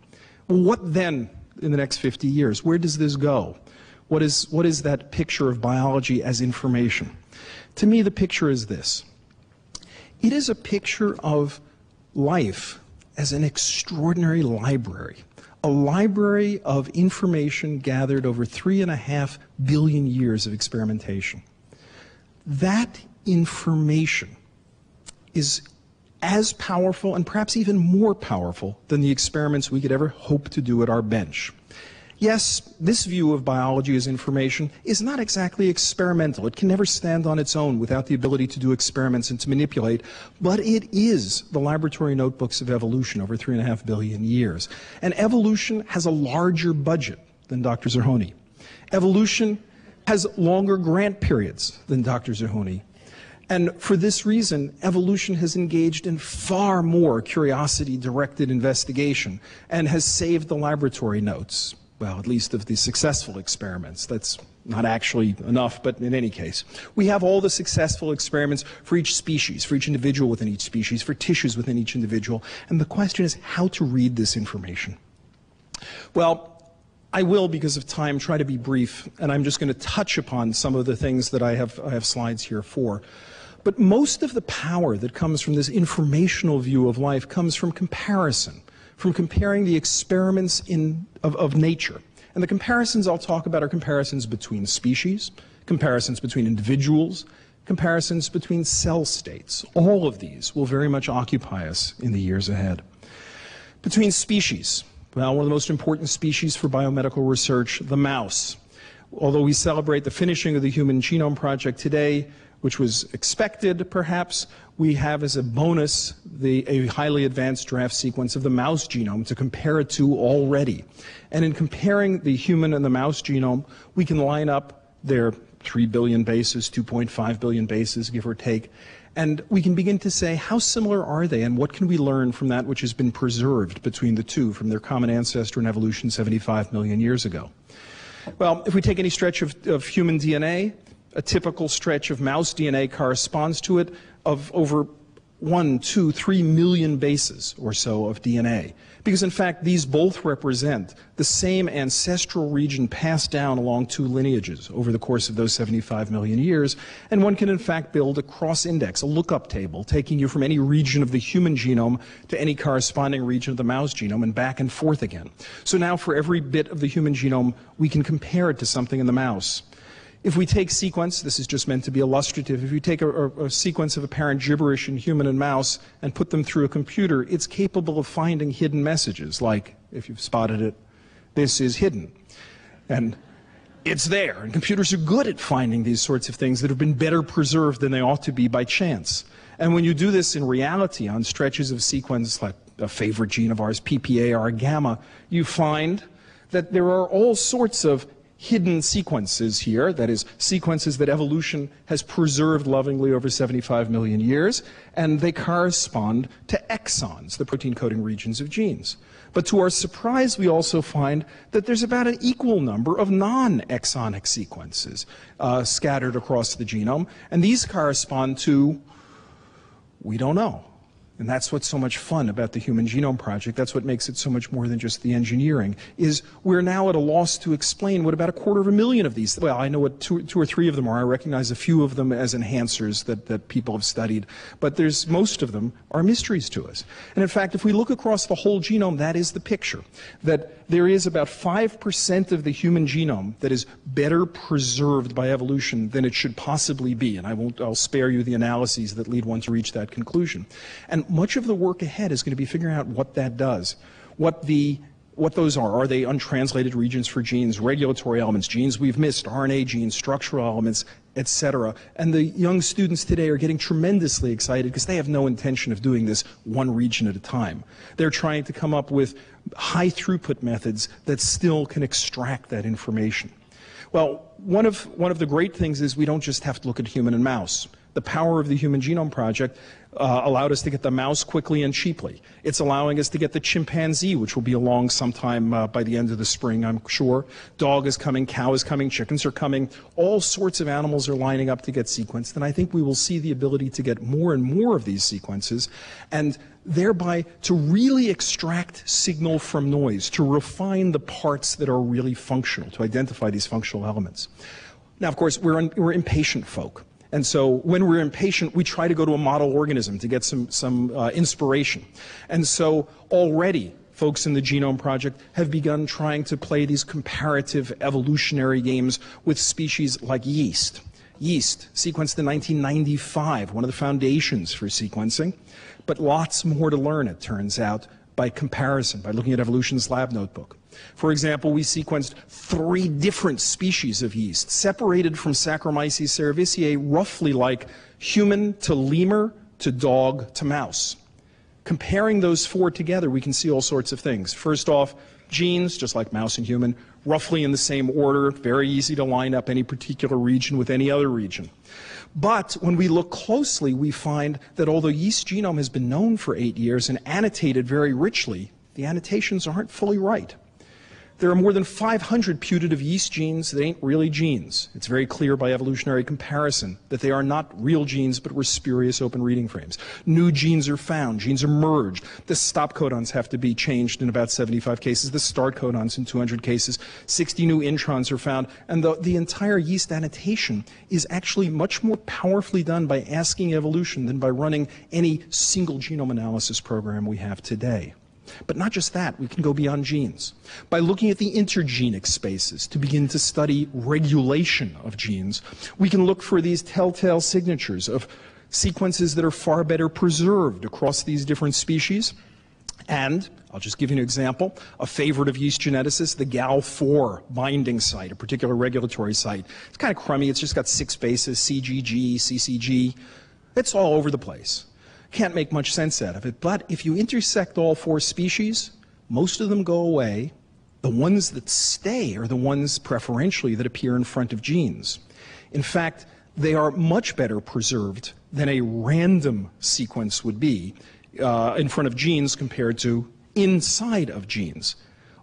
[SPEAKER 34] Well, what then in the next 50 years? Where does this go? What is, what is that picture of biology as information? To me, the picture is this. It is a picture of life as an extraordinary library a library of information gathered over three and a half billion years of experimentation. That information is as powerful and perhaps even more powerful than the experiments we could ever hope to do at our bench. Yes, this view of biology as information is not exactly experimental. It can never stand on its own without the ability to do experiments and to manipulate, but it is the laboratory notebooks of evolution over three and a half billion years. And evolution has a larger budget than Dr. Zerhouni. Evolution has longer grant periods than Dr. Zerhouni. And for this reason, evolution has engaged in far more curiosity directed investigation and has saved the laboratory notes well, at least of the successful experiments. That's not actually enough, but in any case. We have all the successful experiments for each species, for each individual within each species, for tissues within each individual. And the question is how to read this information. Well, I will, because of time, try to be brief, and I'm just going to touch upon some of the things that I have, I have slides here for. But most of the power that comes from this informational view of life comes from comparison from comparing the experiments in, of, of nature. And the comparisons I'll talk about are comparisons between species, comparisons between individuals, comparisons between cell states. All of these will very much occupy us in the years ahead. Between species, well, one of the most important species for biomedical research, the mouse. Although we celebrate the finishing of the Human Genome Project today, which was expected perhaps, we have as a bonus the, a highly advanced draft sequence of the mouse genome to compare it to already. And in comparing the human and the mouse genome, we can line up their 3 billion bases, 2.5 billion bases, give or take, and we can begin to say how similar are they and what can we learn from that which has been preserved between the two from their common ancestor in evolution 75 million years ago. Well, if we take any stretch of, of human DNA, a typical stretch of mouse DNA corresponds to it of over one, two, three million bases or so of DNA. Because in fact, these both represent the same ancestral region passed down along two lineages over the course of those 75 million years. And one can in fact build a cross index, a lookup table, taking you from any region of the human genome to any corresponding region of the mouse genome and back and forth again. So now for every bit of the human genome, we can compare it to something in the mouse. If we take sequence, this is just meant to be illustrative, if you take a, a, a, sequence of apparent gibberish in human and mouse and put them through a computer, it's capable of finding hidden messages, like, if you've spotted it, this is hidden. And it's there. And computers are good at finding these sorts of things that have been better preserved than they ought to be by chance. And when you do this in reality on stretches of sequence like a favorite gene of ours, PPAR gamma, you find that there are all sorts of hidden sequences here, that is, sequences that evolution has preserved lovingly over 75 million years, and they correspond to exons, the protein coding regions of genes. But to our surprise, we also find that there's about an equal number of non-exonic sequences uh, scattered across the genome, and these correspond to, we don't know. And that's what's so much fun about the Human Genome Project. That's what makes it so much more than just the engineering, is we're now at a loss to explain what about a quarter of a million of these, well, I know what two, two or three of them are. I recognize a few of them as enhancers that, that people have studied, but there's most of them are mysteries to us. And in fact, if we look across the whole genome, that is the picture, that there is about 5% of the human genome that is better preserved by evolution than it should possibly be. And I won't, I'll spare you the analyses that lead one to reach that conclusion. And much of the work ahead is going to be figuring out what that does, what the what those are. Are they untranslated regions for genes, regulatory elements, genes we've missed, RNA genes, structural elements, etc. And the young students today are getting tremendously excited because they have no intention of doing this one region at a time. They're trying to come up with high throughput methods that still can extract that information. Well, one of, one of the great things is we don't just have to look at human and mouse. The power of the Human Genome Project uh, allowed us to get the mouse quickly and cheaply. It's allowing us to get the chimpanzee, which will be along sometime uh, by the end of the spring, I'm sure. Dog is coming, cow is coming, chickens are coming. All sorts of animals are lining up to get sequenced, and I think we will see the ability to get more and more of these sequences, and thereby to really extract signal from noise, to refine the parts that are really functional, to identify these functional elements. Now, of course, we're, un- we're impatient folk. And so when we're impatient, we try to go to a model organism to get some, some uh, inspiration. And so already, folks in the Genome Project have begun trying to play these comparative evolutionary games with species like yeast. Yeast, sequenced in 1995, one of the foundations for sequencing, but lots more to learn, it turns out, by comparison, by looking at Evolution's lab notebook. For example, we sequenced three different species of yeast, separated from Saccharomyces cerevisiae, roughly like human to lemur to dog to mouse. Comparing those four together, we can see all sorts of things. First off, genes, just like mouse and human, roughly in the same order, very easy to line up any particular region with any other region. But when we look closely, we find that although yeast genome has been known for eight years and annotated very richly, the annotations aren't fully right. There are more than 500 putative yeast genes that ain't really genes. It's very clear by evolutionary comparison that they are not real genes but were spurious open reading frames. New genes are found, genes are merged. The stop codons have to be changed in about 75 cases, the start codons in 200 cases. 60 new introns are found, and the, the entire yeast annotation is actually much more powerfully done by asking evolution than by running any single genome analysis program we have today. But not just that, we can go beyond genes. By looking at the intergenic spaces to begin to study regulation of genes, we can look for these telltale signatures of sequences that are far better preserved across these different species. And I'll just give you an example. A favorite of yeast geneticists, the GAL4 binding site, a particular regulatory site. It's kind of crummy. It's just got six bases, CGG, CCG. It's all over the place. Can't make much sense out of it. But if you intersect all four species, most of them go away. The ones that stay are the ones preferentially that appear in front of genes. In fact, they are much better preserved than a random sequence would be uh, in front of genes compared to inside of genes.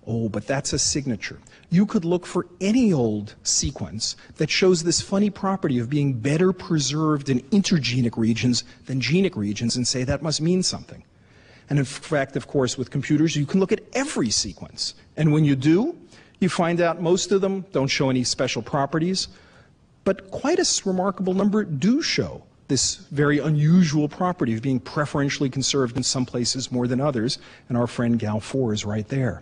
[SPEAKER 34] Oh, but that's a signature. You could look for any old sequence that shows this funny property of being better preserved in intergenic regions than genic regions and say that must mean something. And in fact, of course, with computers, you can look at every sequence. And when you do, you find out most of them don't show any special properties, but quite a remarkable number do show this very unusual property of being preferentially conserved in some places more than others, and our friend GAL4 is right there.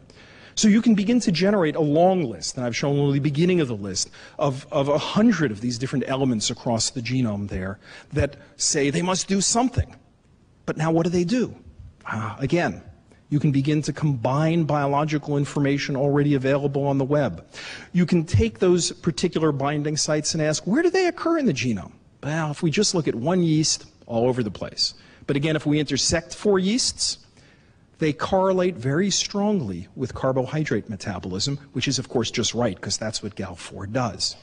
[SPEAKER 34] So you can begin to generate a long list, and I've shown only the beginning of the list, of, of a hundred of these different elements across the genome there that say they must do something. But now what do they do? Ah, again, you can begin to combine biological information already available on the web. You can take those particular binding sites and ask, where do they occur in the genome? Well, if we just look at one yeast, all over the place. But again, if we intersect four yeasts, they correlate very strongly with carbohydrate metabolism, which is, of course, just right, because that's what GAL4 does.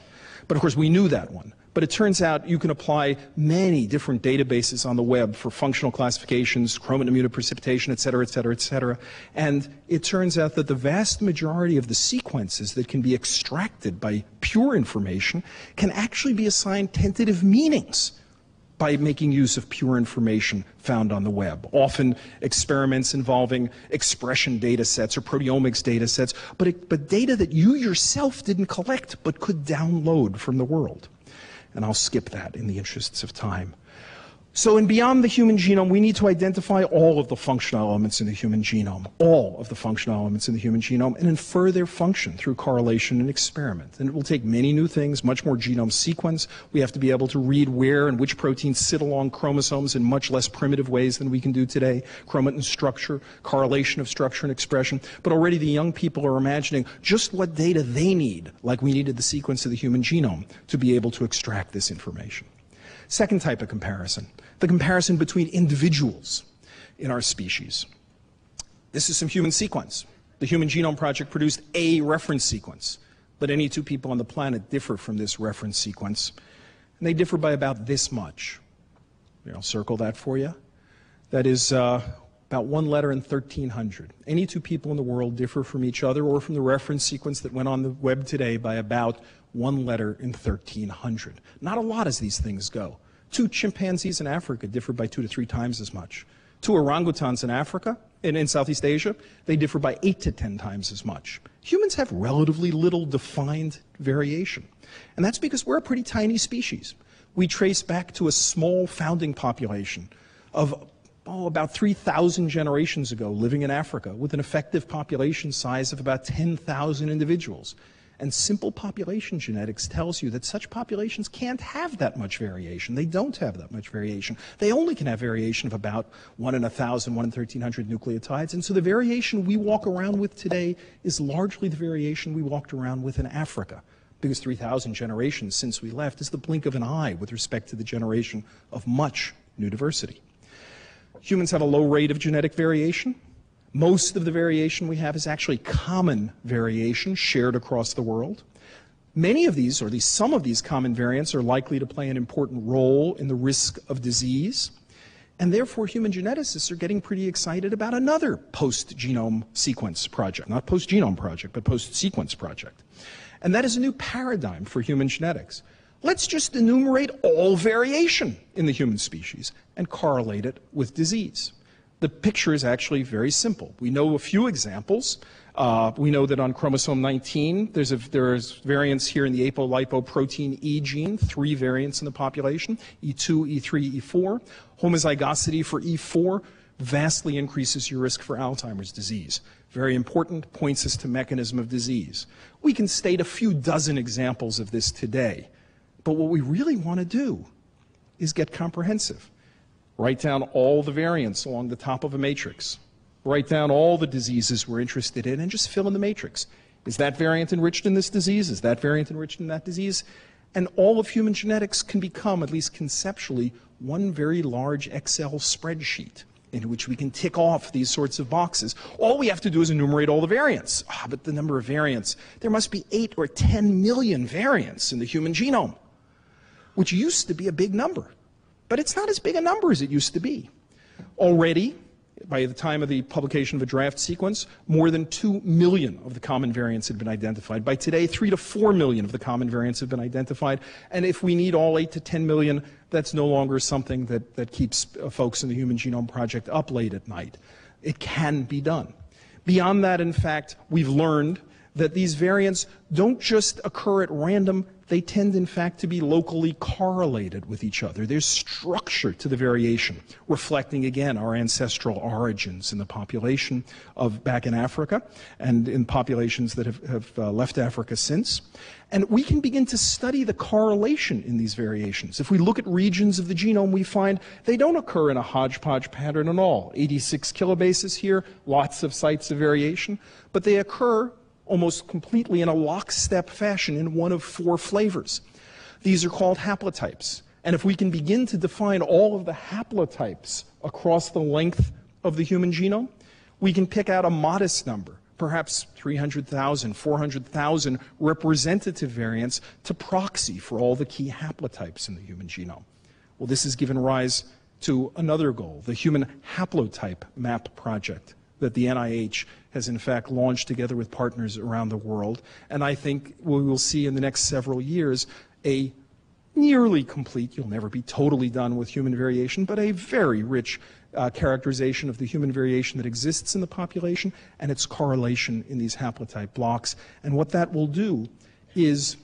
[SPEAKER 34] But of course, we knew that one. But it turns out you can apply many different databases on the web for functional classifications, chromatin immunoprecipitation, et cetera, et cetera, et cetera. And it turns out that the vast majority of the sequences that can be extracted by pure information can actually be assigned tentative meanings by making use of pure information found on the web. Often experiments involving expression data sets or proteomics data sets, but, it, but data that you yourself didn't collect but could download from the world. And I'll skip that in the interests of time. So, in beyond the human genome, we need to identify all of the functional elements in the human genome, all of the functional elements in the human genome, and infer their function through correlation and experiment. And it will take many new things, much more genome sequence. We have to be able to read where and which proteins sit along chromosomes in much less primitive ways than we can do today. Chromatin structure, correlation of structure and expression. But already the young people are imagining just what data they need, like we needed the sequence of the human genome, to be able to extract this information. Second type of comparison, the comparison between individuals in our species. This is some human sequence. The Human Genome Project produced a reference sequence, but any two people on the planet differ from this reference sequence, and they differ by about this much. I'll circle that for you. That is uh, about one letter in 1,300. Any two people in the world differ from each other or from the reference sequence that went on the web today by about one letter in 1,300. Not a lot as these things go. Two chimpanzees in Africa differ by two to three times as much. Two orangutans in Africa and in Southeast Asia, they differ by eight to ten times as much. Humans have relatively little defined variation. And that's because we're a pretty tiny species. We trace back to a small founding population of oh, about 3,000 generations ago living in Africa with an effective population size of about 10,000 individuals. And simple population genetics tells you that such populations can't have that much variation. They don't have that much variation. They only can have variation of about 1 in 1,000, 1 in 1,300 nucleotides. And so the variation we walk around with today is largely the variation we walked around with in Africa. Because 3,000 generations since we left is the blink of an eye with respect to the generation of much new diversity. Humans have a low rate of genetic variation. Most of the variation we have is actually common variation shared across the world. Many of these, or at least some of these common variants, are likely to play an important role in the risk of disease. And therefore, human geneticists are getting pretty excited about another post genome sequence project. Not post genome project, but post sequence project. And that is a new paradigm for human genetics. Let's just enumerate all variation in the human species and correlate it with disease. The picture is actually very simple. We know a few examples. Uh, we know that on chromosome 19, there's, a, there's variants here in the apolipoprotein E gene, three variants in the population, E2, E3, E4. Homozygosity for E4 vastly increases your risk for Alzheimer's disease. Very important, points us to mechanism of disease. We can state a few dozen examples of this today, but what we really want to do is get comprehensive. Write down all the variants along the top of a matrix. Write down all the diseases we're interested in and just fill in the matrix. Is that variant enriched in this disease? Is that variant enriched in that disease? And all of human genetics can become, at least conceptually, one very large Excel spreadsheet in which we can tick off these sorts of boxes. All we have to do is enumerate all the variants. Ah, but the number of variants, there must be 8 or 10 million variants in the human genome, which used to be a big number. But it's not as big a number as it used to be. Already, by the time of the publication of a draft sequence, more than 2 million of the common variants had been identified. By today, 3 to 4 million of the common variants have been identified. And if we need all 8 to 10 million, that's no longer something that, that keeps uh, folks in the Human Genome Project up late at night. It can be done. Beyond that, in fact, we've learned that these variants don't just occur at random, they tend, in fact, to be locally correlated with each other. There's structure to the variation, reflecting, again, our ancestral origins in the population of back in Africa and in populations that have, have uh, left Africa since. And we can begin to study the correlation in these variations. If we look at regions of the genome, we find they don't occur in a hodgepodge pattern at all. 86 kilobases here, lots of sites of variation, but they occur almost completely in a lockstep fashion in one of four flavors. These are called haplotypes. And if we can begin to define all of the haplotypes across the length of the human genome, we can pick out a modest number, perhaps 300,000, 400,000 representative variants to proxy for all the key haplotypes in the human genome. Well, this has given rise to another goal, the Human Haplotype Map Project that the NIH has in fact launched together with partners around the world. And I think we will see in the next several years a nearly complete, you'll never be totally done with human variation, but a very rich uh, characterization of the human variation that exists in the population and its correlation in these haplotype blocks. And what that will do is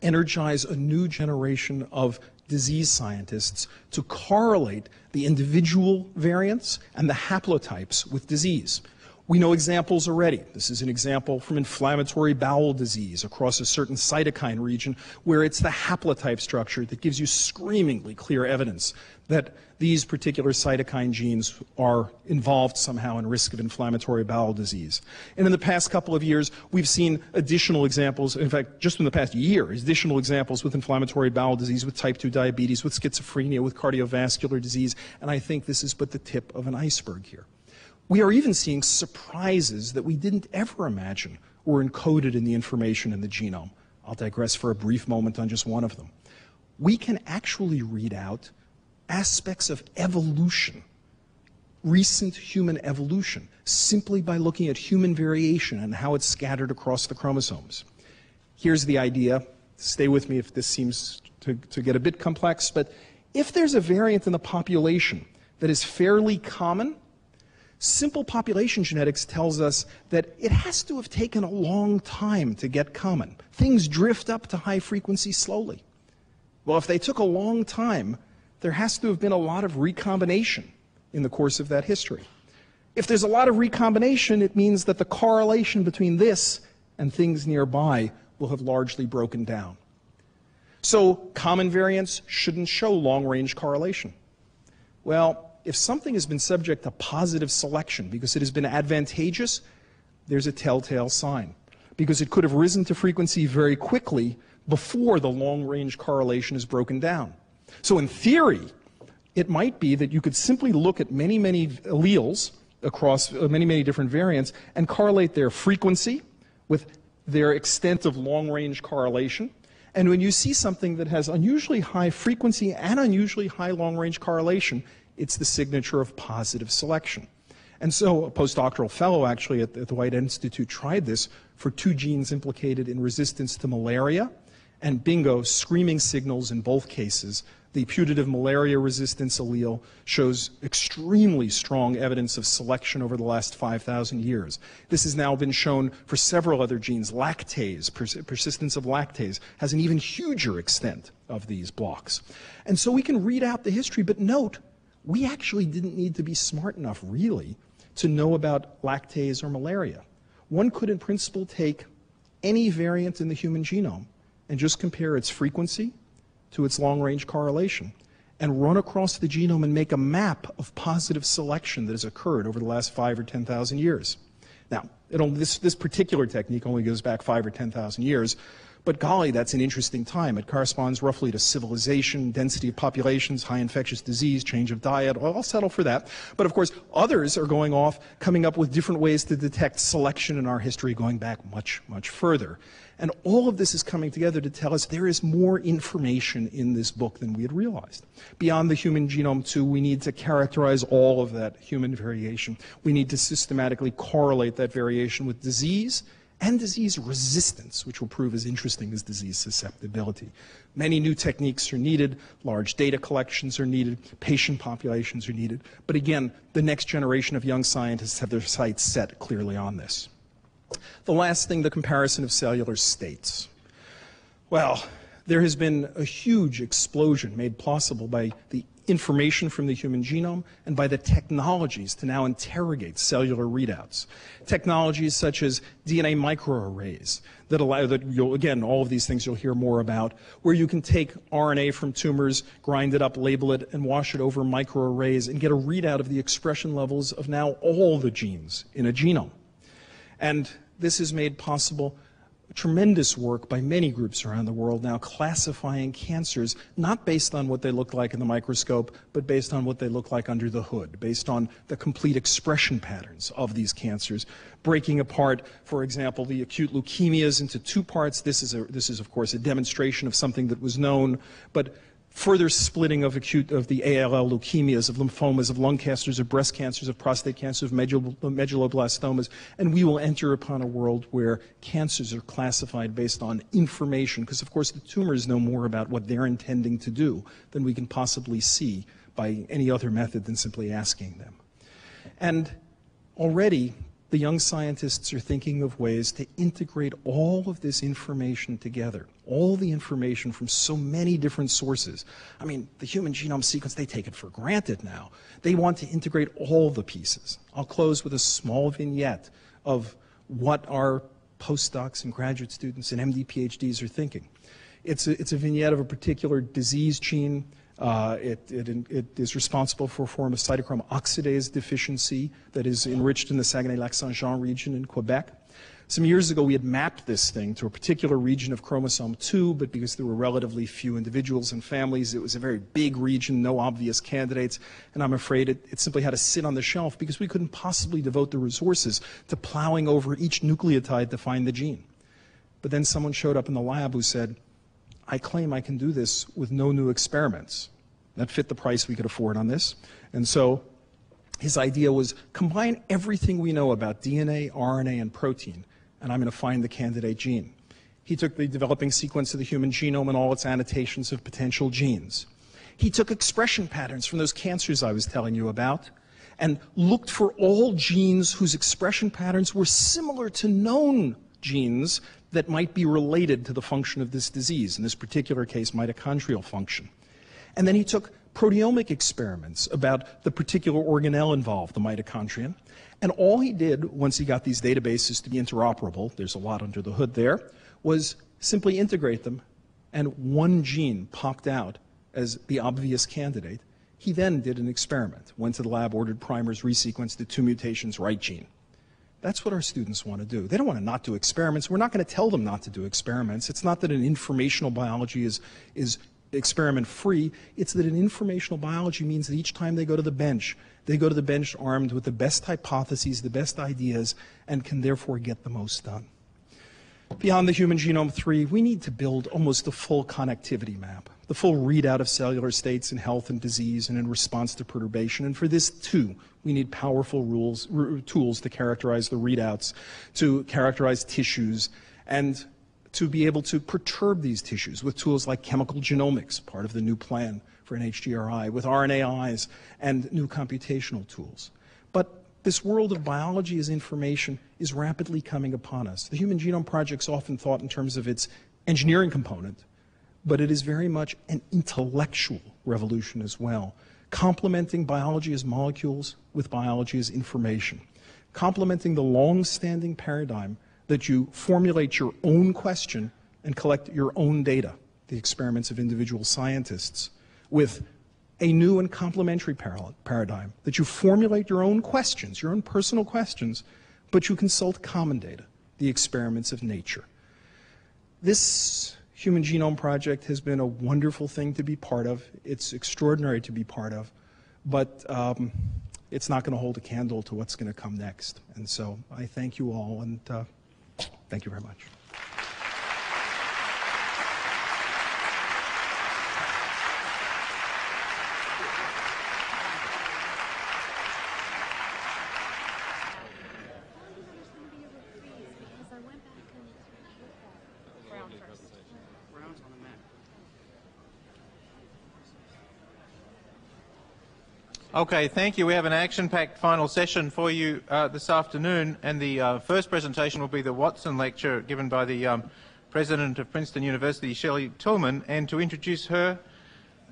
[SPEAKER 34] energize a new generation of disease scientists to correlate the individual variants and the haplotypes with disease. We know examples already. This is an example from inflammatory bowel disease across a certain cytokine region where it's the haplotype structure that gives you screamingly clear evidence that these particular cytokine genes are involved somehow in risk of inflammatory bowel disease. And in the past couple of years, we've seen additional examples, in fact, just in the past year, additional examples with inflammatory bowel disease, with type 2 diabetes, with schizophrenia, with cardiovascular disease, and I think this is but the tip of an iceberg here. We are even seeing surprises that we didn't ever imagine were encoded in the information in the genome. I'll digress for a brief moment on just one of them. We can actually read out aspects of evolution, recent human evolution, simply by looking at human variation and how it's scattered across the chromosomes. Here's the idea. Stay with me if this seems to, to get a bit complex, but if there's a variant in the population that is fairly common, Simple population genetics tells us that it has to have taken a long time to get common. Things drift up to high frequency slowly. Well, if they took a long time, there has to have been a lot of recombination in the course of that history. If there's a lot of recombination, it means that the correlation between this and things nearby will have largely broken down. So common variants shouldn't show long range correlation. Well, if something has been subject to positive selection because it has been advantageous, there's a telltale sign. Because it could have risen to frequency very quickly before the long range correlation is broken down. So, in theory, it might be that you could simply look at many, many alleles across uh, many, many different variants and correlate their frequency with their extent of long range correlation. And when you see something that has unusually high frequency and unusually high long range correlation, it's the signature of positive selection. And so a postdoctoral fellow actually at the, Whitehead Institute tried this for two genes implicated in resistance to malaria, and bingo, screaming signals in both cases. The putative malaria resistance allele shows extremely strong evidence of selection over the last 5,000 years. This has now been shown for several other genes. Lactase, pers persistence of lactase, has an even huger extent of these blocks. And so we can read out the history, but note we actually didn't need to be smart enough, really, to know about lactase or malaria. One could, in principle, take any variant in the human genome and just compare its frequency to its long range correlation and run across the genome and make a map of positive selection that has occurred over the last five or 10,000 years. Now, this, this particular technique only goes back five or 10,000 years, but golly, that's an interesting time. It corresponds roughly to civilization, density of populations, high infectious disease, change of diet. I'll settle for that. But of course, others are going off, coming up with different ways to detect selection in our history going back much, much further. And all of this is coming together to tell us there is more information in this book than we had realized. Beyond the human genome, too, we need to characterize all of that human variation. We need to systematically correlate that variation with disease and disease resistance, which will prove as interesting as disease susceptibility. Many new techniques are needed, large data collections are needed, patient populations are needed. But again, the next generation of young scientists have their sights set clearly on this. The last thing, the comparison of cellular states. Well, there has been a huge explosion made possible by the information from the human genome and by the technologies to now interrogate cellular readouts. Technologies such as DNA microarrays that allow that you'll again all of these things you'll hear more about where you can take RNA from tumors, grind it up, label it and wash it over microarrays and get a readout of the expression levels of now all the genes in a genome. And this is made possible tremendous work by many groups around the world now classifying cancers not based on what they look like in the microscope, but based on what they look like under the hood, based on the complete expression patterns of these cancers, breaking apart, for example, the acute leukemias into two parts. This is, a, this is of course, a demonstration of something that was known, but further splitting of acute of the ALL leukemias, of lymphomas, of lung cancers, of breast cancers, of prostate cancer, of medulloblastomas, and we will enter upon a world where cancers are classified based on information, because of course the tumors know more about what they're intending to do than we can possibly see by any other method than simply asking them. And already the young scientists are thinking of ways to integrate all of this information together, all the information from so many different sources. I mean, the human genome sequence, they take it for granted now. They want to integrate all the pieces. I'll close with a small vignette of what our postdocs and graduate students and MD PhDs are thinking. It's a, it's a vignette of a particular disease gene uh, it, it, it is responsible for a form of cytochrome oxidase deficiency that is enriched in the Saguenay-Lac-Saint-Jean region in Quebec. Some years ago, we had mapped this thing to a particular region of chromosome 2, but because there were relatively few individuals and families, it was a very big region, no obvious candidates, and I'm afraid it, it simply had to sit on the shelf because we couldn't possibly devote the resources to plowing over each nucleotide to find the gene. But then someone showed up in the lab who said, I claim I can do this with no new experiments. That fit the price we could afford on this. And so his idea was combine everything we know about DNA, RNA, and protein, and I'm going to find the candidate gene. He took the developing sequence of the human genome and all its annotations of potential genes. He took expression patterns from those cancers I was telling you about and looked for all genes whose expression patterns were similar to known genes that might be related to the function of this disease, in this particular case, mitochondrial function. And then he took proteomic experiments about the particular organelle involved, the mitochondrion. And all he did once he got these databases to be interoperable, there's a lot under the hood there, was simply integrate them, and one gene popped out as the obvious candidate. He then did an experiment, went to the lab, ordered primers, resequenced the two mutations, right gene. That's what our students want to do. They don't want to not do experiments. We're not going to tell them not to do experiments. It's not that an informational biology is, is experiment free. It's that an informational biology means that each time they go to the bench, they go to the bench armed with the best hypotheses, the best ideas, and can therefore get the most done. Beyond the Human Genome 3, we need to build almost a full connectivity map, the full readout of cellular states in health and disease and in response to perturbation. And for this, too, we need powerful rules, tools to characterize the readouts, to characterize tissues, and to be able to perturb these tissues with tools like chemical genomics, part of the new plan for NHGRI, with RNAIs and new computational tools. But this world of biology as information is rapidly coming upon us. The Human Genome Project is often thought in terms of its engineering component, but it is very much an intellectual revolution as well, complementing biology as molecules with biology as information, complementing the long-standing paradigm that you formulate your own question and collect your own data, the experiments of individual scientists, with a new and complementary paradigm that you formulate your own questions, your own personal questions, but you consult common data, the experiments of nature. This Human Genome Project has been a wonderful thing to be part of. It's extraordinary to be part of, but um, it's not going to hold a candle to what's going to come next. And so I thank you all, and uh, thank you very much.
[SPEAKER 35] Okay, thank you. We have an action-packed final session for you uh, this afternoon, and the uh, first presentation will be the Watson Lecture given by the um, President of Princeton University, Shirley Tilghman, and to introduce her,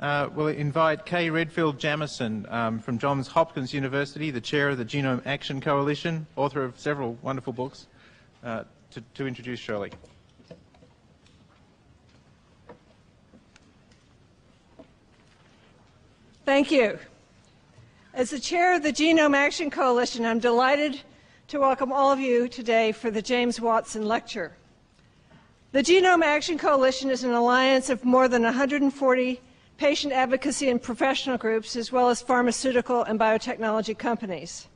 [SPEAKER 35] uh, we'll invite Kay Redfield Jamison um, from Johns Hopkins University, the Chair of the Genome Action Coalition, author of several wonderful books, uh, to, to introduce Shirley.
[SPEAKER 36] Thank you. As the chair of the Genome Action Coalition, I'm delighted to welcome all of you today for the James Watson Lecture. The Genome Action Coalition is an alliance of more than 140 patient advocacy and professional groups, as well as pharmaceutical and biotechnology companies.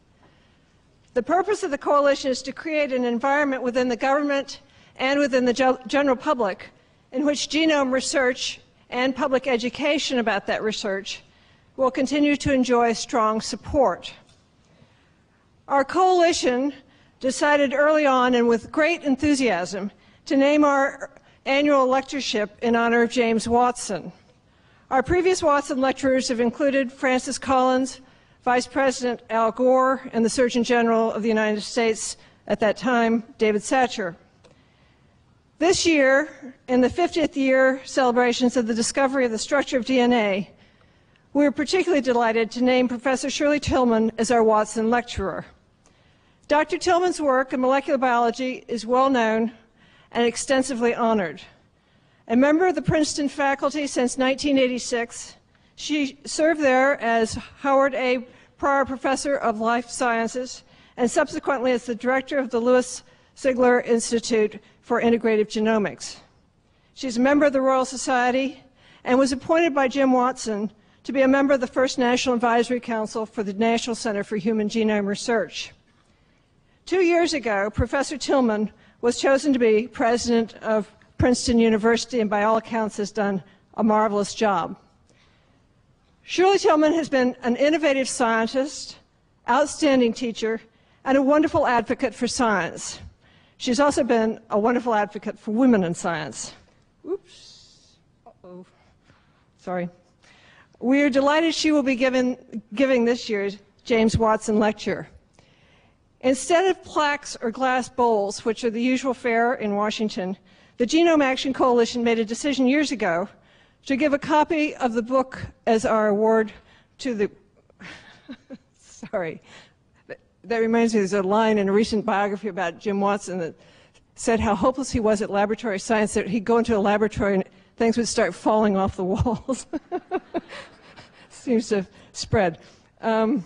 [SPEAKER 36] The purpose of the coalition is to create an environment within the government and within the general public in which genome research and public education about that research will continue to enjoy strong support. Our coalition decided early on and with great enthusiasm to name our annual lectureship in honor of James Watson. Our previous Watson lecturers have included Francis Collins, Vice President Al Gore, and the Surgeon General of the United States at that time, David Satcher. This year, in the 50th year celebrations of the discovery of the structure of DNA, we are particularly delighted to name Professor Shirley Tilghman as our Watson Lecturer. Dr. Tilghman's work in molecular biology is well known and extensively honored. A member of the Princeton faculty since 1986, she served there as Howard A. Prior Professor of Life Sciences and subsequently as the director of the Lewis Sigler Institute for Integrative Genomics. She's a member of the Royal Society and was appointed by Jim Watson to be a member of the first National Advisory Council for the National Center for Human Genome Research. Two years ago, Professor Tilghman was chosen to be president of Princeton University and by all accounts has done a marvelous job. Shirley Tilghman has been an innovative scientist, outstanding teacher, and a wonderful advocate for science. She's also been a wonderful advocate for women in science. Oops. Uh-oh. Sorry. We are delighted she will be given, giving this year's James Watson Lecture. Instead of plaques or glass bowls, which are the usual fare in Washington, the Genome Action Coalition made a decision years ago to give a copy of the book as our award to the. <laughs> sorry. That reminds me, there's a line in a recent biography about Jim Watson that said how hopeless he was at laboratory science that he'd go into a laboratory and things would start falling off the <laughs> walls. <laughs> Seems to spread. Um,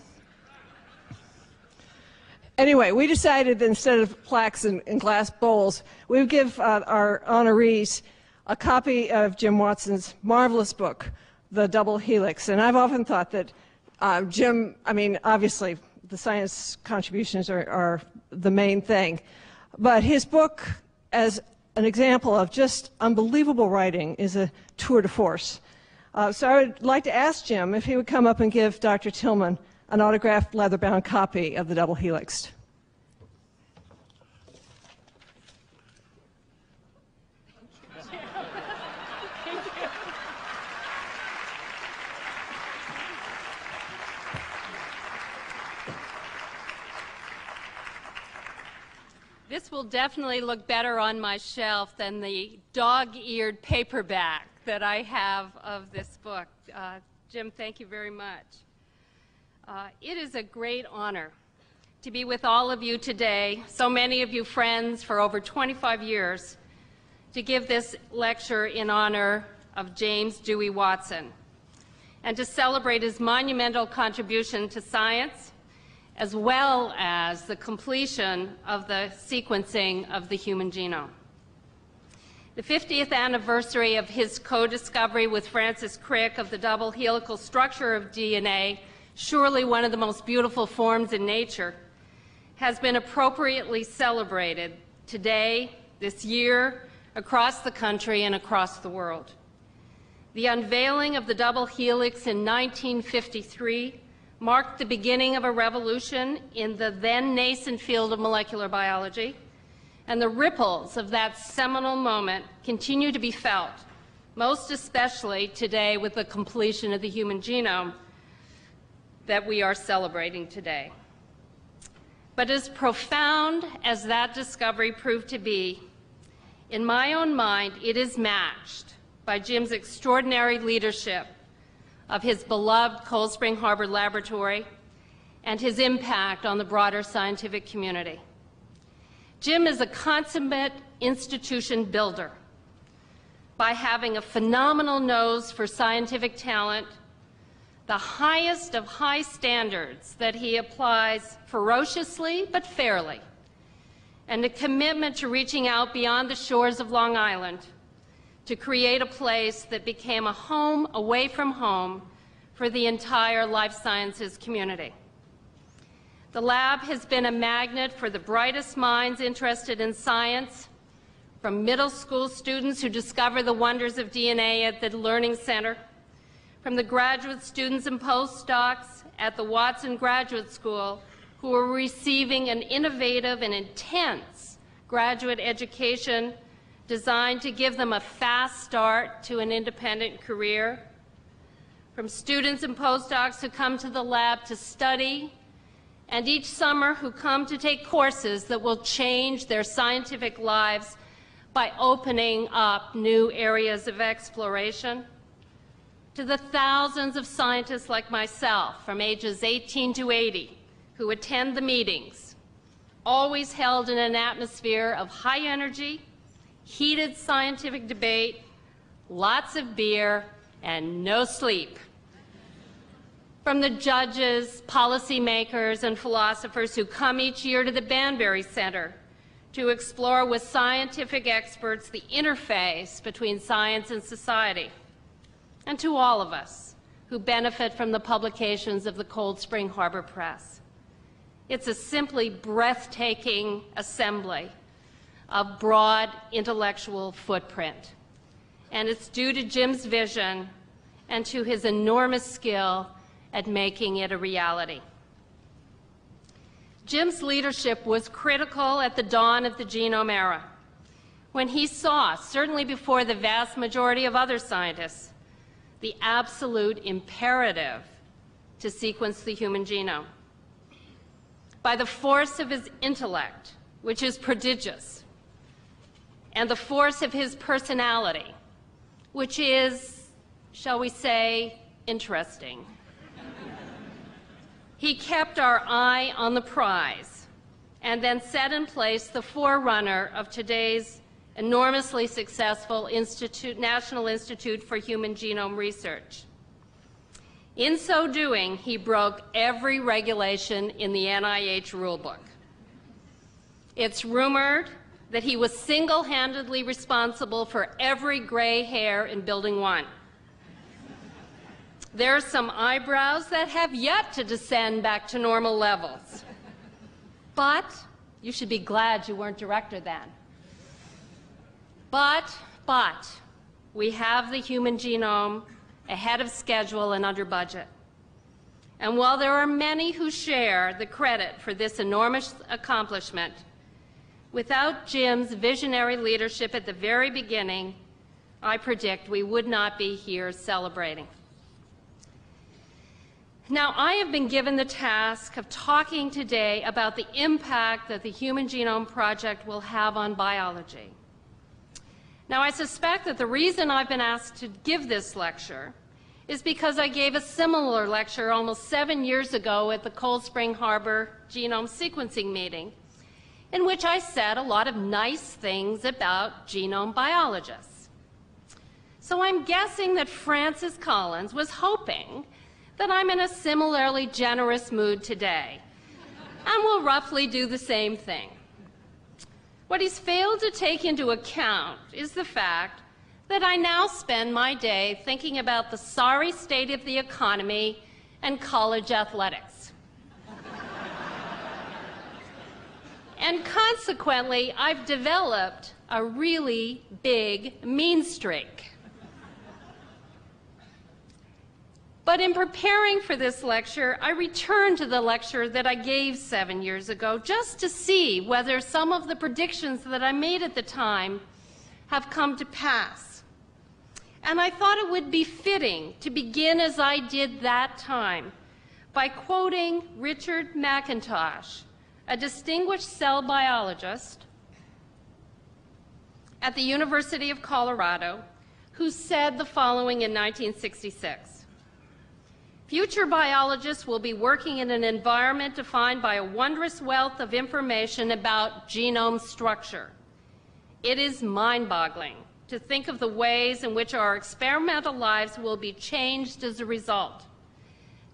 [SPEAKER 36] anyway, we decided instead of plaques and, and glass bowls, we would give uh, our honorees a copy of Jim Watson's marvelous book, The Double Helix. And I've often thought that uh, Jim, I mean, obviously, the science contributions are, are the main thing, but his book, as an example of just unbelievable writing is a tour de force. Uh, so I would like to ask Jim if he would come up and give Dr. Tilghman an autographed leather-bound copy of the Double Helix.
[SPEAKER 37] This will definitely look better on my shelf than the dog-eared paperback that I have of this book. Uh, Jim, thank you very much. Uh, it is a great honor to be with all of you today, so many of you friends for over 25 years, to give this lecture in honor of James Dewey Watson and to celebrate his monumental contribution to science as well as the completion of the sequencing of the human genome. The 50th anniversary of his co-discovery with Francis Crick of the double helical structure of DNA surely one of the most beautiful forms in nature, has been appropriately celebrated today, this year, across the country and across the world. The unveiling of the double helix in 1953 marked the beginning of a revolution in the then nascent field of molecular biology, and the ripples of that seminal moment continue to be felt, most especially today with the completion of the human genome, that we are celebrating today. But as profound as that discovery proved to be, in my own mind, it is matched by Jim's extraordinary leadership of his beloved Cold Spring Harbor Laboratory and his impact on the broader scientific community. Jim is a consummate institution builder by having a phenomenal nose for scientific talent the highest of high standards that he applies ferociously but fairly, and a commitment to reaching out beyond the shores of Long Island to create a place that became a home away from home for the entire life sciences community. The lab has been a magnet for the brightest minds interested in science, from middle school students who discover the wonders of DNA at the Learning Center from the graduate students and postdocs at the Watson Graduate School who are receiving an innovative and intense graduate education designed to give them a fast start to an independent career. From students and postdocs who come to the lab to study, and each summer who come to take courses that will change their scientific lives by opening up new areas of exploration to the thousands of scientists like myself from ages 18 to 80 who attend the meetings, always held in an atmosphere of high energy, heated scientific debate, lots of beer, and no sleep. From the judges, policymakers, and philosophers who come each year to the Banbury Center to explore with scientific experts the interface between science and society and to all of us who benefit from the publications of the Cold Spring Harbor Press. It's a simply breathtaking assembly of broad intellectual footprint. And it's due to Jim's vision and to his enormous skill at making it a reality. Jim's leadership was critical at the dawn of the genome era, when he saw, certainly before the vast majority of other scientists, the absolute imperative to sequence the human genome. By the force of his intellect, which is prodigious, and the force of his personality, which is, shall we say, interesting. he kept our eye on the prize and then set in place the forerunner of today's enormously successful Institute, National Institute for Human Genome Research. In so doing, he broke every regulation in the NIH rulebook. It's rumored that he was single-handedly responsible for every gray hair in Building 1. There are some eyebrows that have yet to descend back to normal levels. But you should be glad you weren't director then. But, but, we have the human genome ahead of schedule and under budget. And while there are many who share the credit for this enormous accomplishment, without Jim's visionary leadership at the very beginning, I predict we would not be here celebrating. Now, I have been given the task of talking today about the impact that the Human Genome Project will have on biology. Now, I suspect that the reason I've been asked to give this lecture is because I gave a similar lecture almost seven years ago at the Cold Spring Harbor genome sequencing meeting, in which I said a lot of nice things about genome biologists. So I'm guessing that Francis Collins was hoping that I'm in a similarly generous mood today and will roughly do the same thing. What he's failed to take into account is the fact that I now spend my day thinking about the sorry state of the economy and college athletics. And consequently, I've developed a really big mean streak. But in preparing for this lecture, I returned to the lecture that I gave seven years ago just to see whether some of the predictions that I made at the time have come to pass. And I thought it would be fitting to begin as I did that time by quoting Richard McIntosh, a distinguished cell biologist at the University of Colorado, who said the following in 1966. Future biologists will be working in an environment defined by a wondrous wealth of information about genome structure. It is mind-boggling to think of the ways in which our experimental lives will be changed as a result.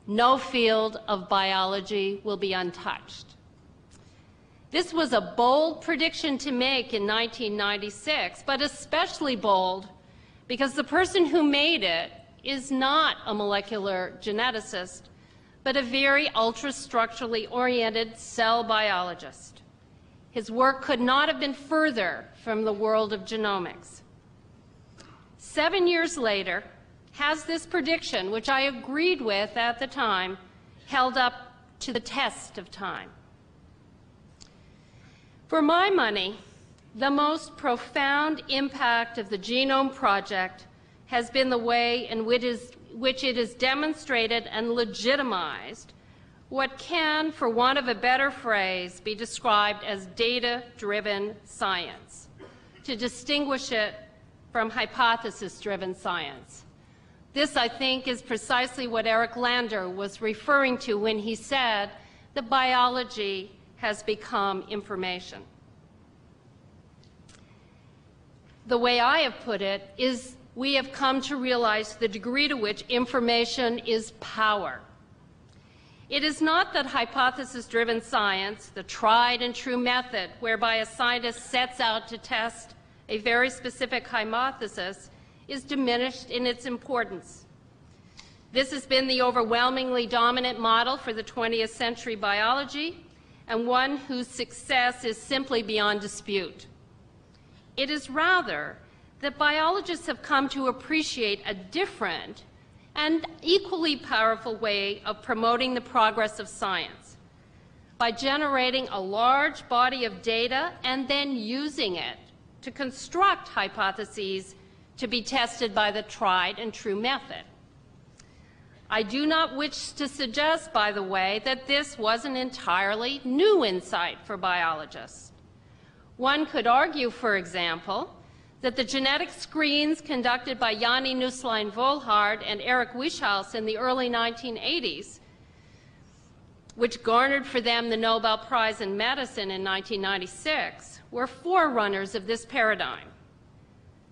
[SPEAKER 37] No field of biology will be untouched. This was a bold prediction to make in 1996, but especially bold because the person who made it is not a molecular geneticist, but a very ultra-structurally oriented cell biologist. His work could not have been further from the world of genomics. Seven years later, has this prediction, which I agreed with at the time, held up to the test of time? For my money, the most profound impact of the Genome Project has been the way in which, is, which it is demonstrated and legitimized what can, for want of a better phrase, be described as data-driven science, to distinguish it from hypothesis-driven science. This, I think, is precisely what Eric Lander was referring to when he said that biology has become information. The way I have put it is we have come to realize the degree to which information is power. It is not that hypothesis-driven science, the tried and true method whereby a scientist sets out to test a very specific hypothesis, is diminished in its importance. This has been the overwhelmingly dominant model for the 20th century biology, and one whose success is simply beyond dispute. It is rather that biologists have come to appreciate a different and equally powerful way of promoting the progress of science by generating a large body of data and then using it to construct hypotheses to be tested by the tried and true method. I do not wish to suggest, by the way, that this was an entirely new insight for biologists. One could argue, for example, that the genetic screens conducted by Janni Nusslein-Volhard and Eric Wieschaus in the early 1980s, which garnered for them the Nobel Prize in Medicine in 1996, were forerunners of this paradigm.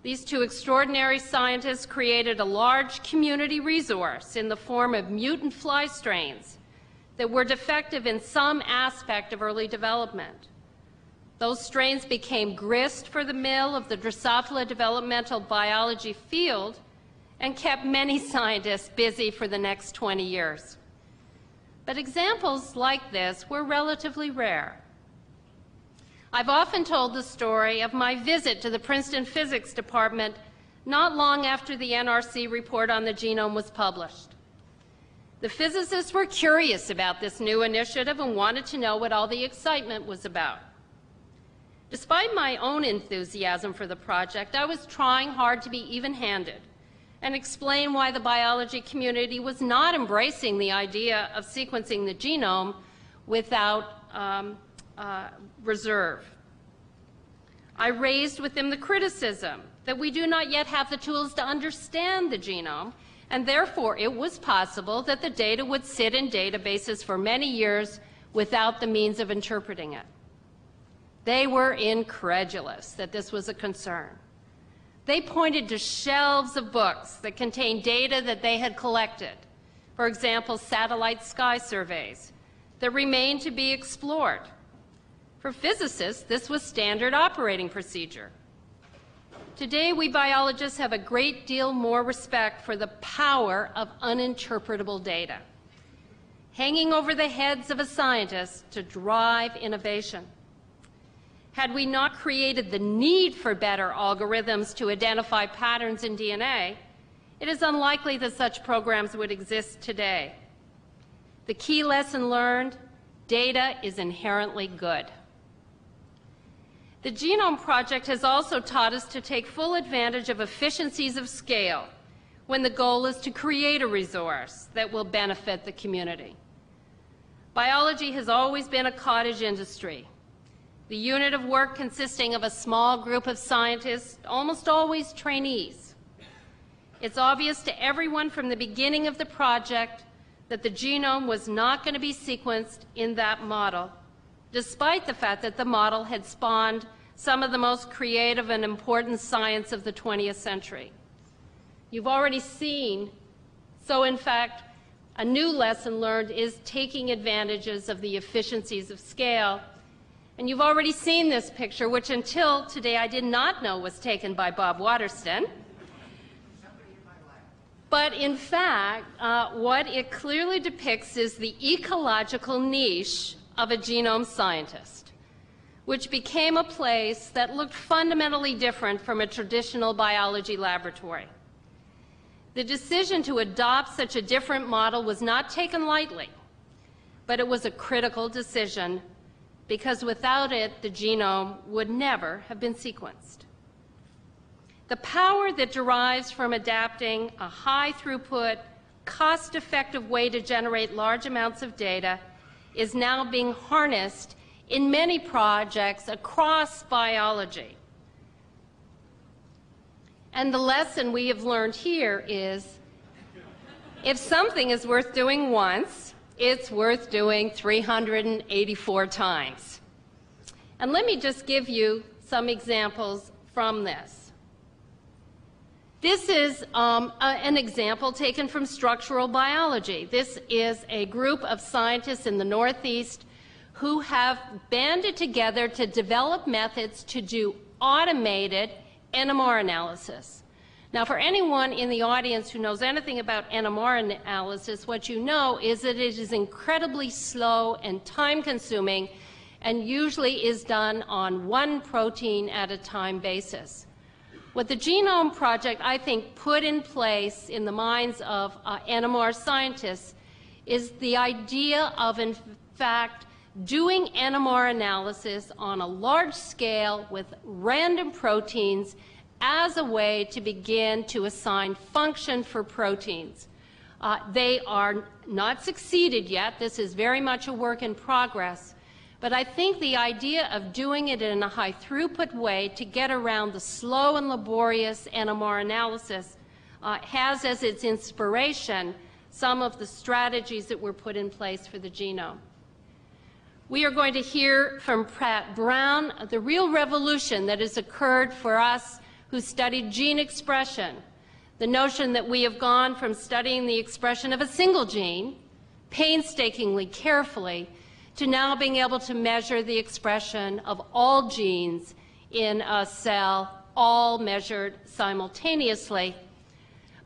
[SPEAKER 37] These two extraordinary scientists created a large community resource in the form of mutant fly strains that were defective in some aspect of early development. Those strains became grist for the mill of the Drosophila developmental biology field and kept many <laughs> scientists busy for the next 20 years. But examples like this were relatively rare. I've often told the story of my visit to the Princeton Physics Department not long after the NRC report on the genome was published. The physicists were curious about this new initiative and wanted to know what all the excitement was about. Despite my own enthusiasm for the project, I was trying hard to be even-handed and explain why the biology community was not embracing the idea of sequencing the genome without um, uh, reserve. I raised with them the criticism that we do not yet have the tools to understand the genome and therefore it was possible that the data would sit in databases for many years without the means of interpreting it. They were incredulous that this was a concern. They pointed to shelves of books that contained data that they had collected, for example, satellite sky surveys, that remained to be explored. For physicists, this was standard operating procedure. Today, we biologists have a great deal more respect for the power of uninterpretable data, hanging over the heads of a scientist to drive innovation. Had we not created the need for better algorithms to identify patterns in DNA, it is unlikely that such programs would exist today. The key lesson learned, data is inherently good. The Genome Project has also taught us to take full advantage of efficiencies of scale when the goal is to create a resource that will benefit the community. Biology has always been a cottage industry, the unit of work consisting of a small group of scientists, almost always trainees. It's obvious to everyone from the beginning of the project that the genome was not going to be sequenced in that model, despite the fact that the model had spawned some of the most creative and important science of the 20th century. You've already seen, so in fact, a new lesson learned is taking advantages of the efficiencies of scale and you've already seen this picture, which until today I did not know was taken by Bob Waterston. But in fact, uh, what it clearly depicts is the ecological niche of a genome scientist, which became a place that looked fundamentally different from a traditional biology laboratory. The decision to adopt such a different model was not taken lightly, but it was a critical decision because without it, the genome would never have been sequenced. The power that derives from adapting a high throughput, cost effective way to generate large amounts of data is now being harnessed in many projects across biology. And the lesson we have learned here is if something is worth doing once, it's worth doing 384 times. And let me just give you some examples from this. This is um, a, an example taken from structural biology. This is a group of scientists in the Northeast who have banded together to develop methods to do automated NMR analysis. Now, for anyone in the audience who knows anything about NMR analysis, what you know is that it is incredibly slow and time consuming and usually is done on one protein at a time basis. What the Genome Project, I think, put in place in the minds of uh, NMR scientists is the idea of, in fact, doing NMR analysis on a large scale with random proteins as a way to begin to assign function for proteins. Uh, they are not succeeded yet. This is very much a work in progress. But I think the idea of doing it in a high throughput way to get around the slow and laborious NMR analysis uh, has as its inspiration some of the strategies that were put in place for the genome. We are going to hear from Pat Brown the real revolution that has occurred for us who studied gene expression, the notion that we have gone from studying the expression of a single gene, painstakingly, carefully, to now being able to measure the expression of all genes in a cell, all measured simultaneously.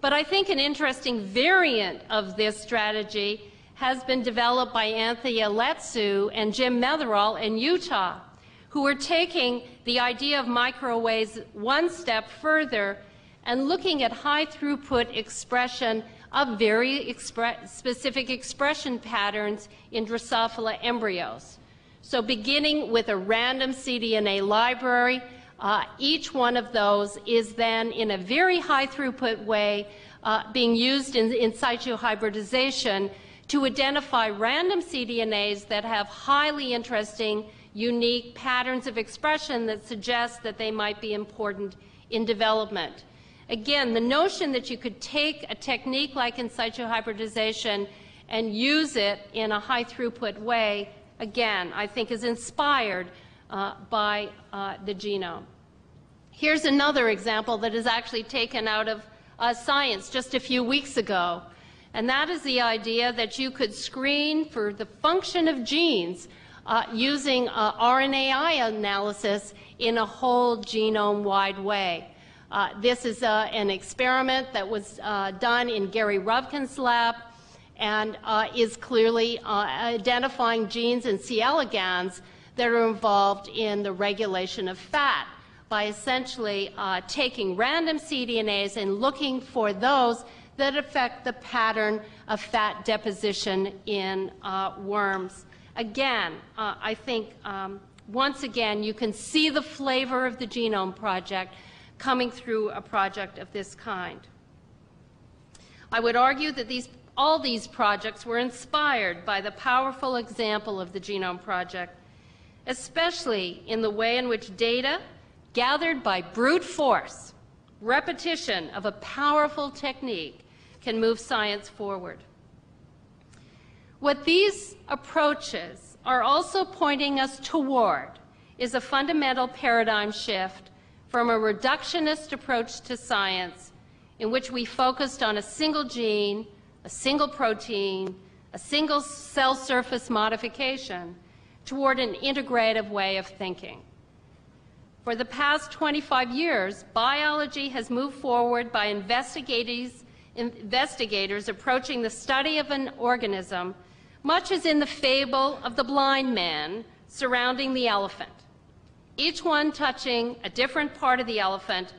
[SPEAKER 37] But I think an interesting variant of this strategy has been developed by Anthea Letsou and Jim Metherall in Utah who are taking the idea of microarrays one step further and looking at high throughput expression of very expre specific expression patterns in Drosophila embryos. So beginning with a random cDNA library, uh, each one of those is then in a very high throughput way uh, being used in, in situ hybridization to identify random cDNAs that have highly interesting unique patterns of expression that suggest that they might be important in development. Again, the notion that you could take a technique like in situ hybridization and use it in a high throughput way, again, I think is inspired uh, by uh, the genome. Here's another example that is actually taken out of uh, science just a few weeks ago, and that is the idea that you could screen for the function of genes uh, using uh, RNAi analysis in a whole genome wide way. Uh, this is uh, an experiment that was uh, done in Gary Ruvkun's lab and uh, is clearly identifying genes in C. elegans that are involved in the regulation of fat by essentially taking random cDNAs and looking for those that affect the pattern of fat deposition in worms. Again, I think um, once again you can see the flavor of the Genome Project coming through a project of this kind. I would argue that these, all these projects were inspired by the powerful example of the Genome Project, especially in the way in which data gathered by brute force, repetition of a powerful technique, can move science forward. What these approaches are also pointing us toward is a fundamental paradigm shift from a reductionist approach to science in which we focused on a single gene, a single protein, a single cell surface modification toward an integrative way of thinking. For the past 25 years, biology has moved forward by investigators, investigators approaching the study of an organism much as in the fable of the blind man surrounding the elephant each one touching a different part of the elephant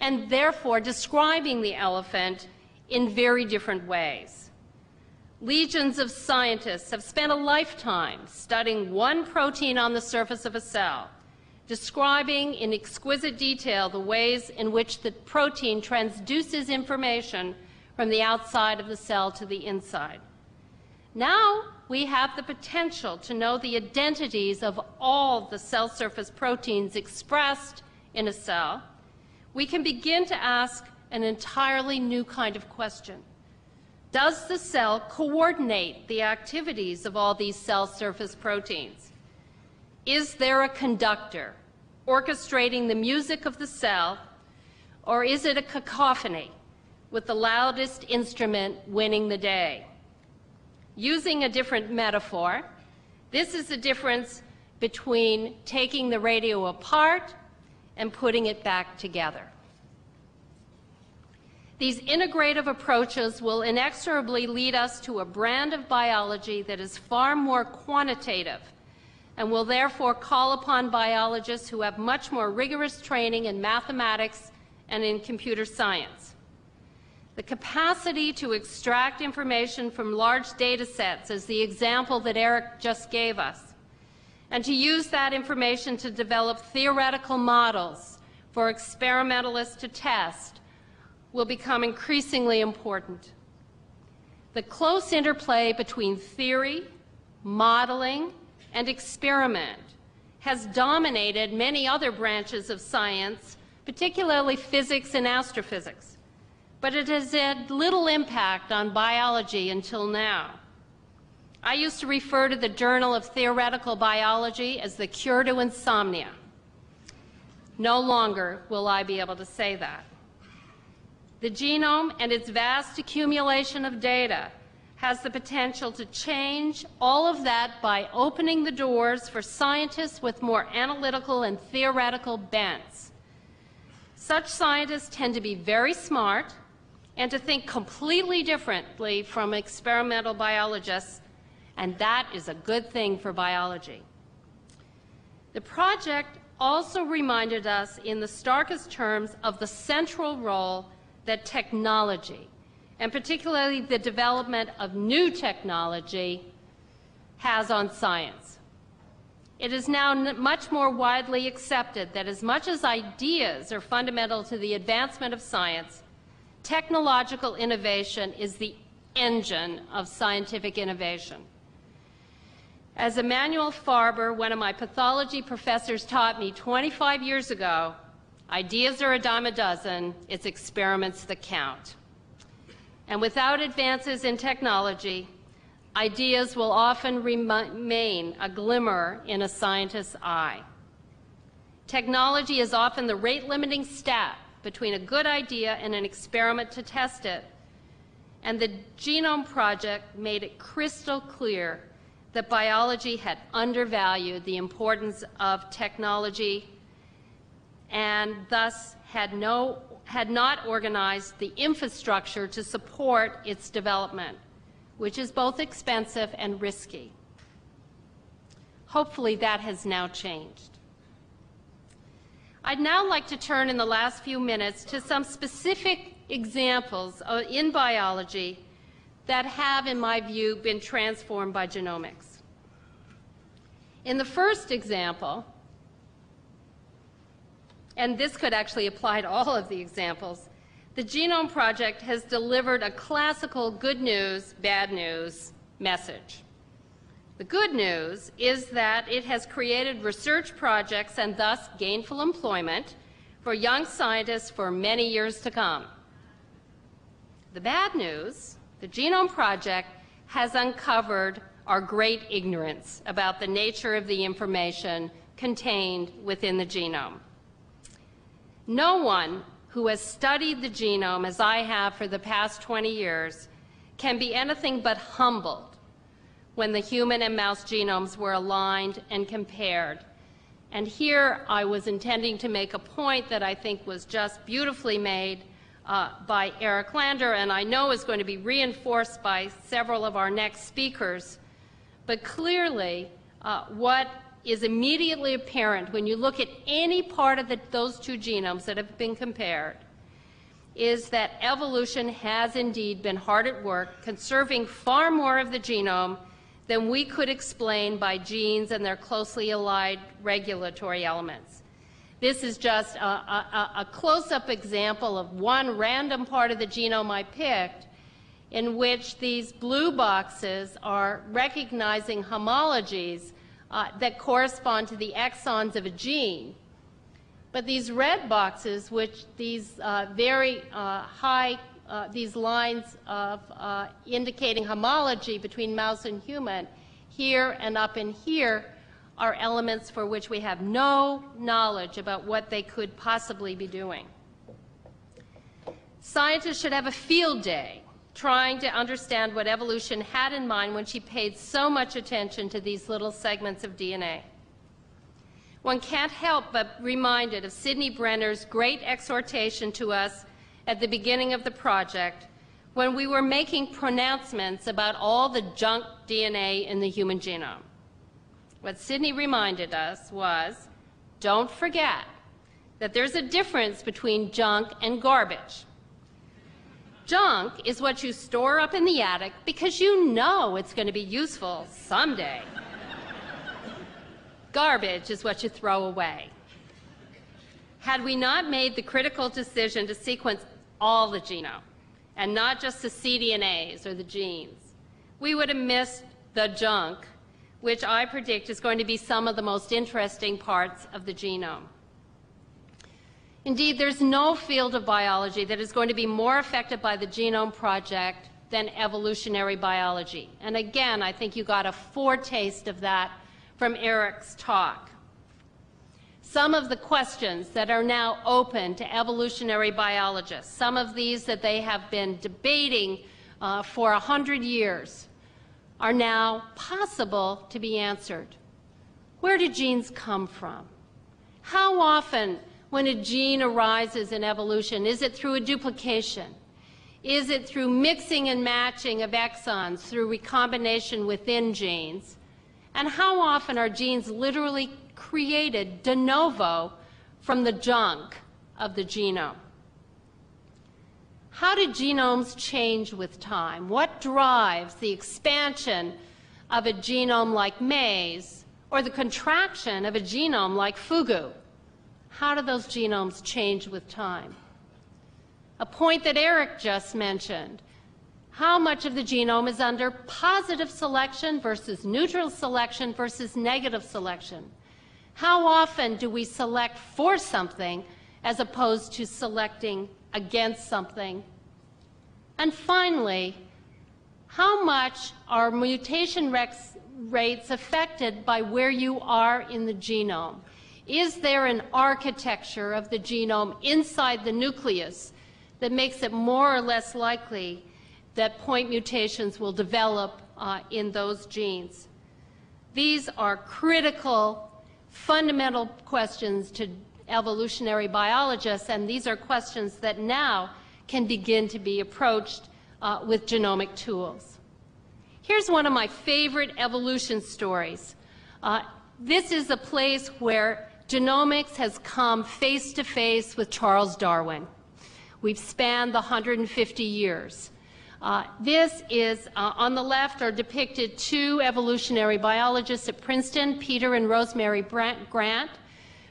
[SPEAKER 37] and therefore describing the elephant in very different ways. Legions of scientists have spent a lifetime studying one protein on the surface of a cell, describing in exquisite detail the ways in which the protein transduces information from the outside of the cell to the inside. Now we have the potential to know the identities of all the cell surface proteins expressed in a cell. We can begin to ask an entirely new kind of question. Does the cell coordinate the activities of all these cell surface proteins? Is there a conductor orchestrating the music of the cell, or is it a cacophony with the loudest instrument winning the day? using a different metaphor, this is the difference between taking the radio apart and putting it back together. These integrative approaches will inexorably lead us to a brand of biology that is far more quantitative and will therefore call upon biologists who have much more rigorous training in mathematics and in computer science the capacity to extract information from large data sets, as the example that Eric just gave us, and to use that information to develop theoretical models for experimentalists to test will become increasingly important. The close interplay between theory, modeling, and experiment has dominated many other branches of science, particularly physics and astrophysics but it has had little impact on biology until now. I used to refer to the Journal of Theoretical Biology as the cure to insomnia. No longer will I be able to say that. The genome and its vast accumulation of data has the potential to change all of that by opening the doors for scientists with more analytical and theoretical bents. Such scientists tend to be very smart, and to think completely differently from experimental biologists, and that is a good thing for biology. The project also reminded us in the starkest terms of the central role that technology, and particularly the development of new technology, has on science. It is now much more widely accepted that as much as ideas are fundamental to the advancement of science, technological innovation is the engine of scientific innovation. As Emanuel Farber, one of my pathology professors, taught me 25 years ago, Ideas are a dime a dozen, it's experiments that count. And without advances in technology, ideas will often remain a glimmer in a scientist's eye. Technology is often the rate limiting step between a good idea and an experiment to test it. And the Genome Project made it crystal clear that biology had undervalued the importance of technology and thus had, no, had not organized the infrastructure to support its development, which is both expensive and risky. Hopefully that has now changed. I'd now like to turn in the last few minutes to some specific examples uh, in biology that have, in my view, been transformed by genomics. In the first example, and this could actually apply to all of the examples, the Genome Project has delivered a classical good news, bad news message. The good news is that it has created research projects and thus gainful employment for young scientists for many years to come. The bad news, the Genome Project has uncovered our great ignorance about the nature of the information contained within the genome. No one who has studied the genome as I have for the past 20 years can be anything but humbled when the human and mouse genomes were aligned and compared. And here I was intending to make a point that I think was just beautifully made uh, by Eric Lander, and I know is going to be reinforced by several of our next speakers. But clearly, uh, what is immediately apparent when you look at any part of the, those two genomes that have been compared is that evolution has indeed been hard at work conserving far more of the genome than we could explain by genes and their closely allied regulatory elements. This is just a, a, a close-up example of one random part of the genome I picked in which these blue boxes are recognizing homologies uh, that correspond to the exons of a gene. But these red boxes, which these uh, very uh, high, uh, these lines of uh, indicating homology between mouse and human, here and up in here, are elements for which we have no knowledge about what they could possibly be doing. Scientists should have a field day trying to understand what evolution had in mind when she paid so much attention to these little segments of DNA. One can't help but be reminded of Sidney Brenner's great exhortation to us at the beginning of the project when we were making pronouncements about all the junk DNA in the human genome. What Sidney reminded us was, don't forget that there's a difference between junk and garbage. Junk is what you store up in the attic because you know it's going to be useful someday. Garbage is what you throw away. Had we not made the critical decision to sequence all the genome, and not just the cDNAs or the genes, we would have missed the junk, which I predict is going to be some of the most interesting parts of the genome. Indeed, there's no field of biology that is going to be more affected by the Genome Project than evolutionary biology. And again, I think you got a foretaste of that from Eric's talk. Some of the questions that are now open to evolutionary biologists, some of these that they have been debating uh, for 100 years, are now possible to be answered. Where do genes come from? How often when a gene arises in evolution? Is it through a duplication? Is it through mixing and matching of exons through recombination within genes? And how often are genes literally created de novo from the junk of the genome? How do genomes change with time? What drives the expansion of a genome like maize or the contraction of a genome like fugu? how do those genomes change with time? A point that Eric just mentioned. How much of the genome is under positive selection versus neutral selection versus negative selection? How often do we select for something as opposed to selecting against something? And finally, how much are mutation rates affected by where you are in the genome? Is there an architecture of the genome inside the nucleus that makes it more or less likely that point mutations will develop uh, in those genes? These are critical, fundamental questions to evolutionary biologists, and these are questions that now can begin to be approached uh, with genomic tools. Here's one of my favorite evolution stories. Uh, this is a place where genomics has come face to face with Charles Darwin. We've spanned the 150 years. Uh, this is, uh, on the left are depicted two evolutionary biologists at Princeton, Peter and Rosemary Grant,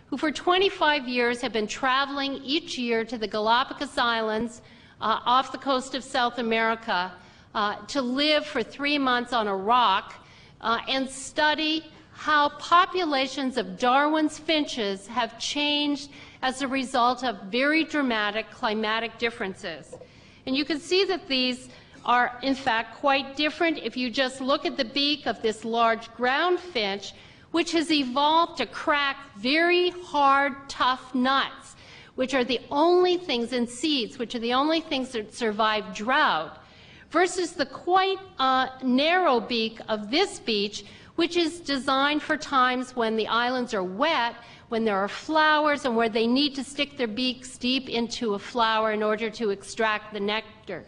[SPEAKER 37] who for 25 years have been traveling each year to the Galapagos Islands uh, off the coast of South America uh, to live for three months on a rock uh, and study how populations of Darwin's finches have changed as a result of very dramatic climatic differences. And you can see that these are in fact quite different if you just look at the beak of this large ground finch, which has evolved to crack very hard, tough nuts, which are the only things in seeds, which are the only things that survive drought, versus the quite uh, narrow beak of this beech, which is designed for times when the islands are wet, when there are flowers, and where they need to stick their beaks deep into a flower in order to extract the nectar.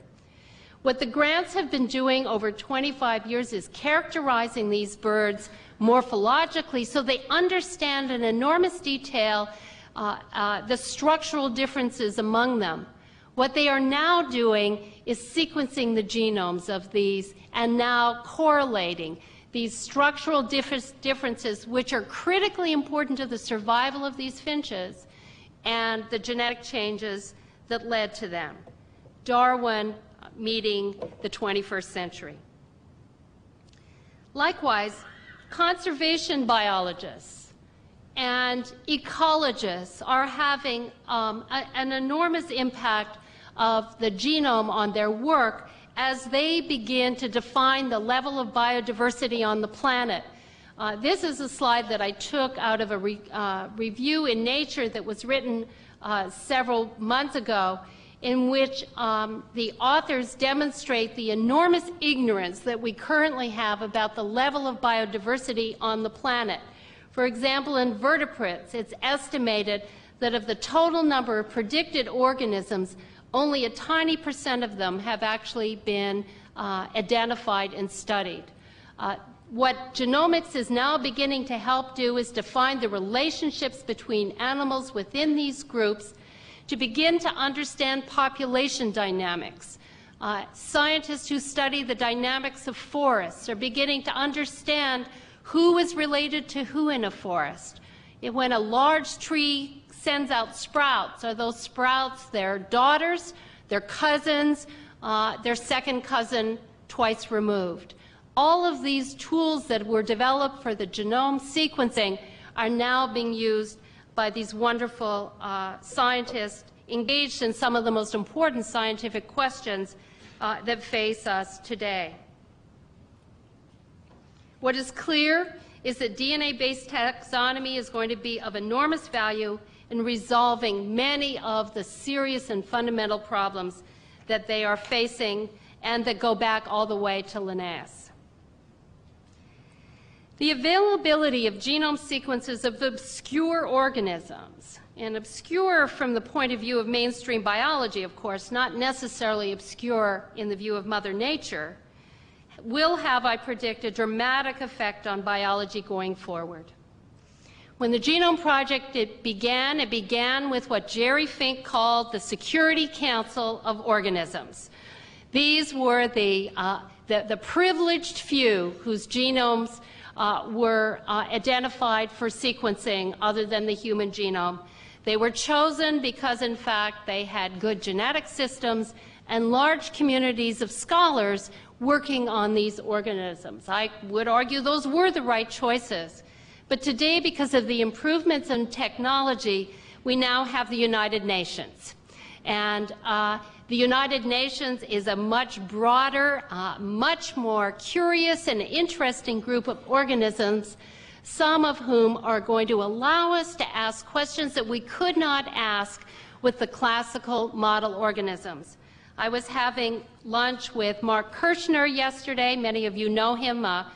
[SPEAKER 37] What the Grants have been doing over 25 years is characterizing these birds morphologically so they understand in enormous detail uh, uh, the structural differences among them. What they are now doing is sequencing the genomes of these and now correlating these structural differences, which are critically important to the survival of these finches, and the genetic changes that led to them. Darwin meeting the 21st century. Likewise, conservation biologists and ecologists are having um, a, an enormous impact of the genome on their work as they begin to define the level of biodiversity on the planet. Uh, this is a slide that I took out of a re, uh, review in Nature that was written uh, several months ago in which um, the authors demonstrate the enormous ignorance that we currently have about the level of biodiversity on the planet. For example, in vertebrates, it's estimated that of the total number of predicted organisms, only a tiny percent of them have actually been uh, identified and studied. Uh, what genomics is now beginning to help do is define the relationships between animals within these groups to begin to understand population dynamics. Uh, scientists who study the dynamics of forests are beginning to understand who is related to who in a forest. When a large tree sends out sprouts, are those sprouts their daughters, their cousins, uh, their second cousin twice removed? All of these tools that were developed for the genome sequencing are now being used by these wonderful uh, scientists engaged in some of the most important scientific questions uh, that face us today. What is clear is that DNA-based taxonomy is going to be of enormous value in resolving many of the serious and fundamental problems that they are facing and that go back all the way to Linnaeus. The availability of genome sequences of obscure organisms, and obscure from the point of view of mainstream biology, of course, not necessarily obscure in the view of Mother Nature, will have, I predict, a dramatic effect on biology going forward. When the Genome Project it began, it began with what Jerry Fink called the Security Council of Organisms. These were the, uh, the, the privileged few whose genomes uh, were uh, identified for sequencing other than the human genome. They were chosen because, in fact, they had good genetic systems and large communities of scholars working on these organisms. I would argue those were the right choices. But today, because of the improvements in technology, we now have the United Nations. And uh, the United Nations is a much broader, uh, much more curious and interesting group of organisms, some of whom are going to allow us to ask questions that we could not ask with the classical model organisms. I was having lunch with Mark Kirschner yesterday. Many of you know him, a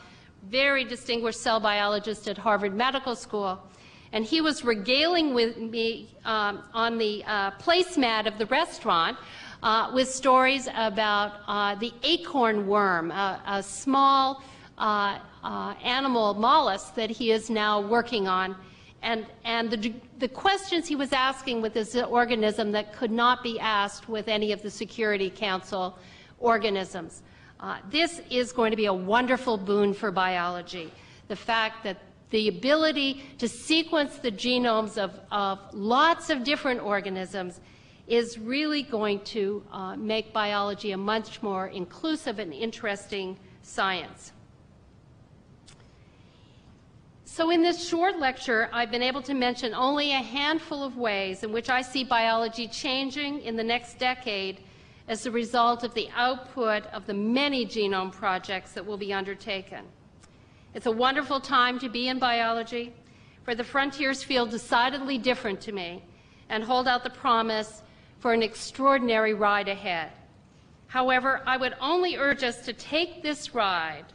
[SPEAKER 37] very distinguished cell biologist at Harvard Medical School. And he was regaling with me um, on the uh, placemat of the restaurant uh, with stories about uh, the acorn worm, a small uh, uh, animal mollusk that he is now working on. And, and the, the questions he was asking with this organism that could not be asked with any of the Security Council organisms. Uh, this is going to be a wonderful boon for biology. The fact that the ability to sequence the genomes of, of lots of different organisms is really going to uh, make biology a much more inclusive and interesting science. So in this short lecture, I've been able to mention only a handful of ways in which I see biology changing in the next decade as a result of the output of the many genome projects that will be undertaken. It's a wonderful time to be in biology, for the frontiers feel decidedly different to me and hold out the promise for an extraordinary ride ahead. However, I would only urge us to take this ride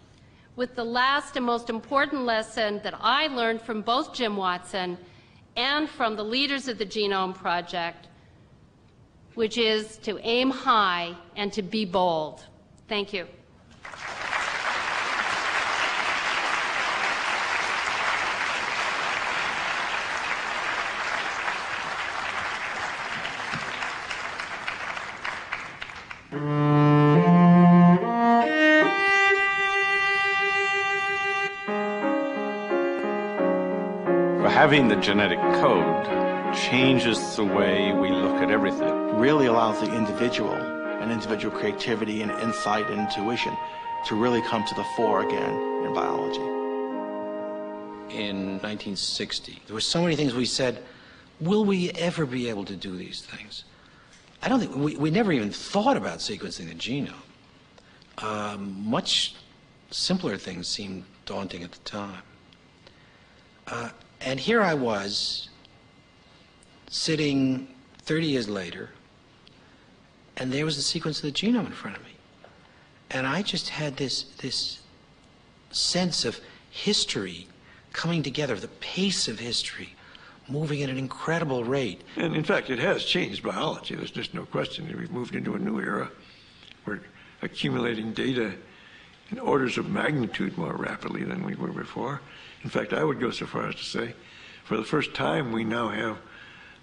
[SPEAKER 37] with the last and most important lesson that I learned from both Jim Watson and from the leaders of the Genome Project, which is to aim high and to be bold. Thank you.
[SPEAKER 38] Having the genetic code changes the way we look at everything.
[SPEAKER 39] Really allows the individual and individual creativity and insight and intuition to really come to the fore again in biology.
[SPEAKER 7] In 1960, there were so many things we said, will we ever be able to do these things? I don't think, we, we never even thought about sequencing the genome. Um, much simpler things seemed daunting at the time. Uh, and here I was, sitting 30 years later, and there was the sequence of the genome in front of me. And I just had this, this sense of history coming together, the pace of history moving at an incredible rate.
[SPEAKER 11] And in fact, it has changed biology. There's just no question. We've moved into a new era. We're accumulating data in orders of magnitude more rapidly than we were before. In fact, I would go so far as to say, for the first time, we now have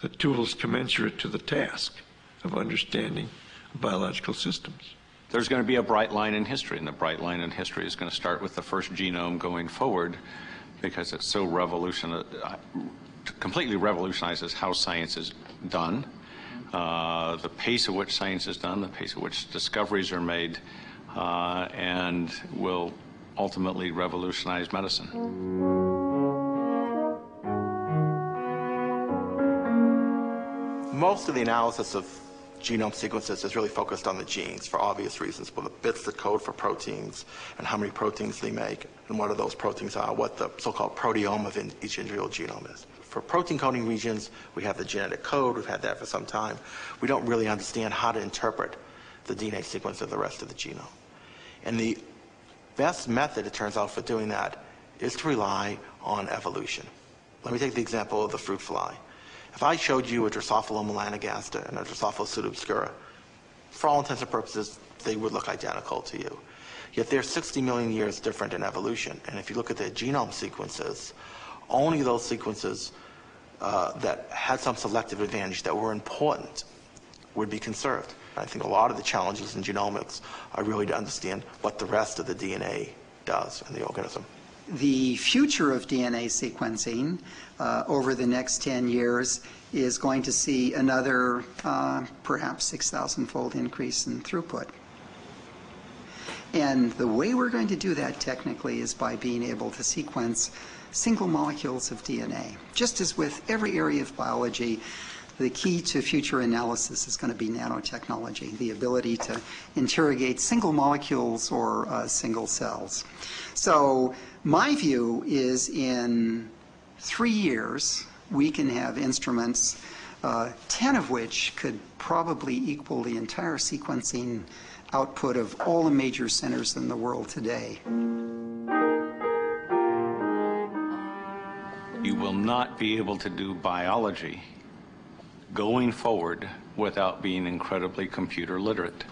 [SPEAKER 11] the tools commensurate to the task of understanding biological systems.
[SPEAKER 38] There's going to be a bright line in history, and the bright line in history is going to start with the first genome going forward because it's so revolution, completely revolutionizes how science is done, uh, the pace at which science is done, the pace at which discoveries are made, uh, and will ultimately revolutionize medicine.
[SPEAKER 39] Most of the analysis of genome sequences is really focused on the genes for obvious reasons, but the bits that code for proteins and how many proteins they make and what are those proteins are, what the so-called proteome of each individual genome is. For protein coding regions, we have the genetic code, we've had that for some time. We don't really understand how to interpret the DNA sequence of the rest of the genome. And the best method, it turns out, for doing that is to rely on evolution. Let me take the example of the fruit fly. If I showed you a Drosophila melanogaster and a Drosophila pseudoobscura, for all intents and purposes, they would look identical to you. Yet they're 60 million years different in evolution. And if you look at their genome sequences, only those sequences uh, that had some selective advantage that were important would be conserved. I think a lot of the challenges in genomics are really to understand what the rest of the DNA does in the organism.
[SPEAKER 23] The future of DNA sequencing uh, over the next 10 years is going to see another uh, perhaps 6,000 fold increase in throughput. And the way we're going to do that technically is by being able to sequence single molecules of DNA. Just as with every area of biology, the key to future analysis is going to be nanotechnology, the ability to interrogate single molecules or uh, single cells. So my view is in three years, we can have instruments, uh, 10 of which could probably equal the entire sequencing output of all the major centers in the world today.
[SPEAKER 38] You will not be able to do biology going forward without being incredibly computer literate.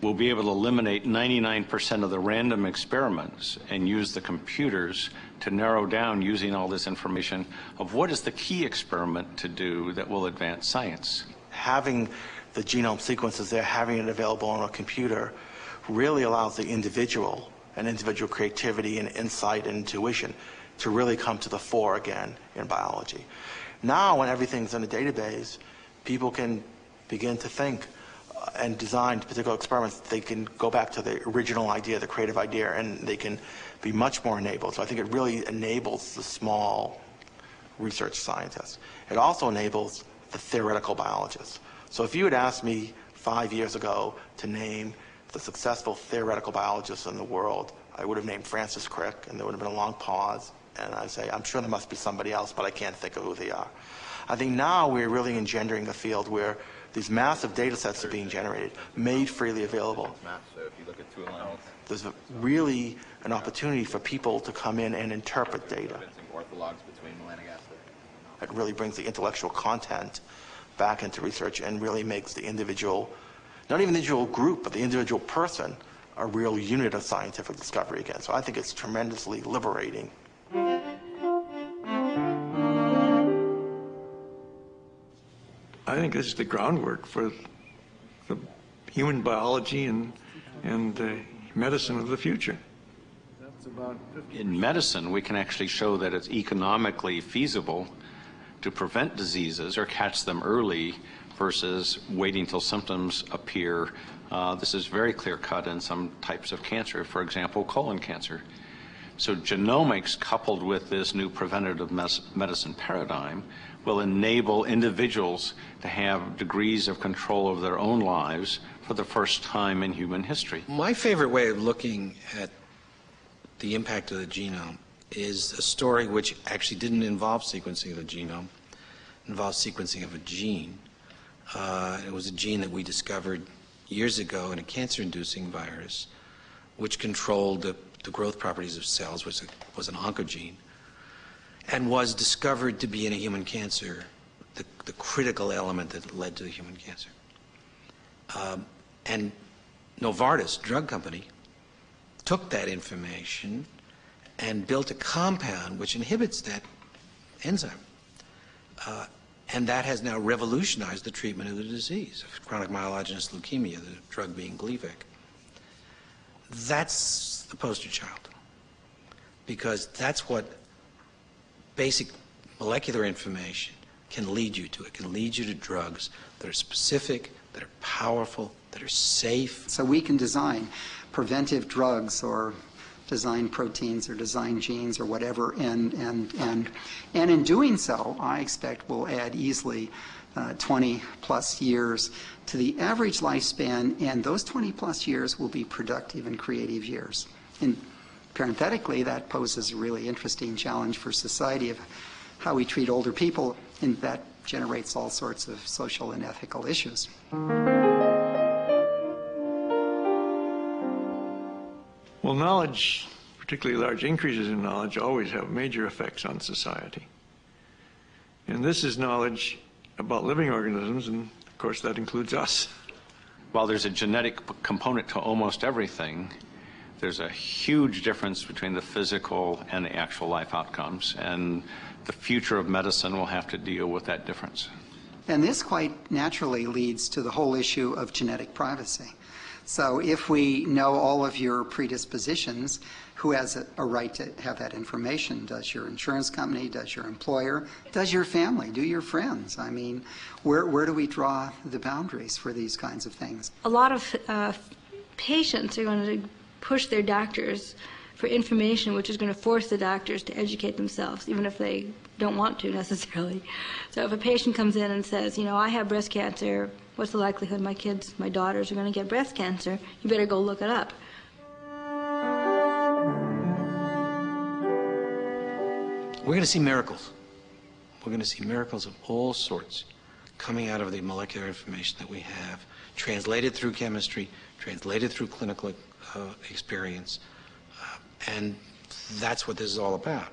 [SPEAKER 38] We'll be able to eliminate 99% of the random experiments and use the computers to narrow down using all this information of what is the key experiment to do that will advance science.
[SPEAKER 39] Having the genome sequences there, having it available on a computer, really allows the individual and individual creativity and insight and intuition to really come to the fore again in biology. Now, when everything's in a database, people can begin to think uh, and design particular experiments. They can go back to the original idea, the creative idea, and they can be much more enabled. So I think it really enables the small research scientists. It also enables the theoretical biologists. So if you had asked me five years ago to name the successful theoretical biologists in the world, I would have named Francis Crick, and there would have been a long pause, and I say, I'm sure there must be somebody else, but I can't think of who they are. I think now we're really engendering a field where these massive data sets are being generated, made freely available.
[SPEAKER 40] So if you look at two allowance,
[SPEAKER 39] There's a, really an opportunity for people to come in and interpret data.
[SPEAKER 40] orthologs between melanic acid.
[SPEAKER 39] It really brings the intellectual content back into research and really makes the individual, not even the individual group, but the individual person, a real unit of scientific discovery again. So I think it's tremendously liberating.
[SPEAKER 11] I think this is the groundwork for the human biology and, and uh, medicine of the future.
[SPEAKER 38] In medicine, we can actually show that it's economically feasible to prevent diseases or catch them early versus waiting till symptoms appear. Uh, this is very clear cut in some types of cancer, for example, colon cancer. So genomics coupled with this new preventative medicine paradigm will enable individuals to have degrees of control of their own lives for the first time in human history.
[SPEAKER 7] My favorite way of looking at the impact of the genome is a story which actually didn't involve sequencing of the genome, it involved sequencing of a gene. Uh, it was a gene that we discovered years ago in a cancer-inducing virus, which controlled the, the growth properties of cells, which was an oncogene, and was discovered to be in a human cancer the, the critical element that led to the human cancer. Um, and Novartis, drug company, took that information and built a compound which inhibits that enzyme. Uh, and that has now revolutionized the treatment of the disease of chronic myelogenous leukemia, the drug being Gleevec. That's the poster child. Because that's what basic molecular information can lead you to. It can lead you to drugs that are specific, that are powerful, that are safe.
[SPEAKER 23] So we can design preventive drugs or design proteins or design genes or whatever, and, and, and, and in doing so, I expect we'll add easily uh, 20 plus years to the average lifespan, and those 20 plus years will be productive and creative years. Parenthetically, that poses a really interesting challenge for society of how we treat older people, and that generates all sorts of social and ethical issues.
[SPEAKER 11] Well, knowledge, particularly large increases in knowledge, always have major effects on society. And this is knowledge about living organisms, and of course that includes us.
[SPEAKER 38] While there's a genetic p- component to almost everything, there's a huge difference between the physical and the actual life outcomes, and the future of medicine will have to deal with that difference.
[SPEAKER 23] And this quite naturally leads to the whole issue of genetic privacy. So if we know all of your predispositions, who has a, a, right to have that information? Does your insurance company? Does your employer? Does your family? Do your friends? I mean, where, where do we draw the boundaries for these kinds of things?
[SPEAKER 21] A lot of uh, patients are going to push their doctors for information which is going to force the doctors to educate themselves, even if they don't want to <laughs> necessarily. So if a patient comes in and says, you know, I have breast cancer, what's the likelihood my kids, my daughters are going to get breast cancer? You better go look it up.
[SPEAKER 7] We're going to see miracles. We're going to see miracles of all sorts coming out of the molecular information that we have, translated through chemistry, translated through clinical experience. Uh, and that's what this is all about.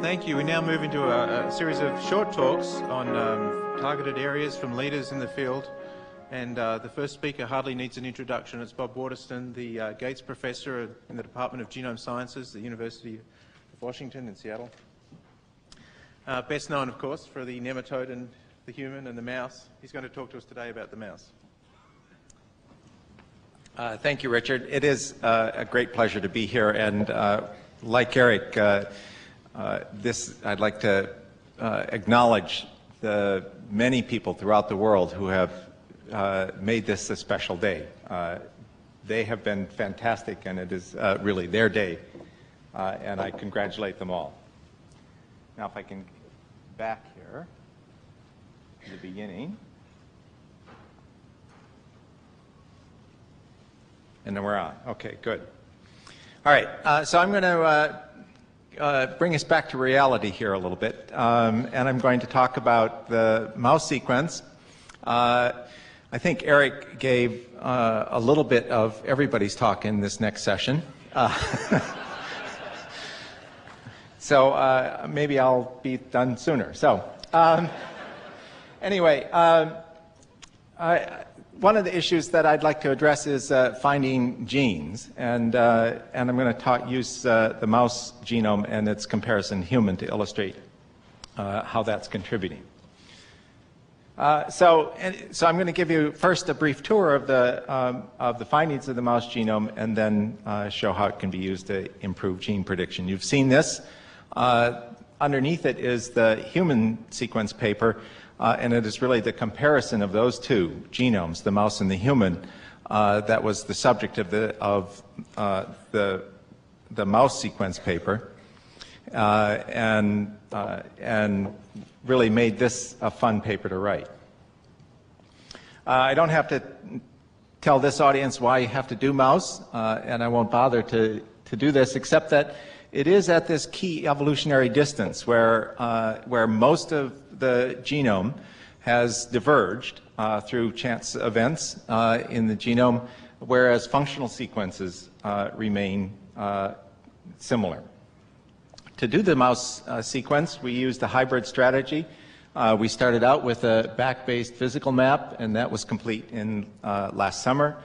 [SPEAKER 35] Thank you. We now move into a, a series of short talks on um, targeted areas from leaders in the field. And uh, the first speaker hardly needs an introduction. It's Bob Waterston, the uh, Gates Professor in the Department of Genome Sciences, at the University of Washington in Seattle. Uh, best known, of course, for the nematode and the human and the mouse. He's going to talk to us today about the mouse.
[SPEAKER 41] Uh, thank you, Richard. It is uh, a great pleasure to be here. And uh, like Eric, this I'd like to acknowledge the many people throughout the world who have uh, made this a special day. Uh, they have been fantastic, and it is uh, really their day, uh, and I congratulate them all. Now, if I can back here to the beginning. And then we're on. Okay, good. All right, uh, so I'm going to uh, uh, bring us back to reality here a little bit, um, and I'm going to talk about the mouse sequence. Uh, I think Eric gave uh, a little bit of everybody's talk in this next session. Uh, <laughs> so uh, maybe I'll be done sooner. So, um, anyway, um, I, one of the issues that I'd like to address is uh, finding genes, and, uh, and I'm going to use uh, the mouse genome and its comparison human to illustrate how that's contributing. Uh, so, and, so I'm going to give you first a brief tour of the, um, of the findings of the mouse genome and then uh, show how it can be used to improve gene prediction. You've seen this. underneath it is the human sequence paper, uh, and it is really the comparison of those two genomes, the mouse and the human, uh, that was the subject of the, of, uh, the, the mouse sequence paper, uh, and, uh, and really made this a fun paper to write. Uh, I don't have to tell this audience why you have to do mouse, and I won't bother to, to do this, except that it is at this key evolutionary distance where, where most of the genome has diverged uh, through chance events uh, in the genome, whereas functional sequences uh, remain uh, similar. To do the mouse uh, sequence, we used a hybrid strategy. Uh, we started out with a BAC-based physical map, and that was complete in last summer.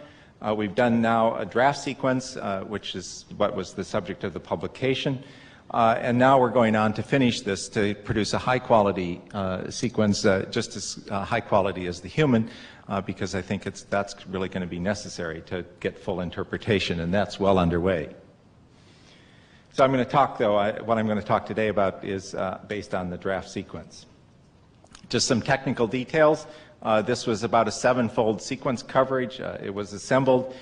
[SPEAKER 41] we've done now a draft sequence, which is what was the subject of the publication. Uh, and now we're going on to finish this to produce a high quality uh, sequence, uh, just as uh, high quality as the human, uh, because I think that's really going to be necessary to get full interpretation, and that's well underway. So I'm going to talk, though, I, what I'm going to talk today about is uh, based on the draft sequence. Just some technical details. this was about a seven-fold sequence coverage. it was assembled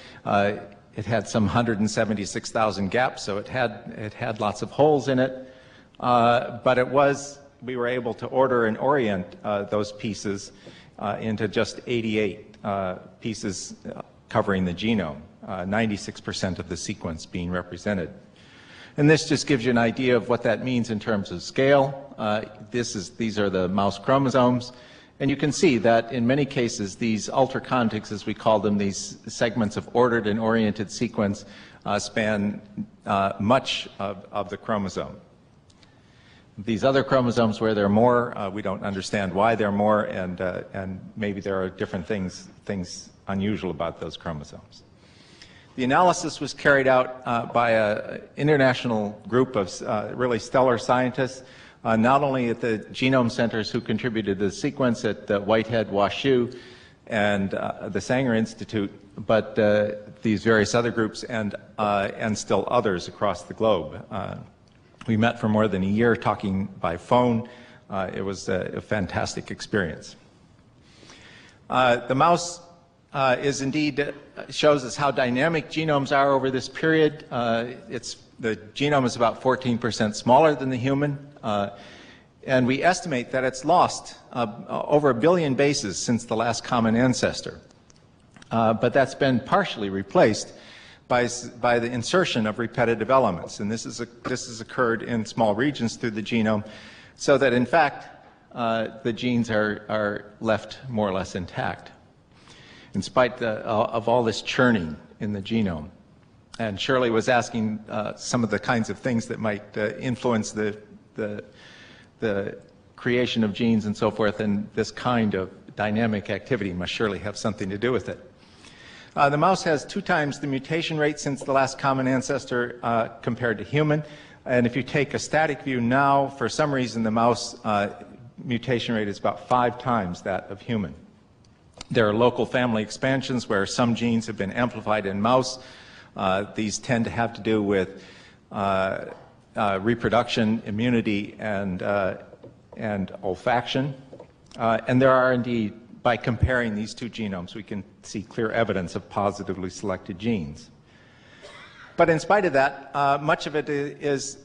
[SPEAKER 41] it had some 176,000 gaps, so it had, it had lots of holes in it. Uh, but it was, we were able to order and orient uh, those pieces uh, into just 88 uh, pieces uh, covering the genome, 96% uh, of the sequence being represented. And this just gives you an idea of what that means in terms of scale. this is, these are the mouse chromosomes. And you can see that in many cases, these ultracontigs, as we call them, these segments of ordered and oriented sequence, uh, span uh, much of, of, the chromosome. These other chromosomes where there are more, uh, we don't understand why there are more, and, uh, and maybe there are different things, things unusual about those chromosomes. The analysis was carried out uh, by an international group of uh, really stellar scientists uh, not only at the genome centers who contributed the sequence at Whitehead, WashU, and uh, the Sanger Institute, but uh, these various other groups and, uh, and still others across the globe. We met for more than a year talking by phone. It was a, a, fantastic experience. The mouse uh, is indeed shows us how dynamic genomes are over this period. it's, the genome is about 14% smaller than the human and we estimate that it's lost uh, over a billion bases since the last common ancestor. Uh, but that's been partially replaced by, by the insertion of repetitive elements. And this, is a, this has occurred in small regions through the genome, so that in fact, uh, the genes are, are left more or less intact, in spite the, uh, of all this churning in the genome. And Shirley was asking uh, some of the kinds of things that might uh, influence the, the, the creation of genes and so forth, and this kind of dynamic activity must surely have something to do with it. Uh, the mouse has two times the mutation rate since the last common ancestor uh, compared to human. And if you take a static view now, for some reason the mouse uh, mutation rate is about five times that of human. There are local family expansions where some genes have been amplified in mouse. Uh, these tend to have to do with uh, uh, reproduction, immunity, and, and olfaction. and there are indeed by comparing these two genomes, we can see clear evidence of positively selected genes. But in spite of that, uh, much of it is,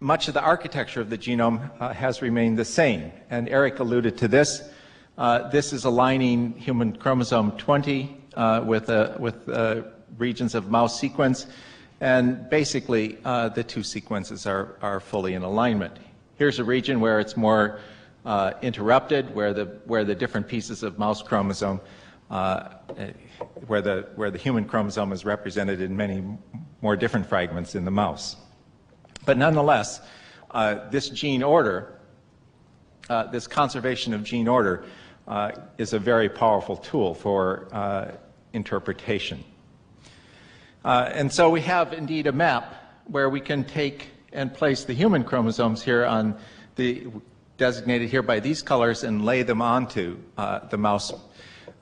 [SPEAKER 41] much of the architecture of the genome uh, has remained the same. And Eric alluded to this. Uh, this is aligning human chromosome 20 uh, with, with uh, regions of mouse sequence. And basically, uh, the two sequences are, are fully in alignment. Here's a region where it's more uh, interrupted, where the, where the different pieces of mouse chromosome, uh, where, the, where the human chromosome is represented in many more different fragments in the mouse. But nonetheless, uh, this gene order, uh, this conservation of gene order, uh, is a very powerful tool for uh, interpretation. and so we have indeed a map where we can take and place the human chromosomes here on the designated here by these colors and lay them onto uh, the mouse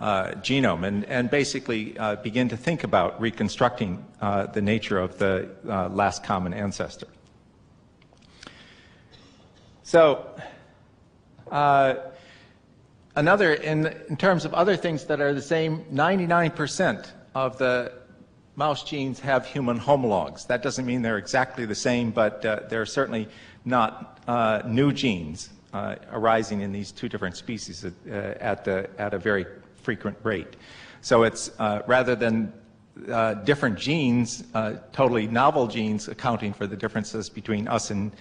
[SPEAKER 41] uh, genome and, and basically uh, begin to think about reconstructing uh, the nature of the uh, last common ancestor. So, uh, another, in, in terms of other things that are the same, 99% of the mouse genes have human homologs. That doesn't mean they're exactly the same, but they're certainly not new genes uh, arising in these two different species at, uh, at, the, at a very frequent rate. So it's uh, rather than uh, different genes, uh, totally novel genes accounting for the differences between us and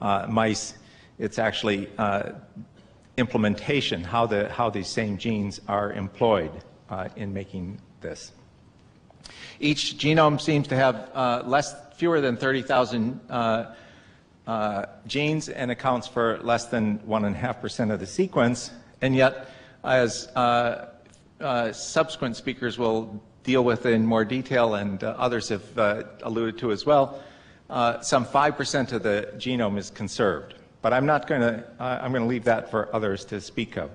[SPEAKER 41] uh, mice, it's actually implementation, how, the, how these same genes are employed in making this. Each genome seems to have less, fewer than 30,000 uh, genes and accounts for less than 1.5% of the sequence. And yet, as uh, uh, subsequent speakers will deal with in more detail and uh, others have uh, alluded to as well, uh, some 5% of the genome is conserved. But I'm not going to, I'm going to leave that for others to speak of.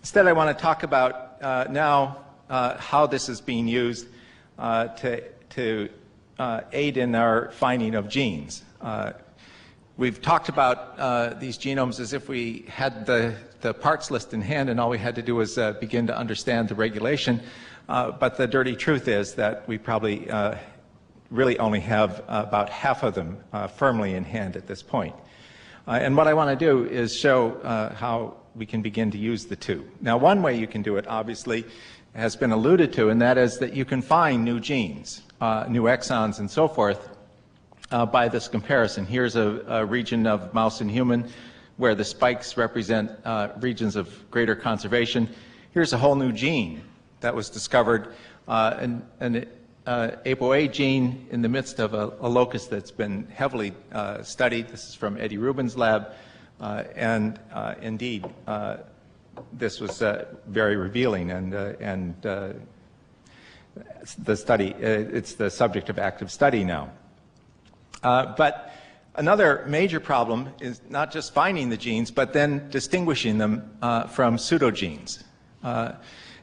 [SPEAKER 41] Instead, I want to talk about now how this is being used to, to aid in our finding of genes. We've talked about uh, these genomes as if we had the, the parts list in hand and all we had to do was uh, begin to understand the regulation. Uh, but the dirty truth is that we probably uh, really only have about half of them uh, firmly in hand at this point. Uh, and what I want to do is show how we can begin to use the two. Now, one way you can do it, obviously, has been alluded to, and that is that you can find new genes, new exons, and so forth uh, by this comparison. Here's a, a, region of mouse and human where the spikes represent uh, regions of greater conservation. Here's a whole new gene that was discovered, uh, an, an uh, ApoA gene in the midst of a, a locus that's been heavily uh, studied. This is from Eddie Rubin's lab, uh, and indeed, this was very revealing and, and the study, it's the subject of active study now. Uh, but another major problem is not just finding the genes, but then distinguishing them uh, from pseudogenes. Uh,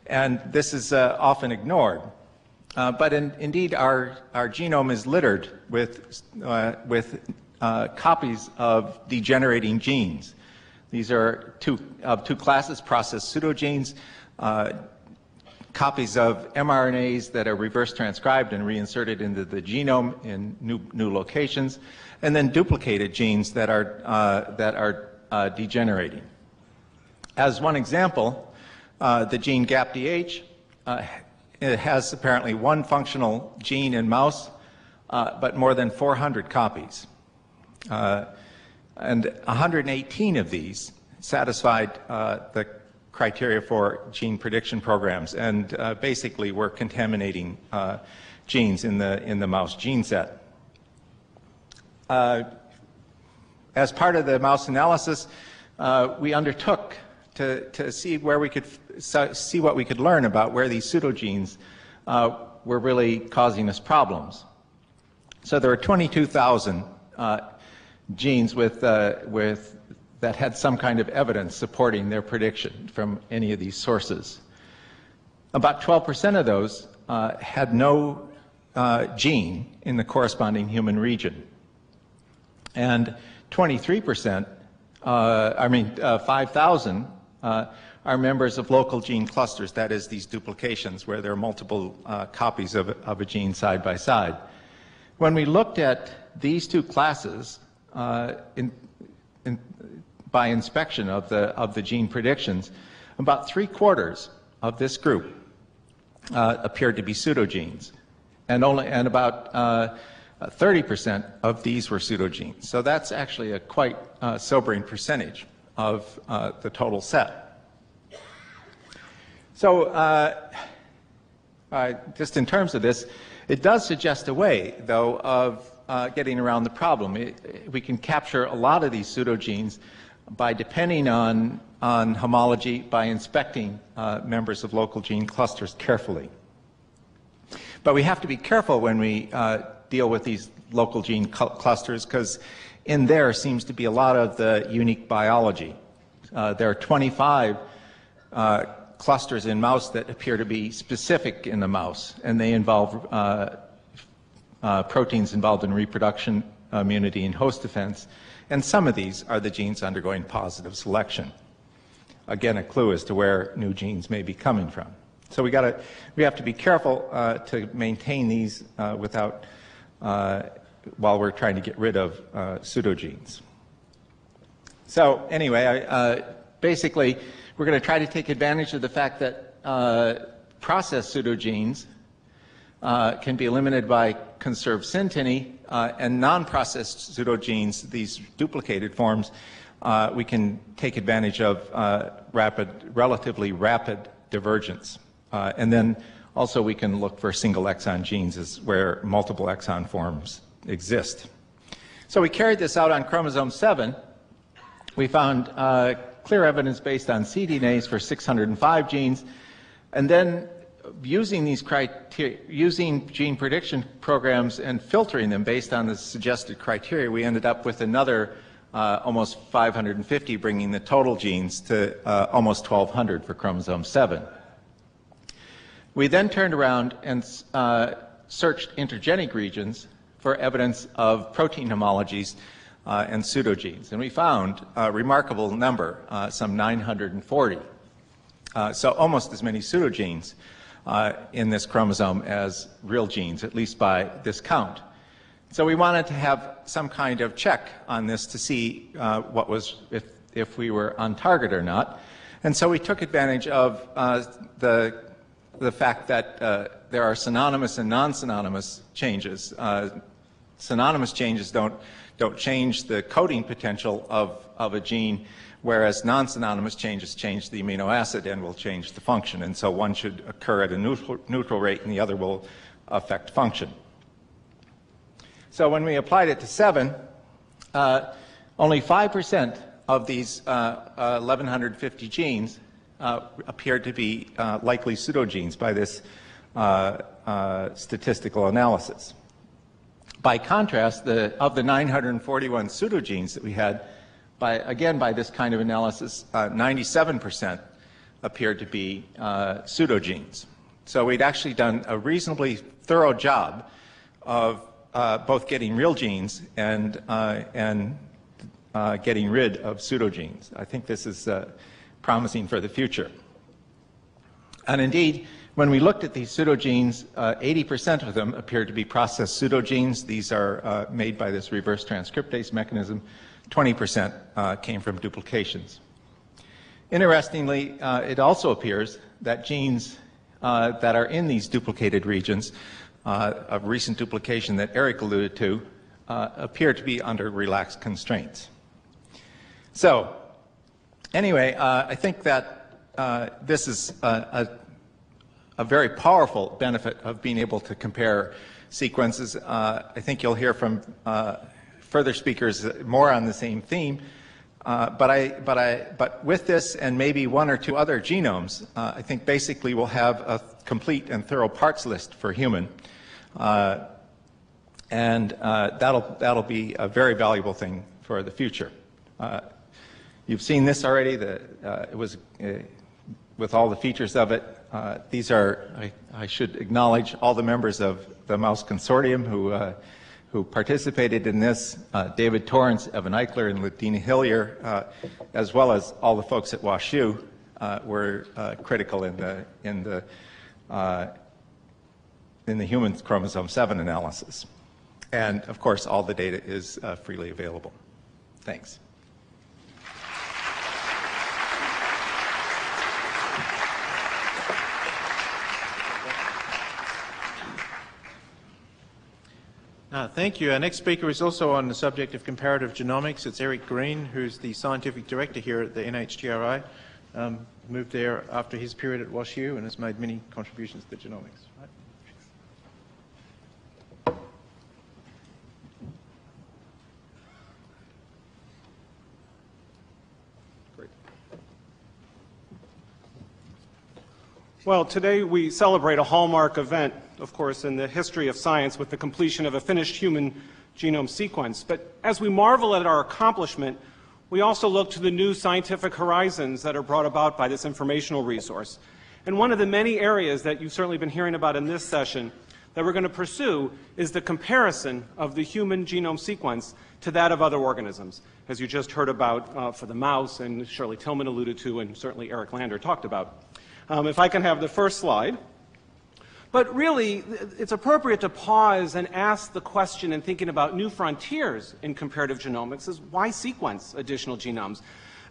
[SPEAKER 41] and this is uh, often ignored. Uh, but in, indeed, our, our genome is littered with, uh, with uh, copies of degenerating genes. These are two, of two classes, processed pseudogenes, uh, copies of mRNAs that are reverse transcribed and reinserted into the genome in new, new locations, and then duplicated genes that are, uh, that are degenerating. As one example, the gene GAPDH it has apparently one functional gene in mouse, uh, but more than 400 copies. Uh, and 118 of these satisfied uh, the criteria for gene prediction programs and uh, basically were contaminating uh, genes in the, in the mouse gene set. Uh, as part of the mouse analysis, we undertook to, to see where we could see what we could learn about where these pseudogenes uh, were really causing us problems. So there were 22,000 uh, genes with, uh, with, that had some kind of evidence supporting their prediction from any of these sources. About 12% of those uh, had no uh, gene in the corresponding human region. And 23%, uh, I mean, 5,000 uh, are members of local gene clusters, that is, these duplications where there are multiple uh, copies of, of, a gene side by side. When we looked at these two classes uh, in, in, by inspection of the, of the gene predictions, about three quarters of this group uh, appeared to be pseudogenes, and, only, and about 30% uh, of these were pseudogenes. So that's actually a quite uh, sobering percentage of uh, the total set. So uh, uh, just in terms of this, it does suggest a way, though, of uh, getting around the problem. It, we can capture a lot of these pseudogenes by depending on, on homology, by inspecting uh, members of local gene clusters carefully. But we have to be careful when we uh, deal with these local gene cl clusters because in there seems to be a lot of the unique biology. Uh, there are 25 uh, clusters in mouse that appear to be specific in the mouse, and they involve uh, uh proteins involved in reproduction, immunity, and host defense. And some of these are the genes undergoing positive selection. Again, a clue as to where new genes may be coming from. So we, gotta, we have to be careful uh, to maintain these uh, without while we're trying to get rid of uh, pseudogenes. So anyway, I, uh, basically, we're going to try to take advantage of the fact that uh, processed pseudogenes uh, can be eliminated by conserved synteny, uh, and non-processed pseudogenes, these duplicated forms, uh, we can take advantage of rapid, relatively rapid divergence. and then also we can look for single exon genes as where multiple exon forms exist. So we carried this out on chromosome 7. We found uh, clear evidence based on cDNAs for 605 genes. And then using these criteria, using gene prediction programs and filtering them based on the suggested criteria, we ended up with another uh, almost 550, bringing the total genes to uh, almost 1,200 for chromosome 7. We then turned around and uh, searched intergenic regions for evidence of protein homologies uh, and pseudogenes. And we found a remarkable number, uh, some 940. Uh, so almost as many pseudogenes uh, in this chromosome as real genes, at least by this count. So we wanted to have some kind of check on this to see uh, what was, if, if we were on target or not. And so we took advantage of uh, the, the fact that there are synonymous and non-synonymous changes synonymous changes don't, don't change the coding potential of, of a gene, whereas non-synonymous changes change the amino acid and will change the function. And so one should occur at a neutral, neutral rate and the other will affect function. So when we applied it to 7, uh, only 5% of these uh, uh, 1,150 genes uh, appeared to be uh, likely pseudogenes by this uh, statistical analysis. By contrast, the, of the 941 pseudogenes that we had, by, again, by this kind of analysis, 97% uh, appeared to be uh, pseudogenes. So we'd actually done a reasonably thorough job of uh, both getting real genes and, uh, and uh, getting rid of pseudogenes. I think this is promising for the future. And indeed, when we looked at these pseudogenes, 80% uh, of them appeared to be processed pseudogenes. These are uh, made by this reverse transcriptase mechanism. 20% uh, came from duplications. Interestingly, uh, it also appears that genes uh, that are in these duplicated regions uh, of recent duplication that Eric alluded to appear to be under relaxed constraints. So, anyway, I think that this is a, a very powerful benefit of being able to compare sequences. Uh, I think you'll hear from uh, further speakers more on the same theme. Uh, but, I, but, I, but with this and maybe one or two other genomes, uh, I think basically we'll have a complete and thorough parts list for human. Uh, and uh, that'll, that'll be a very valuable thing for the future. you've seen this already. The, it was with all the features of it. Uh, these are, I, I, should acknowledge all the members of the Mouse Consortium who, uh, who participated in this, uh, David Torrents, Evan Eichler, and LaDeana Hillier, uh, as well as all the folks at WashU uh, were critical in the, in, the, in the human chromosome 7 analysis. And of course, all the data is freely available. Thanks.
[SPEAKER 35] Uh, thank you. Our next speaker is also on the subject of comparative genomics. It's Eric Green, who's the scientific director here at the NHGRI. Um, moved there after his period at WashU and has made many contributions to genomics.
[SPEAKER 42] Well, today we celebrate a hallmark event of course, in the history of science with the completion of a finished human genome sequence. But as we marvel at our accomplishment, we also look to the new scientific horizons that are brought about by this informational resource. And one of the many areas that you've certainly been hearing about in this session that we're going to pursue is the comparison of the human genome sequence to that of other organisms, as you just heard about uh, for the mouse and Shirley Tilghman alluded to and certainly Eric Lander talked about. Um, if I can have the first slide. But really, it's appropriate to pause and ask the question in thinking about new frontiers in comparative genomics is why sequence additional genomes,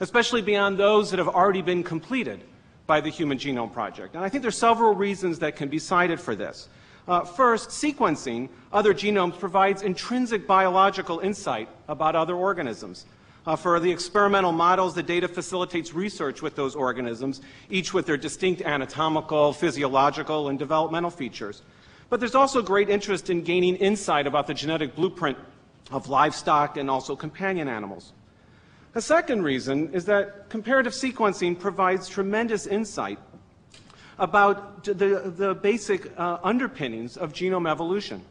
[SPEAKER 42] especially beyond those that have already been completed by the Human Genome Project. And I think there's several reasons that can be cited for this. Uh, first, sequencing other genomes provides intrinsic biological insight about other organisms. Uh, for the experimental models, the data facilitates research with those organisms, each with their distinct anatomical, physiological, and developmental features. But there's also great interest in gaining insight about the genetic blueprint of livestock and also companion animals. A second reason is that comparative sequencing provides tremendous insight about the, the basic uh, underpinnings of genome evolution.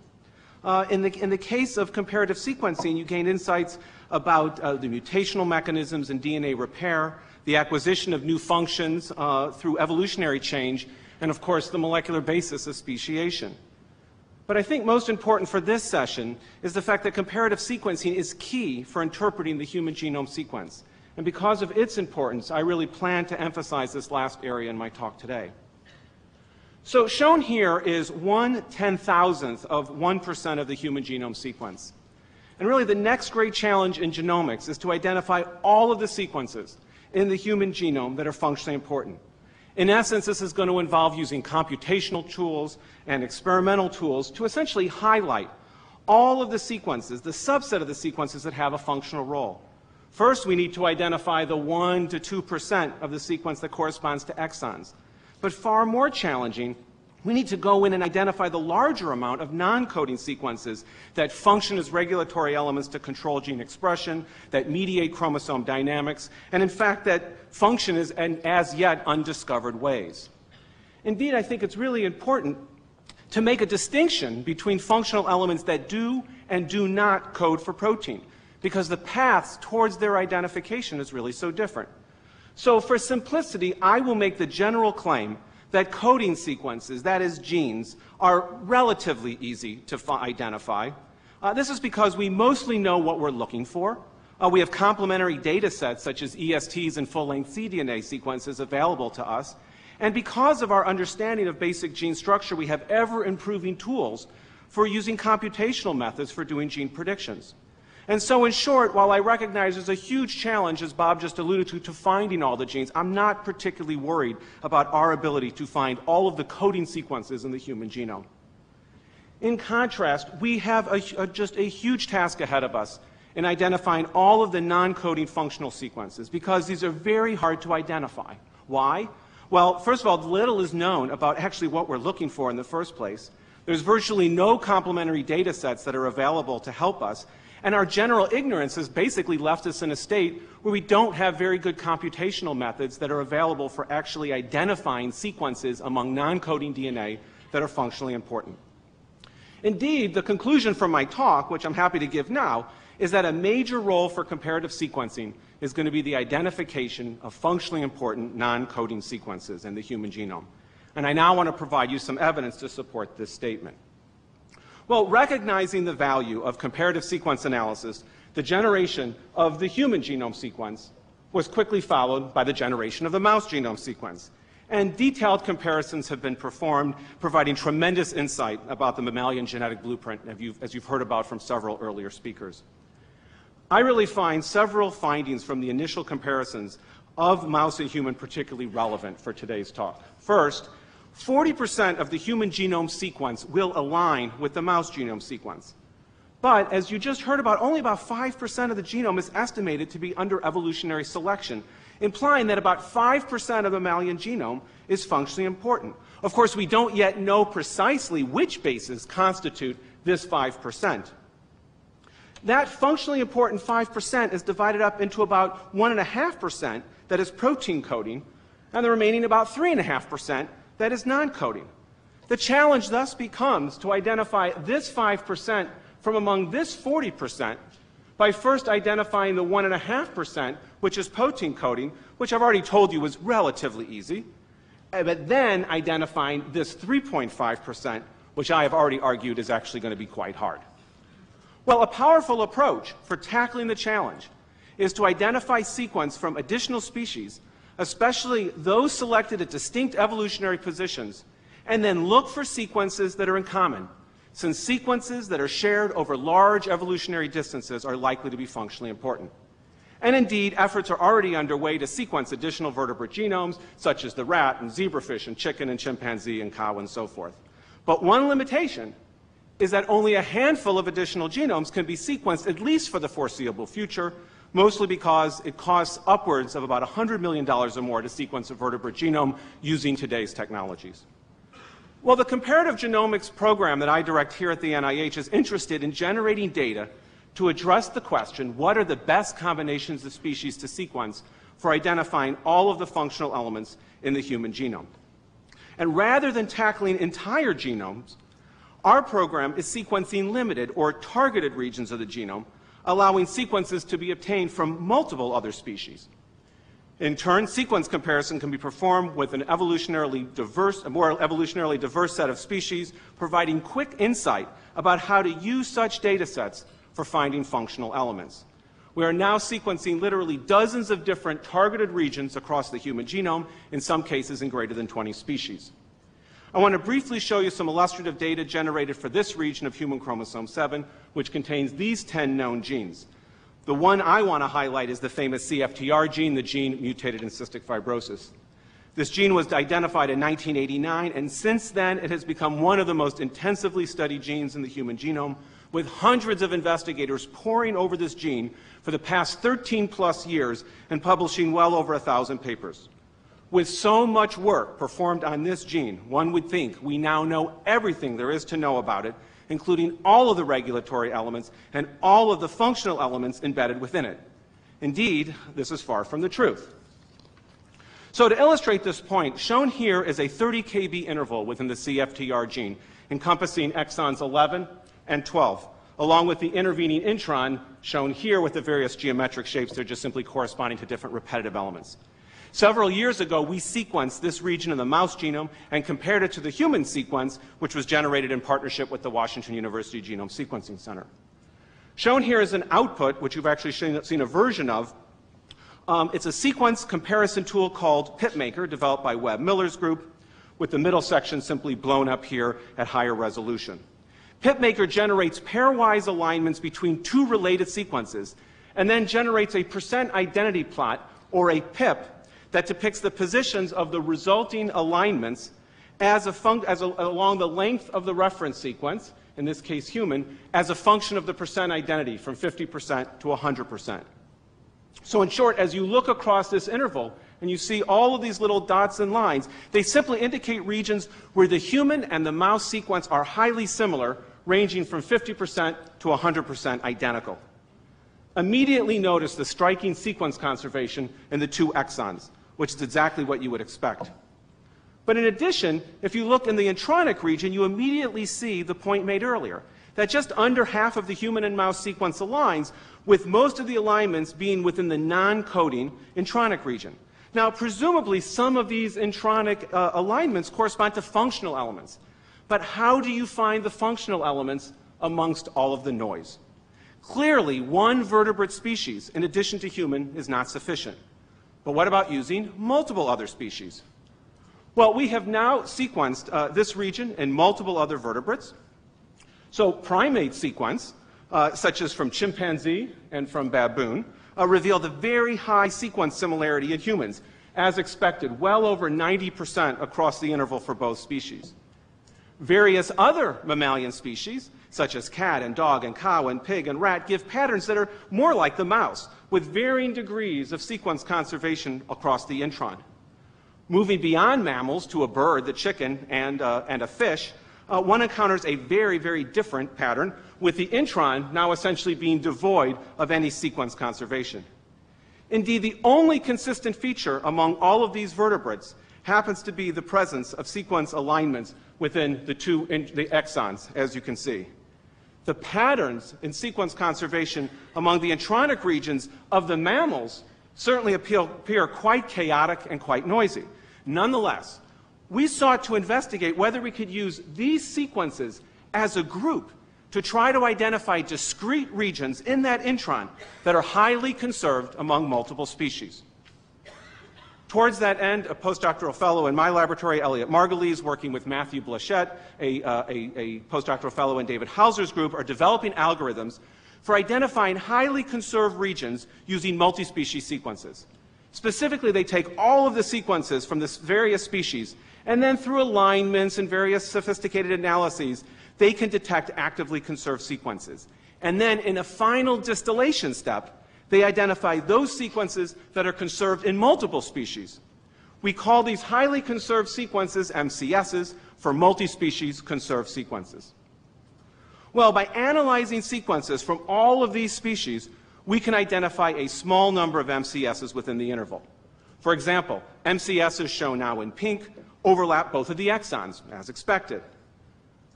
[SPEAKER 42] Uh, in, the, in the case of comparative sequencing, you gain insights about uh, the mutational mechanisms in DNA repair, the acquisition of new functions uh, through evolutionary change, and of course the molecular basis of speciation. But I think most important for this session is the fact that comparative sequencing is key for interpreting the human genome sequence. And because of its importance, I really plan to emphasize this last area in my talk today. So shown here is one ten thousandth of 1% of the human genome sequence. And really, the next great challenge in genomics is to identify all of the sequences in the human genome that are functionally important. In essence, this is going to involve using computational tools and experimental tools to essentially highlight all of the sequences, the subset of the sequences that have a functional role. First, we need to identify the 1 to 2% of the sequence that corresponds to exons. But far more challenging we need to go in and identify the larger amount of non-coding sequences that function as regulatory elements to control gene expression, that mediate chromosome dynamics, and in fact that function is in as yet undiscovered ways. Indeed, I think it's really important to make a distinction between functional elements that do and do not code for protein, because the paths towards their identification is really so different. So for simplicity, I will make the general claim that coding sequences, that is genes, are relatively easy to identify. Uh, this is because we mostly know what we're looking for. Uh, we have complementary data sets such as ESTs and full-length cDNA sequences available to us. And because of our understanding of basic gene structure, we have ever-improving tools for using computational methods for doing gene predictions. And so, in short, while I recognize there's a huge challenge, as Bob just alluded to, to finding all the genes, I'm not particularly worried about our ability to find all of the coding sequences in the human genome. In contrast, we have a, a, just a huge task ahead of us in identifying all of the non-coding functional sequences because these are very hard to identify. Why? Well, first of all, little is known about actually what we're looking for in the first place. There's virtually no complementary data sets that are available to help us, and our general ignorance has basically left us in a state where we don't have very good computational methods that are available for actually identifying sequences among non-coding DNA that are functionally important. Indeed, the conclusion from my talk, which I'm happy to give now, is that a major role for comparative sequencing is going to be the identification of functionally important non-coding sequences in the human genome. And I now want to provide you some evidence to support this statement. Well, recognizing the value of comparative sequence analysis, the generation of the human genome sequence was quickly followed by the generation of the mouse genome sequence. And detailed comparisons have been performed, providing tremendous insight about the mammalian genetic blueprint, as you've heard about from several earlier speakers. I really find several findings from the initial comparisons of mouse and human particularly relevant for today's talk. First, 40% of the human genome sequence will align with the mouse genome sequence. But as you just heard about, only about 5% of the genome is estimated to be under evolutionary selection, implying that about 5% of the mammalian genome is functionally important. Of course, we don't yet know precisely which bases constitute this 5%. That functionally important 5% is divided up into about 1.5% that is protein coding, and the remaining about 3.5% that is non coding. The challenge thus becomes to identify this 5% from among this 40% by first identifying the 1.5%, which is protein coding, which I've already told you was relatively easy, eh, but then identifying this 3.5%, which I have already argued is actually going to be quite hard. Well, a powerful approach for tackling the challenge is to identify sequence from additional species, especially those selected at distinct evolutionary positions, and then look for sequences that are in common, since sequences that are shared over large evolutionary distances are likely to be functionally important. And indeed, efforts are already underway to sequence additional vertebrate genomes, such as the rat and zebrafish and chicken and chimpanzee and cow and so forth. But one limitation is that only a handful of additional genomes can be sequenced, at least for the foreseeable future, mostly because it costs upwards of about $100 million or more to sequence a vertebrate genome using today's technologies. Well, the comparative genomics program that I direct here at the NIH is interested in generating data to address the question what are the best combinations of species to sequence for identifying all of the functional elements in the human genome. And rather than tackling entire genomes, our program is sequencing limited or targeted regions of the genome, allowing sequences to be obtained from multiple other species. In turn, sequence comparison can be performed with an evolutionarily diverse, a more evolutionarily diverse set of species, providing quick insight about how to use such data sets for finding functional elements. We are now sequencing literally dozens of different targeted regions across the human genome, in some cases in greater than 20 species. I want to briefly show you some illustrative data generated for this region of human chromosome 7, which contains these 10 known genes. The one I want to highlight is the famous CFTR gene, the gene mutated in cystic fibrosis. This gene was identified in 1989, and since then it has become one of the most intensively studied genes in the human genome, with hundreds of investigators poring over this gene for the past 13 plus years and publishing well over a thousand papers. With so much work performed on this gene, one would think we now know everything there is to know about it, including all of the regulatory elements and all of the functional elements embedded within it. Indeed, this is far from the truth. So to illustrate this point, shown here is a 30 kb interval within the CFTR gene, encompassing exons 11 and 12, along with the intervening intron shown here with the various geometric shapes. They're just simply corresponding to different repetitive elements. Several years ago, we sequenced this region of the mouse genome and compared it to the human sequence, which was generated in partnership with the Washington University Genome Sequencing Center. Shown here is an output, which you've actually seen a version of. Um, it's a sequence comparison tool called PipMaker, developed by Webb Miller's group, with the middle section simply blown up here at higher resolution. PipMaker generates pairwise alignments between two related sequences and then generates a percent identity plot, or a PIP, that depicts the positions of the resulting alignments as, a as along the length of the reference sequence, in this case human, as a function of the percent identity from 50% to 100%. So in short, as you look across this interval, and you see all of these little dots and lines, they simply indicate regions where the human and the mouse sequence are highly similar, ranging from 50% to 100% identical. Immediately notice the striking sequence conservation in the two exons, which is exactly what you would expect. But in addition, if you look in the intronic region, you immediately see the point made earlier, that just under half of the human and mouse sequence aligns, with most of the alignments being within the non-coding intronic region. Now, presumably, some of these intronic uh, alignments correspond to functional elements. But how do you find the functional elements amongst all of the noise? Clearly, one vertebrate species, in addition to human, is not sufficient. But what about using multiple other species? Well, we have now sequenced uh, this region and multiple other vertebrates. So primate sequence, uh, such as from chimpanzee and from baboon, uh, revealed a very high sequence similarity in humans, as expected, well over 90% across the interval for both species. Various other mammalian species, such as cat and dog and cow and pig and rat, give patterns that are more like the mouse, with varying degrees of sequence conservation across the intron. Moving beyond mammals to a bird, the chicken, and, uh, and a fish, uh, one encounters a very, very different pattern, with the intron now essentially being devoid of any sequence conservation. Indeed, the only consistent feature among all of these vertebrates happens to be the presence of sequence alignments within the two the exons, as you can see. The patterns in sequence conservation among the intronic regions of the mammals certainly appear, quite chaotic and quite noisy. Nonetheless, we sought to investigate whether we could use these sequences as a group to try to identify discrete regions in that intron that are highly conserved among multiple species. Towards that end, a postdoctoral fellow in my laboratory, Elliot Margulies, working with Mathieu Blanchette, a, uh, a, a postdoctoral fellow in David Haussler's group, are developing algorithms for identifying highly conserved regions using multi-species sequences. Specifically, they take all of the sequences from this various species, and then through alignments and various sophisticated analyses, they can detect actively conserved sequences. And then in a final distillation step, they identify those sequences that are conserved in multiple species. We call these highly conserved sequences MCSs for multi-species conserved sequences. Well, by analyzing sequences from all of these species, we can identify a small number of MCSs within the interval. For example, MCSs shown now in pink overlap both of the exons, as expected.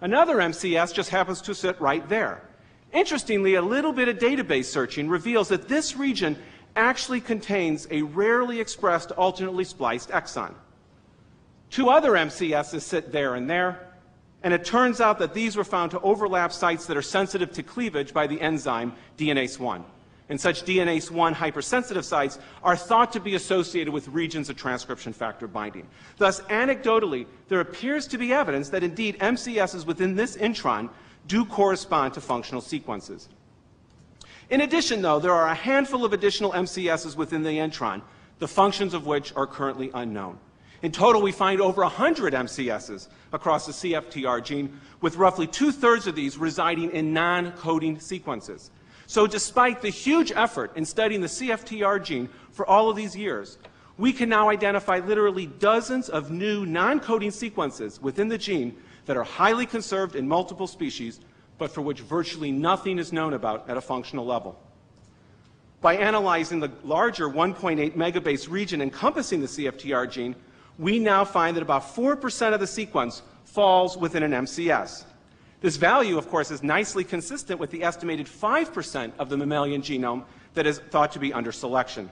[SPEAKER 42] Another MCS just happens to sit right there. Interestingly, a little bit of database searching reveals that this region actually contains a rarely expressed alternately spliced exon. Two other MCSs sit there and there, and it turns out that these were found to overlap sites that are sensitive to cleavage by the enzyme DNase-1 and such DNase-1 hypersensitive sites are thought to be associated with regions of transcription factor binding. Thus, anecdotally, there appears to be evidence that indeed MCSs within this intron do correspond to functional sequences. In addition, though, there are a handful of additional MCSs within the intron, the functions of which are currently unknown. In total, we find over 100 MCSs across the CFTR gene, with roughly two-thirds of these residing in non-coding sequences. So despite the huge effort in studying the CFTR gene for all of these years, we can now identify literally dozens of new non-coding sequences within the gene that are highly conserved in multiple species, but for which virtually nothing is known about at a functional level. By analyzing the larger 1.8 megabase region encompassing the CFTR gene, we now find that about 4% of the sequence falls within an MCS. This value, of course, is nicely consistent with the estimated 5% of the mammalian genome that is thought to be under selection.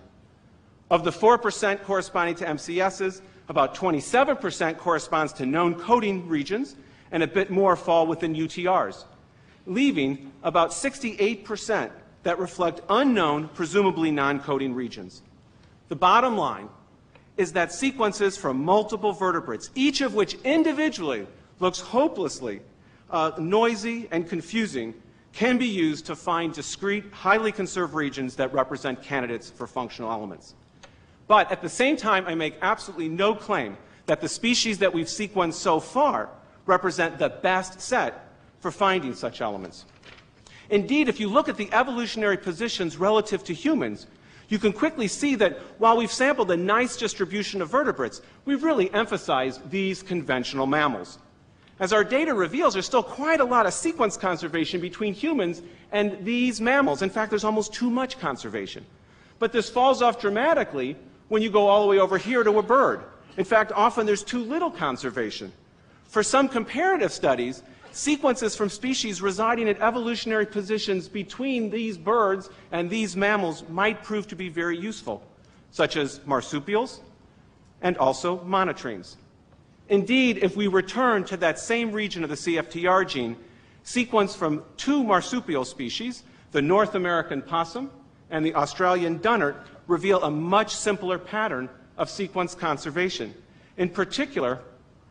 [SPEAKER 42] Of the 4% corresponding to MCSs, about 27% corresponds to known coding regions, and a bit more fall within UTRs, leaving about 68% that reflect unknown, presumably non-coding regions. The bottom line is that sequences from multiple vertebrates, each of which individually looks hopelessly uh, noisy and confusing, can be used to find discrete, highly conserved regions that represent candidates for functional elements. But at the same time, I make absolutely no claim that the species that we've sequenced so far represent the best set for finding such elements. Indeed, if you look at the evolutionary positions relative to humans, you can quickly see that while we've sampled a nice distribution of vertebrates, we've really emphasized these conventional mammals. As our data reveals, there's still quite a lot of sequence conservation between humans and these mammals. In fact, there's almost too much conservation. But this falls off dramatically when you go all the way over here to a bird. In fact, often there's too little conservation. For some comparative studies, sequences from species residing at evolutionary positions between these birds and these mammals might prove to be very useful, such as marsupials and also monotremes. Indeed, if we return to that same region of the CFTR gene, sequence from two marsupial species, the North American possum and the Australian dunnart, reveal a much simpler pattern of sequence conservation. In particular,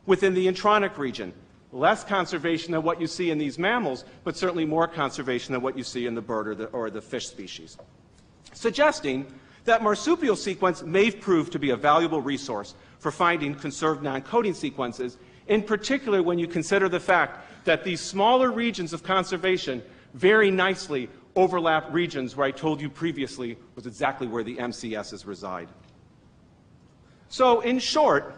[SPEAKER 42] within the intronic region, less conservation than what you see in these mammals, but certainly more conservation than what you see in the bird or the, or the fish species. Suggesting that marsupial sequence may prove to be a valuable resource for finding conserved non-coding sequences, in particular when you consider the fact that these smaller regions of conservation very nicely overlap regions where I told you previously was exactly where the MCSs reside. So in short,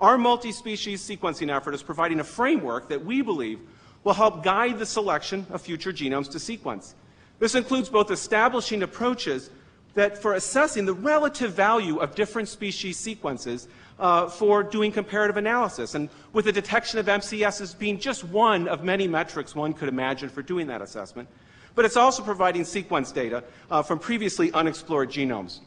[SPEAKER 42] our multi-species sequencing effort is providing a framework that we believe will help guide the selection of future genomes to sequence. This includes both establishing approaches that for assessing the relative value of different species sequences uh, for doing comparative analysis, and with the detection of MCSs being just one of many metrics one could imagine for doing that assessment. But it's also providing sequence data uh, from previously unexplored genomes.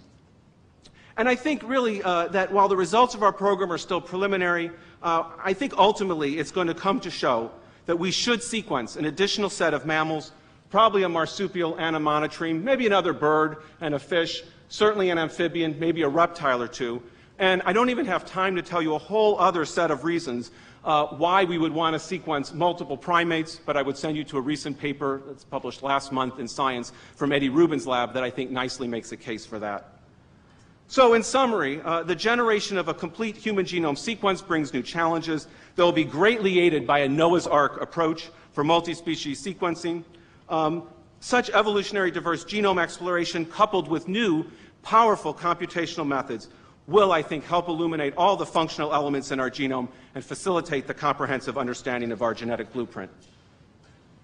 [SPEAKER 42] And I think really uh, that while the results of our program are still preliminary, uh, I think ultimately it's going to come to show that we should sequence an additional set of mammals, probably a marsupial and a monotreme, maybe another bird and a fish, certainly an amphibian, maybe a reptile or two. And I don't even have time to tell you a whole other set of reasons uh, why we would want to sequence multiple primates, but I would send you to a recent paper that's published last month in Science from Eddie Rubin's lab that I think nicely makes a case for that. So in summary, uh, the generation of a complete human genome sequence brings new challenges. They'll be greatly aided by a Noah's Ark approach for multi-species sequencing. Um, such evolutionary diverse genome exploration coupled with new, powerful computational methods will, I think, help illuminate all the functional elements in our genome and facilitate the comprehensive understanding of our genetic blueprint.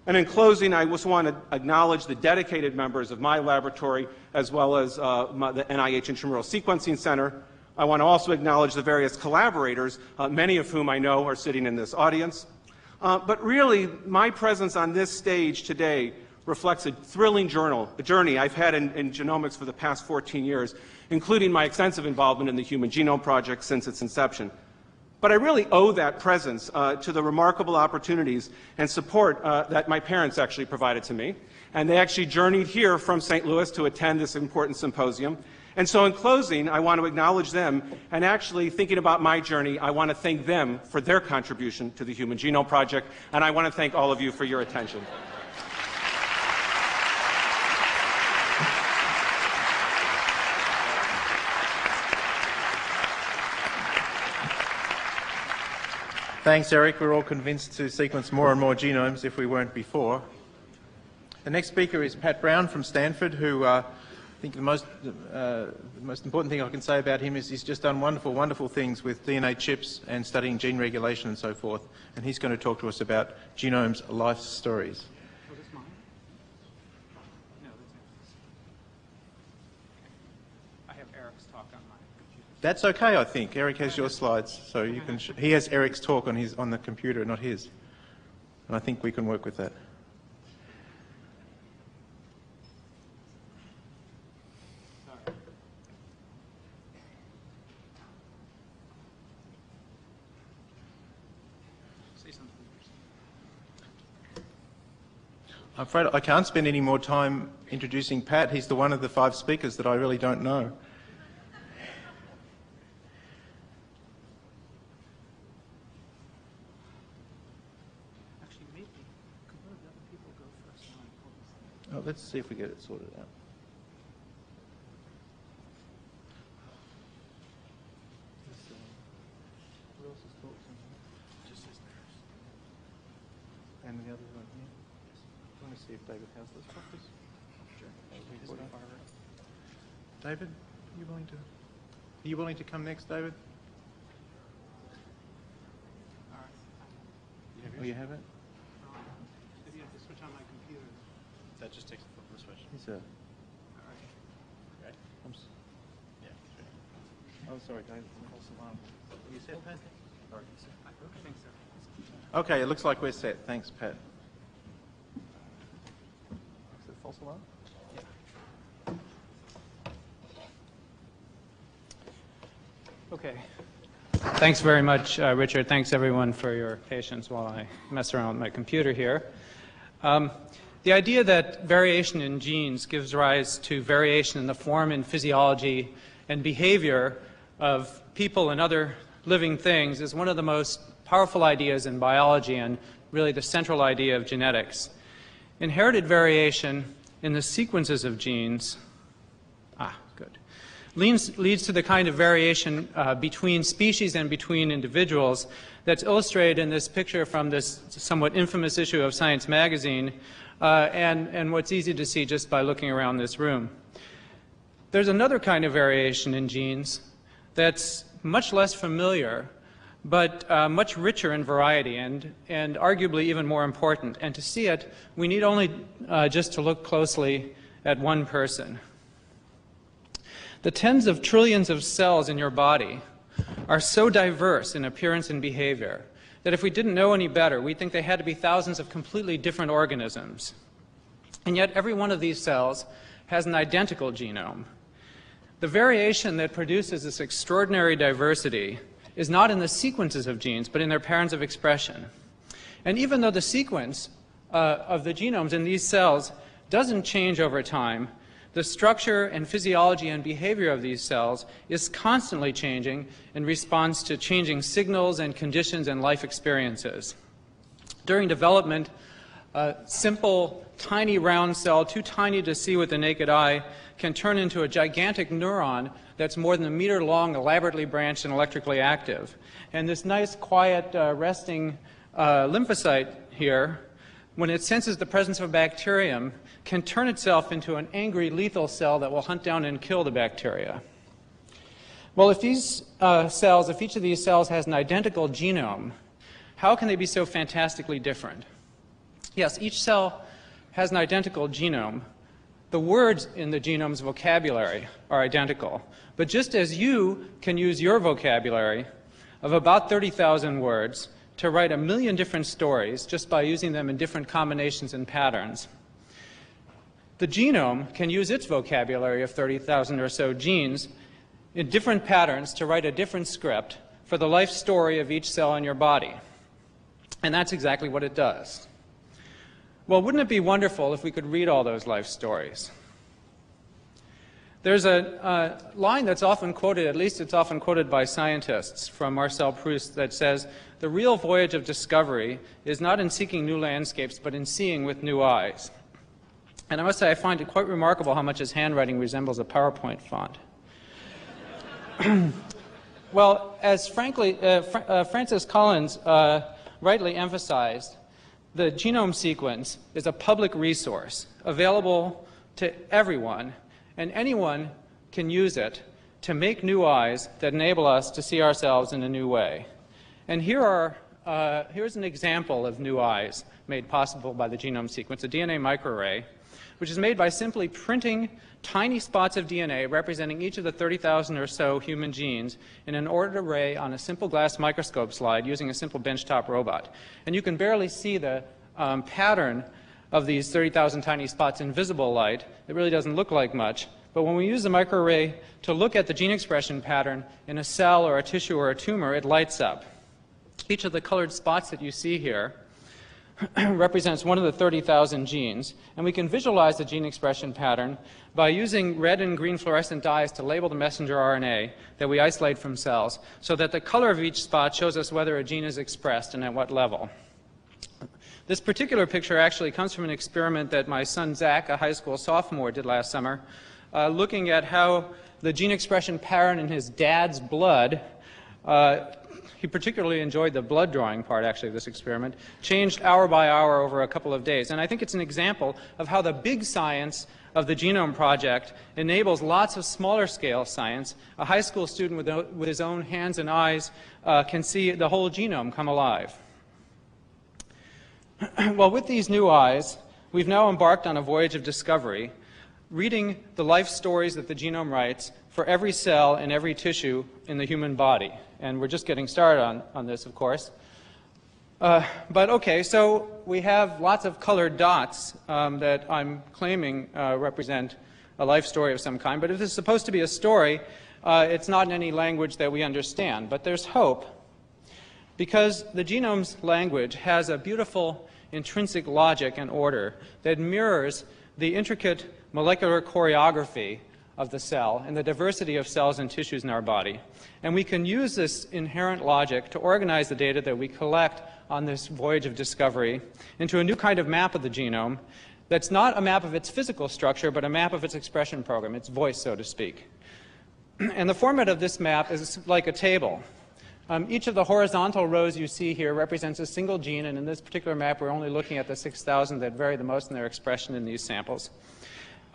[SPEAKER 42] And in closing, I just want to acknowledge the dedicated members of my laboratory as well as uh, my, the NIH Intramural Sequencing Center. I want to also acknowledge the various collaborators, uh, many of whom I know are sitting in this audience. Uh, but really, my presence on this stage today reflects a thrilling journal, a journey I've had in, in genomics for the past 14 years, including my extensive involvement in the Human Genome Project since its inception. But I really owe that presence uh, to the remarkable opportunities and support uh, that my parents actually provided to me. And they actually journeyed here from St. Louis to attend this important symposium. And so in closing, I want to acknowledge them. And actually, thinking about my journey, I want to thank them for their contribution to the Human Genome Project. And I want to thank all of you for your attention.
[SPEAKER 35] Thanks, Eric. We're all convinced to sequence more and more genomes if we weren't before. The next speaker is Pat Brown from Stanford, who uh, I think the most, uh, the most important thing I can say about him is he's just done wonderful, wonderful things with DNA chips and studying gene regulation and so forth. And he's going to talk to us about genomes' life stories. That's okay, I think. Eric has your slides, so you can. he has Eric's talk on his on the computer, not his. And I think we can work with that. I'm afraid I can't spend any more time introducing Pat. He's the one of the five speakers that I really don't know. Oh, let's see if we get it sorted out. Uh, and the other one here. I want to see if David has those copies. David, are you willing to? Are you willing to come next, David? Oh, you have it?
[SPEAKER 43] switch on my computer. That just takes the switch.
[SPEAKER 35] He's a.
[SPEAKER 43] Right?
[SPEAKER 35] I'm s- Oh, sorry, David. False alarm. You set, Pat?
[SPEAKER 43] I think so.
[SPEAKER 35] Okay, it looks like we're set. Thanks, Pat. Is it false alarm?
[SPEAKER 43] Okay. Thanks very much, uh, Richard. Thanks, everyone, for your patience while I mess around with my computer here. Um, the idea that variation in genes gives rise to variation in the form and physiology and behavior of people and other living things is one of the most powerful ideas in biology and really the central idea of genetics. Inherited variation in the sequences of genes ah, good, leads, leads to the kind of variation uh, between species and between individuals that's illustrated in this picture from this somewhat infamous issue of Science magazine, uh, and, and what's easy to see just by looking around this room. There's another kind of variation in genes that's much less familiar, but uh, much richer in variety and, and arguably even more important. And to see it, we need only uh, just to look closely at one person. The tens of trillions of cells in your body are so diverse in appearance and behavior that if we didn't know any better, we'd think they had to be thousands of completely different organisms. And yet, every one of these cells has an identical genome. The variation that produces this extraordinary diversity is not in the sequences of genes, but in their patterns of expression. And even though the sequence uh, of the genomes in these cells doesn't change over time, the structure and physiology and behavior of these cells is constantly changing in response to changing signals and conditions and life experiences. During development, a simple, tiny round cell, too tiny to see with the naked eye, can turn into a gigantic neuron that's more than a meter long, elaborately branched, and electrically active. And this nice, quiet, uh, resting uh, lymphocyte here, when it senses the presence of a bacterium, can turn itself into an angry, lethal cell that will hunt down and kill the bacteria. Well, if these uh, cells, if each of these cells has an identical genome, how can they be so fantastically different? Yes, each cell has an identical genome. The words in the genome's vocabulary are identical. But just as you can use your vocabulary of about 30,000 words to write a million different stories just by using them in different combinations and patterns, the genome can use its vocabulary of 30,000 or so genes in different patterns to write a different script for the life story of each cell in your body. And that's exactly what it does. Well, wouldn't it be wonderful if we could read all those life stories? There's a line that's often quoted, at least it's often quoted by scientists, from Marcel Proust that says, The real voyage of discovery is not in seeking new landscapes, but in seeing with new eyes. And I must say, I find it quite remarkable how much his handwriting resembles a PowerPoint font. <clears throat> well, as frankly, uh, uh, Francis Collins uh, rightly emphasized, the genome sequence is a public resource available to everyone, and anyone can use it to make new eyes that enable us to see ourselves in a new way. And here are, uh, here's an example of new eyes made possible by the genome sequence, a DNA microarray, which is made by simply printing tiny spots of DNA representing each of the 30,000 or so human genes in an ordered array on a simple glass microscope slide using a simple benchtop robot. And you can barely see the um, pattern of these 30,000 tiny spots in visible light. It really doesn't look like much. But when we use the microarray to look at the gene expression pattern in a cell or a tissue or a tumor, it lights up. Each of the colored spots that you see here <clears throat> represents one of the 30,000 genes, and we can visualize the gene expression pattern by using red and green fluorescent dyes to label the messenger RNA that we isolate from cells so that the color of each spot shows us whether a gene is expressed and at what level. This particular picture actually comes from an experiment that my son Zach, a high school sophomore, did last summer, uh, looking at how the gene expression pattern in his dad's blood uh, he particularly enjoyed the blood drawing part, actually, of this experiment, changed hour by hour over a couple of days. And I think it's an example of how the big science of the Genome Project enables lots of smaller scale science. A high school student with, with his own hands and eyes uh, can see the whole genome come alive. <clears throat> well, with these new eyes, we've now embarked on a voyage of discovery, reading the life stories that the genome writes for every cell and every tissue in the human body and we're just getting started on, on this, of course. Uh, but okay, so we have lots of colored dots um, that I'm claiming uh, represent a life story of some kind. But if this is supposed to be a story, uh, it's not in any language that we understand. But there's hope because the genome's language has a beautiful intrinsic logic and order that mirrors the intricate molecular choreography of the cell and the diversity of cells and tissues in our body. And we can use this inherent logic to organize the data that we collect on this voyage of discovery into a new kind of map of the genome that's not a map of its physical structure, but a map of its expression program, its voice, so to speak. <clears throat> And the format of this map is like a table. Um, each of the horizontal rows you see here represents a single gene, and in this particular map, we're only looking at the 6,000 that vary the most in their expression in these samples.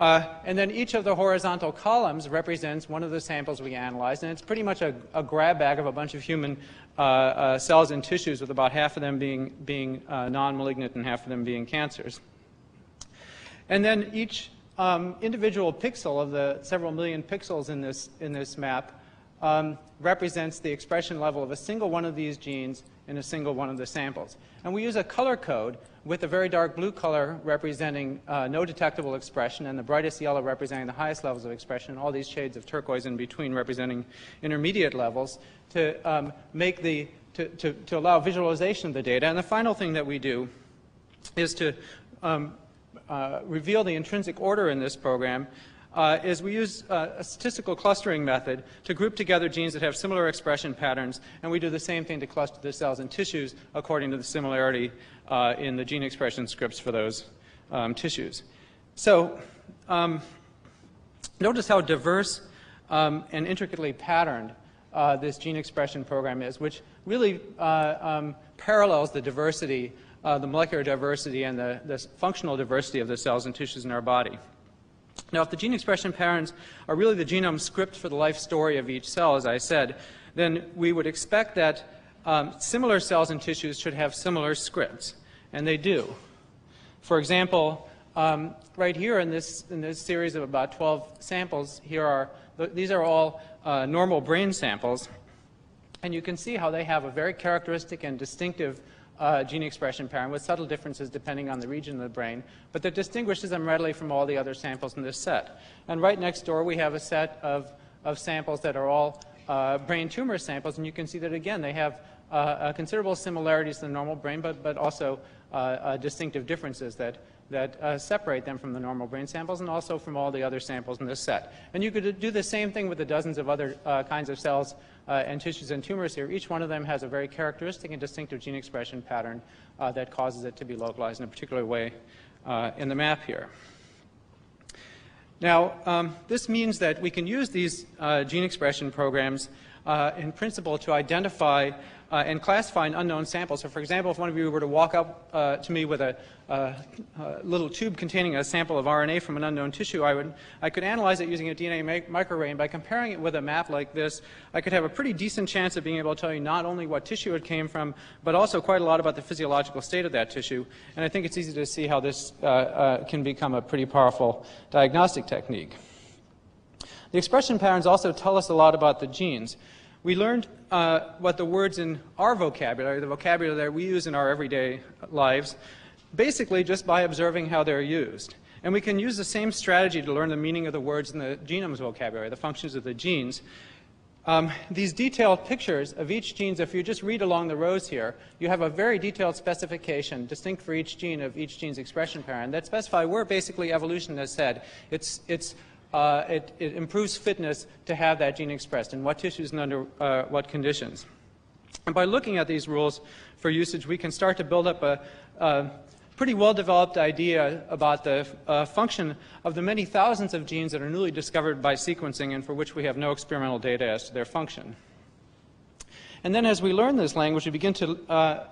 [SPEAKER 43] Uh, and then each of the horizontal columns represents one of the samples we analyzed, and it's pretty much a, a grab bag of a bunch of human uh, uh, cells and tissues, with about half of them being, being uh, non-malignant and half of them being cancers. And then each um, individual pixel of the several million pixels in this, in this map um, represents the expression level of a single one of these genes in a single one of the samples. And we use a color code with the very dark blue color representing uh, no detectable expression and the brightest yellow representing the highest levels of expression, and all these shades of turquoise in between representing intermediate levels to um, make the, to, to, to, allow visualization of the data. And the final thing that we do is to um, uh, reveal the intrinsic order in this program uh, is we use uh, a statistical clustering method to group together genes that have similar expression patterns, and we do the same thing to cluster the cells and tissues according to the similarity uh, in the gene expression scripts for those um, tissues. So um, notice how diverse um, and intricately patterned uh, this gene expression program is, which really uh, um, parallels the diversity, uh, the molecular diversity and the, the functional diversity of the cells and tissues in our body. Now, if the gene expression patterns are really the genome script for the life story of each cell, as I said, then we would expect that um, similar cells and tissues should have similar scripts, and they do. For example, um, right here in this, in this series of about 12 samples, here are, these are all uh, normal brain samples, and you can see how they have a very characteristic and distinctive uh, gene expression pattern with subtle differences depending on the region of the brain, but that distinguishes them readily from all the other samples in this set. And right next door, we have a set of, of samples that are all uh, brain tumor samples, and you can see that, again, they have uh, considerable similarities to the normal brain, but, but also uh, uh, distinctive differences that, that uh, separate them from the normal brain samples and also from all the other samples in this set. And you could do the same thing with the dozens of other kinds of cells and tissues and tumors here, each one of them has a very characteristic and distinctive gene expression pattern uh, that causes it to be localized in a particular way uh, in the map here. Now, um, this means that we can use these uh, gene expression programs uh, in principle to identify uh, and classify an unknown sample. So for example, if one of you were to walk up uh, to me with a, a, a, little tube containing a sample of RNA from an unknown tissue, I, would, I could analyze it using a DNA microarray, and by comparing it with a map like this, I could have a pretty decent chance of being able to tell you not only what tissue it came from, but also quite a lot about the physiological state of that tissue. And I think it's easy to see how this uh, uh can become a pretty powerful diagnostic technique. The expression patterns also tell us a lot about the genes. We learned uh, what the words in our vocabulary, the vocabulary that we use in our everyday lives, basically just by observing how they're used. And we can use the same strategy to learn the meaning of the words in the genome's vocabulary, the functions of the genes. um, these detailed pictures of each gene, if you just read along the rows here, you have a very detailed specification, distinct for each gene of each gene's expression pattern, that specify where basically evolution has said it's, it's, uh, it, it, improves fitness to have that gene expressed, in what tissues and under uh, what conditions. And by looking at these rules for usage, we can start to build up a, a pretty well-developed idea about the uh, function of the many thousands of genes that are newly discovered by sequencing and for which we have no experimental data as to their function. And then as we learn this language, we begin to uh,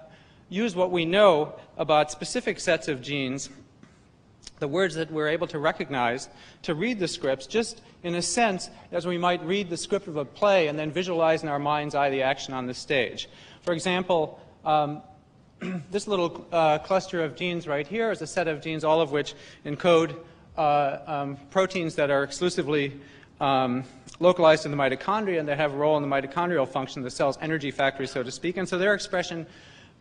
[SPEAKER 43] use what we know about specific sets of genes, the words that we're able to recognize, to read the scripts, just in a sense as we might read the script of a play and then visualize in our mind's eye the action on the stage. For example, um, <clears throat> this little uh, cluster of genes right here is a set of genes, all of which encode uh, um, proteins that are exclusively um, localized in the mitochondria and that have a role in the mitochondrial function, the cell's energy factory, so to speak. And so their expression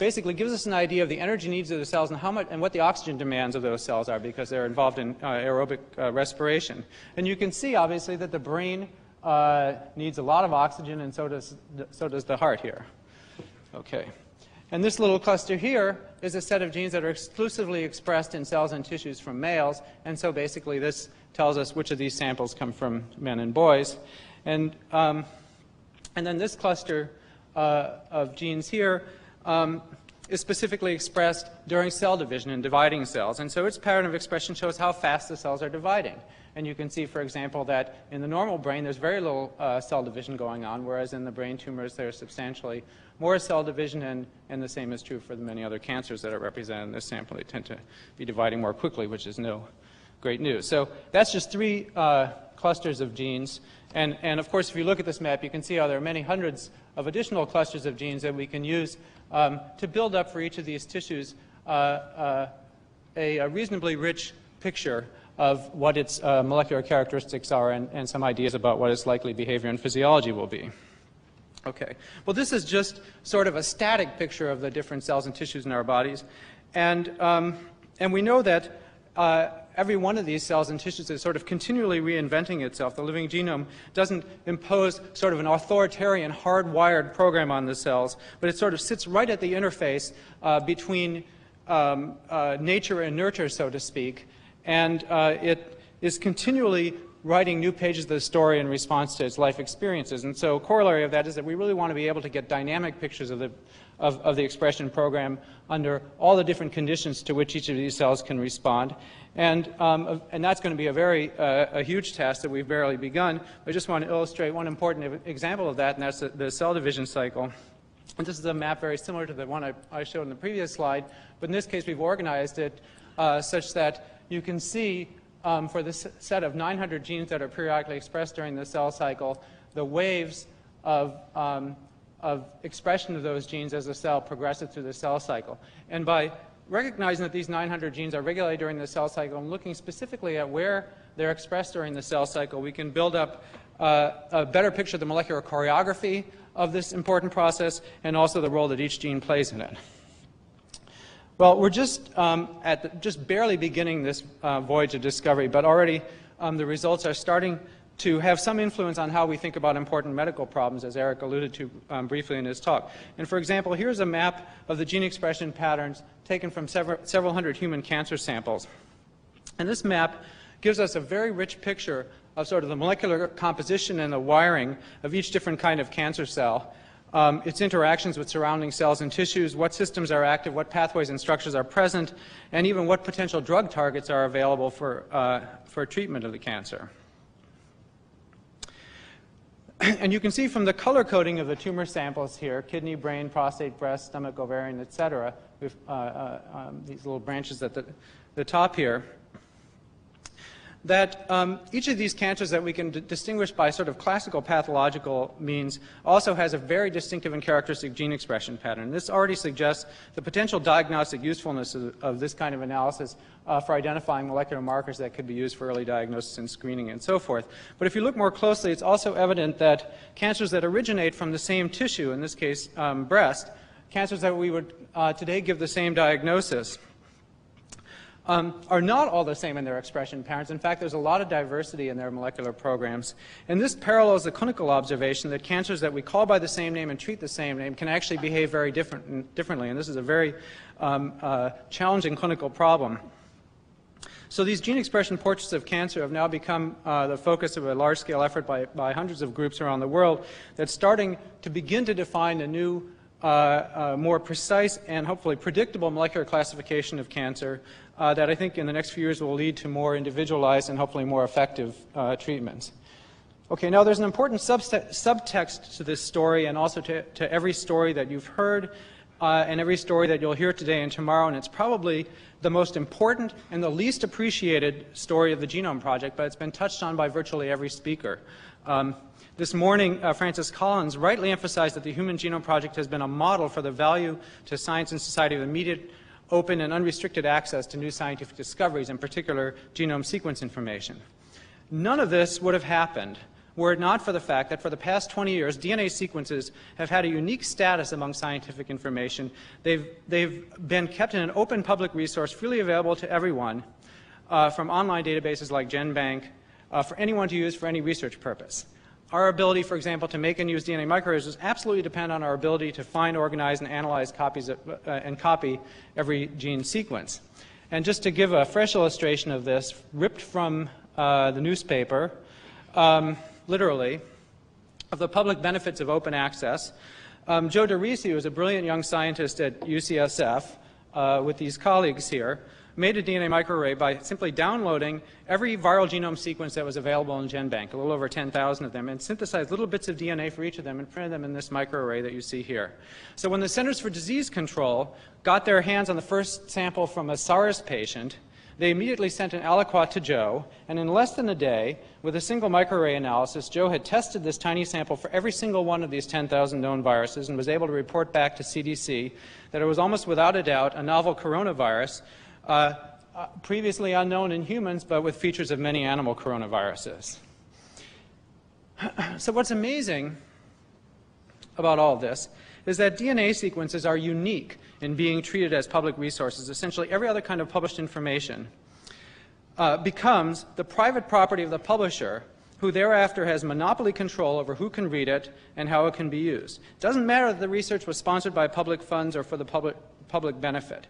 [SPEAKER 43] basically gives us an idea of the energy needs of the cells and how much and what the oxygen demands of those cells are because they're involved in uh, aerobic uh, respiration. And you can see obviously that the brain uh, needs a lot of oxygen and so does so does the heart here. Okay. And this little cluster here is a set of genes that are exclusively expressed in cells and tissues from males. And so basically this tells us which of these samples come from men and boys. And, um, and then this cluster uh, of genes here um, is specifically expressed during cell division and dividing cells. And so its pattern of expression shows how fast the cells are dividing. And you can see, for example, that in the normal brain, there's very little uh, cell division going on, whereas in the brain tumors, there's substantially more cell division, and, and the same is true for the many other cancers that are represented in this sample. They tend to be dividing more quickly, which is no great news. So that's just three uh, clusters of genes. And, and of course, if you look at this map, you can see how there are many hundreds of additional clusters of genes that we can use um, to build up for each of these tissues uh, uh, a, a reasonably rich picture of what its uh, molecular characteristics are and, and some ideas about what its likely behavior and physiology will be. Okay. Well, this is just sort of a static picture of the different cells and tissues in our bodies. And, um, and we know that uh, every one of these cells and tissues is sort of continually reinventing itself. The living genome doesn't impose sort of an authoritarian, hardwired program on the cells, but it sort of sits right at the interface uh, between um, uh, nature and nurture, so to speak, and uh, it is continually writing new pages of the story in response to its life experiences. And so corollary of that is that we really want to be able to get dynamic pictures of the, of, of the expression program under all the different conditions to which each of these cells can respond. And, um, and that's going to be a very uh, a huge task that we've barely begun. I just want to illustrate one important example of that, and that's the, the cell division cycle. And this is a map very similar to the one I, I showed in the previous slide, but in this case we've organized it uh, such that you can see um, for this set of 900 genes that are periodically expressed during the cell cycle, the waves of, um, of expression of those genes as the cell progresses through the cell cycle. And by recognizing that these 900 genes are regulated during the cell cycle and looking specifically at where they're expressed during the cell cycle, we can build up uh, a better picture of the molecular choreography of this important process and also the role that each gene plays in it. Well, we're just um, at the, just barely beginning this uh, voyage of discovery, but already um, the results are starting to have some influence on how we think about important medical problems, as Eric alluded to um, briefly in his talk. And for example, here's a map of the gene expression patterns taken from several, several hundred human cancer samples. And this map gives us a very rich picture of sort of the molecular composition and the wiring of each different kind of cancer cell um, its interactions with surrounding cells and tissues, what systems are active, what pathways and structures are present, and even what potential drug targets are available for, uh, for treatment of the cancer. <clears throat> and you can see from the color coding of the tumor samples here, kidney, brain, prostate, breast, stomach, ovarian, etc., with uh, uh, um, these little branches at the, the top here, that um, each of these cancers that we can distinguish by sort of classical pathological means also has a very distinctive and characteristic gene expression pattern. This already suggests the potential diagnostic usefulness of, of this kind of analysis uh, for identifying molecular markers that could be used for early diagnosis and screening and so forth. But if you look more closely, it's also evident that cancers that originate from the same tissue, in this case um, breast, cancers that we would uh, today give the same diagnosis, um, are not all the same in their expression patterns. In fact, there's a lot of diversity in their molecular programs. And this parallels the clinical observation that cancers that we call by the same name and treat the same name can actually behave very different, differently. And this is a very um, uh, challenging clinical problem. So these gene expression portraits of cancer have now become uh, the focus of a large-scale effort by, by hundreds of groups around the world that's starting to begin to define a new uh, uh, more precise and hopefully predictable molecular classification of cancer uh, that I think in the next few years will lead to more individualized and hopefully more effective uh, treatments. Okay, now there's an important subtext to this story and also to, to every story that you've heard uh, and every story that you'll hear today and tomorrow, and it's probably the most important and the least appreciated story of the Genome Project, but it's been touched on by virtually every speaker. Um, this morning, uh, Francis Collins rightly emphasized that the Human Genome Project has been a model for the value to science and society of immediate, open, and unrestricted access to new scientific discoveries, in particular genome sequence information. None of this would have happened were it not for the fact that for the past 20 years, DNA sequences have had a unique status among scientific information. They've, they've been kept in an open public resource, freely available to everyone uh, from online databases like GenBank uh, for anyone to use for any research purpose. Our ability, for example, to make and use DNA microarrays absolutely depend on our ability to find, organize, and analyze copies of, uh, and copy every gene sequence. And just to give a fresh illustration of this, ripped from uh, the newspaper, um, literally, of the public benefits of open access. Um, Joe DeRisi, is a brilliant young scientist at UCSF uh, with these colleagues here, made a DNA microarray by simply downloading every viral genome sequence that was available in GenBank, a little over 10,000 of them, and synthesized little bits of DNA for each of them and printed them in this microarray that you see here. So when the Centers for Disease Control got their hands on the first sample from a SARS patient, they immediately sent an aliquot to Joe, and in less than a day, with a single microarray analysis, Joe had tested this tiny sample for every single one of these 10,000 known viruses and was able to report back to CDC that it was almost without a doubt a novel coronavirus, uh, uh, previously unknown in humans, but with features of many animal coronaviruses. <clears throat> so what's amazing about all this is that DNA sequences are unique in being treated as public resources. Essentially, every other kind of published information uh, becomes the private property of the publisher who thereafter has monopoly control over who can read it and how it can be used. It doesn't matter that the research was sponsored by public funds or for the public, public benefit.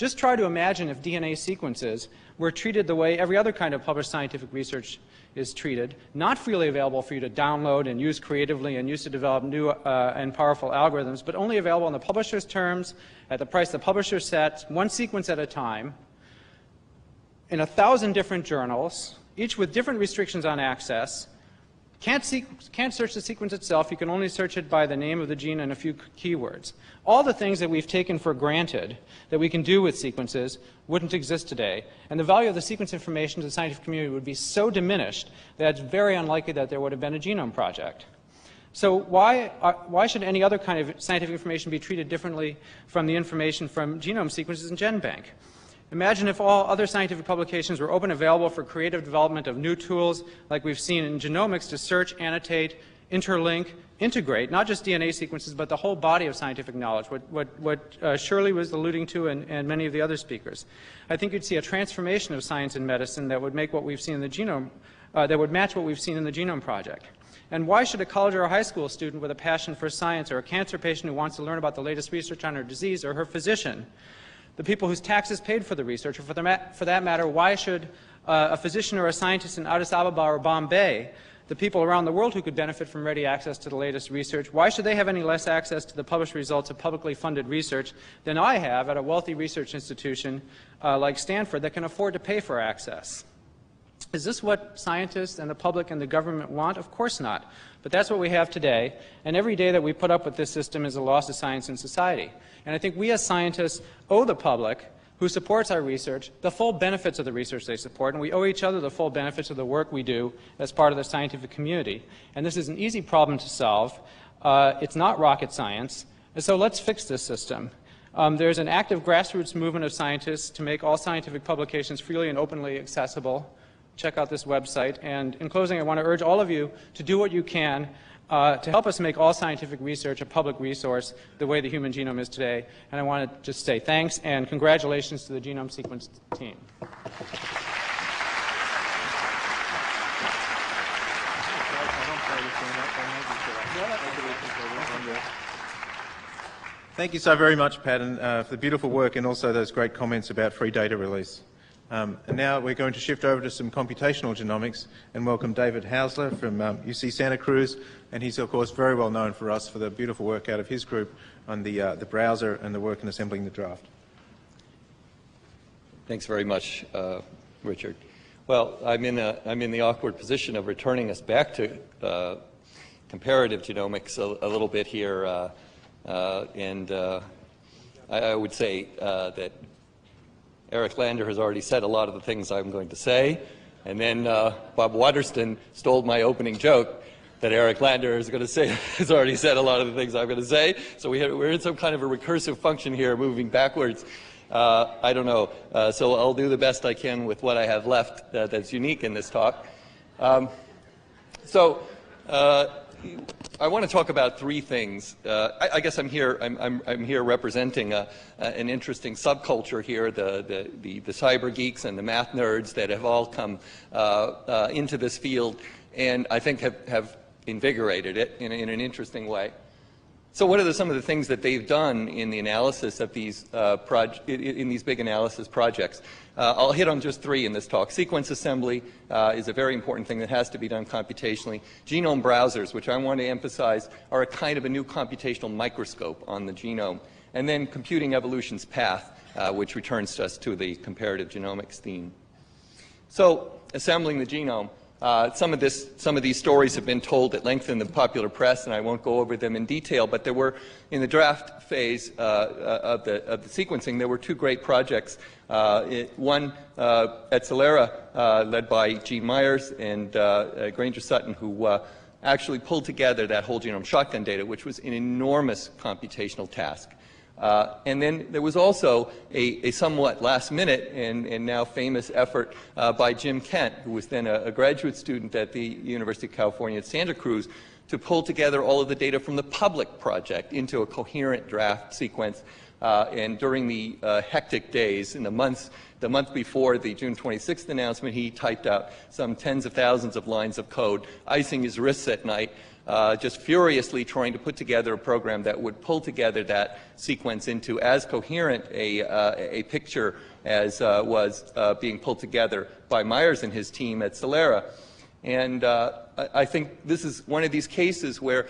[SPEAKER 43] Just try to imagine if DNA sequences were treated the way every other kind of published scientific research is treated, not freely available for you to download and use creatively and use to develop new uh, and powerful algorithms, but only available on the publisher's terms at the price the publisher sets, one sequence at a time, in a thousand different journals, each with different restrictions on access, can't, can't, search the sequence itself. You can only search it by the name of the gene and a few keywords. All the things that we've taken for granted that we can do with sequences wouldn't exist today. And the value of the sequence information to the scientific community would be so diminished that it's very unlikely that there would have been a genome project. So why, are, why should any other kind of scientific information be treated differently from the information from genome sequences in GenBank? Imagine if all other scientific publications were open available for creative development of new tools like we've seen in genomics to search, annotate, interlink, integrate, not just DNA sequences, but the whole body of scientific knowledge, what, what, what uh, Shirley was alluding to and, and, many of the other speakers. I think you'd see a transformation of science and medicine that would make what we've seen in the genome, uh, that would match what we've seen in the Genome Project. And why should a college or a high school student with a passion for science or a cancer patient who wants to learn about the latest research on her disease or her physician the people whose taxes paid for the research, or for, for that matter, why should uh, a physician or a scientist in Addis Ababa or Bombay, the people around the world who could benefit from ready access to the latest research, why should they have any less access to the published results of publicly funded research than I have at a wealthy research institution uh, like Stanford that can afford to pay for access? Is this what scientists and the public and the government want? Of course not. But that's what we have today. And every day that we put up with this system is a loss to science and society. And I think we as scientists owe the public who supports our research the full benefits of the research they support, and we owe each other the full benefits of the work we do as part of the scientific community. And this is an easy problem to solve. Uh, it's not rocket science. And so let's fix this system. Um, there's an active grassroots movement of scientists to make all scientific publications freely and openly accessible. Check out this website. And in closing, I want to urge all of you to do what you can uh, to help us make all scientific research a public resource the way the human genome is today. And I want to just say thanks and congratulations to the Genome Sequence team.
[SPEAKER 35] Thank you so very much, Pat, and, uh, for the beautiful work and also those great comments about free data release. Um, and now we're going to shift over to some computational genomics and welcome David Haussler from um, UC Santa Cruz. And he's, of course, very well known for us for the beautiful work out of his group on the, uh, the browser and the work in assembling the draft.
[SPEAKER 44] Thanks very much, uh, Richard. Well, I'm in, a, I'm in the awkward position of returning us back to uh, comparative genomics a, a, little bit here. Uh, uh, and uh, I, I, would say that Eric Lander has already said a lot of the things I'm going to say. And then uh, Bob Waterston stole my opening joke that Eric Lander is going to say <laughs> has already said a lot of the things I'm going to say. So we are in some kind of a recursive function here, moving backwards. Uh, I don't know. Uh, so I'll do the best I can with what I have left uh, that's unique in this talk. Um, so uh, I want to talk about three things. Uh, I, I, guess I'm here. I'm, I'm, I'm here representing a, an interesting subculture here, the, the, the, the, cyber geeks and the math nerds that have all come uh, uh, into this field, and I think have, have invigorated it in, in an interesting way. So what are the, some of the things that they've done in the analysis of these uh, in these big analysis projects? Uh, I'll hit on just three in this talk. Sequence assembly uh, is a very important thing that has to be done computationally. Genome browsers, which I want to emphasize, are a kind of a new computational microscope on the genome. And then computing evolution's path, uh, which returns us to the comparative genomics theme. So assembling the genome. Uh, some, of this, some of these stories have been told at length in the popular press, and I won't go over them in detail, but there were, in the draft phase uh, uh of, the, of, the, sequencing, there were two great projects. Uh, it, one uh, at Celera, uh, led by Gene Myers and Granger Sutton, who actually pulled together that whole genome shotgun data, which was an enormous computational task. Uh, and then there was also a, a somewhat last minute and, and, now famous effort uh, by Jim Kent, who was then a, a, graduate student at the University of California at Santa Cruz, to pull together all of the data from the public project into a coherent draft sequence. Uh, and during the uh, hectic days in the months, the month before the June 26th announcement, he typed out some tens of thousands of lines of code, icing his wrists at night uh, just furiously trying to put together a program that would pull together that sequence into as coherent a, uh, a picture as uh, was uh, being pulled together by Myers and his team at Celera. And uh, I think this is one of these cases where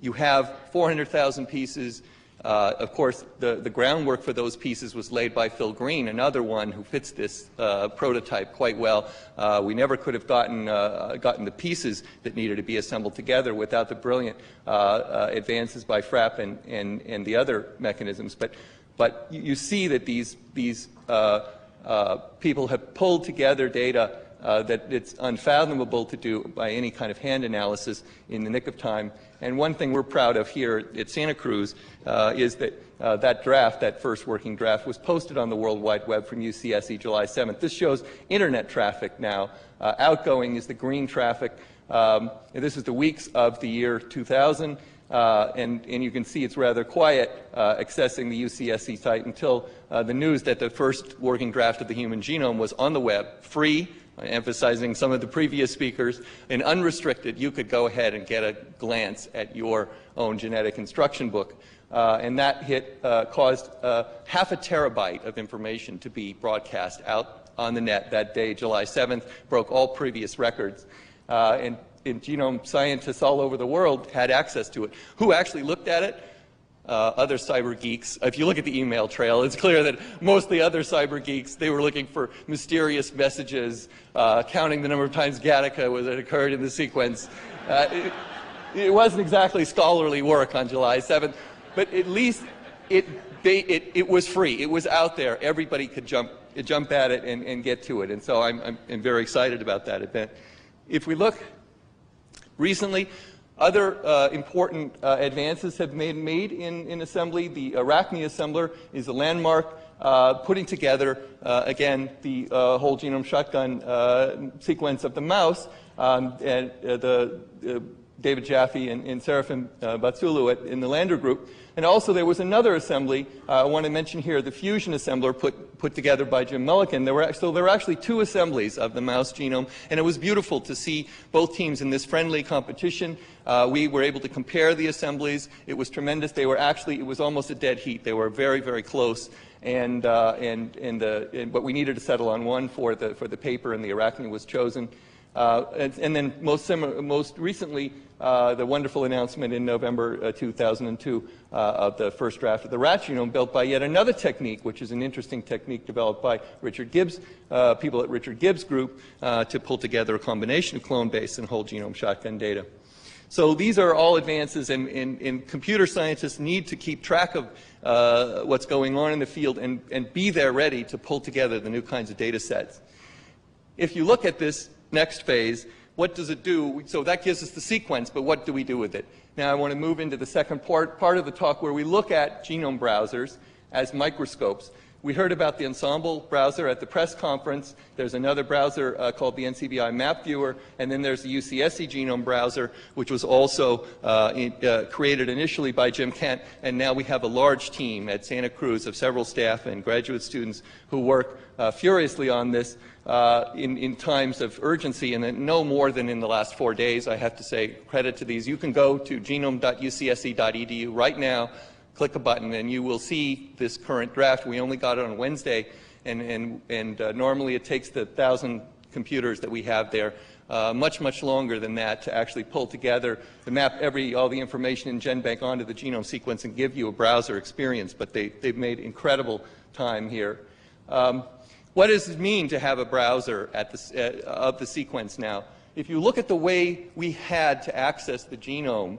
[SPEAKER 44] you have 400,000 pieces uh, of course, the, the, groundwork for those pieces was laid by Phil Green, another one who fits this uh, prototype quite well. Uh, we never could have gotten, uh, gotten the pieces that needed to be assembled together without the brilliant uh, uh, advances by Phrap and, and, and, the other mechanisms. But, but you see that these, these people have pulled together data that it's unfathomable to do by any kind of hand analysis in the nick of time. And one thing we're proud of here at Santa Cruz uh, is that uh, that draft, that first working draft, was posted on the World Wide Web from UCSC July 7th. This shows internet traffic now. Uh, outgoing is the green traffic. Um, this is the weeks of the year 2000. Uh, and, and, you can see it's rather quiet uh, accessing the UCSC site until uh, the news that the first working draft of the human genome was on the web, free, emphasizing some of the previous speakers, and unrestricted, you could go ahead and get a glance at your own genetic instruction book. Uh, and that hit uh, caused uh, half a terabyte of information to be broadcast out on the net that day, July 7th, broke all previous records. Uh, and, and genome scientists all over the world had access to it. Who actually looked at it? Uh, other cyber geeks. If you look at the email trail, it's clear that most of the other cyber geeks, they were looking for mysterious messages, uh, counting the number of times Gattaca was it occurred in the sequence. Uh, it, it, wasn't exactly scholarly work on July 7th, but at least it, they, it, it was free. It was out there. Everybody could jump, jump at it and, and get to it. And so I'm, I'm, I'm very excited about that event. If we look recently, other uh, important uh, advances have been made in, in assembly. The Arachne assembler is a landmark uh, putting together, uh, again, the uh, whole genome shotgun uh, sequence of the mouse. Um, and the David Jaffe and, and Serafim uh, Batzoglou at, in the Lander Group. And also there was another assembly, uh, I want to mention here, the Phusion Assembler put, put together by Jim Mullikin. There were, so there were actually two assemblies of the mouse genome, and it was beautiful to see both teams in this friendly competition. Uh, we were able to compare the assemblies. It was tremendous. They were actually, it was almost a dead heat. They were very, very close. And, uh, and, and, the, and, but we needed to settle on one for the, for the paper, and the Arachne was chosen. Uh, and, and, then most, most recently, uh, the wonderful announcement in November uh, 2002 uh, of the first draft of the rat genome built by yet another technique, which is an interesting technique developed by Richard Gibbs, people at Richard Gibbs Group, to pull together a combination of clone-based and whole genome shotgun data. So these are all advances, and computer scientists need to keep track of uh, what's going on in the field and, and be there ready to pull together the new kinds of data sets. If you look at this next phase, what does it do? So that gives us the sequence, but what do we do with it? Now I want to move into the second part, part of the talk where we look at genome browsers as microscopes. We heard about the Ensembl browser at the press conference. There's another browser uh, called the NCBI Map Viewer, and then there's the UCSC Genome Browser, which was also uh, in, uh, created initially by Jim Kent, and now we have a large team at Santa Cruz of several staff and graduate students who work uh, furiously on this uh, in, in, times of urgency, and no more than in the last four days, I have to say credit to these. You can go to genome.ucsc.edu right now, click a button, and you will see this current draft. We only got it on Wednesday, and, and, and uh, normally it takes the thousand computers that we have there uh, much, much longer than that to actually pull together, to map every, all the information in GenBank onto the genome sequence and give you a browser experience. But they, they've made incredible time here. Um, what does it mean to have a browser the, uh, of the sequence now? If you look at the way we had to access the genome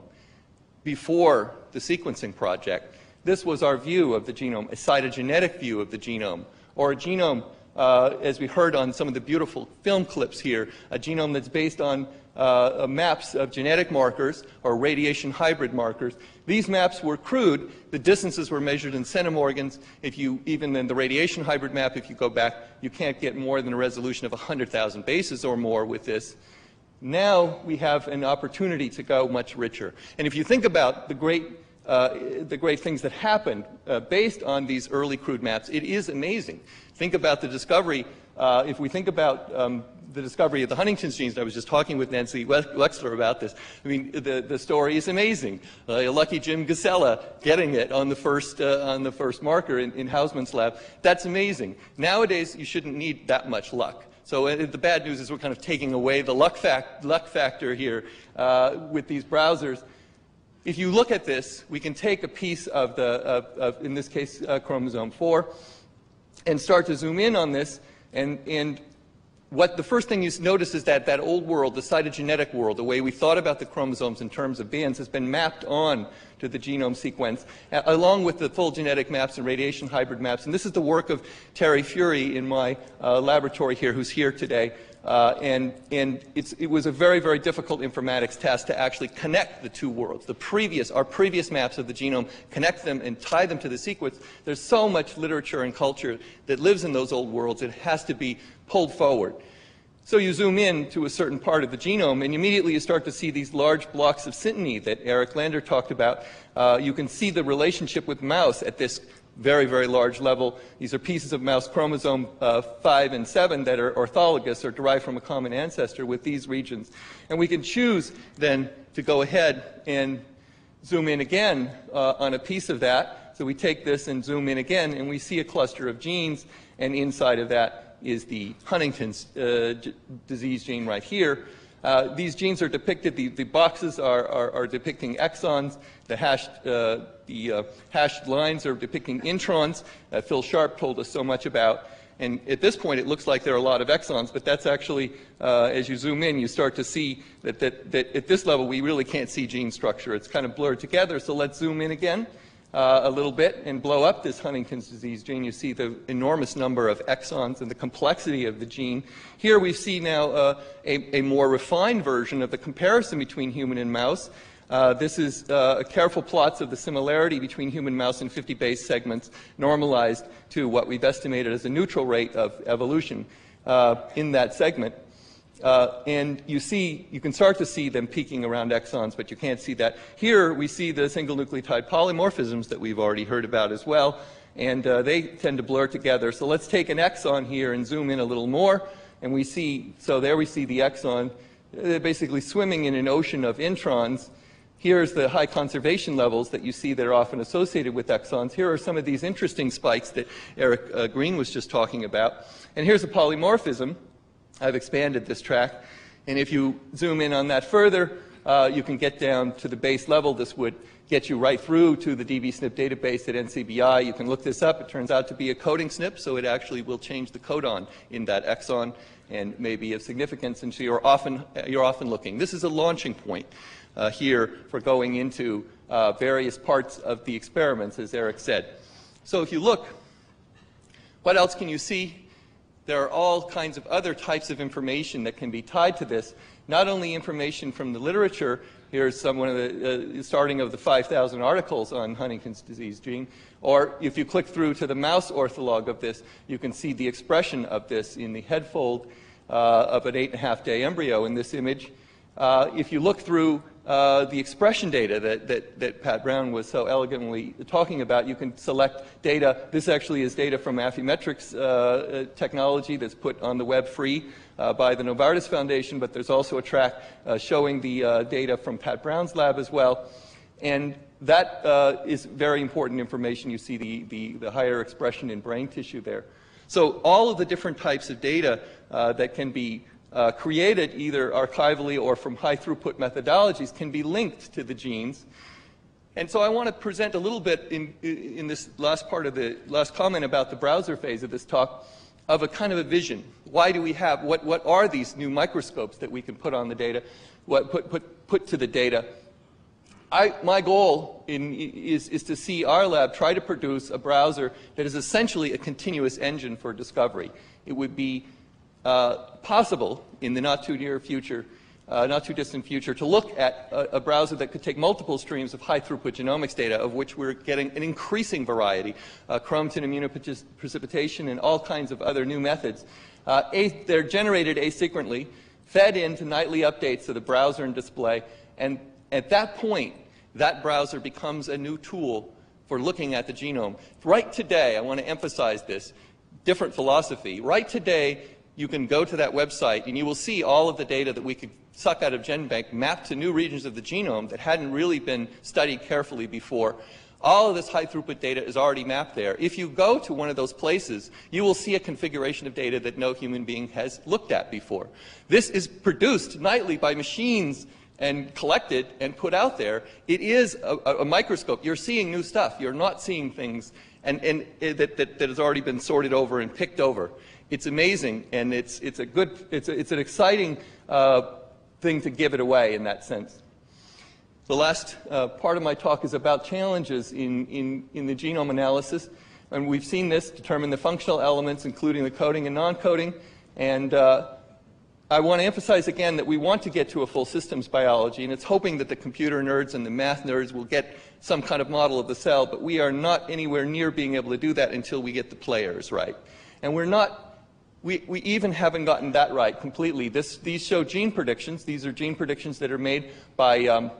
[SPEAKER 44] before the sequencing project, this was our view of the genome, a cytogenetic view of the genome, or a genome, uh, as we heard on some of the beautiful film clips here, a genome that's based on uh, maps of genetic markers or radiation hybrid markers. These maps were crude. The distances were measured in centimorgans. If you, even in the radiation hybrid map, if you go back, you can't get more than a resolution of 100,000 bases or more with this. Now we have an opportunity to go much richer. And if you think about the great uh, the great things that happened uh, based on these early crude maps, it is amazing. Think about the discovery. Uh, if we think about um, the discovery of the Huntington's genes, I was just talking with Nancy Wexler about this. I mean, the, the story is amazing. Uh, lucky Jim Gusella getting it on the first, uh, on the first marker in, in Housman's lab. That's amazing. Nowadays, you shouldn't need that much luck. So uh, the bad news is we're kind of taking away the luck, fact, luck factor here uh, with these browsers. If you look at this, we can take a piece of the, of, of in this case, uh, chromosome 4, and start to zoom in on this and, and what the first thing you notice is that that old world, the cytogenetic world, the way we thought about the chromosomes in terms of bands, has been mapped on to the genome sequence, along with the full genetic maps and radiation hybrid maps. And this is the work of Terry Furey in my uh, laboratory here, who's here today. Uh, and, and it was a very, very difficult informatics task to actually connect the two worlds. The previous, our previous maps of the genome, connect them and tie them to the sequence. There's so much literature and culture that lives in those old worlds. It has to be pulled forward. So you zoom in to a certain part of the genome, and immediately you start to see these large blocks of synteny that Eric Lander talked about. Uh, you can see the relationship with mouse at this very, very large level. These are pieces of mouse chromosome uh, 5 and 7 that are orthologous or derived from a common ancestor with these regions. And we can choose then to go ahead and zoom in again uh, on a piece of that. So we take this and zoom in again, and we see a cluster of genes, and inside of that is the Huntington's uh, disease gene right here. Uh, these genes are depicted, the, the boxes are, are, are, depicting exons, the hashed, uh, the, uh, hashed lines are depicting introns, that Phil Sharp told us so much about. And at this point, it looks like there are a lot of exons, but that's actually, uh, as you zoom in, you start to see that, that, that at this level, we really can't see gene structure. It's kind of blurred together, so let's zoom in again uh, a little bit and blow up this Huntington's disease gene, you see the enormous number of exons and the complexity of the gene. Here we see now uh, a, a, more refined version of the comparison between human and mouse. Uh, this is uh, careful plots of the similarity between human, mouse, and 50 base segments normalized to what we've estimated as a neutral rate of evolution uh, in that segment. Uh, and you see, you can start to see them peaking around exons, but you can't see that. Here we see the single nucleotide polymorphisms that we've already heard about as well, and uh, they tend to blur together. So let's take an exon here and zoom in a little more, and we see, so there we see the exon uh, basically swimming in an ocean of introns. Here's the high conservation levels that you see that are often associated with exons. Here are some of these interesting spikes that Eric uh, Green was just talking about. And here's a polymorphism. I've expanded this track. And if you zoom in on that further, uh, you can get down to the base level. This would get you right through to the dbSNP database at NCBI. You can look this up. It turns out to be a coding SNP, so it actually will change the codon in that exon and may be of significance. And so you're often, you're often looking. This is a launching point uh, here for going into uh, various parts of the experiments, as Eric said. So if you look, what else can you see? There are all kinds of other types of information that can be tied to this. Not only information from the literature, here's some one of the uh, starting of the 5,000 articles on Huntington's disease gene, or if you click through to the mouse ortholog of this, you can see the expression of this in the head fold uh, of an eight and a half day embryo in this image. Uh, if you look through uh, the expression data that, that, that, Pat Brown was so elegantly talking about. You can select data. This actually is data from Affymetrix uh, uh, technology that's put on the web free uh, by the Novartis Foundation, but there's also a track uh, showing the data from Pat Brown's lab as well. And that is very important information. You see the, the, the, higher expression in brain tissue there. So all of the different types of data that can be uh, created either archivally or from high throughput methodologies can be linked to the genes. And so I want to present a little bit in, in this last part of the last comment about the browser phase of this talk of a kind of a vision. Why do we have, what, what are these new microscopes that we can put on the data, what, put, put, put to the data? I, my goal in, is, is to see our lab try to produce a browser that is essentially a continuous engine for discovery. It would be possible in the not too near future, uh, not too distant future, to look at a, a, browser that could take multiple streams of high throughput genomics data, of which we're getting an increasing variety, uh, chromatin immunoprecipitation and all kinds of other new methods. Uh, they're generated asynchronously, fed into nightly updates of the browser and display, and at that point, that browser becomes a new tool for looking at the genome. Right today, I want to emphasize this, different philosophy. Right today, you can go to that website and you will see all of the data that we could suck out of GenBank mapped to new regions of the genome that hadn't really been studied carefully before. All of this high throughput data is already mapped there. If you go to one of those places, you will see a configuration of data that no human being has looked at before. This is produced nightly by machines and collected and put out there. It is a, a microscope. You're seeing new stuff. You're not seeing things and, and, uh, that, that, that has already been sorted over and picked over it's amazing, and it's, it's, a good, it's, a, it's an exciting uh, thing to give it away in that sense. The last uh, part of my talk is about challenges in, in, in the genome analysis. And we've seen this determine the functional elements, including the coding and non-coding. And uh, I want to emphasize again that we want to get to a full systems biology, and it's hoping that the computer nerds and the math nerds will get some kind of model of the cell, but we are not anywhere near being able to do that until we get the players right. And we're not we, we even haven't gotten that right completely. This, these show gene predictions. These are gene predictions that are made by um,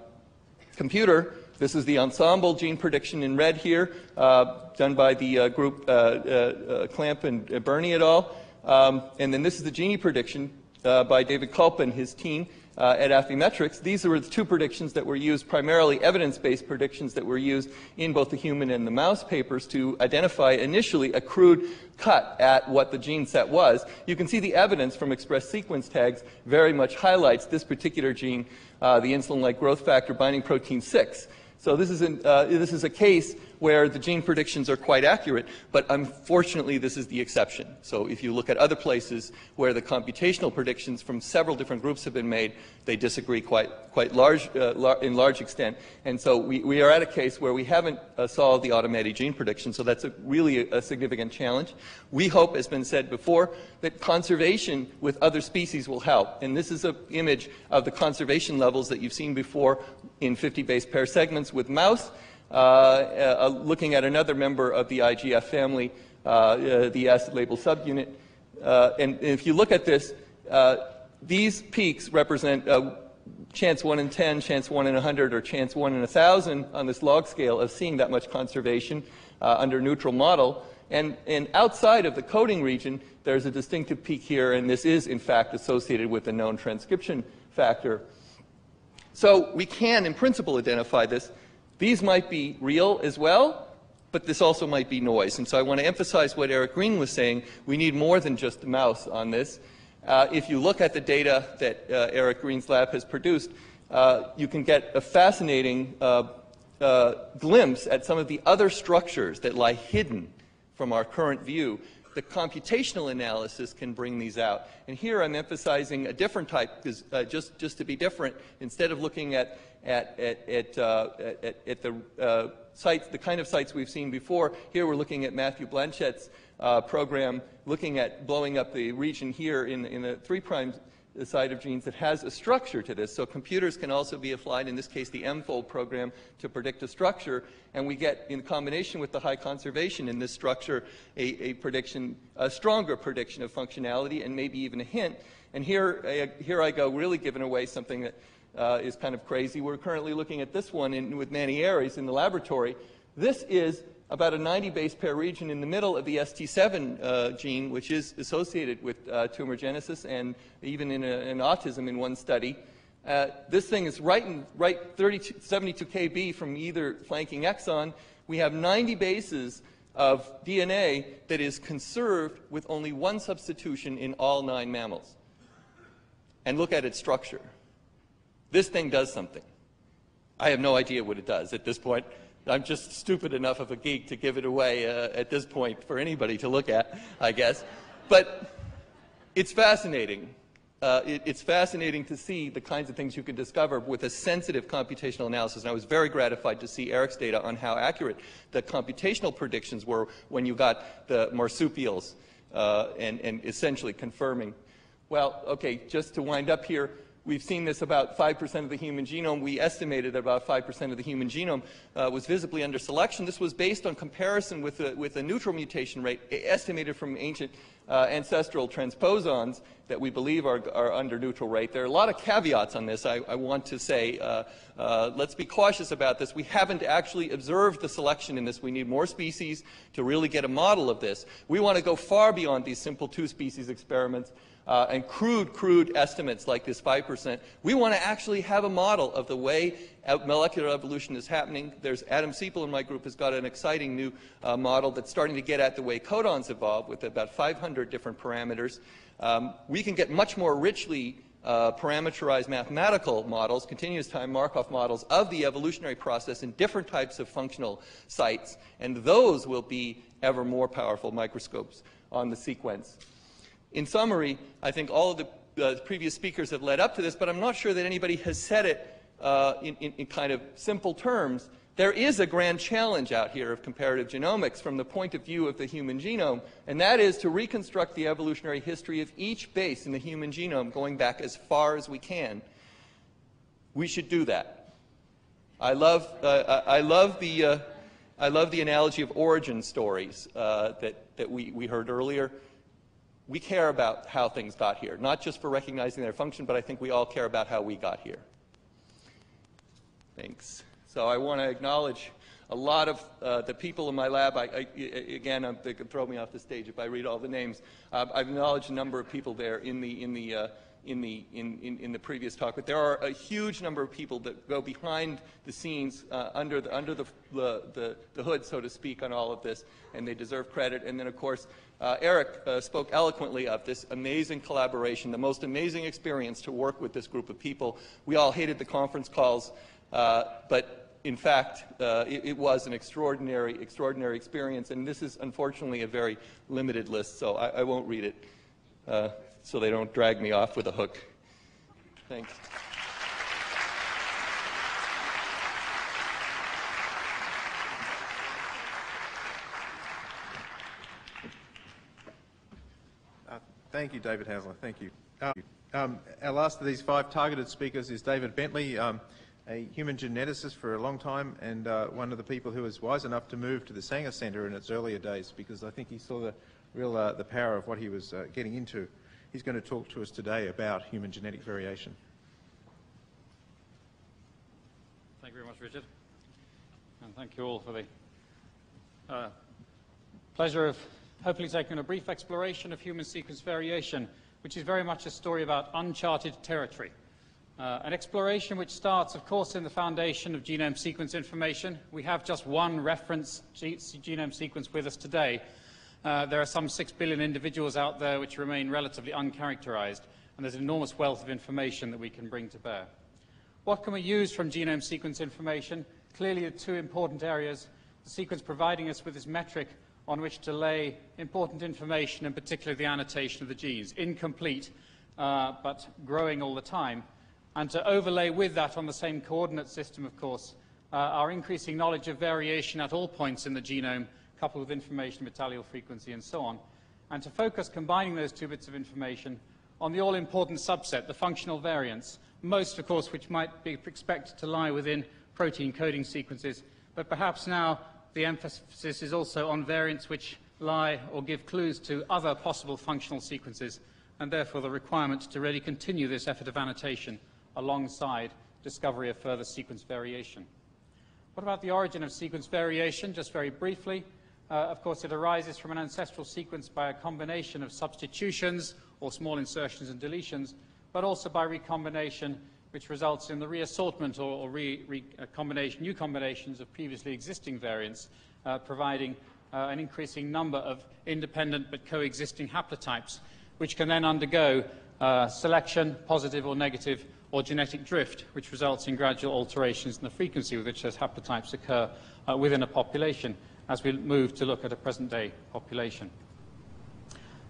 [SPEAKER 44] computer. This is the Ensembl gene prediction in red here, uh, done by the uh, group uh, uh, uh Clamp and Birney et al. Um, and then this is the Genie prediction by David Kulp and his team uh, at Affymetrix, these were the two predictions that were used, primarily evidence-based predictions that were used in both the human and the mouse papers to identify initially a crude cut at what the gene set was. You can see the evidence from express sequence tags very much highlights this particular gene, uh, the insulin-like growth factor binding protein 6. So this is, an, uh, this is a case where the gene predictions are quite accurate, but unfortunately this is the exception. So if you look at other places where the computational predictions from several different groups have been made, they disagree quite, quite large, uh, lar in large extent. And so we, we are at a case where we haven't uh, solved the automated gene prediction, so that's a, really a, a significant challenge. We hope, as been said before, that conservation with other species will help. And this is an image of the conservation levels that you've seen before in 50 base pair segments with mouse. Uh, uh, looking at another member of the IGF family, uh, the acid labile subunit. And, if you look at this, these peaks represent chance 1 in 10, chance 1 in 100, or chance 1 in 1,000 on this log scale of seeing that much conservation uh, under neutral model. And, and outside of the coding region, there's a distinctive peak here, and this is, in fact, associated with a known transcription factor. So we can, in principle, identify this. These might be real as well, but this also might be noise. And so I want to emphasize what Eric Green was saying. We need more than just a mouse on this. Uh, if you look at the data that uh, Eric Green's lab has produced, uh, you can get a fascinating uh, uh, glimpse at some of the other structures that lie hidden from our current view. The computational analysis can bring these out. And here I'm emphasizing a different type, uh, just, just to be different, instead of looking at, at, at, at, at, at the sites, the kind of sites we've seen before, here we're looking at Mathieu Blanchette's uh, program looking at blowing up the region here in, in the 3' prime side of genes that has a structure to this. So computers can also be applied, in this case the M-fold program, to predict a structure. And we get, in combination with the high conservation in this structure, a, a prediction, a stronger prediction of functionality and maybe even a hint. And here, uh, here I go really giving away something that uh, is kind of crazy. We're currently looking at this one in, with Manny Ares in the laboratory. This is about a 90 base pair region in the middle of the ST7 uh, gene, which is associated with uh, tumorigenesis and even in, a, in, autism in one study. Uh, this thing is right, in, right 72 kb from either flanking exon. We have 90 bases of DNA that is conserved with only one substitution in all nine mammals. And look at its structure. This thing does something. I have no idea what it does at this point. I'm just stupid enough of a geek to give it away uh, at this point for anybody to look at, I guess. But it's fascinating. Uh, it, it's fascinating to see the kinds of things you can discover with a sensitive computational analysis. And I was very gratified to see Eric's data on how accurate the computational predictions were when you got the marsupials uh, and, and essentially confirming. Well, okay, just to wind up here, We've seen this about 5% of the human genome. We estimated that about 5% of the human genome uh, was visibly under selection. This was based on comparison with a, with a neutral mutation rate estimated from ancient uh, ancestral transposons that we believe are, are, under neutral rate. There are a lot of caveats on this. I, I want to say, uh, uh, let's be cautious about this. We haven't actually observed the selection in this. We need more species to really get a model of this. We want to go far beyond these simple two-species experiments uh, and crude, crude estimates like this 5%. We want to actually have a model of the way molecular evolution is happening. There's Adam Siepel in my group has got an exciting new uh, model that's starting to get at the way codons evolve with about 500 different parameters. Um, we can get much more richly uh, parameterized mathematical models, continuous time Markov models of the evolutionary process in different types of functional sites, and those will be ever more powerful microscopes on the sequence. In summary, I think all of the uh, previous speakers have led up to this, but I'm not sure that anybody has said it uh, in, in, in kind of simple terms. There is a grand challenge out here of comparative genomics from the point of view of the human genome, and that is to reconstruct the evolutionary history of each base in the human genome going back as far as we can. We should do that. I love, uh, I love, the, uh, I love the analogy of origin stories uh, that, that we, we heard earlier we care about how things got here, not just for recognizing their function, but I think we all care about how we got here. Thanks. So I want to acknowledge a lot of uh, the people in my lab. I, I, again, I'm, they could throw me off the stage if I read all the names. Uh, I've acknowledged a number of people there in the, in the uh, in the, in, in, in, the previous talk, but there are a huge number of people that go behind the scenes, uh, under, the, under the, the, the, hood, so to speak, on all of this, and they deserve credit. And then, of course, uh, Eric uh, spoke eloquently of this amazing collaboration, the most amazing experience to work with this group of people. We all hated the conference calls, uh, but in fact, uh, it, it, was an extraordinary, extraordinary experience, and this is unfortunately a very limited list, so I, I won't read it. Uh, so they don't drag me off with a hook. Thanks.
[SPEAKER 35] Uh, thank you, David Haussler. Thank you. Um, um, our last of these five targeted speakers is David Bentley, um, a human geneticist for a long time and uh, one of the people who was wise enough to move to the Sanger Centre in its earlier days because I think he saw the real uh, the power of what he was uh, getting into. He's going to talk to us today about human genetic variation.
[SPEAKER 45] Thank you very much, Richard. And thank you all for the uh, pleasure of hopefully taking a brief exploration of human sequence variation, which is very much a story about uncharted territory. Uh, an exploration which starts, of course, in the foundation of genome sequence information. We have just one reference genome sequence with us today. Uh, there are some six billion individuals out there which remain relatively uncharacterized, and there's an enormous wealth of information that we can bring to bear. What can we use from genome sequence information? Clearly, the two important areas, the sequence providing us with this metric on which to lay important information, in particular the annotation of the genes, incomplete, uh, but growing all the time, and to overlay with that on the same coordinate system, of course, uh, our increasing knowledge of variation at all points in the genome, coupled with information allele frequency and so on, and to focus combining those two bits of information on the all-important subset, the functional variants, most, of course, which might be expected to lie within protein coding sequences, but perhaps now the emphasis is also on variants which lie or give clues to other possible functional sequences, and therefore the requirement to really continue this effort of annotation alongside discovery of further sequence variation. What about the origin of sequence variation? Just very briefly, uh, of course, it arises from an ancestral sequence by a combination of substitutions or small insertions and deletions, but also by recombination, which results in the reassortment or, or re, re, uh, combination, new combinations of previously existing variants, uh, providing uh, an increasing number of independent but coexisting haplotypes, which can then undergo uh, selection, positive or negative, or genetic drift, which results in gradual alterations in the frequency with which those haplotypes occur uh, within a population as we move to look at a present-day population.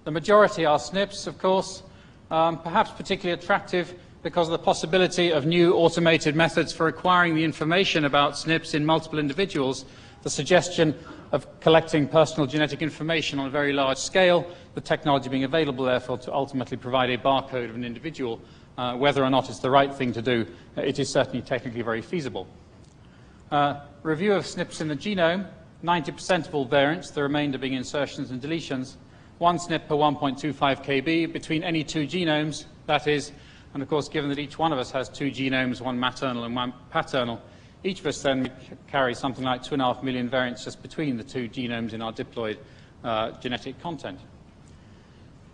[SPEAKER 45] The majority are SNPs, of course, um, perhaps particularly attractive because of the possibility of new automated methods for acquiring the information about SNPs in multiple individuals, the suggestion of collecting personal genetic information on a very large scale, the technology being available, therefore, to ultimately provide a barcode of an individual uh, whether or not it's the right thing to do, it is certainly technically very feasible. Uh, review of SNPs in the genome, 90% of all variants, the remainder being insertions and deletions, one SNP per 1.25 kb between any two genomes, that is, and of course, given that each one of us has two genomes, one maternal and one paternal, each of us then carries something like two and a half million variants just between the two genomes in our diploid uh, genetic content.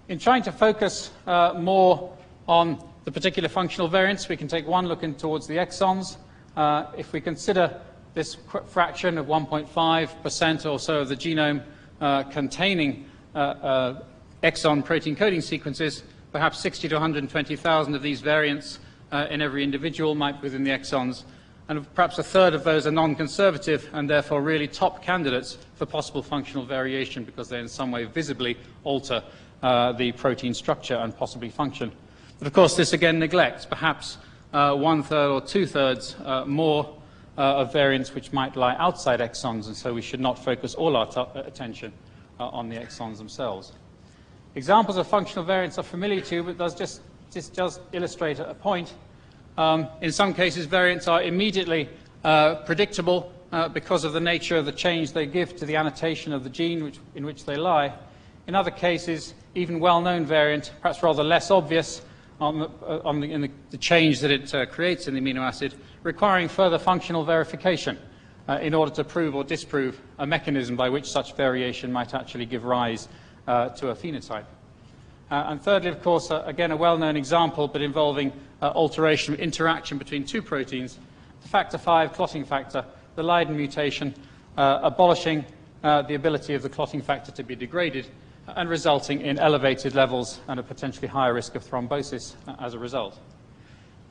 [SPEAKER 45] In trying to focus uh, more on the particular functional variants, we can take one look in towards the exons. Uh, if we consider this fraction of 1.5% or so of the genome uh, containing uh, uh, exon protein coding sequences, perhaps 60 to 120,000 of these variants uh, in every individual might be within the exons, and perhaps a third of those are non-conservative and therefore really top candidates for possible functional variation because they in some way visibly alter uh, the protein structure and possibly function. But of course, this again neglects perhaps uh, one third or two thirds uh, more of variants which might lie outside exons, and so we should not focus all our uh, attention uh, on the exons themselves. Examples of functional variants are familiar to you, but does just, illustrate a point. Um, in some cases, variants are immediately uh, predictable because of the nature of the change they give to the annotation of the gene which, in which they lie. In other cases, even well-known variant, perhaps rather less obvious, on the, uh, on the, the, the, change that it uh, creates in the amino acid, requiring further functional verification uh, in order to prove or disprove a mechanism by which such variation might actually give rise uh, to a phenotype. Uh, and thirdly, of course, uh, again, a well-known example, but involving alteration, of interaction between two proteins, the factor V clotting factor, the Leiden mutation, abolishing the ability of the clotting factor to be degraded and resulting in elevated levels and a potentially higher risk of thrombosis as a result.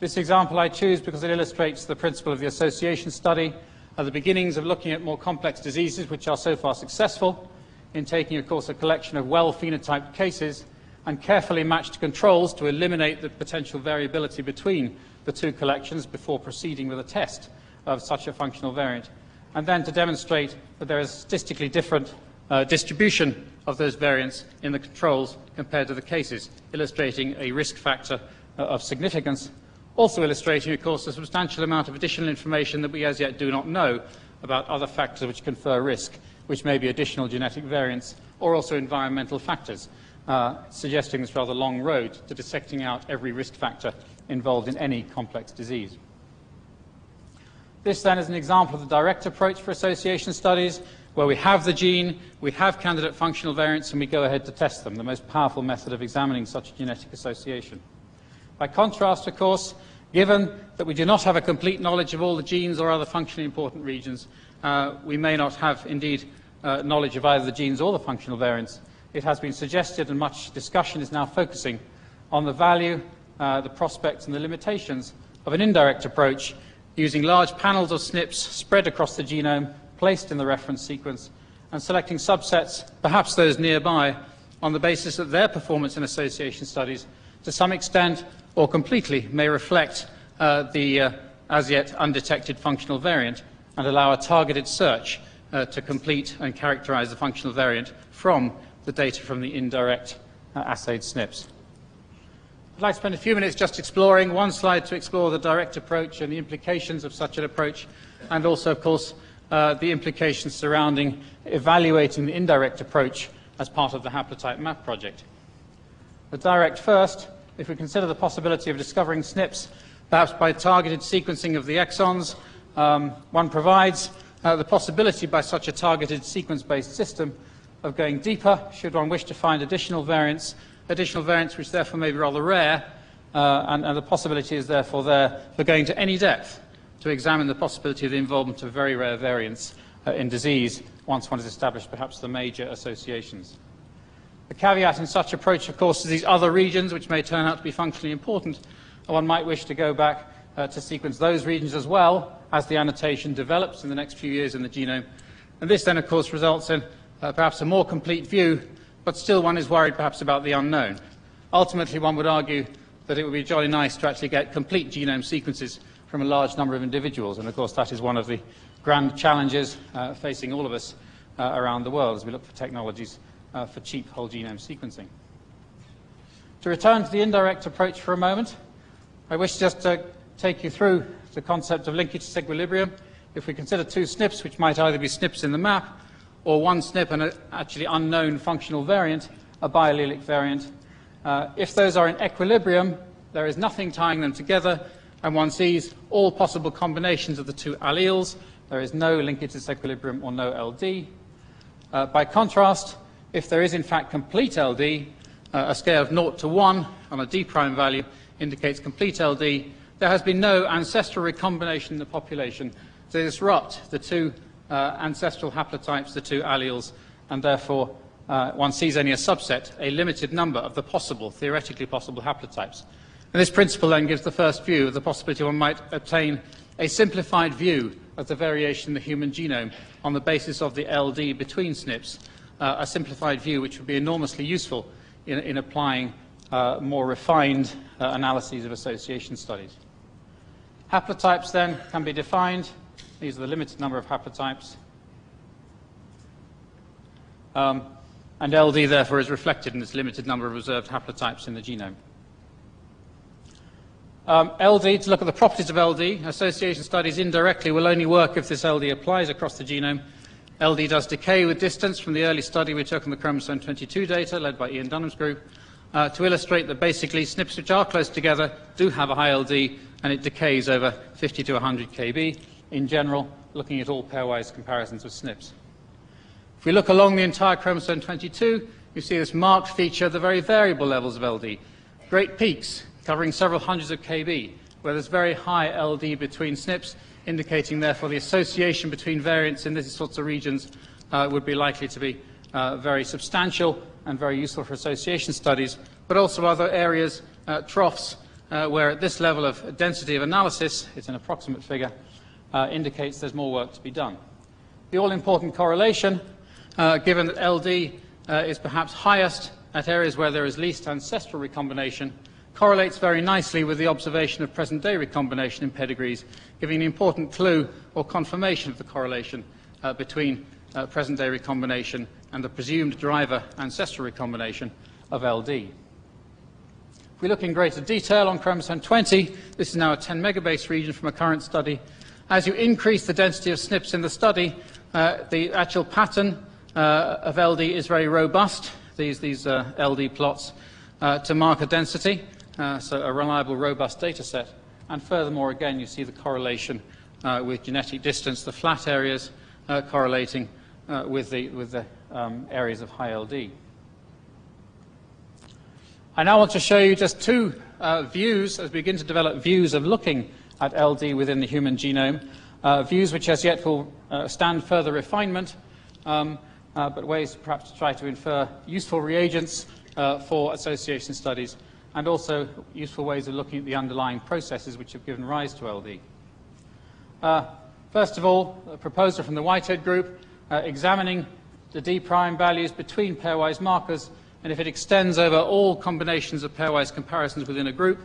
[SPEAKER 45] This example I choose because it illustrates the principle of the association study at the beginnings of looking at more complex diseases which are so far successful in taking, of course, a collection of well-phenotyped cases and carefully matched controls to eliminate the potential variability between the two collections before proceeding with a test of such a functional variant, and then to demonstrate that there is statistically different uh, distribution of those variants in the controls compared to the cases, illustrating a risk factor uh, of significance, also illustrating, of course, a substantial amount of additional information that we as yet do not know about other factors which confer risk, which may be additional genetic variants or also environmental factors. uh, suggesting this rather long road to dissecting out every risk factor involved in any complex disease. This then is an example of the direct approach for association studies, where we have the gene, we have candidate functional variants, and we go ahead to test them, the most powerful method of examining such a genetic association. By contrast, of course, given that we do not have a complete knowledge of all the genes or other functionally important regions, uh, we may not have, indeed, uh, knowledge of either the genes or the functional variants. It has been suggested, and much discussion is now focusing on the value, uh, the prospects, and the limitations of an indirect approach using large panels of SNPs spread across the genome, placed in the reference sequence, and selecting subsets, perhaps those nearby, on the basis that their performance in association studies, to some extent or completely, may reflect uh, the uh, as yet undetected functional variant and allow a targeted search uh, to complete and characterize the functional variant from the data from the indirect uh, assayed SNPs. I'd like to spend a few minutes just exploring one slide to explore the direct approach and the implications of such an approach, and also, of course, uh, the implications surrounding evaluating the indirect approach as part of the haplotype map project. The direct first, if we consider the possibility of discovering SNPs, perhaps by targeted sequencing of the exons, um, one provides uh, the possibility by such a targeted sequence-based system of going deeper should one wish to find additional variants additional variants which therefore may be rather rare, uh, and, and, the possibility is therefore there for going to any depth to examine the possibility of the involvement of very rare variants uh, in disease once one has established perhaps the major associations. The caveat in such approach, of course, is these other regions which may turn out to be functionally important. One might wish to go back uh, to sequence those regions as well as the annotation develops in the next few years in the genome. And this then, of course, results in uh, perhaps a more complete view but still one is worried perhaps about the unknown. Ultimately, one would argue that it would be jolly nice to actually get complete genome sequences from a large number of individuals, and of course that is one of the grand challenges uh, facing all of us uh, around the world as we look for technologies uh, for cheap whole genome sequencing. To return to the indirect approach for a moment, I wish just to take you through the concept of linkage disequilibrium. If we consider two SNPs, which might either be SNPs in the map or one SNP and an actually unknown functional variant, a biallelic variant. Uh, if those are in equilibrium, there is nothing tying them together, and one sees all possible combinations of the two alleles. There is no linkage disequilibrium or no LD. Uh, by contrast, if there is in fact complete LD, uh, a scale of 0 to 1 on a D prime value indicates complete LD, there has been no ancestral recombination in the population to disrupt the two uh, ancestral haplotypes, the two alleles, and therefore uh, one sees only a subset, a limited number of the possible, theoretically possible haplotypes. And this principle then gives the first view of the possibility one might obtain a simplified view of the variation in the human genome on the basis of the LD between SNPs, uh, a simplified view which would be enormously useful in, in applying uh, more refined uh, analyses of association studies. Haplotypes then can be defined these are the limited number of haplotypes. Um, and LD, therefore, is reflected in this limited number of observed haplotypes in the genome. Um, LD, to look at the properties of LD, association studies indirectly will only work if this LD applies across the genome. LD does decay with distance from the early study we took on the chromosome 22 data, led by Ian Dunham's group, uh, to illustrate that basically SNPs which are close together do have a high LD, and it decays over 50 to 100 kb in general, looking at all pairwise comparisons of SNPs. If we look along the entire chromosome 22, you see this marked feature, of the very variable levels of LD. Great peaks covering several hundreds of kb, where there's very high LD between SNPs, indicating therefore the association between variants in these sorts of regions uh, would be likely to be uh, very substantial and very useful for association studies, but also other areas, uh, troughs, uh, where at this level of density of analysis, it's an approximate figure, uh, indicates there's more work to be done. The all-important correlation, uh, given that LD is perhaps highest at areas where there is least ancestral recombination, correlates very nicely with the observation of present-day recombination in pedigrees, giving an important clue or confirmation of the correlation uh, between uh, present-day recombination and the presumed driver ancestral recombination of LD. If we look in greater detail on chromosome 20, this is now a 10 megabase region from a current study as you increase the density of SNPs in the study, uh, the actual pattern uh, of LD is very robust. these, these uh, LD plots, uh, to marker density, uh, so a reliable, robust data set. And furthermore, again, you see the correlation uh, with genetic distance, the flat areas uh, correlating uh, with the, with the um, areas of high LD. I now want to show you just two uh, views as we begin to develop views of looking at LD within the human genome, uh, views which as yet will stand further refinement, um, but ways perhaps to try to infer useful reagents for association studies and also useful ways of looking at the underlying processes which have given rise to LD. Uh, first of all, a proposal from the Whitehead group examining the D prime values between pairwise markers and if it extends over all combinations of pairwise comparisons within a group,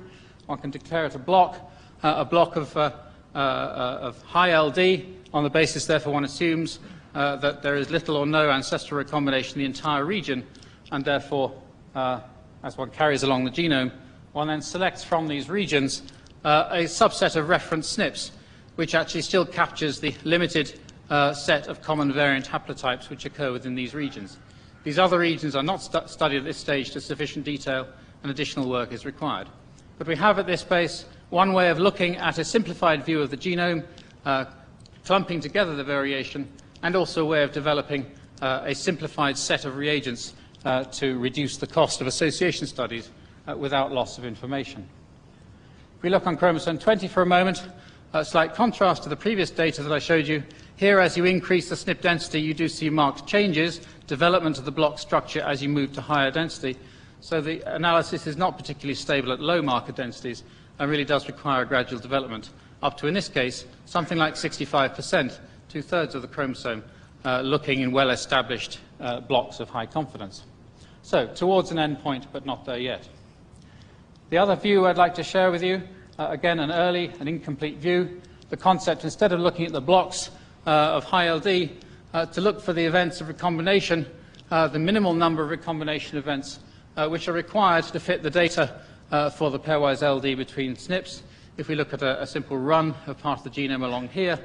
[SPEAKER 45] one can declare it a block, uh, a block of, uh, uh, uh of, high LD. On the basis, therefore, one assumes uh, that there is little or no ancestral recombination in the entire region, and therefore, uh, as one carries along the genome, one then selects from these regions a subset of reference SNPs, which actually still captures the limited set of common variant haplotypes which occur within these regions. These other regions are not stu studied at this stage to sufficient detail and additional work is required. But we have at this base one way of looking at a simplified view of the genome, uh, clumping together the variation, and also a way of developing uh, a simplified set of reagents uh, to reduce the cost of association studies uh, without loss of information. If we look on chromosome 20 for a moment, a slight contrast to the previous data that I showed you, here as you increase the SNP density you do see marked changes development of the block structure as you move to higher density. So the analysis is not particularly stable at low marker densities and really does require a gradual development, up to, in this case, something like 65%, two-thirds of the chromosome, uh, looking in well-established uh, blocks of high confidence. So, towards an endpoint, but not there yet. The other view I'd like to share with you, uh, again, an early and incomplete view, the concept, instead of looking at the blocks uh, of high LD, uh, to look for the events of recombination, uh, the minimal number of recombination events uh, which are required to fit the data uh, for the pairwise LD between SNPs. If we look at a, a, simple run of part of the genome along here,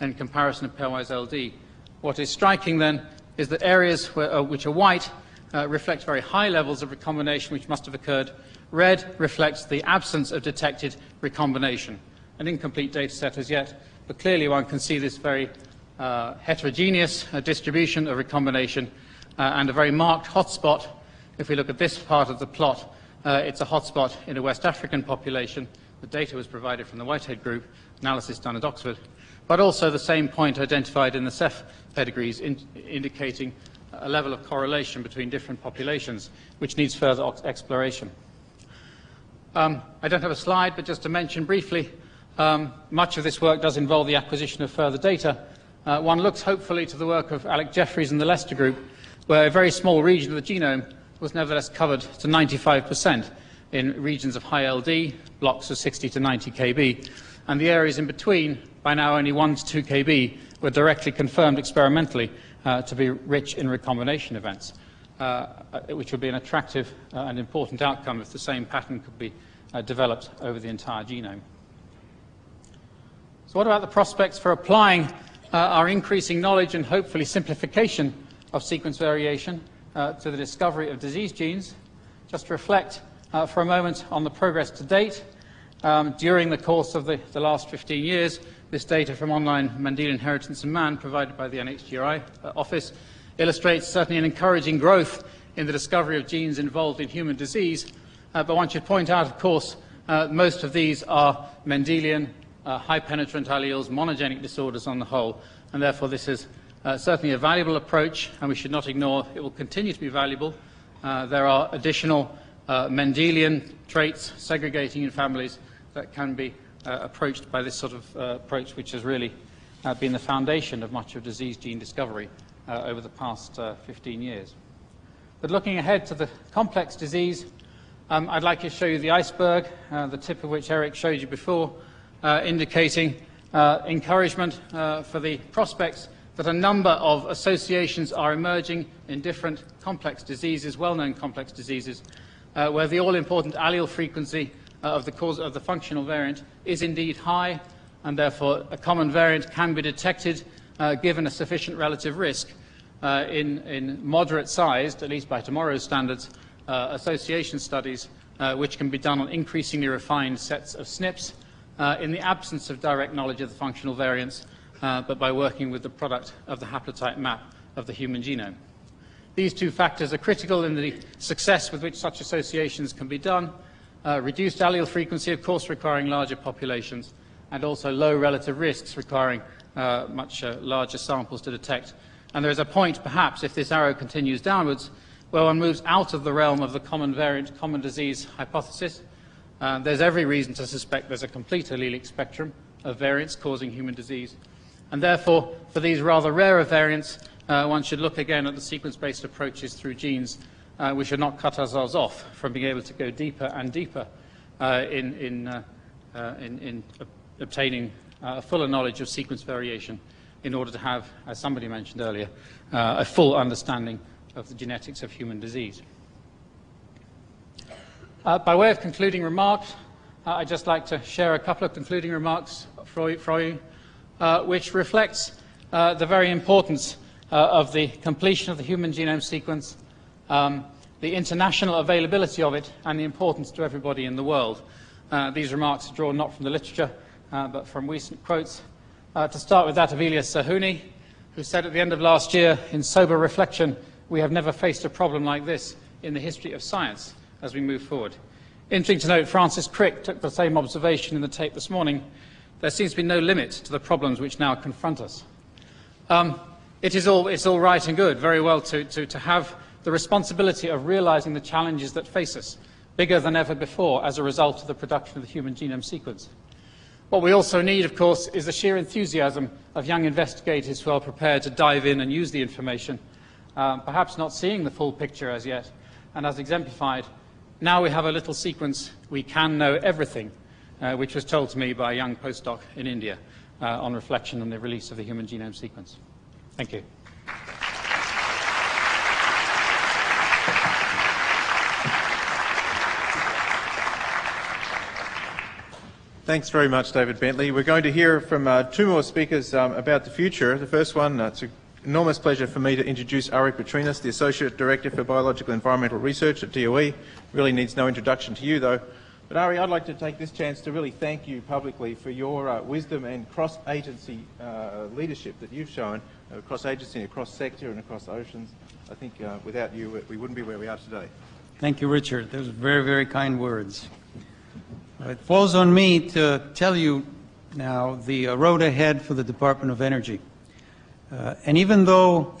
[SPEAKER 45] in comparison of pairwise LD, what is striking then is that areas where, which are white uh, reflect very high levels of recombination which must have occurred. Red reflects the absence of detected recombination. An incomplete data set as yet, but clearly one can see this very uh, heterogeneous uh, distribution of recombination uh, and a very marked hotspot. If we look at this part of the plot, uh, it's a hotspot in a West African population. The data was provided from the Whitehead group, analysis done at Oxford, but also the same point identified in the Ceph pedigrees, in, indicating a level of correlation between different populations, which needs further exploration. Um, I don't have a slide, but just to mention briefly, um, much of this work does involve the acquisition of further data, uh, one looks hopefully to the work of Alec Jeffreys and the Leicester Group, where a very small region of the genome was nevertheless covered to 95% in regions of high LD, blocks of 60 to 90 kb, and the areas in between, by now only 1 to 2 kb, were directly confirmed experimentally uh, to be rich in recombination events, uh, which would be an attractive uh, and important outcome if the same pattern could be uh, developed over the entire genome. So what about the prospects for applying uh, our increasing knowledge and hopefully simplification of sequence variation to the discovery of disease genes. Just reflect for a moment on the progress to date. Um, during the course of the, the, last 15 years, this data from online Mendelian inheritance in man provided by the NHGRI uh, office illustrates certainly an encouraging growth in the discovery of genes involved in human disease. Uh, but one should point out, of course, uh, most of these are Mendelian uh, high penetrant alleles, monogenic disorders on the whole, and therefore this is uh, certainly a valuable approach, and we should not ignore it will continue to be valuable. Uh, there are additional Mendelian traits segregating in families that can be approached by this sort of uh, approach, which has really been the foundation of much of disease gene discovery over the past 15 years. But looking ahead to the complex disease, um, I'd like to show you the iceberg, the tip of which Eric showed you before, uh, indicating uh, encouragement uh, for the prospects that a number of associations are emerging in different complex diseases, well-known complex diseases, uh, where the all-important allele frequency uh, of the cause of the functional variant is indeed high, and therefore a common variant can be detected uh, given a sufficient relative risk. uh, in, in moderate sized, at least by tomorrow's standards, uh, association studies, uh, which can be done on increasingly refined sets of SNPs uh, in the absence of direct knowledge of the functional variants, uh, but by working with the product of the haplotype map of the human genome. These two factors are critical in the success with which such associations can be done. Uh, reduced allele frequency, of course, requiring larger populations, and also low relative risks requiring uh, much uh, larger samples to detect. And there is a point, perhaps, if this arrow continues downwards, where one moves out of the realm of the common variant, common disease hypothesis. Uh, there's every reason to suspect there's a complete allelic spectrum of variants causing human disease. And therefore, for these rather rarer variants, uh, one should look again at the sequence-based approaches through genes. Uh, we should not cut ourselves off from being able to go deeper and deeper uh, in, in, uh, uh, in, in obtaining uh, a fuller knowledge of sequence variation in order to have, as somebody mentioned earlier, a full understanding of the genetics of human disease. by way of concluding remarks, I'd just like to share a couple of concluding remarks for you, which reflects the very importance uh, of the completion of the human genome sequence, um, the international availability of it, and the importance to everybody in the world. Uh, these remarks are drawn not from the literature, uh, but from recent quotes. Uh, to start with that of Elias Zerhouni, who said at the end of last year, in sober reflection, we have never faced a problem like this in the history of science as we move forward. Interesting to note, Francis Crick took the same observation in the tape this morning. There seems to be no limit to the problems which now confront us. Um, it is all, it's all right and good, very well, to, to, to have the responsibility of realizing the challenges that face us, bigger than ever before as a result of the production of the human genome sequence. What we also need, of course, is the sheer enthusiasm of young investigators who are prepared to dive in and use the information, um, perhaps not seeing the full picture as yet. And as exemplified, now we have a little sequence, we can know everything, uh, which was told to me by a young postdoc in India uh, on reflection on the release of the human genome sequence. Thank you.
[SPEAKER 35] Thanks very much, David Bentley. We're going to hear from uh, two more speakers um, about the future. The first one, uh, it's an enormous pleasure for me to introduce Ari Patrinos, the Associate Director for Biological Environmental Research at DOE. Really needs no introduction to you, though. But Ari, I'd like to take this chance to really thank you publicly for your uh, wisdom and cross-agency uh, leadership that you've shown across agency, across sector, and across oceans. I think uh, without you, we wouldn't be where we are today.
[SPEAKER 3] Thank you, Richard. Those are very, very kind words. It falls on me to tell you now the uh, road ahead for the Department of Energy. Uh, and even though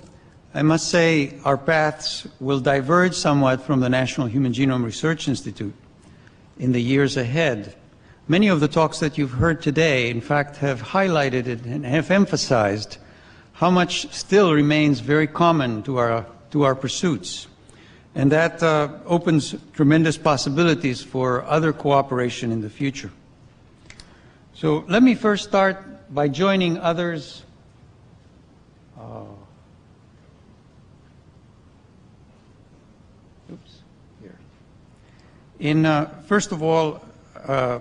[SPEAKER 3] I must say our paths will diverge somewhat from the National Human Genome Research Institute in the years ahead, many of the talks that you've heard today, in fact, have highlighted it and have emphasized how much still remains very common to our, to our pursuits. And that uh, opens tremendous possibilities for other cooperation in the future. So let me first start by joining others. Uh, oops, here. In, uh, first of all, uh,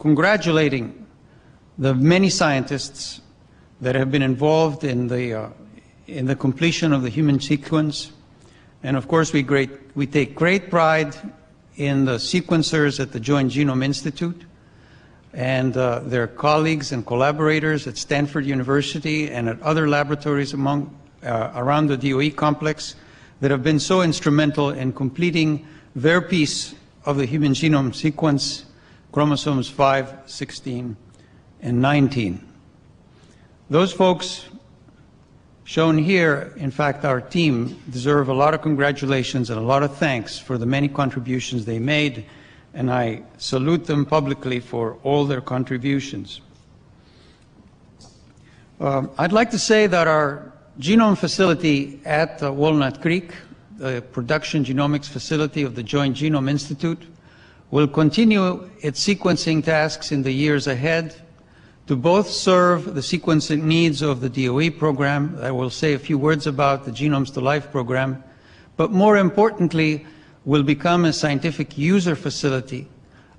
[SPEAKER 3] congratulating the many scientists that have been involved in the, uh, in the completion of the human sequence. And of course, we, great, we take great pride in the sequencers at the Joint Genome Institute and uh, their colleagues and collaborators at Stanford University and at other laboratories among, uh, around the DOE complex that have been so instrumental in completing their piece of the human genome sequence, chromosomes 5, 16, and 19. Those folks shown here, in fact, our team deserve a lot of congratulations and a lot of thanks for the many contributions they made, and I salute them publicly for all their contributions. Uh, I'd like to say that our genome facility at uh, Walnut Creek, the production genomics facility of the Joint Genome Institute, will continue its sequencing tasks in the years ahead to both serve the sequencing needs of the DOE program, I will say a few words about the Genomes to Life program, but more importantly, will become a scientific user facility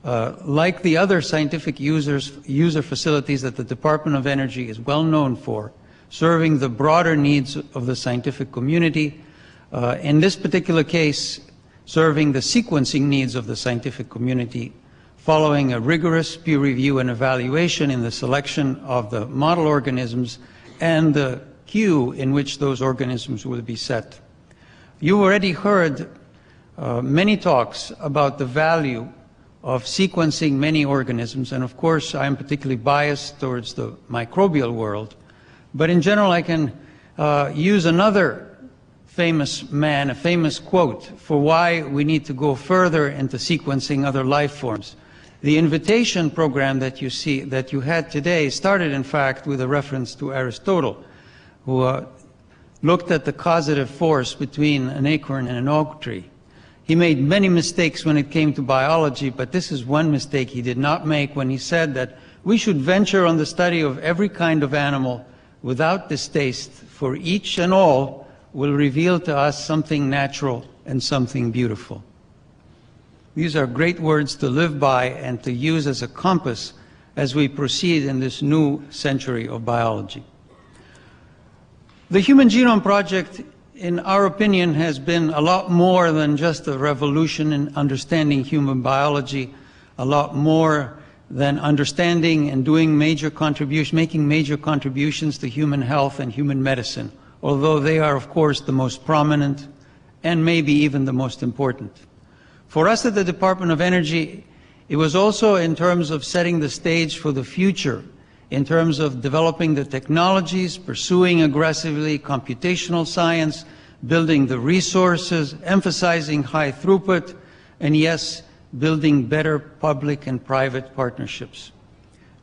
[SPEAKER 3] uh, like the other scientific users, user facilities that the Department of Energy is well known for, serving the broader needs of the scientific community. Uh, in this particular case, serving the sequencing needs of the scientific community following a rigorous peer review and evaluation in the selection of the model organisms and the queue in which those organisms will be set. You already heard uh, many talks about the value of sequencing many organisms, and of course I am particularly biased towards the microbial world, but in general I can uh, use another famous man, a famous quote for why we need to go further into sequencing other life forms. The invitation program that you see, that you had today, started in fact with a reference to Aristotle, who uh, looked at the causative force between an acorn and an oak tree. He made many mistakes when it came to biology, but this is one mistake he did not make when he said that we should venture on the study of every kind of animal without distaste, for each and all will reveal to us something natural and something beautiful. These are great words to live by and to use as a compass as we proceed in this new century of biology. The Human Genome Project, in our opinion, has been a lot more than just a revolution in understanding human biology, a lot more than understanding and doing major contributions, making major contributions to human health and human medicine although they are, of course, the most prominent and maybe even the most important. For us at the Department of Energy, it was also in terms of setting the stage for the future, in terms of developing the technologies, pursuing aggressively computational science, building the resources, emphasizing high throughput, and yes, building better public and private partnerships.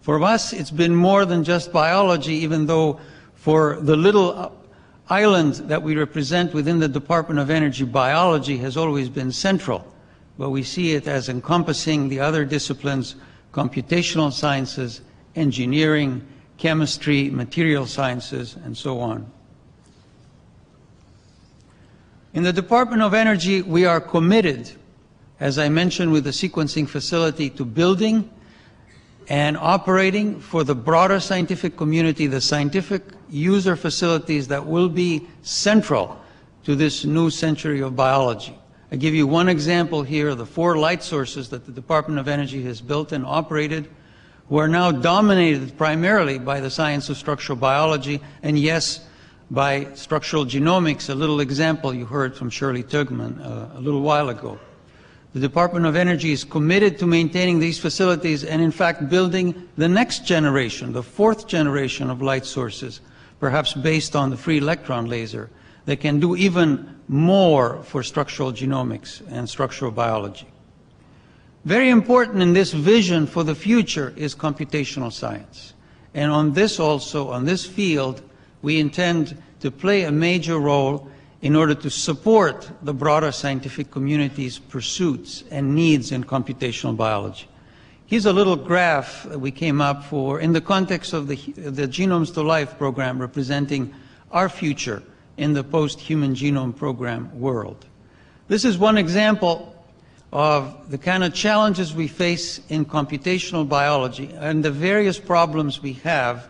[SPEAKER 3] For us, it's been more than just biology, even though for the little island that we represent within the Department of Energy, biology has always been central, but we see it as encompassing the other disciplines, computational sciences, engineering, chemistry, material sciences, and so on. In the Department of Energy, we are committed, as I mentioned with the sequencing facility, to building and operating for the broader scientific community, the scientific user facilities that will be central to this new century of biology. I give you one example here, of the four light sources that the Department of Energy has built and operated, who are now dominated primarily by the science of structural biology, and yes, by structural genomics, a little example you heard from Shirley Tilghman uh, a little while ago. The Department of Energy is committed to maintaining these facilities and in fact building the next generation, the fourth generation of light sources, perhaps based on the free electron laser, that can do even more for structural genomics and structural biology. Very important in this vision for the future is computational science. And on this also, on this field, we intend to play a major role in order to support the broader scientific community's pursuits and needs in computational biology. Here's a little graph that we came up for in the context of the, the Genomes to Life program representing our future in the post-human genome program world. This is one example of the kind of challenges we face in computational biology and the various problems we have,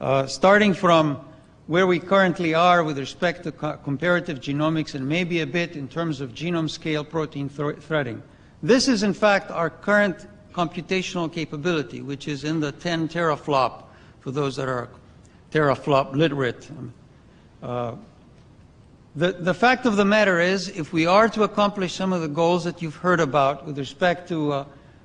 [SPEAKER 3] uh, starting from where we currently are with respect to co comparative genomics and maybe a bit in terms of genome scale protein threading. This is in fact our current computational capability, which is in the 10 teraflop for those that are teraflop literate. Uh, the, the fact of the matter is, if we are to accomplish some of the goals that you've heard about with respect to uh,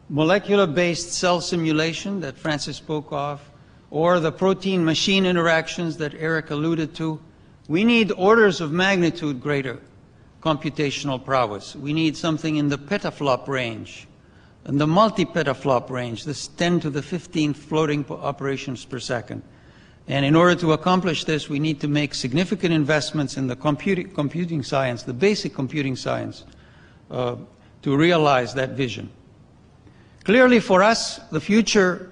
[SPEAKER 3] molecular-based cell simulation that Francis spoke of, or the protein-machine interactions that Eric alluded to, we need orders of magnitude greater computational prowess. We need something in the petaflop range, in the multi-petaflop range, this 10 to the 15th floating operations per second. And in order to accomplish this, we need to make significant investments in the computing, science, the basic computing science, uh, to realize that vision. Clearly for us, the future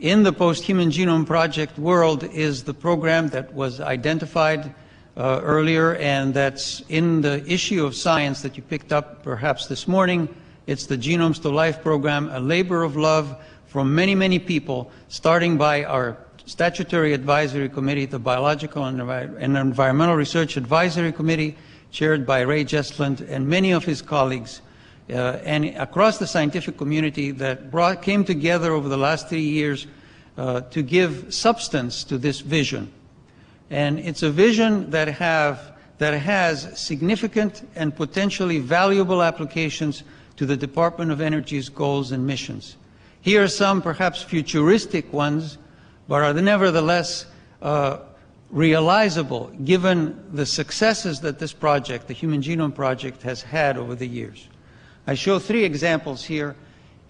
[SPEAKER 3] in the Post-Human Genome Project world is the program that was identified uh, earlier and that's in the issue of science that you picked up perhaps this morning. It's the Genomes to Life program, a labor of love from many, many people, starting by our Statutory Advisory Committee, the Biological and, Envi- and Environmental Research Advisory Committee, chaired by Ray Gesteland and many of his colleagues, uh, and across the scientific community that brought, came together over the last three years uh, to give substance to this vision. And it's a vision that, have, that has significant and potentially valuable applications to the Department of Energy's goals and missions. Here are some perhaps futuristic ones, but are nevertheless uh, realizable given the successes that this project, the Human Genome Project, has had over the years. I show three examples here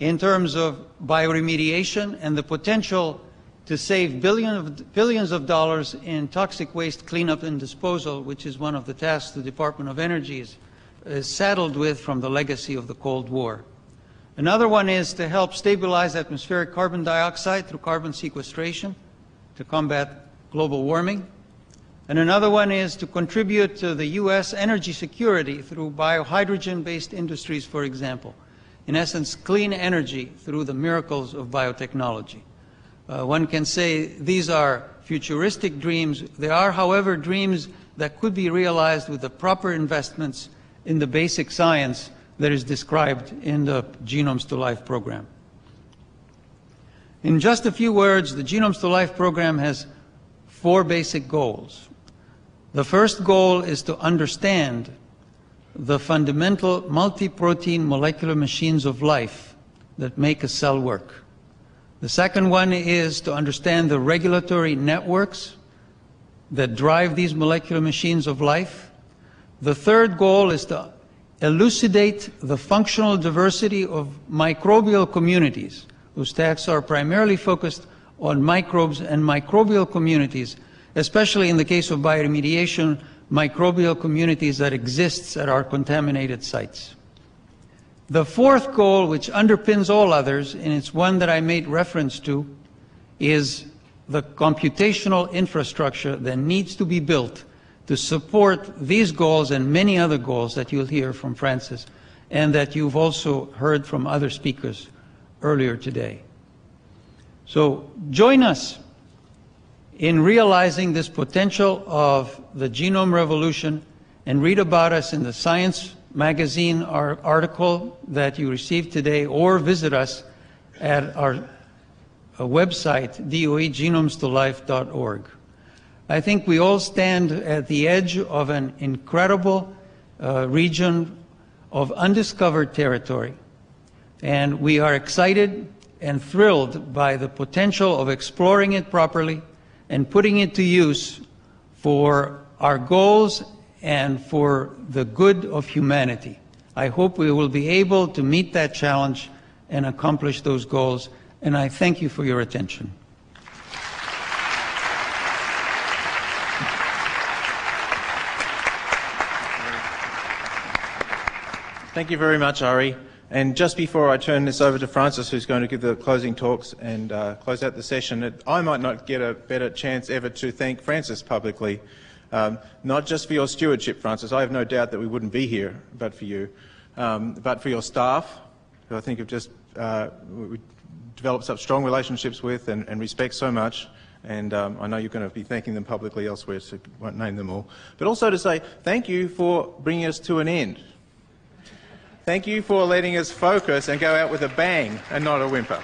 [SPEAKER 3] in terms of bioremediation and the potential to save billion of, billions of dollars in toxic waste cleanup and disposal, which is one of the tasks the Department of Energy is, is saddled with from the legacy of the Cold War. Another one is to help stabilize atmospheric carbon dioxide through carbon sequestration to combat global warming. And another one is to contribute to the U.S. energy security through biohydrogen-based industries, for example. In essence, clean energy through the miracles of biotechnology. Uh, one can say these are futuristic dreams. They are, however, dreams that could be realized with the proper investments in the basic science that is described in the Genomes to Life program. In just a few words, the Genomes to Life program has four basic goals. The first goal is to understand the fundamental multi-protein molecular machines of life that make a cell work. The second one is to understand the regulatory networks that drive these molecular machines of life. The third goal is to elucidate the functional diversity of microbial communities, whose tasks are primarily focused on microbes and microbial communities, especially in the case of bioremediation, microbial communities that exists at our contaminated sites. The fourth goal, which underpins all others, and it's one that I made reference to, is the computational infrastructure that needs to be built to support these goals and many other goals that you'll hear from Francis and that you've also heard from other speakers earlier today. So join us in realizing this potential of the genome revolution and read about us in the Science magazine article that you received today or visit us at our uh, website, doegenomestolife.org. I think we all stand at the edge of an incredible uh, region of undiscovered territory. And we are excited and thrilled by the potential of exploring it properly and putting it to use for our goals and for the good of humanity. I hope we will be able to meet that challenge and accomplish those goals. And I thank you for your attention.
[SPEAKER 35] Thank you very much, Ari. And just before I turn this over to Francis, who's going to give the closing talks and uh, close out the session, I might not get a better chance ever to thank Francis publicly, um, not just for your stewardship, Francis. I have no doubt that we wouldn't be here but for you, um, but for your staff, who I think have just uh, developed such strong relationships with and, and respect so much. And um, I know you're going to be thanking them publicly elsewhere, so I won't name them all. But also to say thank you for bringing us to an end. Thank you for letting us focus and go out with a bang and not a whimper.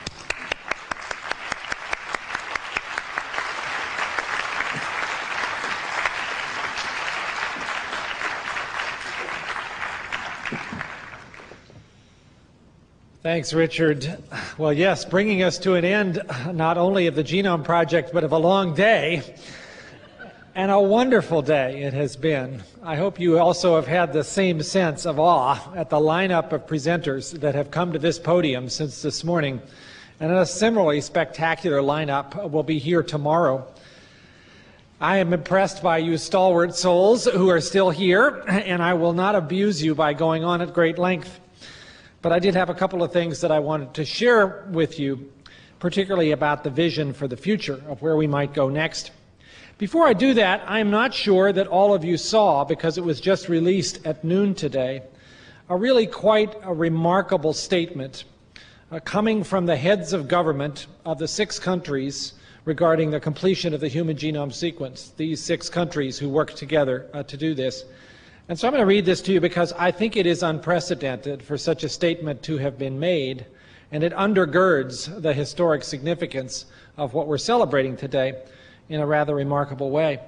[SPEAKER 2] Thanks, Richard. Well, yes, bringing us to an end not only of the Genome Project, but of a long day. And a wonderful day it has been. I hope you also have had the same sense of awe at the lineup of presenters that have come to this podium since this morning. And a similarly spectacular lineup will be here tomorrow. I am impressed by you stalwart souls who are still here, and I will not abuse you by going on at great length. But I did have a couple of things that I wanted to share with you, particularly about the vision for the future of where we might go next. Before I do that, I'm not sure that all of you saw, because it was just released at noon today, a really quite a remarkable statement uh, coming from the heads of government of the six countries regarding the completion of the human genome sequence, these six countries who worked together uh, to do this. And so I'm going to read this to you because I think it is unprecedented for such a statement to have been made, and it undergirds the historic significance of what we're celebrating today in a rather remarkable way.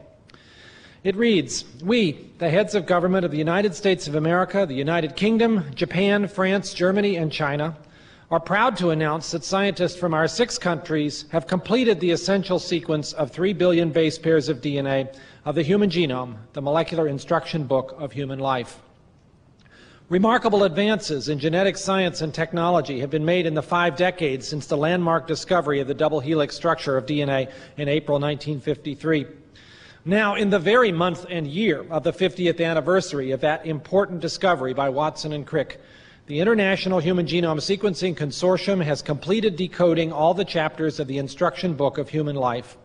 [SPEAKER 2] It reads, We, the heads of government of the United States of America, the United Kingdom, Japan, France, Germany, and China, are proud to announce that scientists from our six countries have completed the essential sequence of 3 billion base pairs of DNA of the human genome, the molecular instruction book of human life. Remarkable advances in genetic science and technology have been made in the five decades since the landmark discovery of the double helix structure of DNA in April 1953. Now, in the very month and year of the 50th anniversary of that important discovery by Watson and Crick, the International Human Genome Sequencing Consortium has completed decoding all the chapters of the instruction book of human life.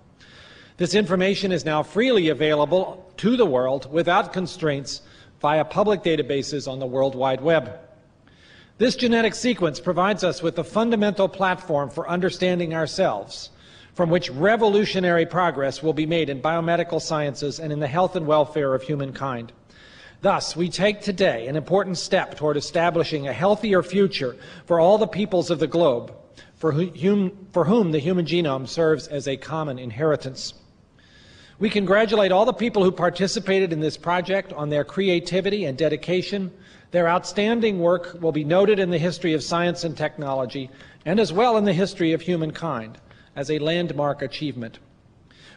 [SPEAKER 2] This information is now freely available to the world without constraints via public databases on the World Wide Web. This genetic sequence provides us with a fundamental platform for understanding ourselves from which revolutionary progress will be made in biomedical sciences and in the health and welfare of humankind. Thus, we take today an important step toward establishing a healthier future for all the peoples of the globe, for whom, for whom the human genome serves as a common inheritance. We congratulate all the people who participated in this project on their creativity and dedication. Their outstanding work will be noted in the history of science and technology, and as well in the history of humankind as a landmark achievement.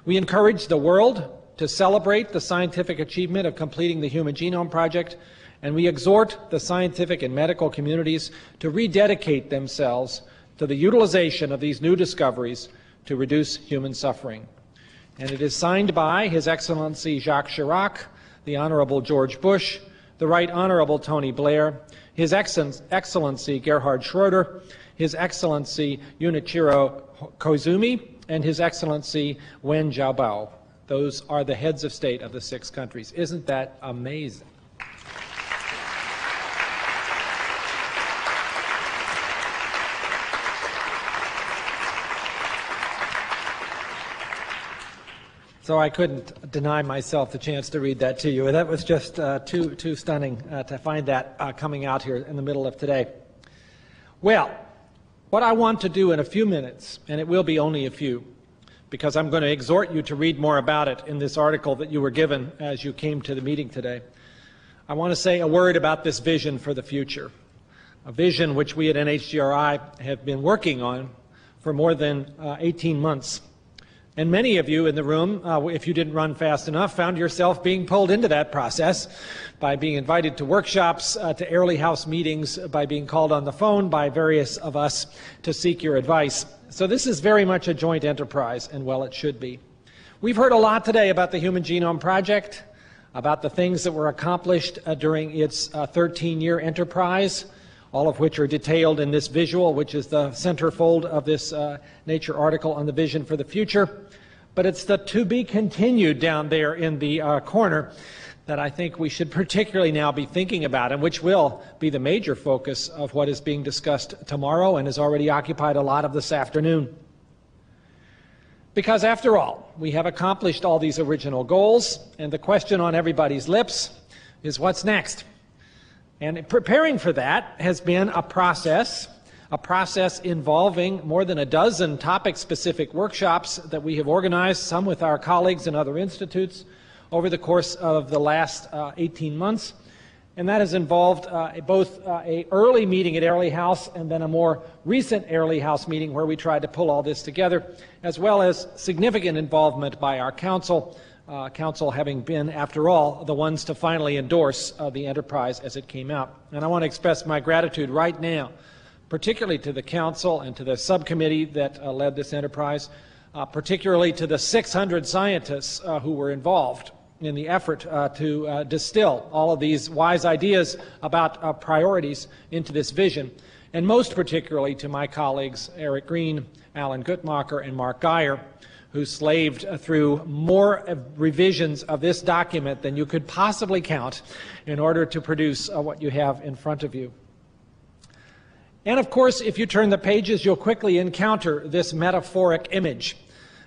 [SPEAKER 2] We encourage the world to celebrate the scientific achievement of completing the Human Genome Project, and we exhort the scientific and medical communities to rededicate themselves to the utilization of these new discoveries to reduce human suffering. And it is signed by His Excellency Jacques Chirac, the Honorable George Bush, the Right Honorable Tony Blair, His Excellency Gerhard Schroeder, His Excellency Junichiro Koizumi and His Excellency Wen Jiabao. Those are the heads of state of the six countries. Isn't that amazing? So I couldn't deny myself the chance to read that to you. That was just uh, too, too stunning uh, to find that uh, coming out here in the middle of today. Well, what I want to do in a few minutes, and it will be only a few, because I'm going to exhort you to read more about it in this article that you were given as you came to the meeting today. I want to say a word about this vision for the future, a vision which we at NHGRI have been working on for more than uh, 18 months. And many of you in the room, uh, if you didn't run fast enough, found yourself being pulled into that process by being invited to workshops, uh, to Airlie House meetings, by being called on the phone by various of us to seek your advice. So this is very much a joint enterprise, and well, it should be. We've heard a lot today about the Human Genome Project, about the things that were accomplished uh, during its 13-year uh, enterprise all of which are detailed in this visual, which is the centerfold of this uh, Nature article on the vision for the future. But it's the to be continued down there in the uh, corner that I think we should particularly now be thinking about, and which will be the major focus of what is being discussed tomorrow and has already occupied a lot of this afternoon. Because after all, we have accomplished all these original goals, and the question on everybody's lips is what's next? And preparing for that has been a process, a process involving more than a dozen topic specific workshops that we have organized, some with our colleagues in other institutes, over the course of the last uh, 18 months. And that has involved uh, both uh, a early meeting at Airlie House and then a more recent Airlie House meeting where we tried to pull all this together, as well as significant involvement by our council uh, Council having been, after all, the ones to finally endorse uh, the enterprise as it came out. And I want to express my gratitude right now, particularly to the Council and to the subcommittee that uh, led this enterprise, uh, particularly to the 600 scientists uh, who were involved in the effort uh, to distill all of these wise ideas about priorities into this vision, and most particularly to my colleagues Eric Green, Alan Guttmacher, and Mark Guyer, who slaved through more revisions of this document than you could possibly count in order to produce uh, what you have in front of you. And of course, if you turn the pages, you'll quickly encounter this metaphoric image.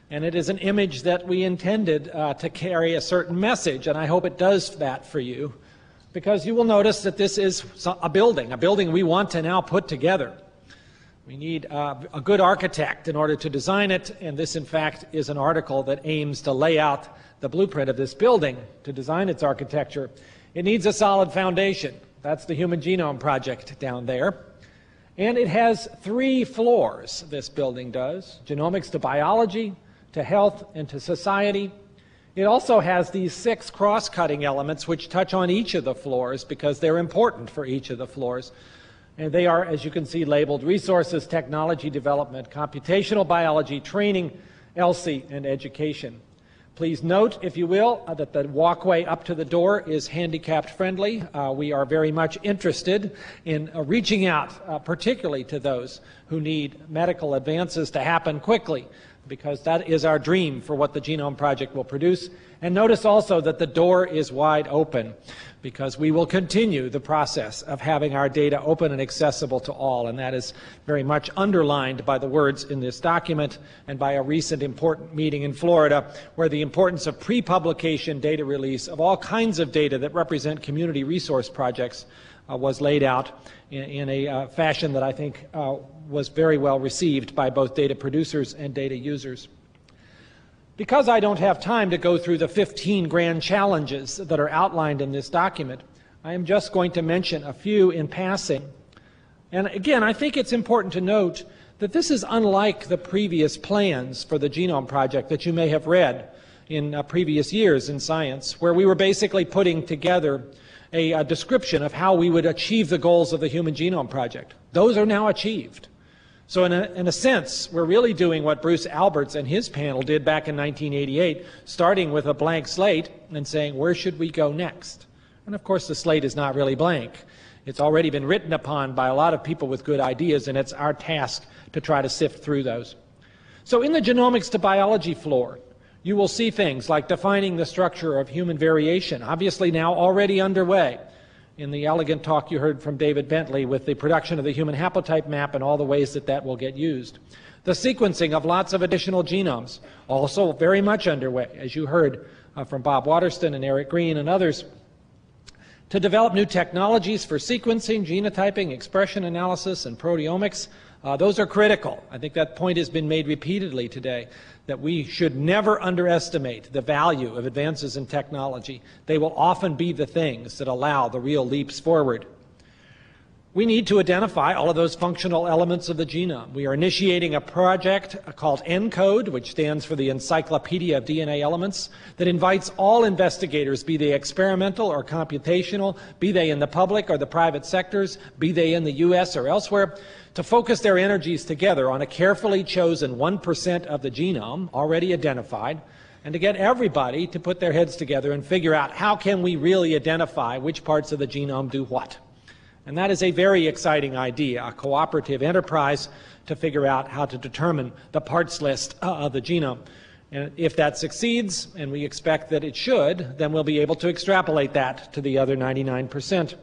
[SPEAKER 2] And it is an image that we intended uh, to carry a certain message, and I hope it does that for you, because you will notice that this is a building, a building we want to now put together. We need uh, a good architect in order to design it, and this, in fact, is an article that aims to lay out the blueprint of this building to design its architecture. It needs a solid foundation. That's the Human Genome Project down there. And it has three floors, this building does genomics to biology, to health, and to society. It also has these six cross cutting elements which touch on each of the floors because they're important for each of the floors. And they are, as you can see, labeled resources, technology development, computational biology, training, ELSI, and education. Please note, if you will, uh, that the walkway up to the door is handicapped friendly. Uh, we are very much interested in uh, reaching out, uh, particularly to those who need medical advances to happen quickly because that is our dream for what the Genome Project will produce. And notice also that the door is wide open because we will continue the process of having our data open and accessible to all, and that is very much underlined by the words in this document and by a recent important meeting in Florida where the importance of pre-publication data release of all kinds of data that represent community resource projects uh, was laid out in, in a uh, fashion that I think uh, was very well received by both data producers and data users. Because I don't have time to go through the 15 grand challenges that are outlined in this document, I am just going to mention a few in passing. And again, I think it's important to note that this is unlike the previous plans for the Genome Project that you may have read in uh, previous years in science, where we were basically putting together a, a description of how we would achieve the goals of the Human Genome Project. Those are now achieved. So, in a, in a, sense, we're really doing what Bruce Alberts and his panel did back in 1988, starting with a blank slate and saying, where should we go next? And of course, the slate is not really blank. It's already been written upon by a lot of people with good ideas, and it's our task to try to sift through those. So, in the genomics to biology floor, you will see things like defining the structure of human variation, obviously now already underway in the elegant talk you heard from David Bentley with the production of the human haplotype map and all the ways that that will get used. The sequencing of lots of additional genomes, also very much underway, as you heard uh, from Bob Waterston and Eric Green and others. To develop new technologies for sequencing, genotyping, expression analysis, and proteomics, uh, those are critical. I think that point has been made repeatedly today that we should never underestimate the value of advances in technology. They will often be the things that allow the real leaps forward. We need to identify all of those functional elements of the genome. We are initiating a project called ENCODE, which stands for the Encyclopedia of DNA Elements, that invites all investigators, be they experimental or computational, be they in the public or the private sectors, be they in the U.S. or elsewhere, to focus their energies together on a carefully chosen 1% of the genome already identified, and to get everybody to put their heads together and figure out how can we really identify which parts of the genome do what. And that is a very exciting idea, a cooperative enterprise to figure out how to determine the parts list of the genome. And if that succeeds, and we expect that it should, then we'll be able to extrapolate that to the other 99 percent.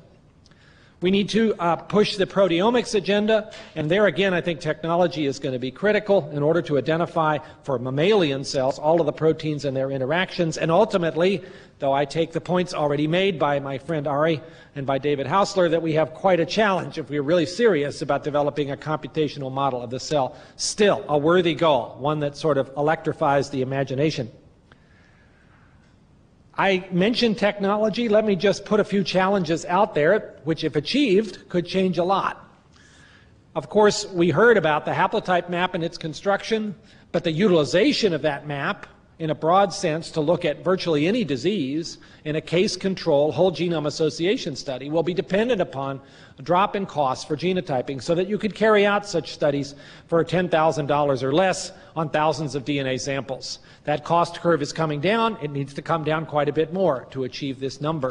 [SPEAKER 2] We need to uh, push the proteomics agenda, and there again, I think technology is going to be critical in order to identify for mammalian cells all of the proteins and their interactions, and ultimately, though I take the points already made by my friend Ari and by David Haussler, that we have quite a challenge if we're really serious about developing a computational model of the cell. Still, a worthy goal, one that sort of electrifies the imagination. I mentioned technology. Let me just put a few challenges out there, which, if achieved, could change a lot. Of course, we heard about the haplotype map and its construction, but the utilization of that map in a broad sense to look at virtually any disease in a case control whole genome association study will be dependent upon drop in costs for genotyping so that you could carry out such studies for $10,000 or less on thousands of DNA samples. That cost curve is coming down. It needs to come down quite a bit more to achieve this number.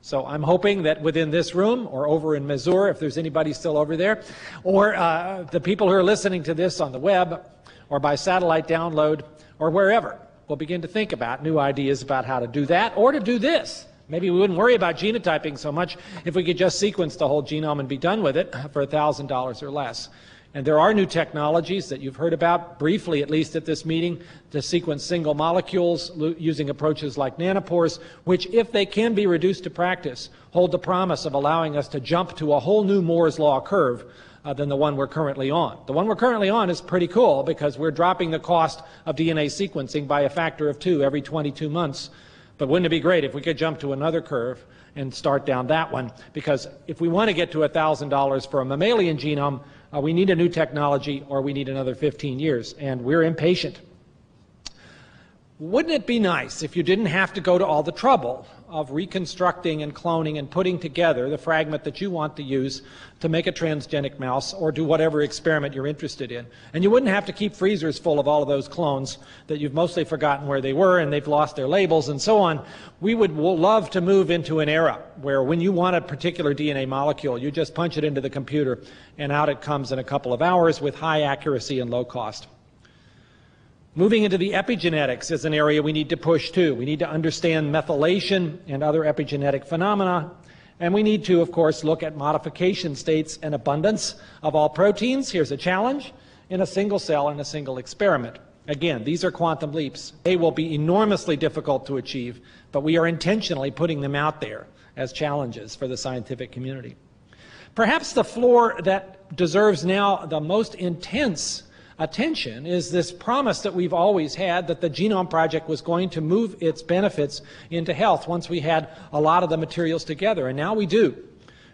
[SPEAKER 2] So I'm hoping that within this room or over in Masur, if there's anybody still over there, or uh, the people who are listening to this on the web or by satellite download or wherever, we'll begin to think about new ideas about how to do that or to do this. Maybe we wouldn't worry about genotyping so much if we could just sequence the whole genome and be done with it for $1,000 or less. And there are new technologies that you've heard about, briefly at least at this meeting, to sequence single molecules using approaches like nanopores, which, if they can be reduced to practice, hold the promise of allowing us to jump to a whole new Moore's Law curve uh, than the one we're currently on. The one we're currently on is pretty cool because we're dropping the cost of DNA sequencing by a factor of two every 22 months. But wouldn't it be great if we could jump to another curve and start down that one? Because if we want to get to $1,000 for a mammalian genome, uh, we need a new technology or we need another 15 years, and we're impatient. Wouldn't it be nice if you didn't have to go to all the trouble of reconstructing and cloning and putting together the fragment that you want to use to make a transgenic mouse or do whatever experiment you're interested in? And you wouldn't have to keep freezers full of all of those clones that you've mostly forgotten where they were and they've lost their labels and so on. We would love to move into an era where when you want a particular DNA molecule, you just punch it into the computer and out it comes in a couple of hours with high accuracy and low cost. Moving into the epigenetics is an area we need to push too. We need to understand methylation and other epigenetic phenomena. And we need to, of course, look at modification states and abundance of all proteins. Here's a challenge in a single cell in a single experiment. Again, these are quantum leaps. They will be enormously difficult to achieve, but we are intentionally putting them out there as challenges for the scientific community. Perhaps the floor that deserves now the most intense attention is this promise that we've always had that the Genome Project was going to move its benefits into health once we had a lot of the materials together, and now we do.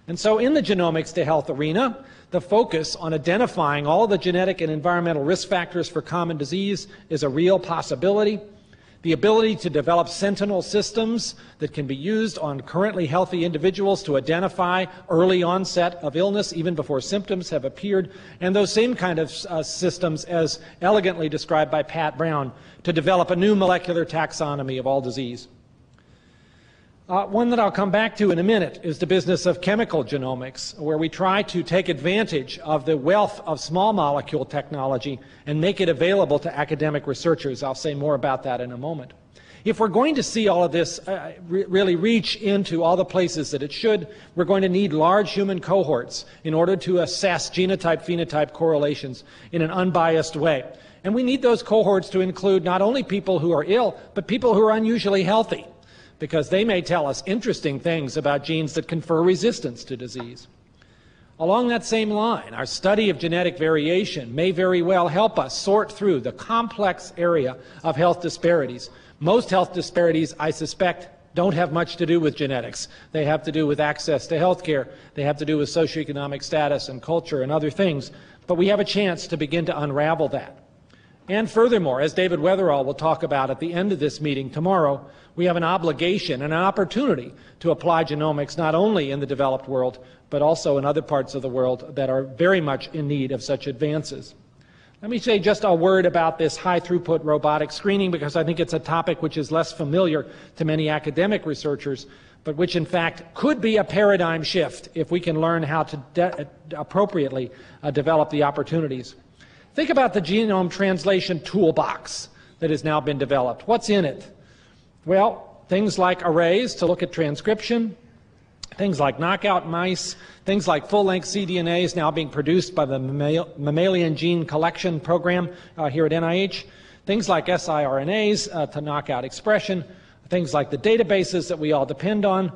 [SPEAKER 2] And so in the genomics to health arena, the focus on identifying all the genetic and environmental risk factors for common disease is a real possibility the ability to develop sentinel systems that can be used on currently healthy individuals to identify early onset of illness even before symptoms have appeared, and those same kind of uh, systems as elegantly described by Pat Brown to develop a new molecular taxonomy of all disease. Uh, one that I'll come back to in a minute is the business of chemical genomics, where we try to take advantage of the wealth of small molecule technology and make it available to academic researchers. I'll say more about that in a moment. If we're going to see all of this uh, re really reach into all the places that it should, we're going to need large human cohorts in order to assess genotype-phenotype correlations in an unbiased way. And we need those cohorts to include not only people who are ill, but people who are unusually healthy because they may tell us interesting things about genes that confer resistance to disease. Along that same line, our study of genetic variation may very well help us sort through the complex area of health disparities. Most health disparities, I suspect, don't have much to do with genetics. They have to do with access to health care. They have to do with socioeconomic status and culture and other things. But we have a chance to begin to unravel that. And furthermore, as David Weatherall will talk about at the end of this meeting tomorrow, we have an obligation and an opportunity to apply genomics not only in the developed world, but also in other parts of the world that are very much in need of such advances. Let me say just a word about this high throughput robotic screening because I think it's a topic which is less familiar to many academic researchers, but which in fact could be a paradigm shift if we can learn how to appropriately uh, develop the opportunities. Think about the genome translation toolbox that has now been developed. What's in it? Well, things like arrays to look at transcription, things like knockout mice, things like full-length cDNAs now being produced by the Mammalian Gene Collection Program uh, here at NIH, things like siRNAs uh, to knock out expression, things like the databases that we all depend on,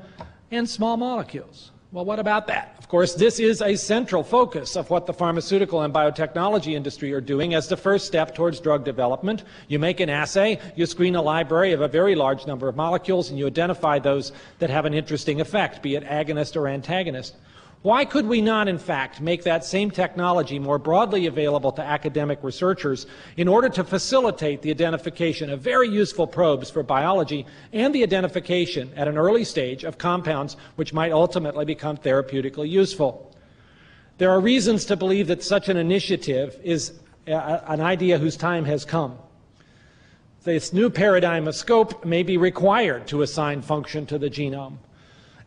[SPEAKER 2] and small molecules. Well, what about that? Of course, this is a central focus of what the pharmaceutical and biotechnology industry are doing as the first step towards drug development. You make an assay, you screen a library of a very large number of molecules, and you identify those that have an interesting effect, be it agonist or antagonist. Why could we not, in fact, make that same technology more broadly available to academic researchers in order to facilitate the identification of very useful probes for biology and the identification at an early stage of compounds which might ultimately become therapeutically useful? There are reasons to believe that such an initiative is an idea whose time has come. This new paradigm of scope may be required to assign function to the genome.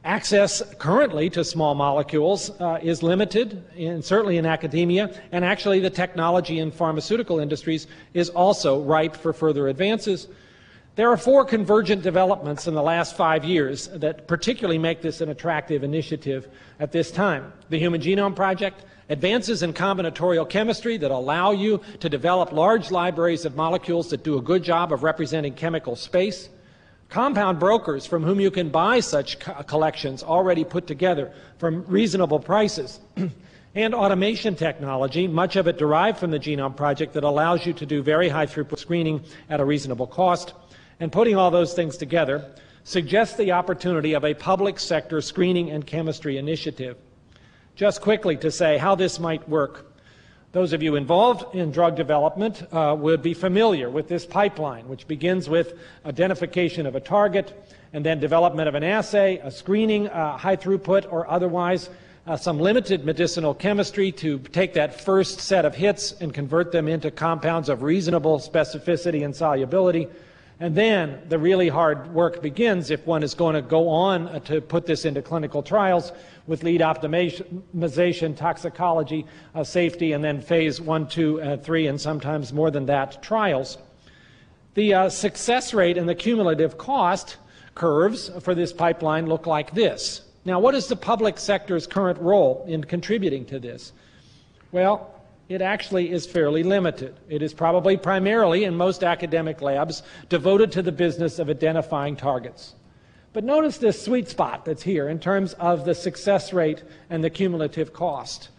[SPEAKER 2] Access currently to small molecules uh, is limited, in, certainly in academia, and actually the technology in pharmaceutical industries is also ripe for further advances. There are four convergent developments in the last five years that particularly make this an attractive initiative at this time. The Human Genome Project, advances in combinatorial chemistry that allow you to develop large libraries of molecules that do a good job of representing chemical space, compound brokers from whom you can buy such co collections already put together from reasonable prices, <clears throat> and automation technology, much of it derived from the Genome Project that allows you to do very high throughput screening at a reasonable cost. And putting all those things together suggests the opportunity of a public sector screening and chemistry initiative. Just quickly to say how this might work. Those of you involved in drug development uh, would be familiar with this pipeline, which begins with identification of a target and then development of an assay, a screening, uh, high throughput or otherwise, uh, some limited medicinal chemistry to take that first set of hits and convert them into compounds of reasonable specificity and solubility, and then the really hard work begins if one is going to go on uh, to put this into clinical trials with lead optimization, toxicology, uh, safety, and then phase one, two, uh, three, and sometimes more than that trials. The uh, success rate and the cumulative cost curves for this pipeline look like this. Now, what is the public sector's current role in contributing to this? Well, it actually is fairly limited. It is probably primarily, in most academic labs, devoted to the business of identifying targets. But notice this sweet spot that's here in terms of the success rate and the cumulative cost.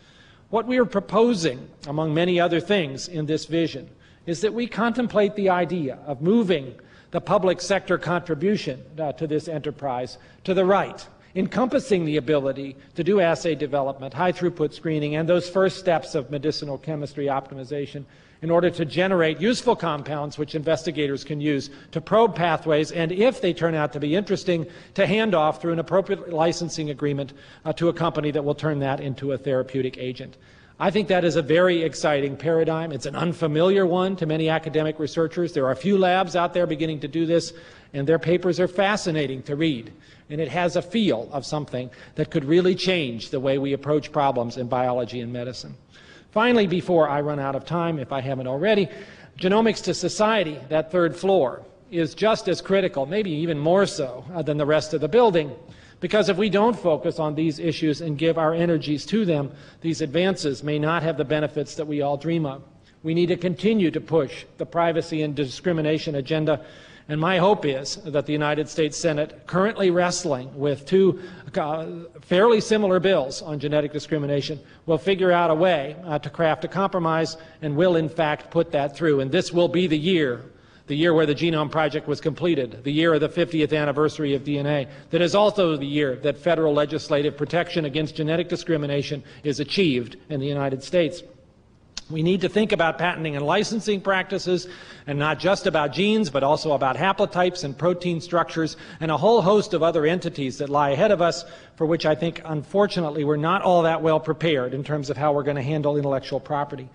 [SPEAKER 2] What we are proposing, among many other things in this vision, is that we contemplate the idea of moving the public sector contribution uh, to this enterprise to the right encompassing the ability to do assay development, high throughput screening, and those first steps of medicinal chemistry optimization in order to generate useful compounds which investigators can use to probe pathways and, if they turn out to be interesting, to hand off through an appropriate licensing agreement uh, to a company that will turn that into a therapeutic agent. I think that is a very exciting paradigm. It's an unfamiliar one to many academic researchers. There are a few labs out there beginning to do this, and their papers are fascinating to read and it has a feel of something that could really change the way we approach problems in biology and medicine. Finally, before I run out of time, if I haven't already, genomics to society, that third floor, is just as critical, maybe even more so, uh, than the rest of the building. Because if we don't focus on these issues and give our energies to them, these advances may not have the benefits that we all dream of. We need to continue to push the privacy and discrimination agenda and my hope is that the United States Senate, currently wrestling with two fairly similar bills on genetic discrimination, will figure out a way uh, to craft a compromise and will, in fact, put that through. And this will be the year, the year where the Genome Project was completed, the year of the 50th anniversary of DNA. That is also the year that federal legislative protection against genetic discrimination is achieved in the United States. We need to think about patenting and licensing practices, and not just about genes, but also about haplotypes and protein structures, and a whole host of other entities that lie ahead of us, for which I think, unfortunately, we're not all that well prepared in terms of how we're going to handle intellectual property.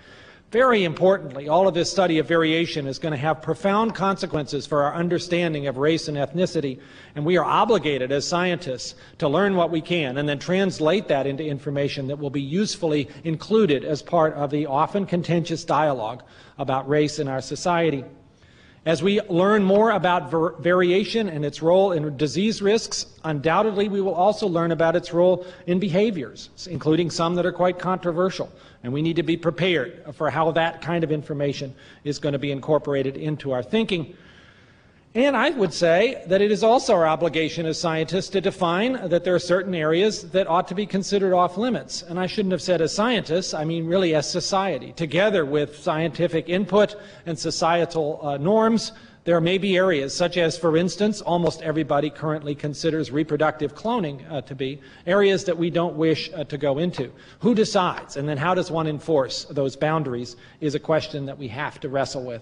[SPEAKER 2] Very importantly, all of this study of variation is going to have profound consequences for our understanding of race and ethnicity, and we are obligated as scientists to learn what we can and then translate that into information that will be usefully included as part of the often contentious dialogue about race in our society. As we learn more about variation and its role in disease risks, undoubtedly we will also learn about its role in behaviors, including some that are quite controversial. And we need to be prepared for how that kind of information is going to be incorporated into our thinking. And I would say that it is also our obligation as scientists to define that there are certain areas that ought to be considered off limits. And I shouldn't have said as scientists, I mean really as society. Together with scientific input and societal uh, norms, there may be areas, such as, for instance, almost everybody currently considers reproductive cloning uh, to be, areas that we don't wish uh, to go into. Who decides? And then how does one enforce those boundaries is a question that we have to wrestle with.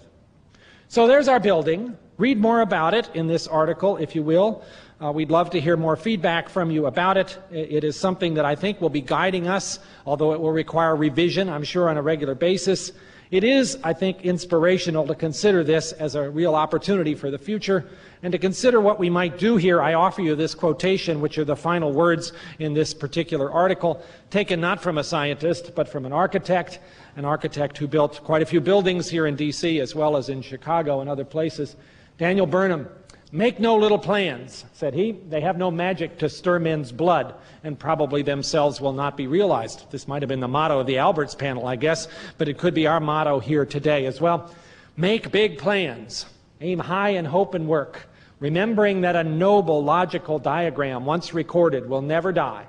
[SPEAKER 2] So there's our building. Read more about it in this article, if you will. Uh, we'd love to hear more feedback from you about it. It is something that I think will be guiding us, although it will require revision, I'm sure, on a regular basis. It is, I think, inspirational to consider this as a real opportunity for the future and to consider what we might do here. I offer you this quotation, which are the final words in this particular article, taken not from a scientist, but from an architect, an architect who built quite a few buildings here in D.C. as well as in Chicago and other places. Daniel Burnham, make no little plans, said he. They have no magic to stir men's blood, and probably themselves will not be realized. This might have been the motto of the Alberts panel, I guess, but it could be our motto here today as well. Make big plans, aim high and hope and work, remembering that a noble logical diagram once recorded will never die,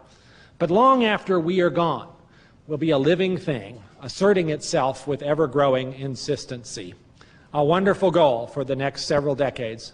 [SPEAKER 2] but long after we are gone will be a living thing, asserting itself with ever growing insistency. A wonderful goal for the next several decades.